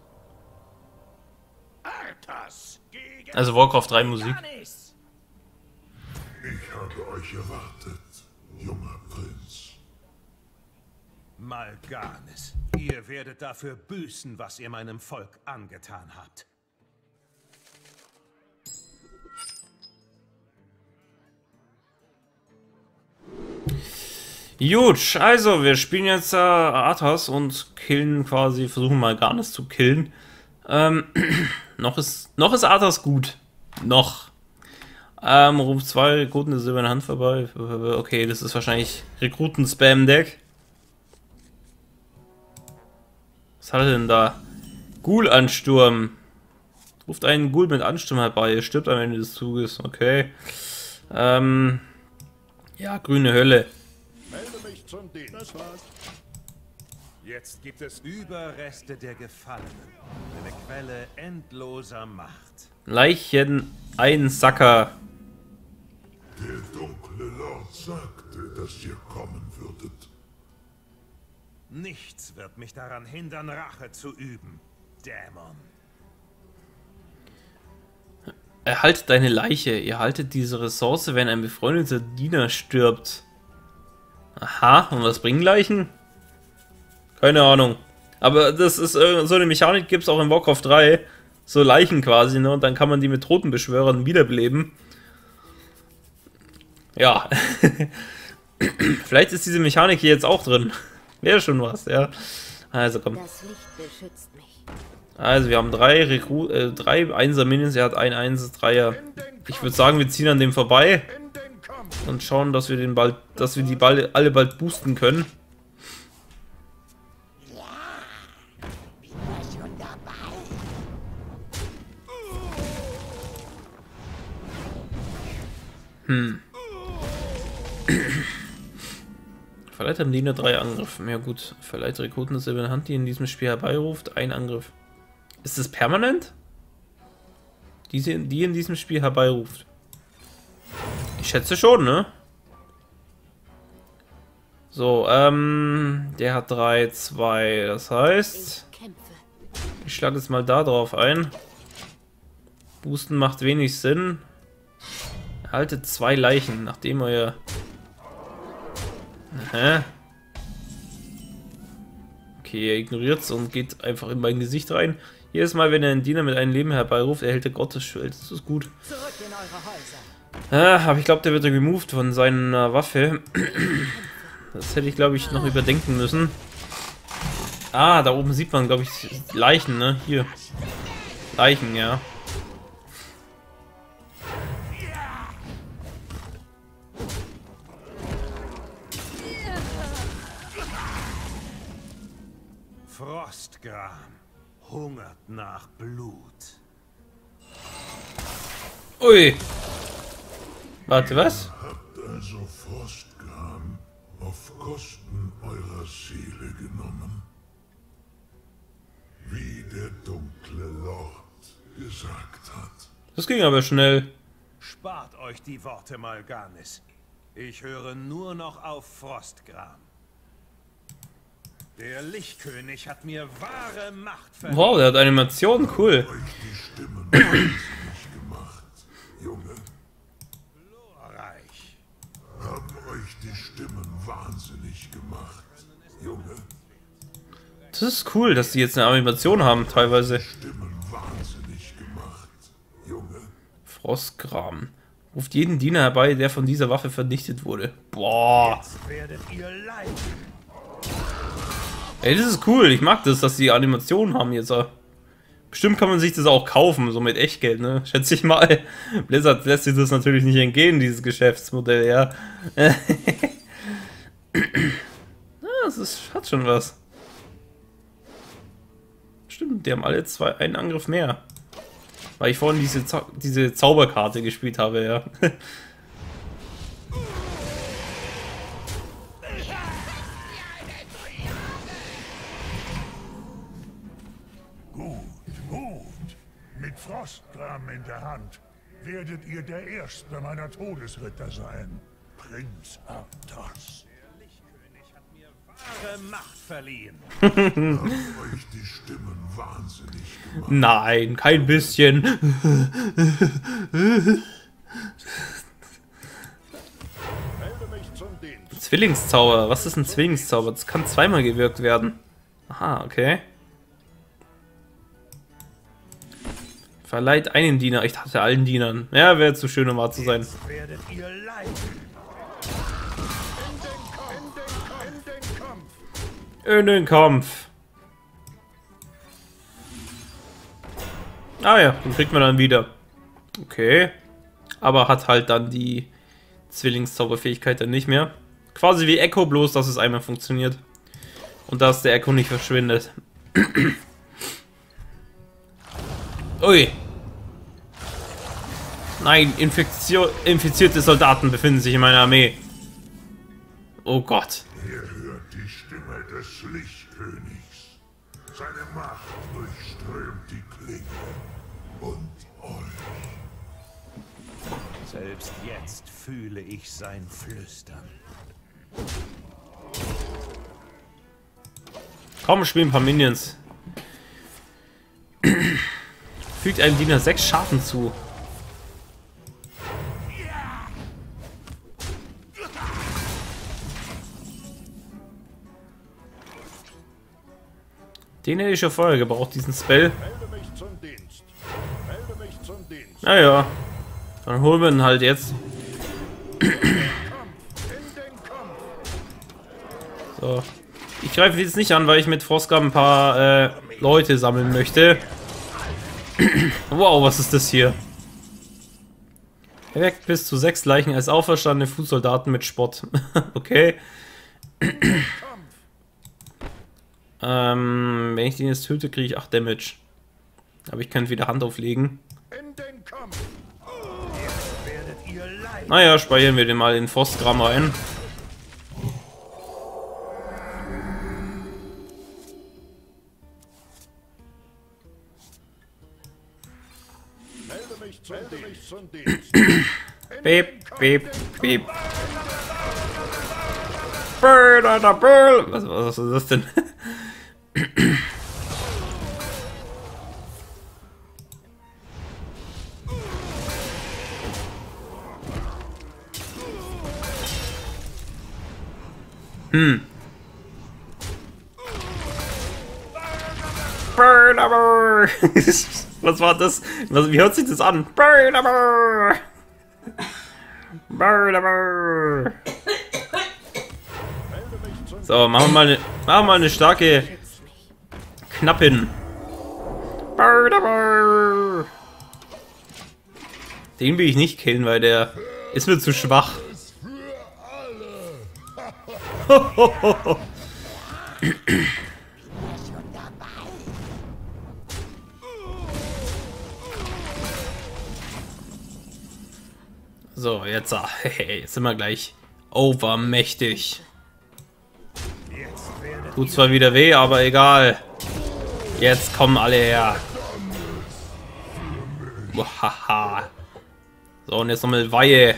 Also Warcraft 3 Musik. Ich habe euch erwartet, junger Prinz. Malganis, ihr werdet dafür büßen, was ihr meinem Volk angetan habt. Gut, also wir spielen jetzt äh, Arthas und killen quasi, versuchen mal gar nichts zu killen. Ähm, noch ist, noch ist Arthas gut. Noch. Ähm, ruft zwei Rekruten der silbernen Hand vorbei. Okay, das ist wahrscheinlich Rekruten-Spam-Deck. Was hat er denn da? Ghoul-Ansturm. Ruft einen Ghoul mit Ansturm herbei. Er stirbt am Ende des Zuges. Okay. Ähm, ja, grüne Hölle. Mich zum Dienst. Das war's. Jetzt gibt es Überreste der Gefallenen. Eine Quelle endloser Macht. Leichen Einsacker. Der dunkle Lord sagte, dass ihr kommen würdet. Nichts wird mich daran hindern, Rache zu üben. Dämon. Erhaltet deine Leiche. Ihr haltet diese Ressource, wenn ein befreundeter Diener stirbt. Aha, und was bringen Leichen? Keine Ahnung. Aber das ist äh, so eine Mechanik gibt es auch in Warcraft 3. So Leichen quasi, ne? Und dann kann man die mit Totenbeschwörern wiederbeleben. Ja. Vielleicht ist diese Mechanik hier jetzt auch drin. Wäre schon was, ja. Also komm. Also wir haben drei Rekru äh, drei Einser Minions, er hat ein Eins, Dreier. Ich würde sagen, wir ziehen an dem vorbei und schauen, dass wir den bald, dass wir die Ball alle bald boosten können. Hm. Verleiht am Diener drei Angriffe. Ja gut, verleiht Rekruten das silberne Hand, die in diesem Spiel herbeiruft. Ein Angriff. Ist das permanent? Diese, die in diesem Spiel herbeiruft. Ich schätze schon, ne? So, ähm, der hat 3, 2, das heißt, ich schlage jetzt mal da drauf ein. Boosten macht wenig Sinn. Erhaltet zwei Leichen, nachdem euer... Hä? Okay, er ignoriert es und geht einfach in mein Gesicht rein. Jedes Mal, wenn er einen Diener mit einem Leben herbeiruft, erhält er Gottesschild. Das ist gut. Ah, aber ich glaube, der wird removed von seiner Waffe. Das hätte ich, glaube ich, noch überdenken müssen. Ah, da oben sieht man, glaube ich, Leichen, ne? Hier. Leichen, ja. Frostgram hungert nach Blut. Ui. Warte, was? Habt also Frostgram auf Kosten eurer Seele genommen. Wie der dunkle Lord gesagt hat. Das ging aber schnell. Spart euch die Worte, Malganis. Ich höre nur noch auf Frostgram. Der Lichtkönig hat mir wahre Macht verliehen. Wow, der hat Animation, cool. Junge. Glorreich. Haben euch die Stimmen wahnsinnig gemacht, Junge. Das ist cool, dass die jetzt eine Animation haben, teilweise. Stimmen wahnsinnig gemacht, Junge. Frostgram. Ruft jeden Diener herbei, der von dieser Waffe vernichtet wurde. Boah. Jetzt werdet ihr leiden. Ey, das ist cool. Ich mag das, dass die Animationen haben jetzt. Bestimmt kann man sich das auch kaufen, so mit Echtgeld, ne? Schätze ich mal. Blizzard lässt sich das natürlich nicht entgehen, dieses Geschäftsmodell, ja. ja, das ist, hat schon was. Stimmt, die haben alle zwei einen Angriff mehr. Weil ich vorhin diese, Zau diese Zauberkarte gespielt habe, ja. Mit Frostgram in der Hand werdet ihr der erste meiner Todesritter sein, Prinz Arthas. Wahre Macht verliehen. Euch die Stimmen wahnsinnig gemacht. Nein, kein bisschen. Zwillingszauber. Was ist ein Zwillingszauber? Das kann zweimal gewirkt werden. Aha, okay. Verleiht einen Diener. Ich dachte allen Dienern. Ja, wäre zu schön, um wahr zu sein. Jetzt werdet ihr leiden. In den Kampf. Ah ja, den kriegt man dann wieder. Okay. Aber hat halt dann die Zwillingszauberfähigkeit dann nicht mehr. Quasi wie Echo, bloß dass es einmal funktioniert. Und dass der Echo nicht verschwindet. Ui. Nein, Infektio infizierte Soldaten befinden sich in meiner Armee. Oh Gott. Die Stimme des Lichtkönigs. Seine Macht durchströmt die Klinge und euch. Selbst jetzt fühle ich sein Flüstern. Komm, spiel ein paar Minions. Fügt einem Diener sechs Schaden zu. Den hätte ich schon vorher gebraucht, diesen Spell. Naja, dann holen wir ihn halt jetzt. So. Ich greife jetzt nicht an, weil ich mit Frostgab ein paar äh, Leute sammeln möchte. wow, was ist das hier? Er weckt bis zu sechs Leichen als auferstandene Fußsoldaten mit Spott. okay. Ähm, wenn ich den jetzt töte, kriege ich 8 Damage. Aber ich könnte wieder Hand auflegen. Naja, speichern wir den mal in Frostgram ein. Beep, beep, beep. Bird on a bird. Was, was ist das denn? hm. Bird. Was war das? Was, wie hört sich das an? Burn aber! Burn aber! So, machen wir mal eine, machen wir mal eine starke Burn aber! Den will ich nicht killen, weil der ist mir zu schwach. So, jetzt, jetzt sind wir gleich overmächtig. Tut zwar wieder weh, aber egal. Jetzt kommen alle her. Haha. So, und jetzt nochmal Weihe.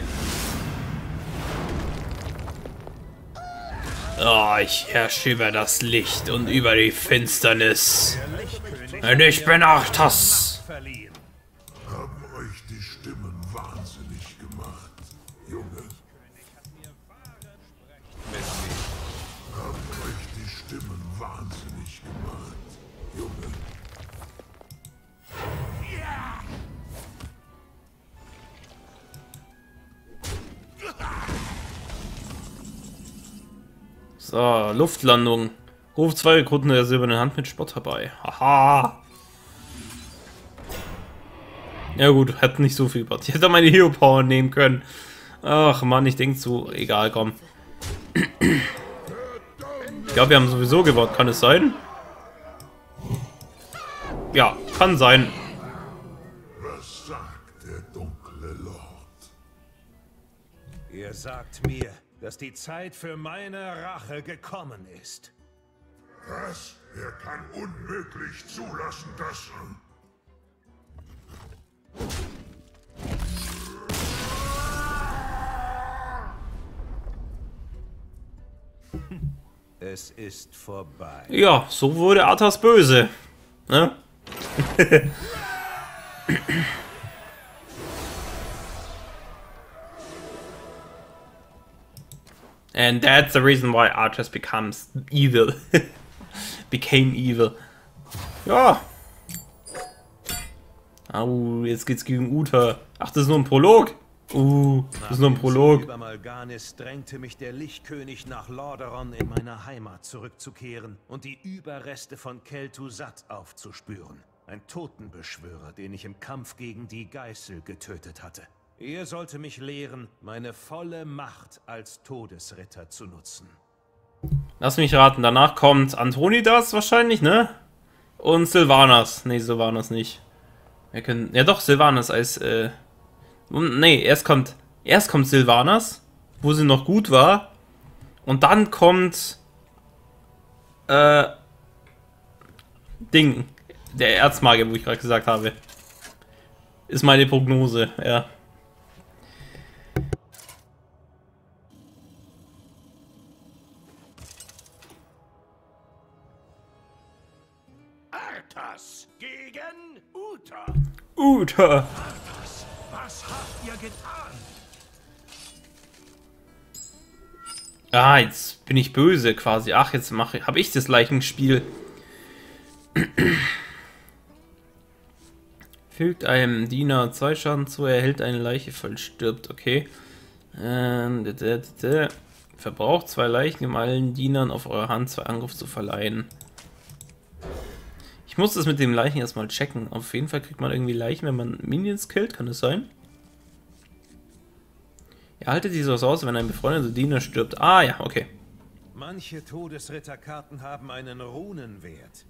Oh, ich herrsche über das Licht und über die Finsternis. Und ich bin Arthas. So, Luftlandung. Ruf zwei Rekruten der silbernen Hand mit Spott herbei. Haha. Ja gut, hat nicht so viel Bot. Ich hätte meine Hero Power nehmen können. Ach man, ich denke so, egal, komm. Ich glaube, wir haben sowieso gewonnen. Kann es sein? Ja, kann sein. Was sagt der dunkle Lord? Er sagt mir, dass die Zeit für meine Rache gekommen ist. Was? Er kann unmöglich zulassen, dass... Es ist vorbei. Ja, so wurde Atas böse. Ne? And that's the reason why Arthas becomes evil. Became evil. Ja. Au, jetzt geht's gegen Uta. Ach, das ist nur ein Prolog. Uh, das ist nur ein Prolog. Über Malganis drängte mich der Lichtkönig nach Lordaeron in meine Heimat zurückzukehren und die Überreste von Kel'Thuzad aufzuspüren. Ein Totenbeschwörer, den ich im Kampf gegen die Geißel getötet hatte. Er sollte mich lehren, meine volle Macht als Todesritter zu nutzen. Lass mich raten, danach kommt Antonidas wahrscheinlich, ne? Und Sylvanas. Ne, Sylvanas nicht. Wir können. Ja doch, Sylvanas als äh, Ne, erst kommt, erst kommt Sylvanas, wo sie noch gut war. Und dann kommt, äh, Ding, der Erzmagier, wo ich gerade gesagt habe. Ist meine Prognose, ja. Uta. Arthas, was habt ihr getan? Ah, jetzt bin ich böse quasi. Ach, jetzt mache habe ich das Leichenspiel. Fügt einem Diener zwei Schaden zu, erhält eine Leiche, falls stirbt. Okay. Ähm. Verbraucht zwei Leichen, um allen Dienern auf eurer Hand zwei Angriff zu verleihen. Ich muss das mit dem Leichen erstmal checken. Auf jeden Fall kriegt man irgendwie Leichen, wenn man Minions killt. Kann das sein? Erhaltet diese Ressource, wenn ein befreundeter Diener stirbt. Ah ja, okay. Manche Todesritterkarten haben einen Runenwert.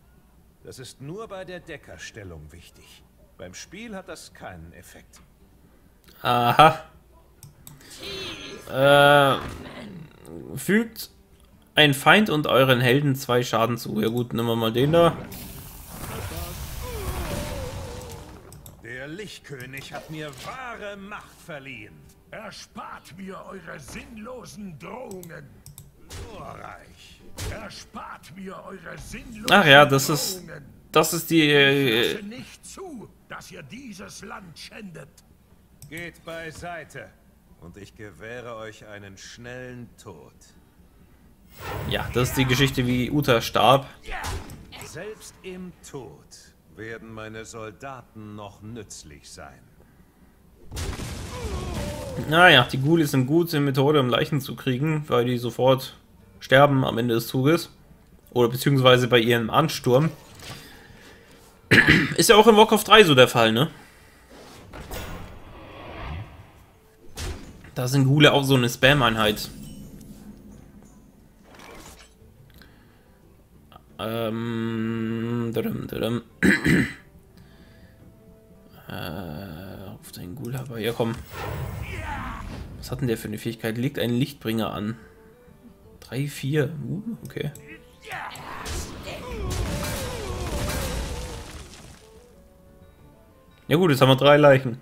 Das ist nur bei der Deckerstellung wichtig. Beim Spiel hat das keinen Effekt. Aha. Äh, fügt ein Feind und euren Helden zwei Schaden zu. Ja gut, nehmen wir mal den da. Der Lichtkönig hat mir wahre Macht verliehen. Erspart mir eure sinnlosen Drohungen. Glorreich. Erspart mir eure sinnlosen Ach ja, das ist das ist die Ich äh, nicht zu, dass ihr dieses Land schändet. Geht beiseite und ich gewähre euch einen schnellen Tod. ja, das ist die Geschichte wie Uta starb. Selbst im Tod werden meine Soldaten noch nützlich sein. Naja, die Ghouls sind gut, sind Methode, um Leichen zu kriegen, weil die sofort sterben am Ende des Zuges. Oder beziehungsweise bei ihrem Ansturm. Ist ja auch in Warcraft 3 so der Fall, ne? Da sind Ghule auch so eine Spam-Einheit. Ähm. Dadum, dadum. äh, auf den Ghoul aber. Ja, komm. Was hat denn der für eine Fähigkeit? Legt einen Lichtbringer an. 3, 4. Uh, okay. Ja gut, jetzt haben wir drei Leichen.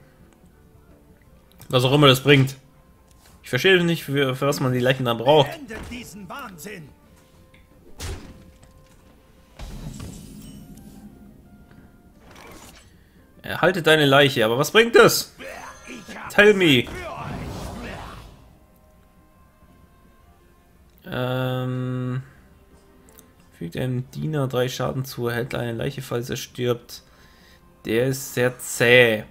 Was auch immer das bringt. Ich verstehe nicht, für, für was man die Leichen dann braucht. Endet diesen Wahnsinn. Erhalte deine Leiche, aber was bringt es? Tell me. Ähm, fügt einem Diener drei Schaden zu, erhält eine Leiche, falls er stirbt. Der ist sehr zäh.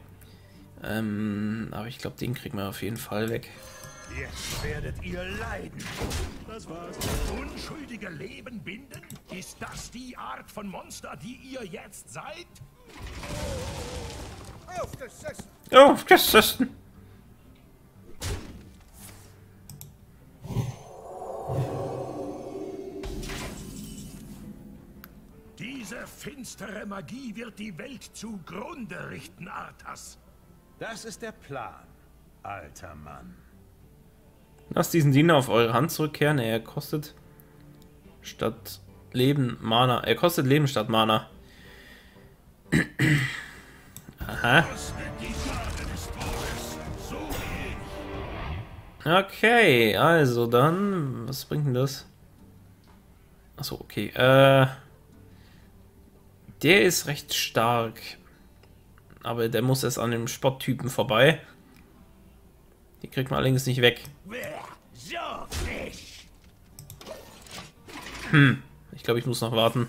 Ähm, aber ich glaube, den kriegen wir auf jeden Fall weg. Jetzt werdet ihr leiden. Das war's. Unschuldige Leben binden? Ist das die Art von Monster, die ihr jetzt seid? Aufgesessen! Oh, gesessen. Diese finstere Magie wird die Welt zugrunde richten, Arthas. Das ist der Plan, alter Mann. Lasst diesen Diener auf eure Hand zurückkehren. Er kostet statt Leben Mana. Er kostet Leben statt Mana. Aha. Okay, also dann, was bringt denn das? Achso, okay. Äh, der ist recht stark. Aber der muss erst an dem Sporttypen vorbei. Die kriegt man allerdings nicht weg. Hm, ich glaube, ich muss noch warten.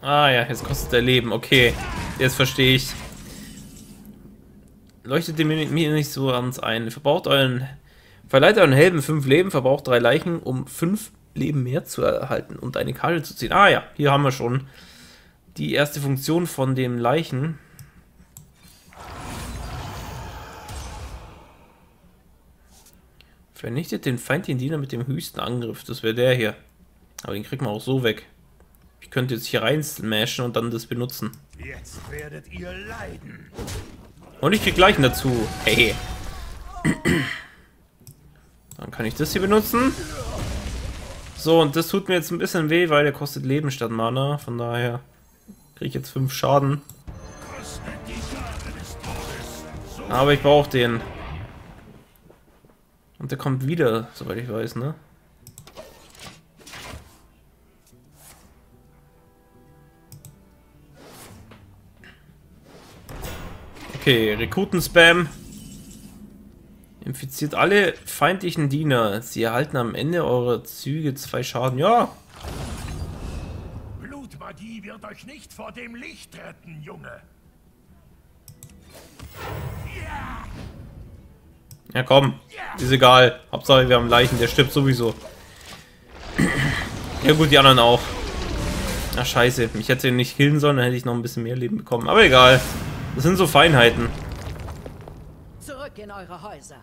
Ah ja, jetzt kostet er Leben. Okay, jetzt verstehe ich. Leuchtet mir nicht so ans ein. Verbraucht euren... Verleiht euren Helden 5 Leben, verbraucht 3 Leichen, um 5 Leben mehr zu erhalten und eine Karte zu ziehen. Ah ja, hier haben wir schon die erste Funktion von dem Leichen. Vernichtet den Feind den Diener mit dem höchsten Angriff. Das wäre der hier. Aber den kriegt man auch so weg. Ich könnte jetzt hier rein smashen und dann das benutzen. Jetzt werdet ihr leiden. Und ich krieg Leichen dazu. Hey. Dann kann ich das hier benutzen. So, und das tut mir jetzt ein bisschen weh, weil der kostet Leben statt Mana. Von daher kriege ich jetzt 5 Schaden. Aber ich brauche den. Und der kommt wieder, soweit ich weiß, ne? Okay, Rekruten-Spam. Infiziert alle feindlichen Diener. Sie erhalten am Ende eurer Züge zwei Schaden. Ja. Blutmagie wird euch nicht vor dem Licht retten, Junge. Ja, komm. Ist egal. Hauptsache, wir haben Leichen. Der stirbt sowieso. Ja gut, die anderen auch. Ach, scheiße. Ich hätte ihn nicht killen sollen, dann hätte ich noch ein bisschen mehr Leben bekommen. Aber egal. Das sind so Feinheiten. Zurück in eure Häuser.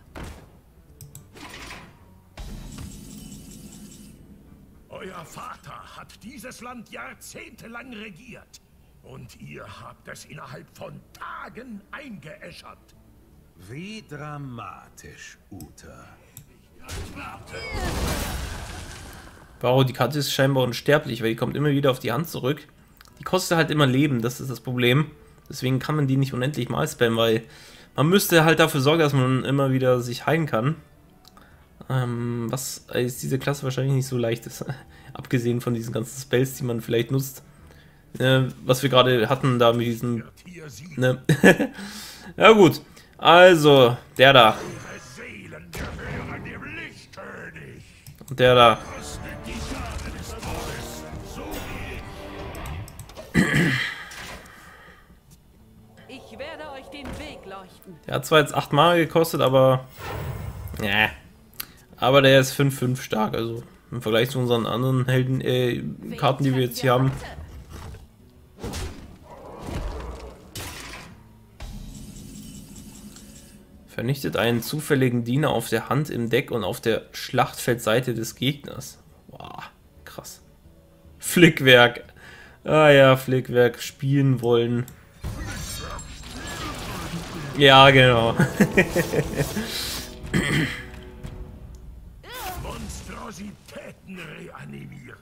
Euer Vater hat dieses Land jahrzehntelang regiert. Und ihr habt es innerhalb von Tagen eingeäschert. Wie dramatisch, Uta. Wow, die Karte ist scheinbar unsterblich, weil die kommt immer wieder auf die Hand zurück. Die kostet halt immer Leben, das ist das Problem. Deswegen kann man die nicht unendlich mal spammen, weil man müsste halt dafür sorgen, dass man immer wieder sich heilen kann. Ähm, was ist diese Klasse wahrscheinlich nicht so leicht ist. Abgesehen von diesen ganzen Spells, die man vielleicht nutzt. Äh, was wir gerade hatten da mit diesem... Ne? ja gut. Also, der da. Und der da. Ich werde euch den Weg leuchten. Der hat zwar jetzt 8 Mal gekostet, aber. Ja. Aber der ist 5-5 stark, also im Vergleich zu unseren anderen Helden, äh, Karten, die wir jetzt hier haben. Vernichtet einen zufälligen Diener auf der Hand im Deck und auf der Schlachtfeldseite des Gegners. Wow, krass. Flickwerk. Ah ja, Flickwerk spielen wollen. Ja, genau. Monstrositäten reanimieren.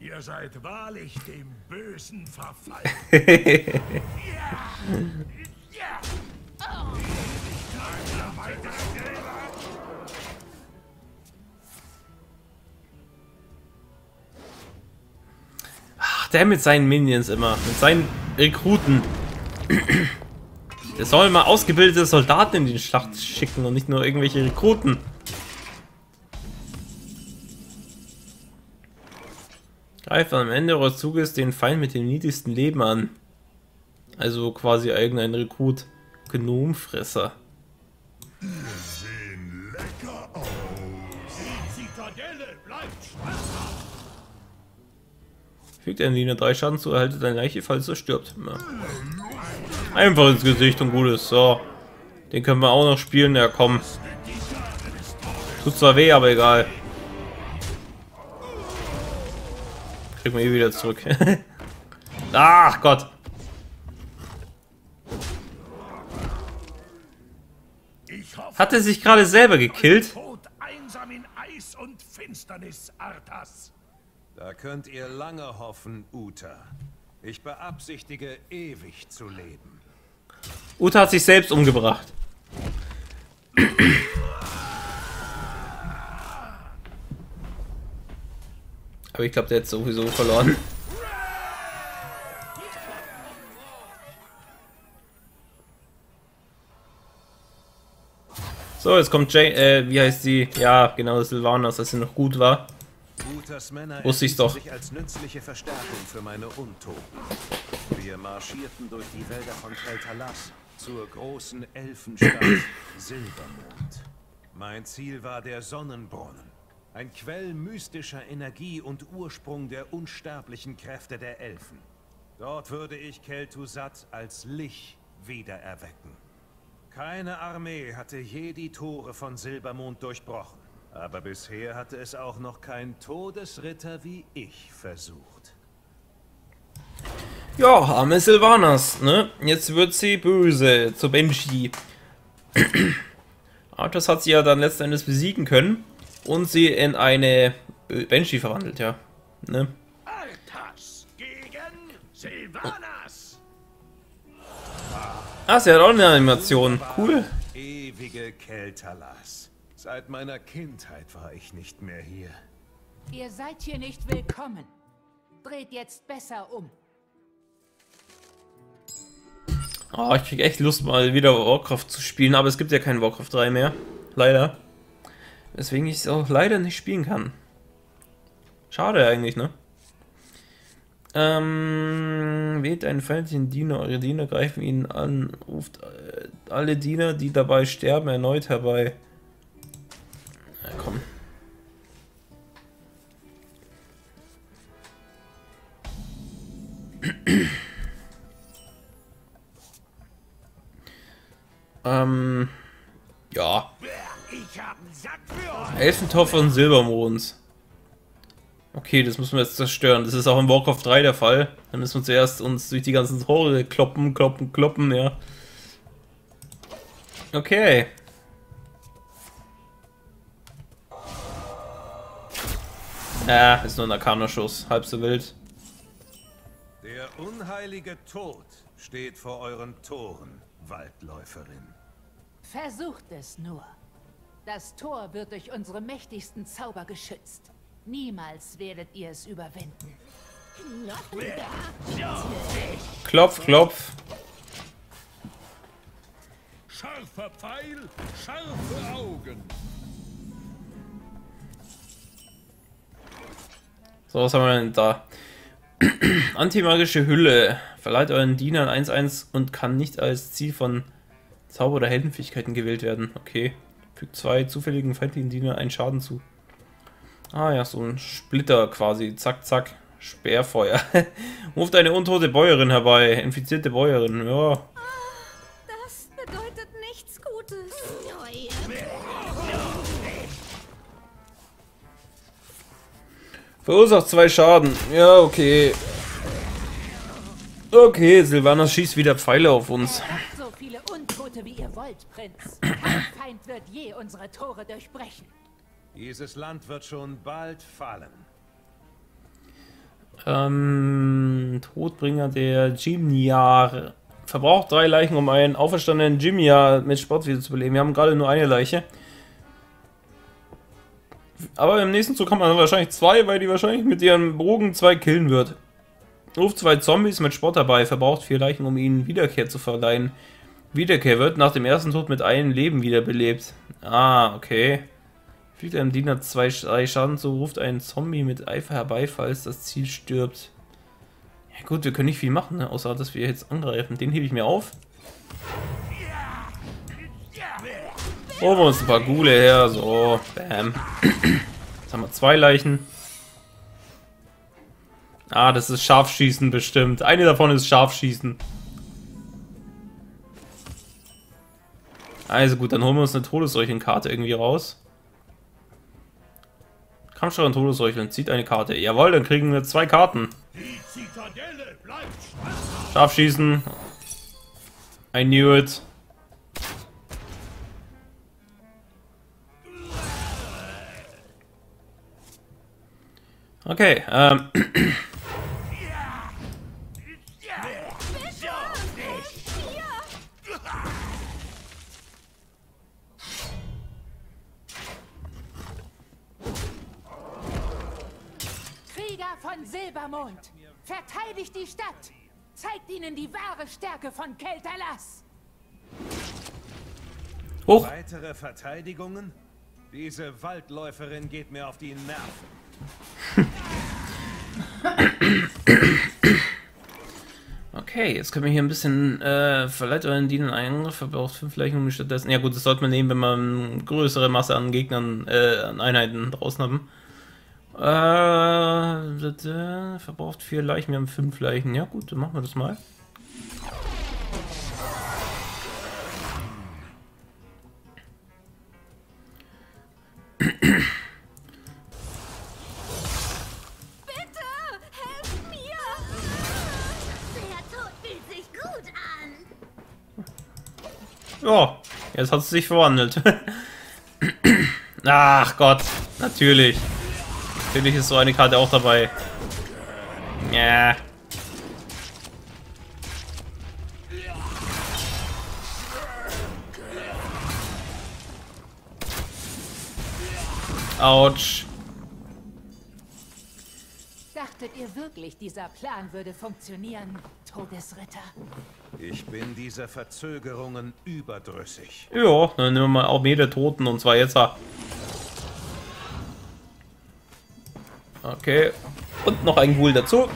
Ihr seid wahrlich dem Bösen verfallen. ja. Ja. Oh. Ach, der mit seinen Minions immer. Mit seinen Rekruten. Der soll mal ausgebildete Soldaten in die Schlacht schicken und nicht nur irgendwelche Rekruten. Greift am Ende eures Zuges den Feind mit dem niedrigsten Leben an. Also quasi irgendein Rekrut. Gnomfresser. Fügt ein Diener drei Schaden zu, erhaltet eine Leiche, falls er stirbt. Ja. Einfach ins Gesicht und gut ist. So. Den können wir auch noch spielen. Ja, komm. Tut zwar weh, aber egal. Kriegen wir eh wieder zurück. Ach Gott. Hat er sich gerade selber gekillt? Da könnt ihr lange hoffen, Uta. Ich beabsichtige, ewig zu leben. Uta hat sich selbst umgebracht. Aber ich glaube, der hat sowieso verloren. So, jetzt kommt Jay, äh, wie heißt sie? Ja, genau, Silvanas, dass sie noch gut war. Wusste ich's doch. sich als nützliche Verstärkung für meine Untoten. Wir marschierten durch die Wälder von Keltalas zur großen Elfenstadt Silbermond. Mein Ziel war der Sonnenbrunnen. Ein Quell mystischer Energie und Ursprung der unsterblichen Kräfte der Elfen. Dort würde ich Kel'Thuzad als Lich wiedererwecken. Keine Armee hatte je die Tore von Silbermond durchbrochen. Aber bisher hatte es auch noch kein Todesritter wie ich versucht. Ja, arme Silvanas, ne? Jetzt wird sie böse zu Benji. Arthas hat sie ja dann letzten Endes besiegen können und sie in eine äh, Banshee verwandelt, ja. Ne? Arthas gegen Sylvanas. Ah, sie hat auch eine Animation. Cool. Ewige Keltalas. Seit meiner Kindheit war ich nicht mehr hier. Ihr seid hier nicht willkommen. Dreht jetzt besser um. Oh, ich krieg echt Lust, mal wieder Warcraft zu spielen, aber es gibt ja kein Warcraft 3 mehr. Leider. Weswegen ich es auch leider nicht spielen kann. Schade eigentlich, ne? Ähm, wählt einen feindlichen Diener. Eure Diener greifen ihn an. Ruft äh, alle Diener, die dabei sterben, erneut herbei. Na komm. ähm, ja. Ich hab einen Sack für euch. Elfentopf und Silbermond. Okay, das müssen wir jetzt zerstören. Das ist auch in Warcraft 3 der Fall. Dann müssen wir zuerst uns durch die ganzen Tore kloppen, kloppen, kloppen, ja. Okay. Ja, ist nur ein Arcana-Schuss. Halb so wild. Der unheilige Tod steht vor euren Toren, Waldläuferin. Versucht es nur. Das Tor wird durch unsere mächtigsten Zauber geschützt. Niemals werdet ihr es überwinden. Klopf, klopf. Scharfer Pfeil, scharfe Augen. So, was haben wir denn da? Antimagische Hülle. Verleiht euren Dienern 1-1 und kann nicht als Ziel von Zauber- oder Heldenfähigkeiten gewählt werden. Okay. Fügt zwei zufälligen feindlichen Dienern einen Schaden zu. Ah ja, so ein Splitter quasi. Zack, zack. Sperrfeuer. Ruft eine untote Bäuerin herbei. Infizierte Bäuerin. Ja. Verursacht zwei Schaden. Ja, okay. Okay, Silvana schießt wieder Pfeile auf uns. So viele Untote, wie ihr wollt, Prinz. Kein Feind wird je unsere Tore durchbrechen. Dieses Land wird schon bald fallen. Ähm, Todbringer der Jimnyar. Verbraucht drei Leichen, um einen auferstandenen Jimnyar mit Sport wieder zu beleben. Wir haben gerade nur eine Leiche. Aber im nächsten Zug haben wir wahrscheinlich zwei, weil die wahrscheinlich mit ihrem Bogen zwei killen wird. Ruft zwei Zombies mit Sport dabei, verbraucht vier Leichen, um ihnen Wiederkehr zu verleihen. Wiederkehr wird nach dem ersten Tod mit einem Leben wiederbelebt. Ah, okay. Fügt einem Diener zwei, drei Schaden zu, ruft einen Zombie mit Eifer herbei, falls das Ziel stirbt. Ja gut, wir können nicht viel machen, ne? außer dass wir jetzt angreifen. Den hebe ich mir auf. Holen wir uns ein paar Gule her, so, bam. Jetzt haben wir zwei Leichen. Ah, das ist Scharfschießen bestimmt. Eine davon ist Scharfschießen. Also gut, dann holen wir uns eine Todesseuchenkarte irgendwie raus. Kampfschau und Todesseucheln, zieht eine Karte. Jawohl, dann kriegen wir zwei Karten. Scharfschießen. I knew it. Okay, ähm. Krieger von Silbermond, verteidigt die Stadt. Zeigt ihnen die wahre Stärke von Keltalas. Hoch. Weitere Verteidigungen? Diese Waldläuferin geht mir auf die Nerven. Okay, jetzt können wir hier ein bisschen äh, verleiht euren Dienern einen Angriff, verbraucht fünf Leichen stattdessen. Ja gut, das sollte man nehmen, wenn man größere Masse an Gegnern, äh, an Einheiten draußen haben. Äh, verbraucht vier Leichen, wir haben fünf Leichen. Ja gut, dann machen wir das mal. Ja, jetzt hat es sich verwandelt. Ach Gott, natürlich. Natürlich ist so eine Karte auch dabei. Ja. Autsch. Dachtet ihr wirklich, dieser Plan würde funktionieren, Todesritter? Ich bin dieser Verzögerungen überdrüssig. Ja, dann nehmen wir mal Armee der Toten und zwar jetzt. Okay. Und noch ein Ghoul dazu.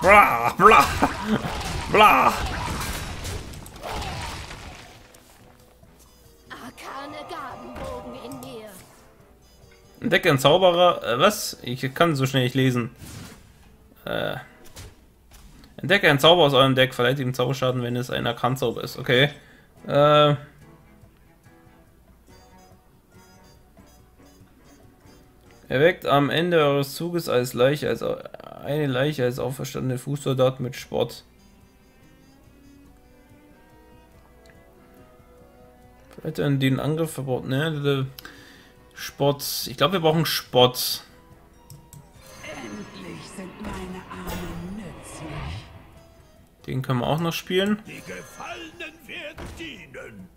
bla, bla, bla. Entdecke einen Zauberer. Äh, was? Ich kann so schnell nicht lesen. Äh. Entdecke einen Zauber aus eurem Deck, verleiht ihm Zauberschaden, wenn es ein Arkanzauber ist. Okay. Äh. Erweckt am Ende eures Zuges als Leiche, als eine Leiche als auferstandene Fußsoldat mit Sport. Vielleicht den Angriff verbaut. Ne, Sport. Ich glaube, wir brauchen Sport. Endlich sind meine Arme nützlich. Den können wir auch noch spielen. Die Gefallenen werden dienen.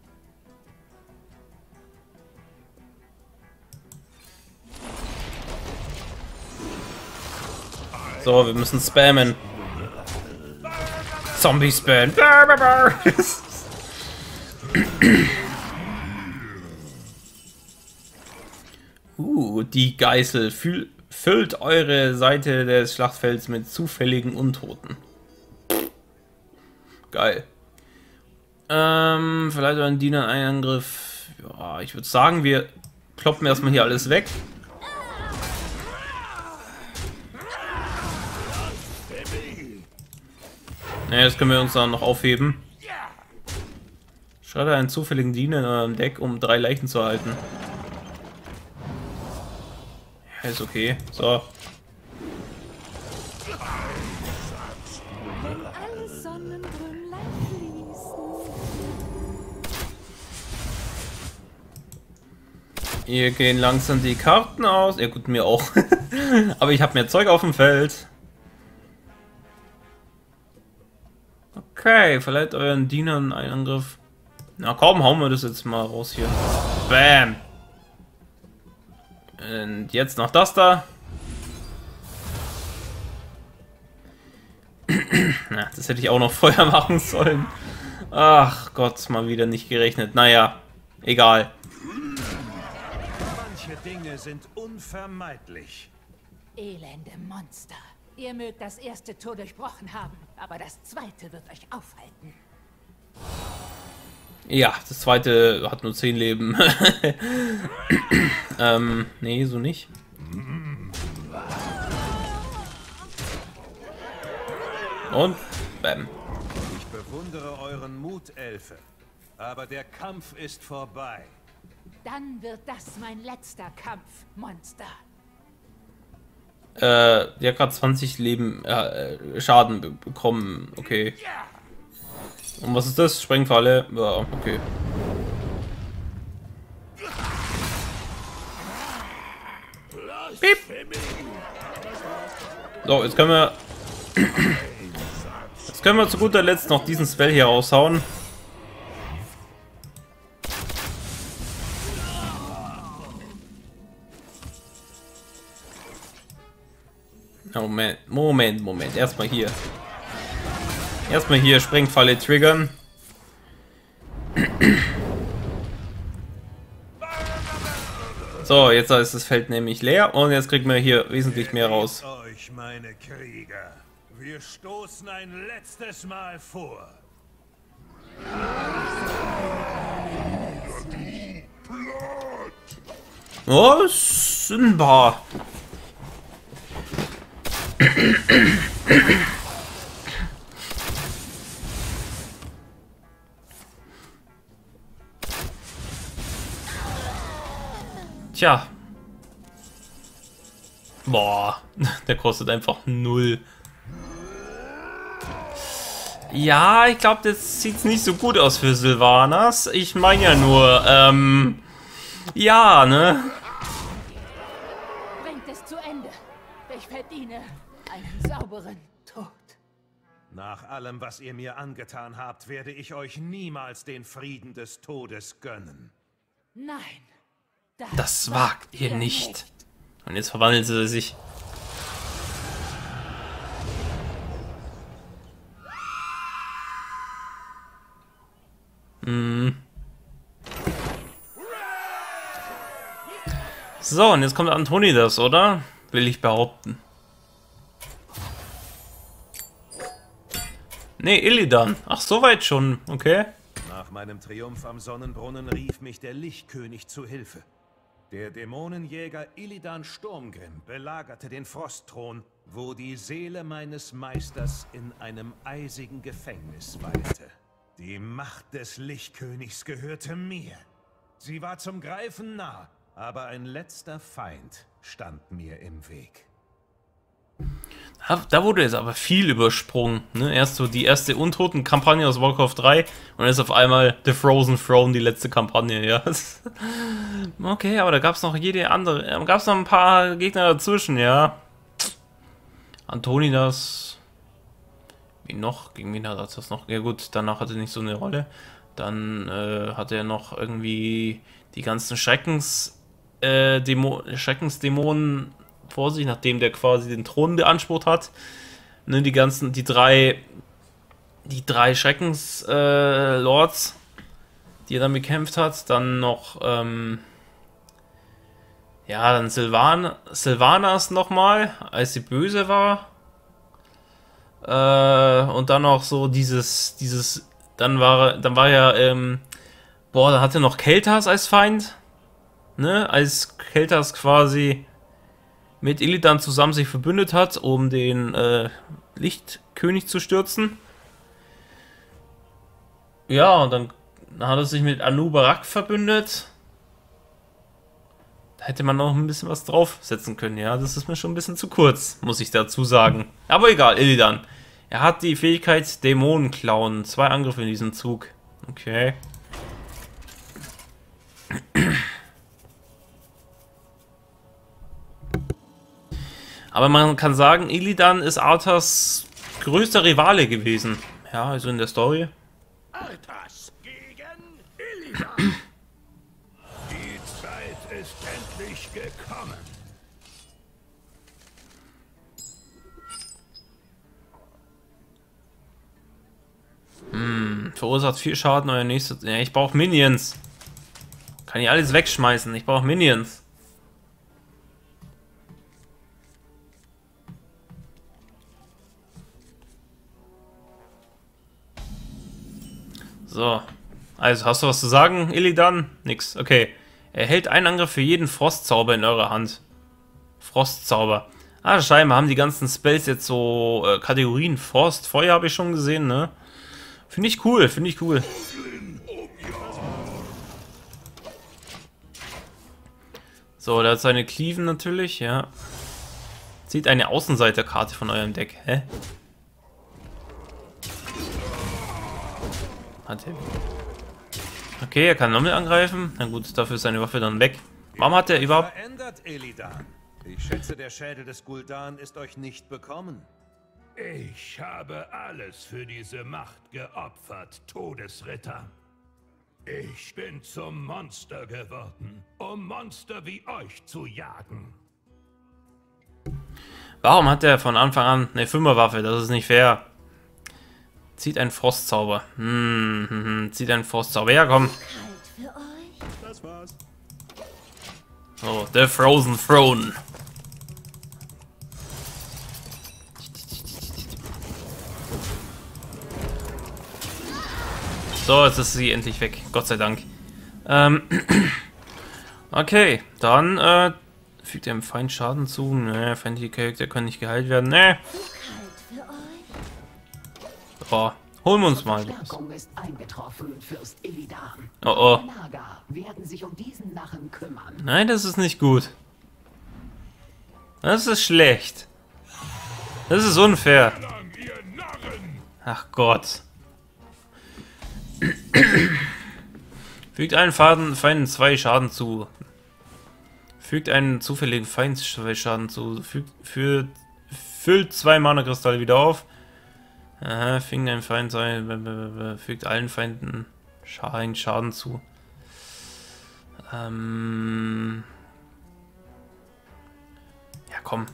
So, wir müssen spammen. Zombie spam. uh, die Geißel Fühl füllt eure Seite des Schlachtfelds mit zufälligen Untoten. Geil. Ähm, vielleicht ein Diener einen Angriff. Ja, ich würde sagen, wir kloppen erstmal hier alles weg. Naja, das können wir uns dann noch aufheben. Schreibe einen zufälligen Diener in eurem Deck, um drei Leichen zu erhalten. Ist okay. So. Hier gehen langsam die Karten aus. Ja gut, mir auch. Aber ich habe mehr Zeug auf dem Feld. Okay, verleiht euren Dienern einen Angriff. Na komm, hauen wir das jetzt mal raus hier. Bam. Und jetzt noch das da. Na, das hätte ich auch noch vorher machen sollen. Ach Gott, mal wieder nicht gerechnet. Naja, egal. Manche Dinge sind unvermeidlich. Elende Monster. Ihr mögt das erste Tor durchbrochen haben, aber das zweite wird euch aufhalten. Ja, das zweite hat nur 10 Leben. ähm, nee, so nicht. Und bam. Ich bewundere euren Mut, Elfe. Aber der Kampf ist vorbei. Dann wird das mein letzter Kampf, Monster. Äh, der hat gerade 20 Leben äh, Schaden be bekommen. Okay. Und was ist das? Sprengfalle? Ja, okay. Piep. So, jetzt können wir... Jetzt können wir zu guter Letzt noch diesen Spell hier raushauen. Moment, Moment, Moment. Erstmal hier. Erstmal hier Sprengfalle triggern. So, jetzt ist das Feld nämlich leer und jetzt kriegen wir hier wesentlich mehr raus. Euch, meine Krieger. Wir stoßen ein letztes Mal vor. Oh. Tja. Boah, der kostet einfach null. Ja, ich glaube, das sieht nicht so gut aus für Silvanas. Ich meine ja nur, ähm... Ja, ne? Bringt es zu Ende. Ich verdiene einen sauberen Tod. Nach allem, was ihr mir angetan habt, werde ich euch niemals den Frieden des Todes gönnen. Nein. Das wagt ihr nicht. Und jetzt verwandelt sie sich. Hm. So, und jetzt kommt Antonidas, oder? Will ich behaupten. Nee, Illidan. Ach, soweit schon. Okay. Nach meinem Triumph am Sonnenbrunnen rief mich der Lichtkönig zu Hilfe. Der Dämonenjäger Illidan Sturmgrim belagerte den Frostthron, wo die Seele meines Meisters in einem eisigen Gefängnis weilte. Die Macht des Lichtkönigs gehörte mir. Sie war zum Greifen nah, aber ein letzter Feind stand mir im Weg. Da wurde jetzt aber viel übersprungen. Ne? Erst so die erste Untoten-Kampagne aus Warcraft 3 und jetzt auf einmal The Frozen Throne, die letzte Kampagne. Ja. okay, aber da gab es noch jede andere. Äh, gab es noch ein paar Gegner dazwischen, ja. Antonidas. Wie noch? Gegen wen hat das noch? Ja gut, danach hatte er nicht so eine Rolle. Dann äh, hatte er noch irgendwie die ganzen Schreckens, äh, Dämo Schreckensdämonen vor sich, nachdem der quasi den Thron beansprucht hat. Ne, die ganzen, die drei, die drei Schreckenslords, äh, die er dann bekämpft hat. Dann noch, ähm, ja, dann Sylvan Sylvanas nochmal, als sie böse war. Äh, und dann noch so dieses, dieses, dann war, dann war ja, ähm, boah, da hatte noch Keltas als Feind. Ne, als Keltas quasi mit Illidan zusammen sich verbündet hat, um den äh, Lichtkönig zu stürzen. Ja, und dann hat er sich mit Anu Barak verbündet. Da hätte man noch ein bisschen was draufsetzen können. Ja, das ist mir schon ein bisschen zu kurz, muss ich dazu sagen. Aber egal, Illidan. Er hat die Fähigkeit Dämonen klauen. Zwei Angriffe in diesem Zug. Okay. Aber man kann sagen, Illidan ist Arthas größter Rivale gewesen. Ja, also in der Story. Arthas gegen Illidan. Die Zeit ist endlich gekommen. Hm, verursacht viel Schaden, euer nächstes... Ja, ich brauche Minions. Kann ich alles wegschmeißen. Ich brauche Minions. So. Also, hast du was zu sagen, Illidan? Nix. Okay. Erhält einen Angriff für jeden Frostzauber in eurer Hand. Frostzauber. Ah, scheinbar haben die ganzen Spells jetzt so äh, Kategorien. Frost, Feuer habe ich schon gesehen, ne? Finde ich cool, finde ich cool. So, da hat seine Cleaven natürlich, ja. Zieht eine Außenseiterkarte von eurem Deck. Hä? Hat er. Okay, er kann nochmal angreifen. Na gut, dafür ist seine Waffe dann weg. Warum hat er überhaupt... Verändert, Elidan. Ich schätze, der Schädel des Guldan ist euch nicht bekommen. Ich habe alles für diese Macht geopfert, Todesritter. Ich bin zum Monster geworden, um Monster wie euch zu jagen. Warum hat er von Anfang an eine Fünferwaffe? Das ist nicht fair. Zieht ein Frostzauber. Hm, hm, hm. Zieht ein Frostzauber. Ja, komm. So, The Frozen Throne. So, jetzt ist sie endlich weg. Gott sei Dank. Ähm, okay, dann äh, fügt er dem Feind Schaden zu. Ne, Feindliche Charakter können nicht geheilt werden. Ne. Oh, holen wir uns mal. Ist eingetroffen, Fürst Illidan. Oh oh. Werden sich um diesen Narren kümmern. Nein, das ist nicht gut. Das ist schlecht. Das ist unfair. Ach Gott. Fügt einen Faden, Feind zwei Schaden zu. Fügt einen zufälligen Feind zwei Schaden zu. Fügt, für, füllt zwei Mana-Kristalle wieder auf. Aha, fing ein Feind sein, fügt allen Feinden Schaden, Schaden zu. Ähm ja, komm.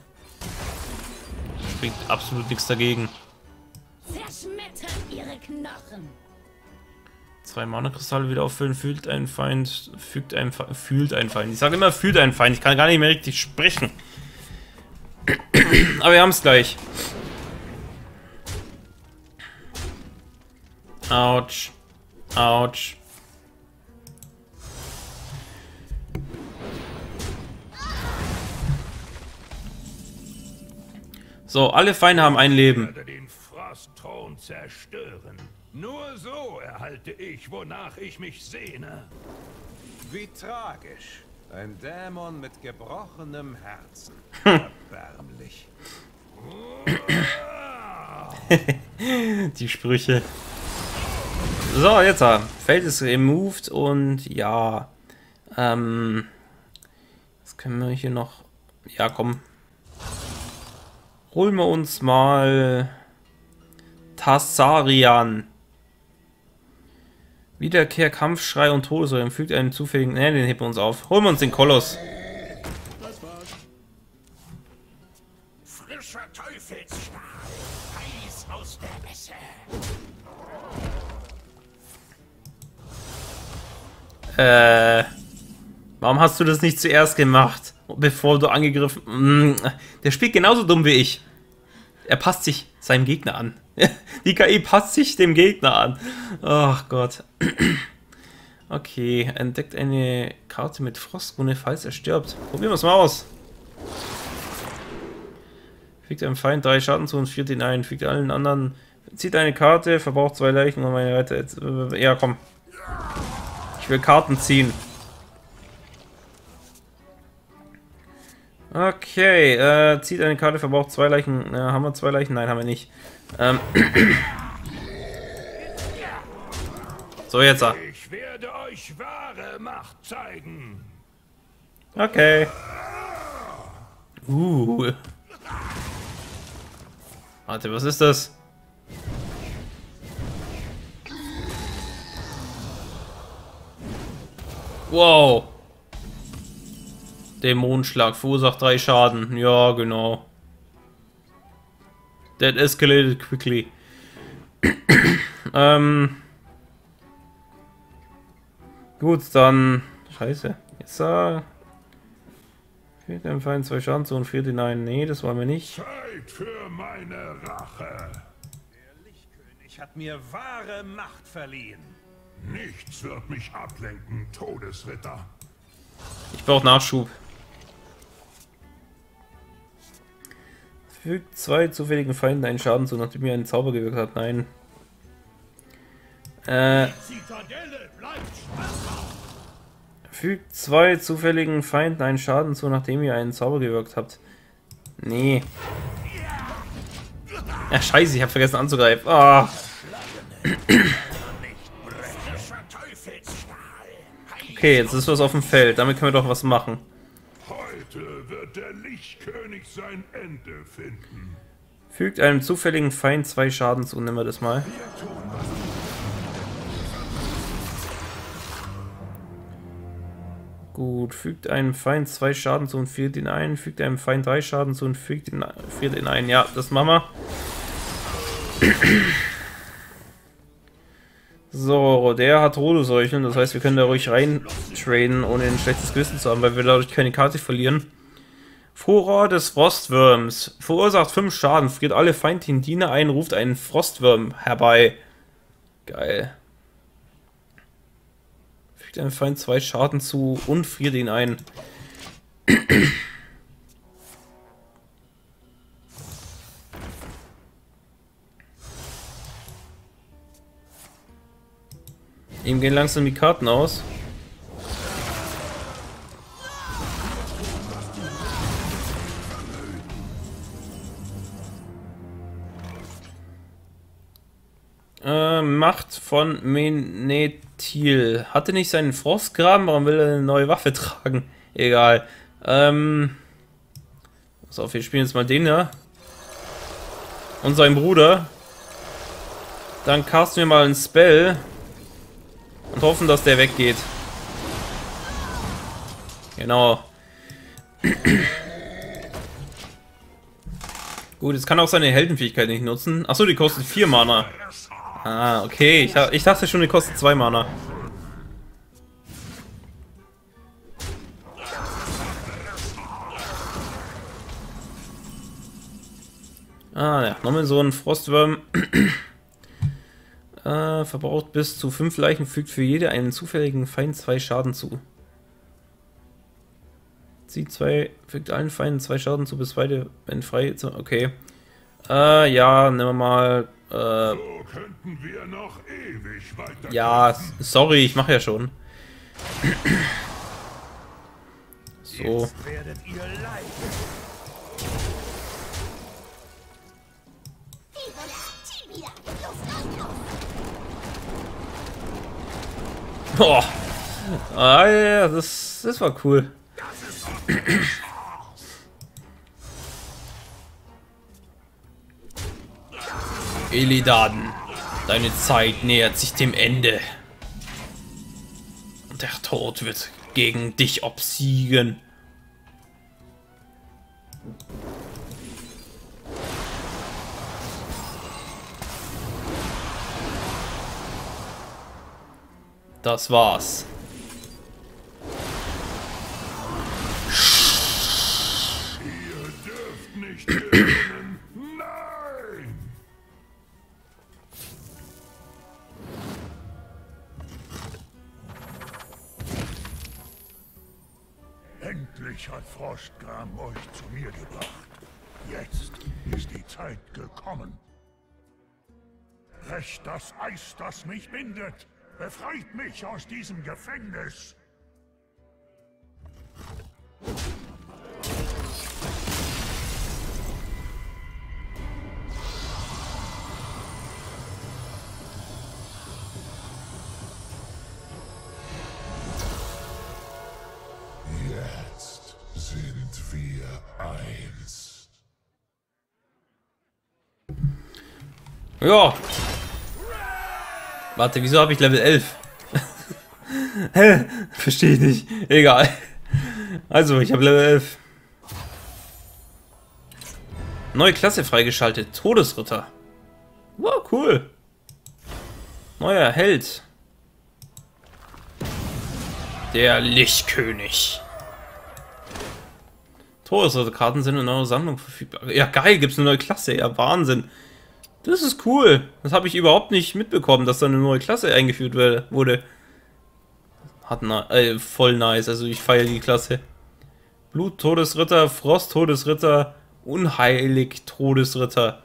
Spricht absolut nichts dagegen. Ihre Knochen. Zwei Mana-Kristalle wieder auffüllen, fühlt ein Feind, fügt ein Fe fühlt ein Feind. Ich sage immer, fühlt ein Feind. Ich kann gar nicht mehr richtig sprechen. Aber wir haben es gleich. Autsch. Autsch. So, alle Feinde haben ein Leben. den Frostthron zerstören. Nur so erhalte ich, wonach ich mich sehne. Wie tragisch. Ein Dämon mit gebrochenem Herzen. Erbärmlich. Die Sprüche. So, jetzt. Feld ist removed und ja. Ähm. Was können wir hier noch. Ja, komm. Holen wir uns mal. Tassarian. Wiederkehr, Kampfschrei und Todesräume. Fügt einen zufälligen. Ne, den heben wir uns auf. Holen wir uns den Koloss. Frischer Teufelsstahl. Äh. Warum hast du das nicht zuerst gemacht, bevor du angegriffen... Mm, der spielt genauso dumm wie ich. Er passt sich seinem Gegner an. Die KI passt sich dem Gegner an. Ach Gott. Okay, entdeckt eine Karte mit Frostrune, falls er stirbt. Probieren wir es mal aus. Fügt einem Feind drei Schaden zu und führt ihn ein. Fügt allen anderen. Zieht eine Karte, verbraucht zwei Leichen und meine Reiter. Ja, komm. Will Karten ziehen. Okay, äh, zieht eine Karte, verbraucht zwei Leichen. Äh, haben wir zwei Leichen? Nein, haben wir nicht. Ähm. so, jetzt. Ich werde euch wahre Macht zeigen. Okay. Uh. Warte, was ist das? Wow. Dämonenschlag verursacht drei Schaden. Ja, genau. That escalated quickly. ähm. Gut, dann. Scheiße. Jetzt äh, Fehlt dem Feind zwei Schaden zu und friert ihn ein. Nee, das wollen wir nicht. Zeit für meine Rache. Der Lichtkönig hat mir wahre Macht verliehen. Nichts wird mich ablenken, Todesritter. Ich brauche Nachschub. Fügt zwei zufälligen Feinden einen Schaden zu, nachdem ihr einen Zauber gewirkt habt. Nein. Äh. Fügt zwei zufälligen Feinden einen Schaden zu, nachdem ihr einen Zauber gewirkt habt. Nee. Ja, scheiße, ich habe vergessen anzugreifen. Ah. Okay, jetzt ist was auf dem Feld. Damit können wir doch was machen. Heute wird der Lichtkönig sein Ende finden. Fügt einem zufälligen Feind zwei Schaden zu. Nehmen wir das mal. Gut, fügt einem Feind zwei Schaden zu und friert ihn ein. Fügt einem Feind drei Schaden zu und fügt ihn, friert ihn ein. Ja, das machen wir. So, der hat Rodoseucheln, das heißt, wir können da ruhig rein traden, ohne ein schlechtes Gewissen zu haben, weil wir dadurch keine Karte verlieren. Furor des Frostwürms. Verursacht 5 Schaden, friert alle feindlichen Diener ein, ruft einen Frostwurm herbei. Geil. Fügt einem Feind 2 Schaden zu und friert ihn ein. Ihm gehen langsam die Karten aus. Äh, Macht von Menethil. Hatte nicht seinen Frostgraben, warum will er eine neue Waffe tragen? Egal. Ähm. Pass auf, wir spielen jetzt mal den da. Und seinen Bruder. Dann casten wir mal einen Spell. Und hoffen, dass der weggeht. Genau. Gut, jetzt kann er auch seine Heldenfähigkeit nicht nutzen. Achso, die kostet 4 Mana. Ah, okay. Ich, ich dachte schon, die kostet 2 Mana. Ah ja, nochmal so ein Frostwurm. Äh, verbraucht bis zu 5 Leichen, fügt für jede einen zufälligen Feind 2 Schaden zu. Zieht zwei, fügt allen Feinden 2 Schaden zu, bis beide, wenn frei. Okay. Äh, ja, nehmen wir mal. Äh, so. Ja, sorry, ich mache ja schon. so. Boah. Ah ja, das, das war cool. Elidan, deine Zeit nähert sich dem Ende. Der Tod wird gegen dich obsiegen. Das war's. Endlich hat Frostgram euch zu mir gebracht. Jetzt ist die Zeit gekommen. Brecht das Eis, das mich bindet. Befreit mich aus diesem Gefängnis. Jetzt sind wir eins. Ja. Warte, wieso habe ich Level 11? Hä? Verstehe ich nicht. Egal. Also, ich habe Level 11. Neue Klasse freigeschaltet. Todesritter. Wow, cool. Neuer Held. Der Lichtkönig. Todesritterkarten sind in eurer Sammlung verfügbar. Ja, geil, gibt es eine neue Klasse. Ja, Wahnsinn. Das ist cool. Das habe ich überhaupt nicht mitbekommen, dass da eine neue Klasse eingeführt wurde. Hat äh, voll nice. Also ich feiere die Klasse. Blut-Todesritter, Frost-Todesritter, Unheilig-Todesritter.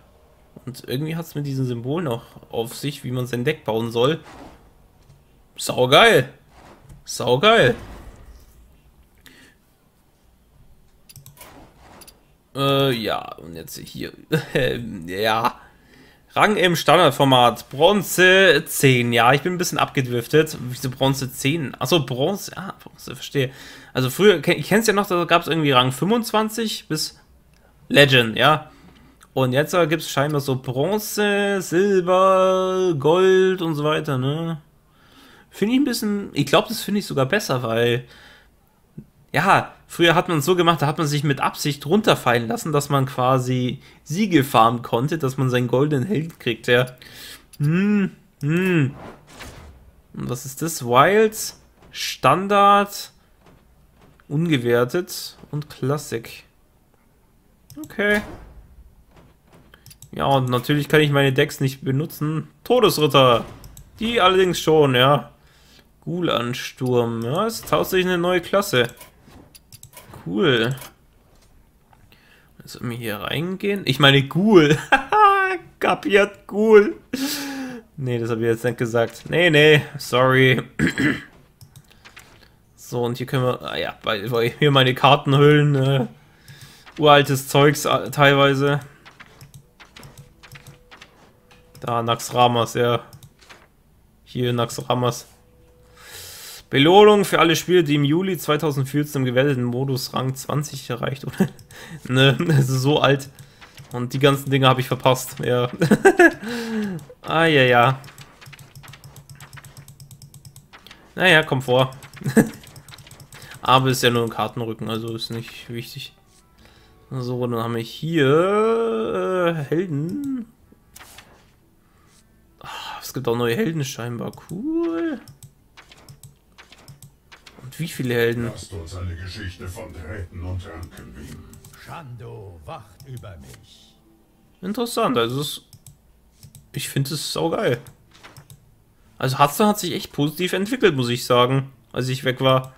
Und irgendwie hat es mit diesem Symbol noch auf sich, wie man sein Deck bauen soll. Sau geil. Sau geil. Äh, ja, und jetzt hier. ja. Rang im Standardformat. Bronze 10. Ja, ich bin ein bisschen abgedriftet. Wieso Bronze 10? Achso, Bronze. Ah, Bronze, verstehe. Also früher, ich kenne es ja noch, da gab es irgendwie Rang 25 bis Legend, ja. Und jetzt gibt es scheinbar so Bronze, Silber, Gold und so weiter, ne? Finde ich ein bisschen, ich glaube, das finde ich sogar besser, weil, ja, früher hat man es so gemacht, da hat man sich mit Absicht runterfallen lassen, dass man quasi Siege farmen konnte, dass man seinen goldenen Held kriegt, ja. Hm, hm. Und was ist das? Wilds, Standard, ungewertet und Klassik. Okay. Ja, und natürlich kann ich meine Decks nicht benutzen. Todesritter. Die allerdings schon, ja. Ghoul-Ansturm. Ja, es tauscht sich eine neue Klasse. Cool. Sollen wir hier reingehen? Ich meine Ghoul. Kapiert, Ghoul. Nee, das habe ich jetzt nicht gesagt. Nee, nee, sorry. so, und hier können wir... Ah ja, weil hier meine Kartenhüllen... Äh, uraltes Zeugs äh, teilweise. Da, Naxramas, ja. Hier, Naxramas. Belohnung für alle Spiele, die im Juli 2014 im gewerteten Modus Rang 20 erreicht oder? ne, das ist so alt. Und die ganzen Dinge habe ich verpasst. Ja. ah, ja, ja. Naja, komm vor. Aber ist ja nur ein Kartenrücken, also ist nicht wichtig. So, dann haben wir hier äh, Helden. Ach, es gibt auch neue Helden scheinbar. Cool. Wie viele Helden? Lasst uns eine Geschichte von Drähten und Ranken Shando wacht über mich. Interessant, also es, ich finde es saugeil. Also Hearthstone hat sich echt positiv entwickelt, muss ich sagen, als ich weg war.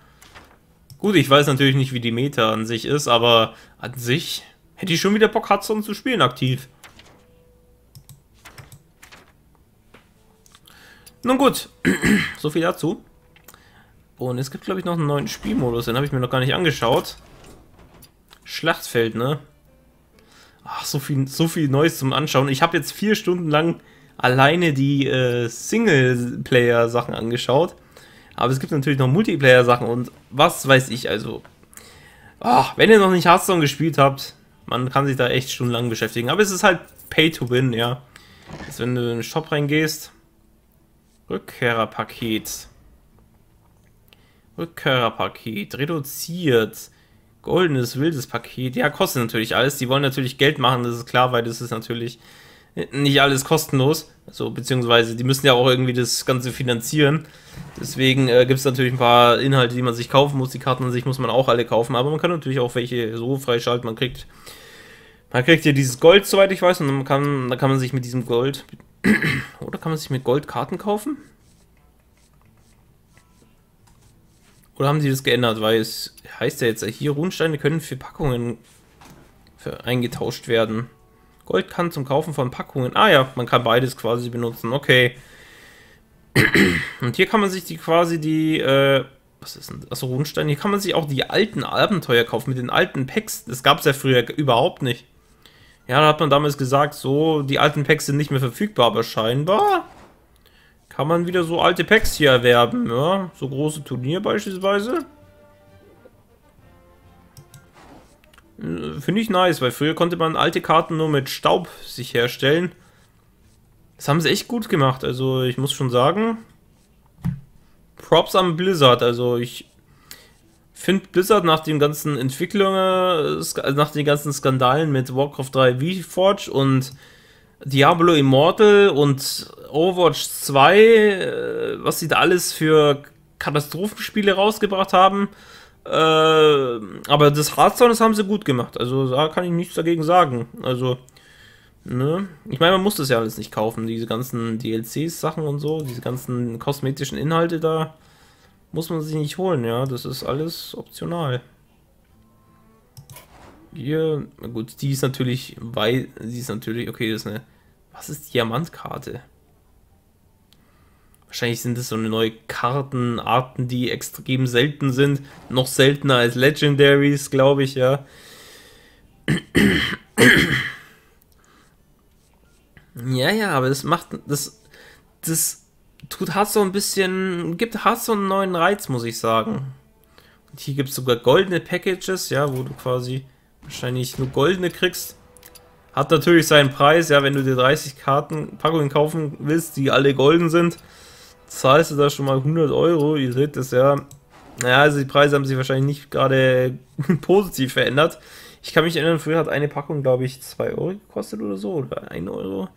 Gut, ich weiß natürlich nicht, wie die Meta an sich ist, aber an sich hätte ich schon wieder Bock, Hearthstone zu spielen aktiv. Nun gut, so viel dazu. Und es gibt, glaube ich, noch einen neuen Spielmodus, den habe ich mir noch gar nicht angeschaut. Schlachtfeld, ne? Ach, so viel, so viel Neues zum Anschauen. Ich habe jetzt vier Stunden lang alleine die äh, Singleplayer-Sachen angeschaut. Aber es gibt natürlich noch Multiplayer-Sachen und was weiß ich, also. Ach, wenn ihr noch nicht Hearthstone gespielt habt, man kann sich da echt stundenlang beschäftigen. Aber es ist halt Pay to Win, ja. Jetzt, wenn du in den Shop reingehst. Rückkehrerpaket. Rückkehrerpaket. Reduziert. Goldenes, wildes Paket. Ja, kostet natürlich alles. Die wollen natürlich Geld machen, das ist klar, weil das ist natürlich nicht alles kostenlos. Also, beziehungsweise, die müssen ja auch irgendwie das Ganze finanzieren. Deswegen äh, gibt es natürlich ein paar Inhalte, die man sich kaufen muss. Die Karten an sich muss man auch alle kaufen, aber man kann natürlich auch welche so freischalten. Man kriegt, man kriegt hier dieses Gold, soweit ich weiß, und dann kann, dann kann man sich mit diesem Gold. Oder kann man sich mit Gold Karten kaufen? Oder haben sie das geändert? Weil es heißt ja jetzt, hier Runensteine können für Packungen für eingetauscht werden. Gold kann zum Kaufen von Packungen. Ah ja, man kann beides quasi benutzen. Okay. Und hier kann man sich die quasi die, äh, was ist denn, achso, Runenstein. Hier kann man sich auch die alten Abenteuer kaufen mit den alten Packs. Das gab es ja früher überhaupt nicht. Ja, da hat man damals gesagt, so, die alten Packs sind nicht mehr verfügbar, aber scheinbar kann man wieder so alte Packs hier erwerben, ja. So große Turnier beispielsweise. Finde ich nice, weil früher konnte man alte Karten nur mit Staub sich herstellen. Das haben sie echt gut gemacht. Also ich muss schon sagen, Props am Blizzard. Also ich finde Blizzard nach den ganzen Entwicklungen, nach den ganzen Skandalen mit Warcraft 3 V-Forge und Diablo Immortal und Overwatch 2, äh, was sie da alles für Katastrophenspiele rausgebracht haben, äh, aber das Hearthstone, das haben sie gut gemacht. Also da kann ich nichts dagegen sagen. Also, ne? Ich meine, man muss das ja alles nicht kaufen. Diese ganzen DLCs, Sachen und so, diese ganzen kosmetischen Inhalte da muss man sich nicht holen, ja. Das ist alles optional. Hier, gut, die ist natürlich, weil, sie ist natürlich, okay, das ist eine, was ist Diamantkarte? Wahrscheinlich sind es so eine neue Kartenarten, die extrem selten sind. Noch seltener als Legendaries, glaube ich, ja. Ja, ja, aber das macht, das, das tut Hearthstone ein bisschen, gibt Hearthstone einen neuen Reiz, muss ich sagen. Und hier gibt es sogar goldene Packages, ja, wo du quasi wahrscheinlich nur goldene kriegst. Hat natürlich seinen Preis, ja, wenn du dir 30 Karten, Packungen kaufen willst, die alle golden sind zahlst du da schon mal 100 Euro. Ihr seht das ja. Naja, also die Preise haben sich wahrscheinlich nicht gerade positiv verändert. Ich kann mich erinnern, früher hat eine Packung, glaube ich, 2 Euro gekostet oder so. Oder 1 Euro.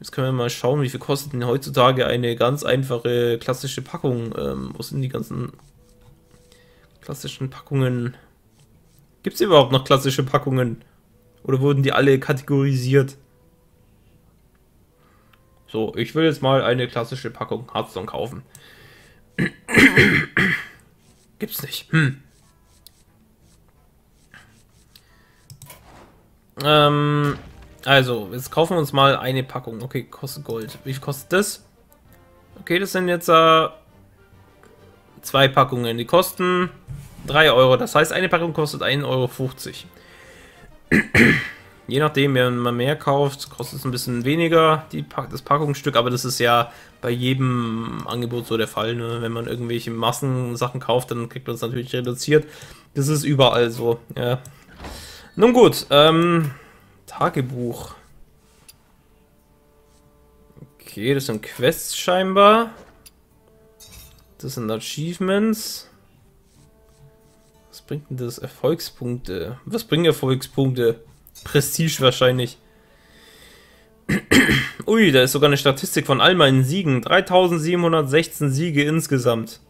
Jetzt können wir mal schauen, wie viel kostet denn heutzutage eine ganz einfache klassische Packung. Ähm, wo sind die ganzen klassischen Packungen? Gibt es überhaupt noch klassische Packungen? Oder wurden die alle kategorisiert? So, ich will jetzt mal eine klassische Packung Hearthstone kaufen. Gibt's nicht. Hm. Ähm, also, jetzt kaufen wir uns mal eine Packung. Okay, kostet Gold. Wie viel kostet das? Okay, das sind jetzt äh, zwei Packungen. Die kosten 3 Euro. Das heißt, eine Packung kostet 1,50 Euro. Je nachdem, wenn man mehr kauft, kostet es ein bisschen weniger, die, das Packungsstück, aber das ist ja bei jedem Angebot so der Fall. Ne? Wenn man irgendwelche Massensachen kauft, dann kriegt man es natürlich reduziert. Das ist überall so, ja. Nun gut, ähm, Tagebuch. Okay, das sind Quests scheinbar. Das sind Achievements. Bringt denn das? Erfolgspunkte. Was bringen Erfolgspunkte? Prestige wahrscheinlich. Ui, da ist sogar eine Statistik von all meinen Siegen. 3716 Siege insgesamt.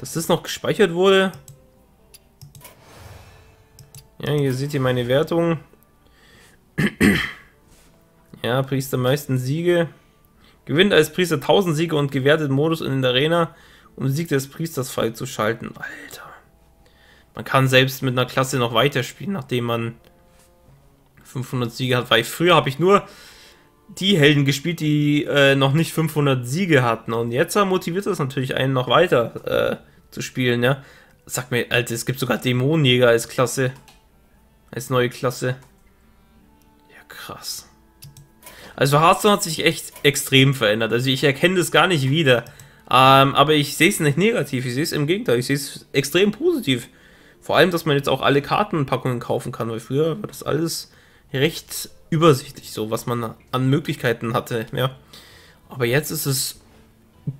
Dass das noch gespeichert wurde. Ja, hier seht ihr meine Wertung. ja, Priester meisten Siege. Gewinnt als Priester 1000 Siege und gewertet Modus in der Arena, um Sieg des Priesters freizuschalten. Alter. Man kann selbst mit einer Klasse noch weiterspielen, nachdem man 500 Siege hat. Weil früher habe ich nur die Helden gespielt, die äh, noch nicht 500 Siege hatten. Und jetzt motiviert das natürlich einen noch weiter äh, zu spielen, ja. Sag mir, Alter, es gibt sogar Dämonenjäger als Klasse. Als neue Klasse. Ja, krass. Also Hearthstone hat sich echt extrem verändert. Also ich erkenne das gar nicht wieder. Ähm, aber ich sehe es nicht negativ. Ich sehe es im Gegenteil. Ich sehe es extrem positiv. Vor allem, dass man jetzt auch alle Kartenpackungen kaufen kann. Weil früher war das alles recht übersichtlich, so was man an Möglichkeiten hatte. Ja. Aber jetzt ist es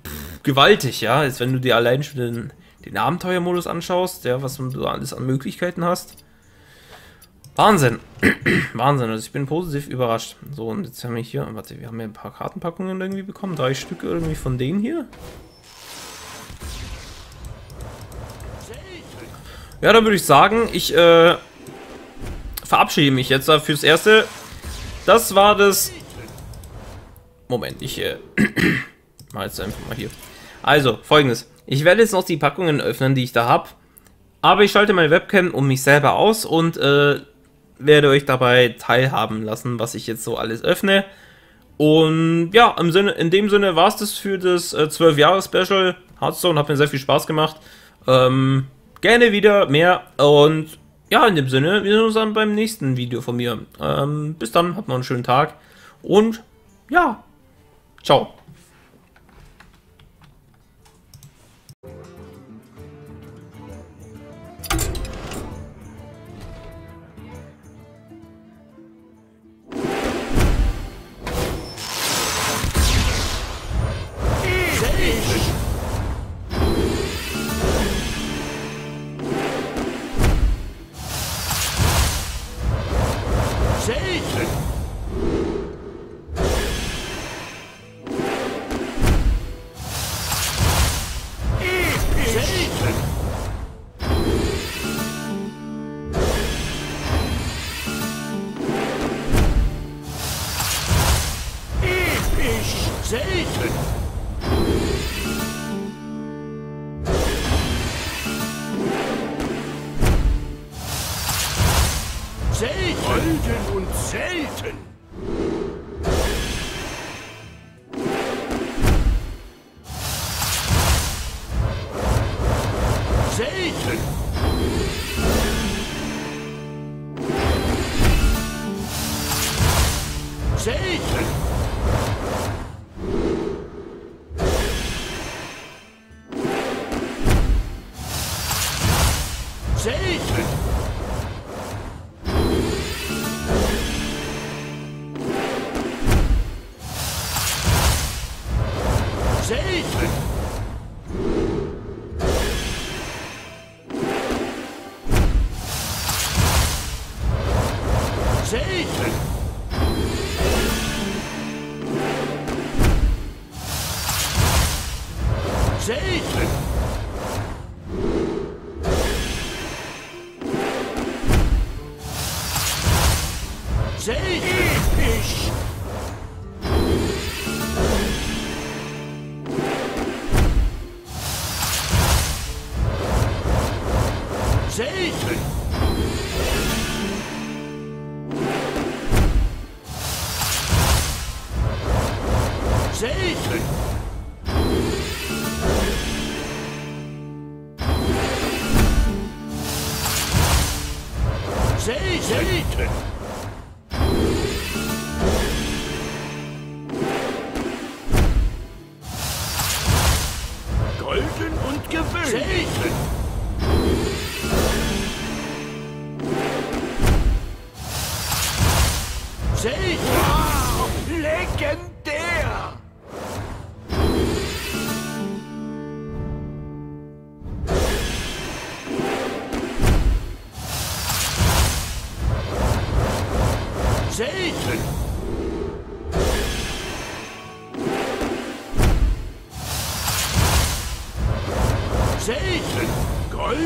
pff, gewaltig, ja. Als wenn du dir allein schon den, den Abenteuermodus anschaust, ja, was du alles an Möglichkeiten hast. Wahnsinn. Wahnsinn. Also ich bin positiv überrascht. So, und jetzt haben wir hier, warte, wir haben ja ein paar Kartenpackungen irgendwie bekommen. Drei Stück irgendwie von denen hier. Ja, dann würde ich sagen, ich äh, verabschiede mich jetzt fürs Erste. Das war das... Moment, ich äh, mal jetzt einfach mal hier. Also, folgendes. Ich werde jetzt noch die Packungen öffnen, die ich da habe. Aber ich schalte meine Webcam um mich selber aus und äh, werde euch dabei teilhaben lassen, was ich jetzt so alles öffne. Und ja, im Sinne, in dem Sinne war es das für das äh, 12-Jahres-Special. Hearthstone hat mir sehr viel Spaß gemacht. Ähm, gerne wieder mehr. Und ja, in dem Sinne, wir sehen uns dann beim nächsten Video von mir. Ähm, bis dann, habt noch einen schönen Tag. Und ja, ciao.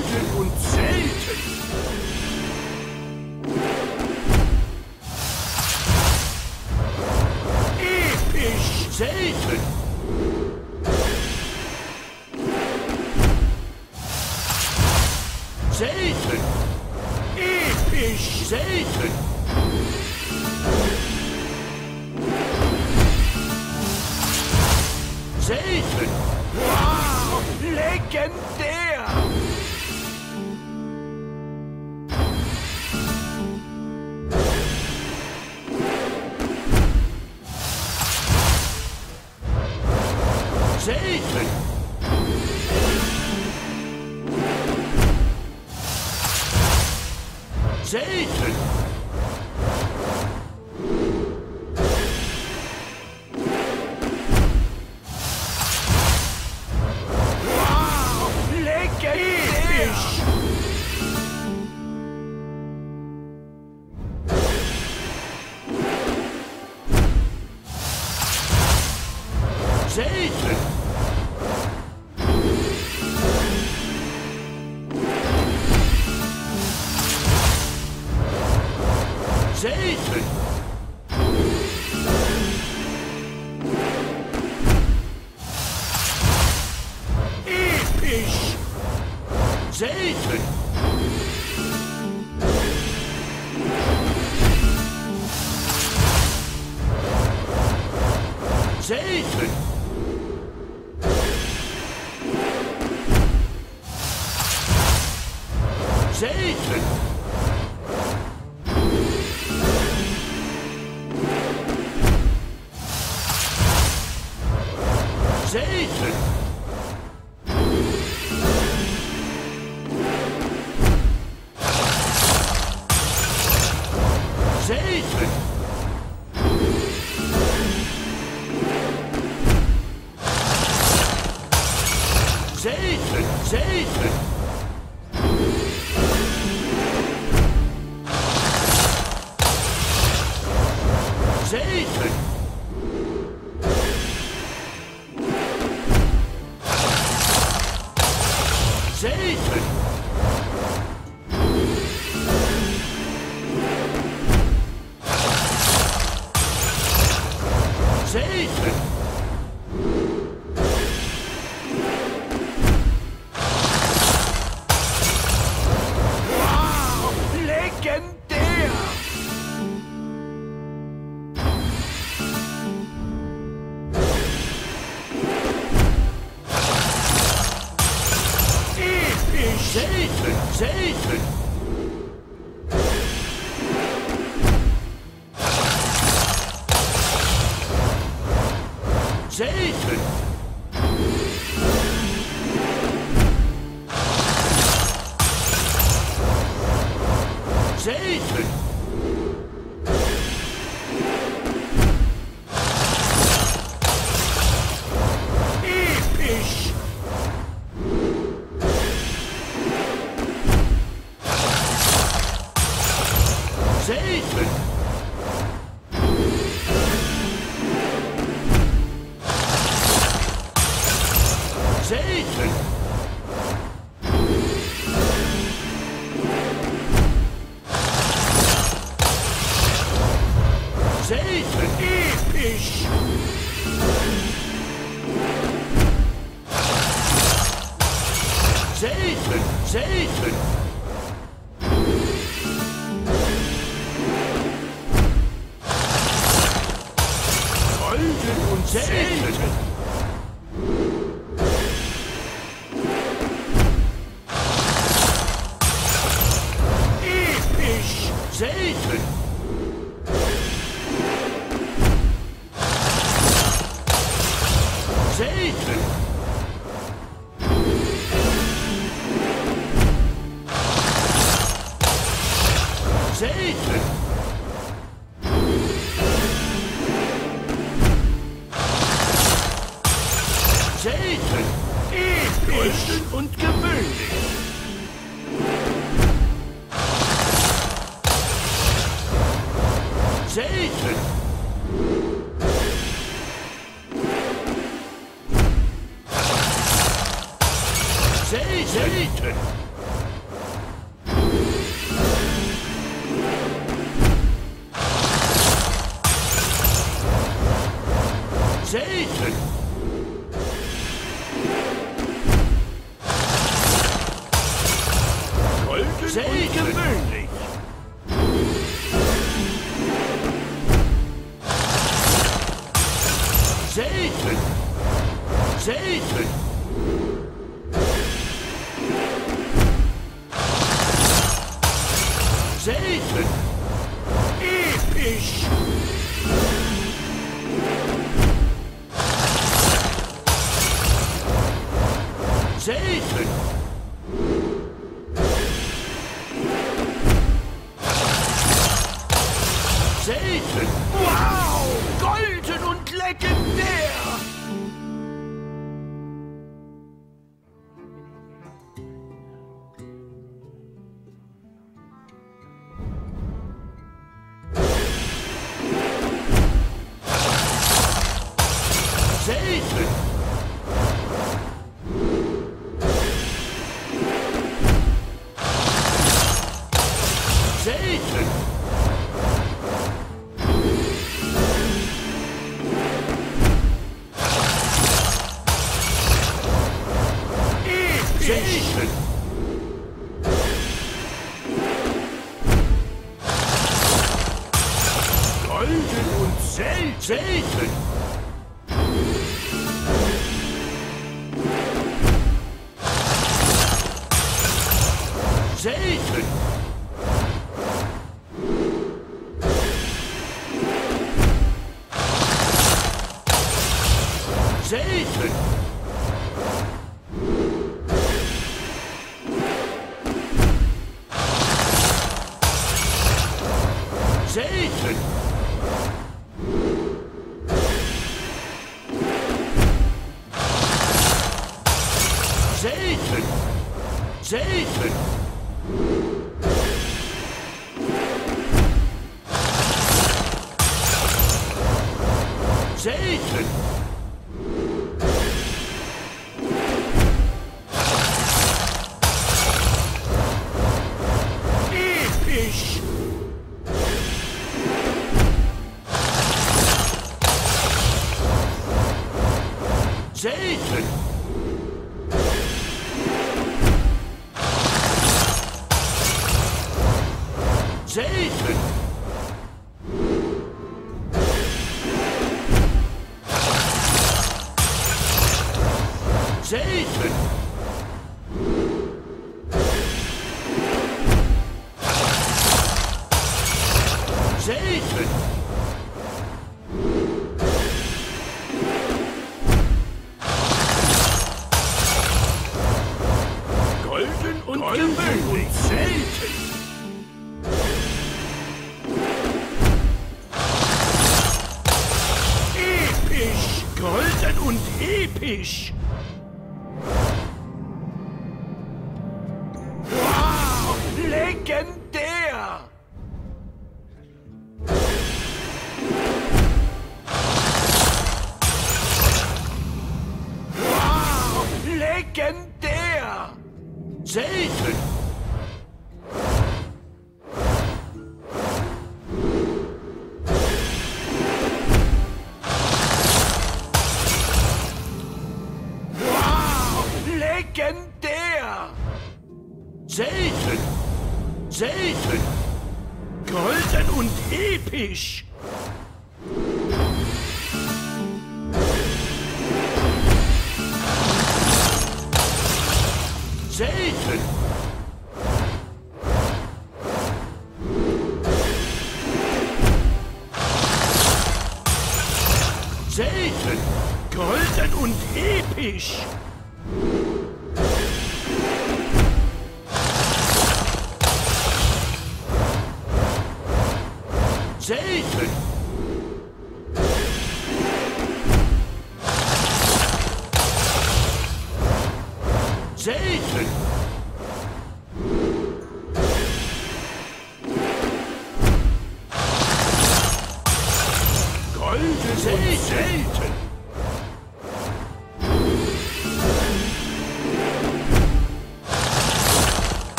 crazy. Sage!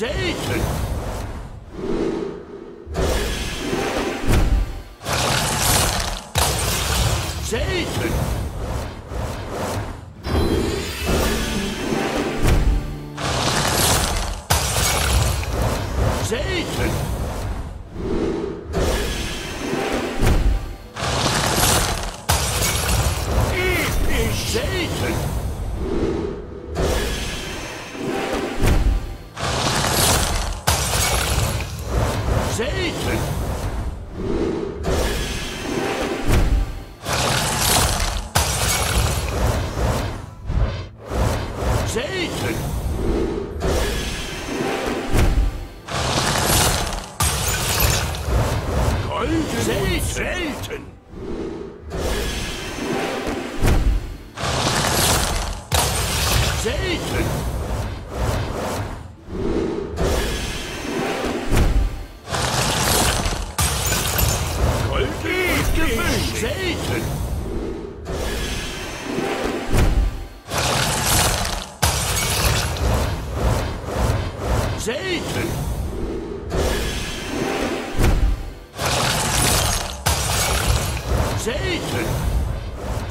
Selten.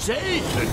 Selten. Selten.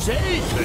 Selten, selten.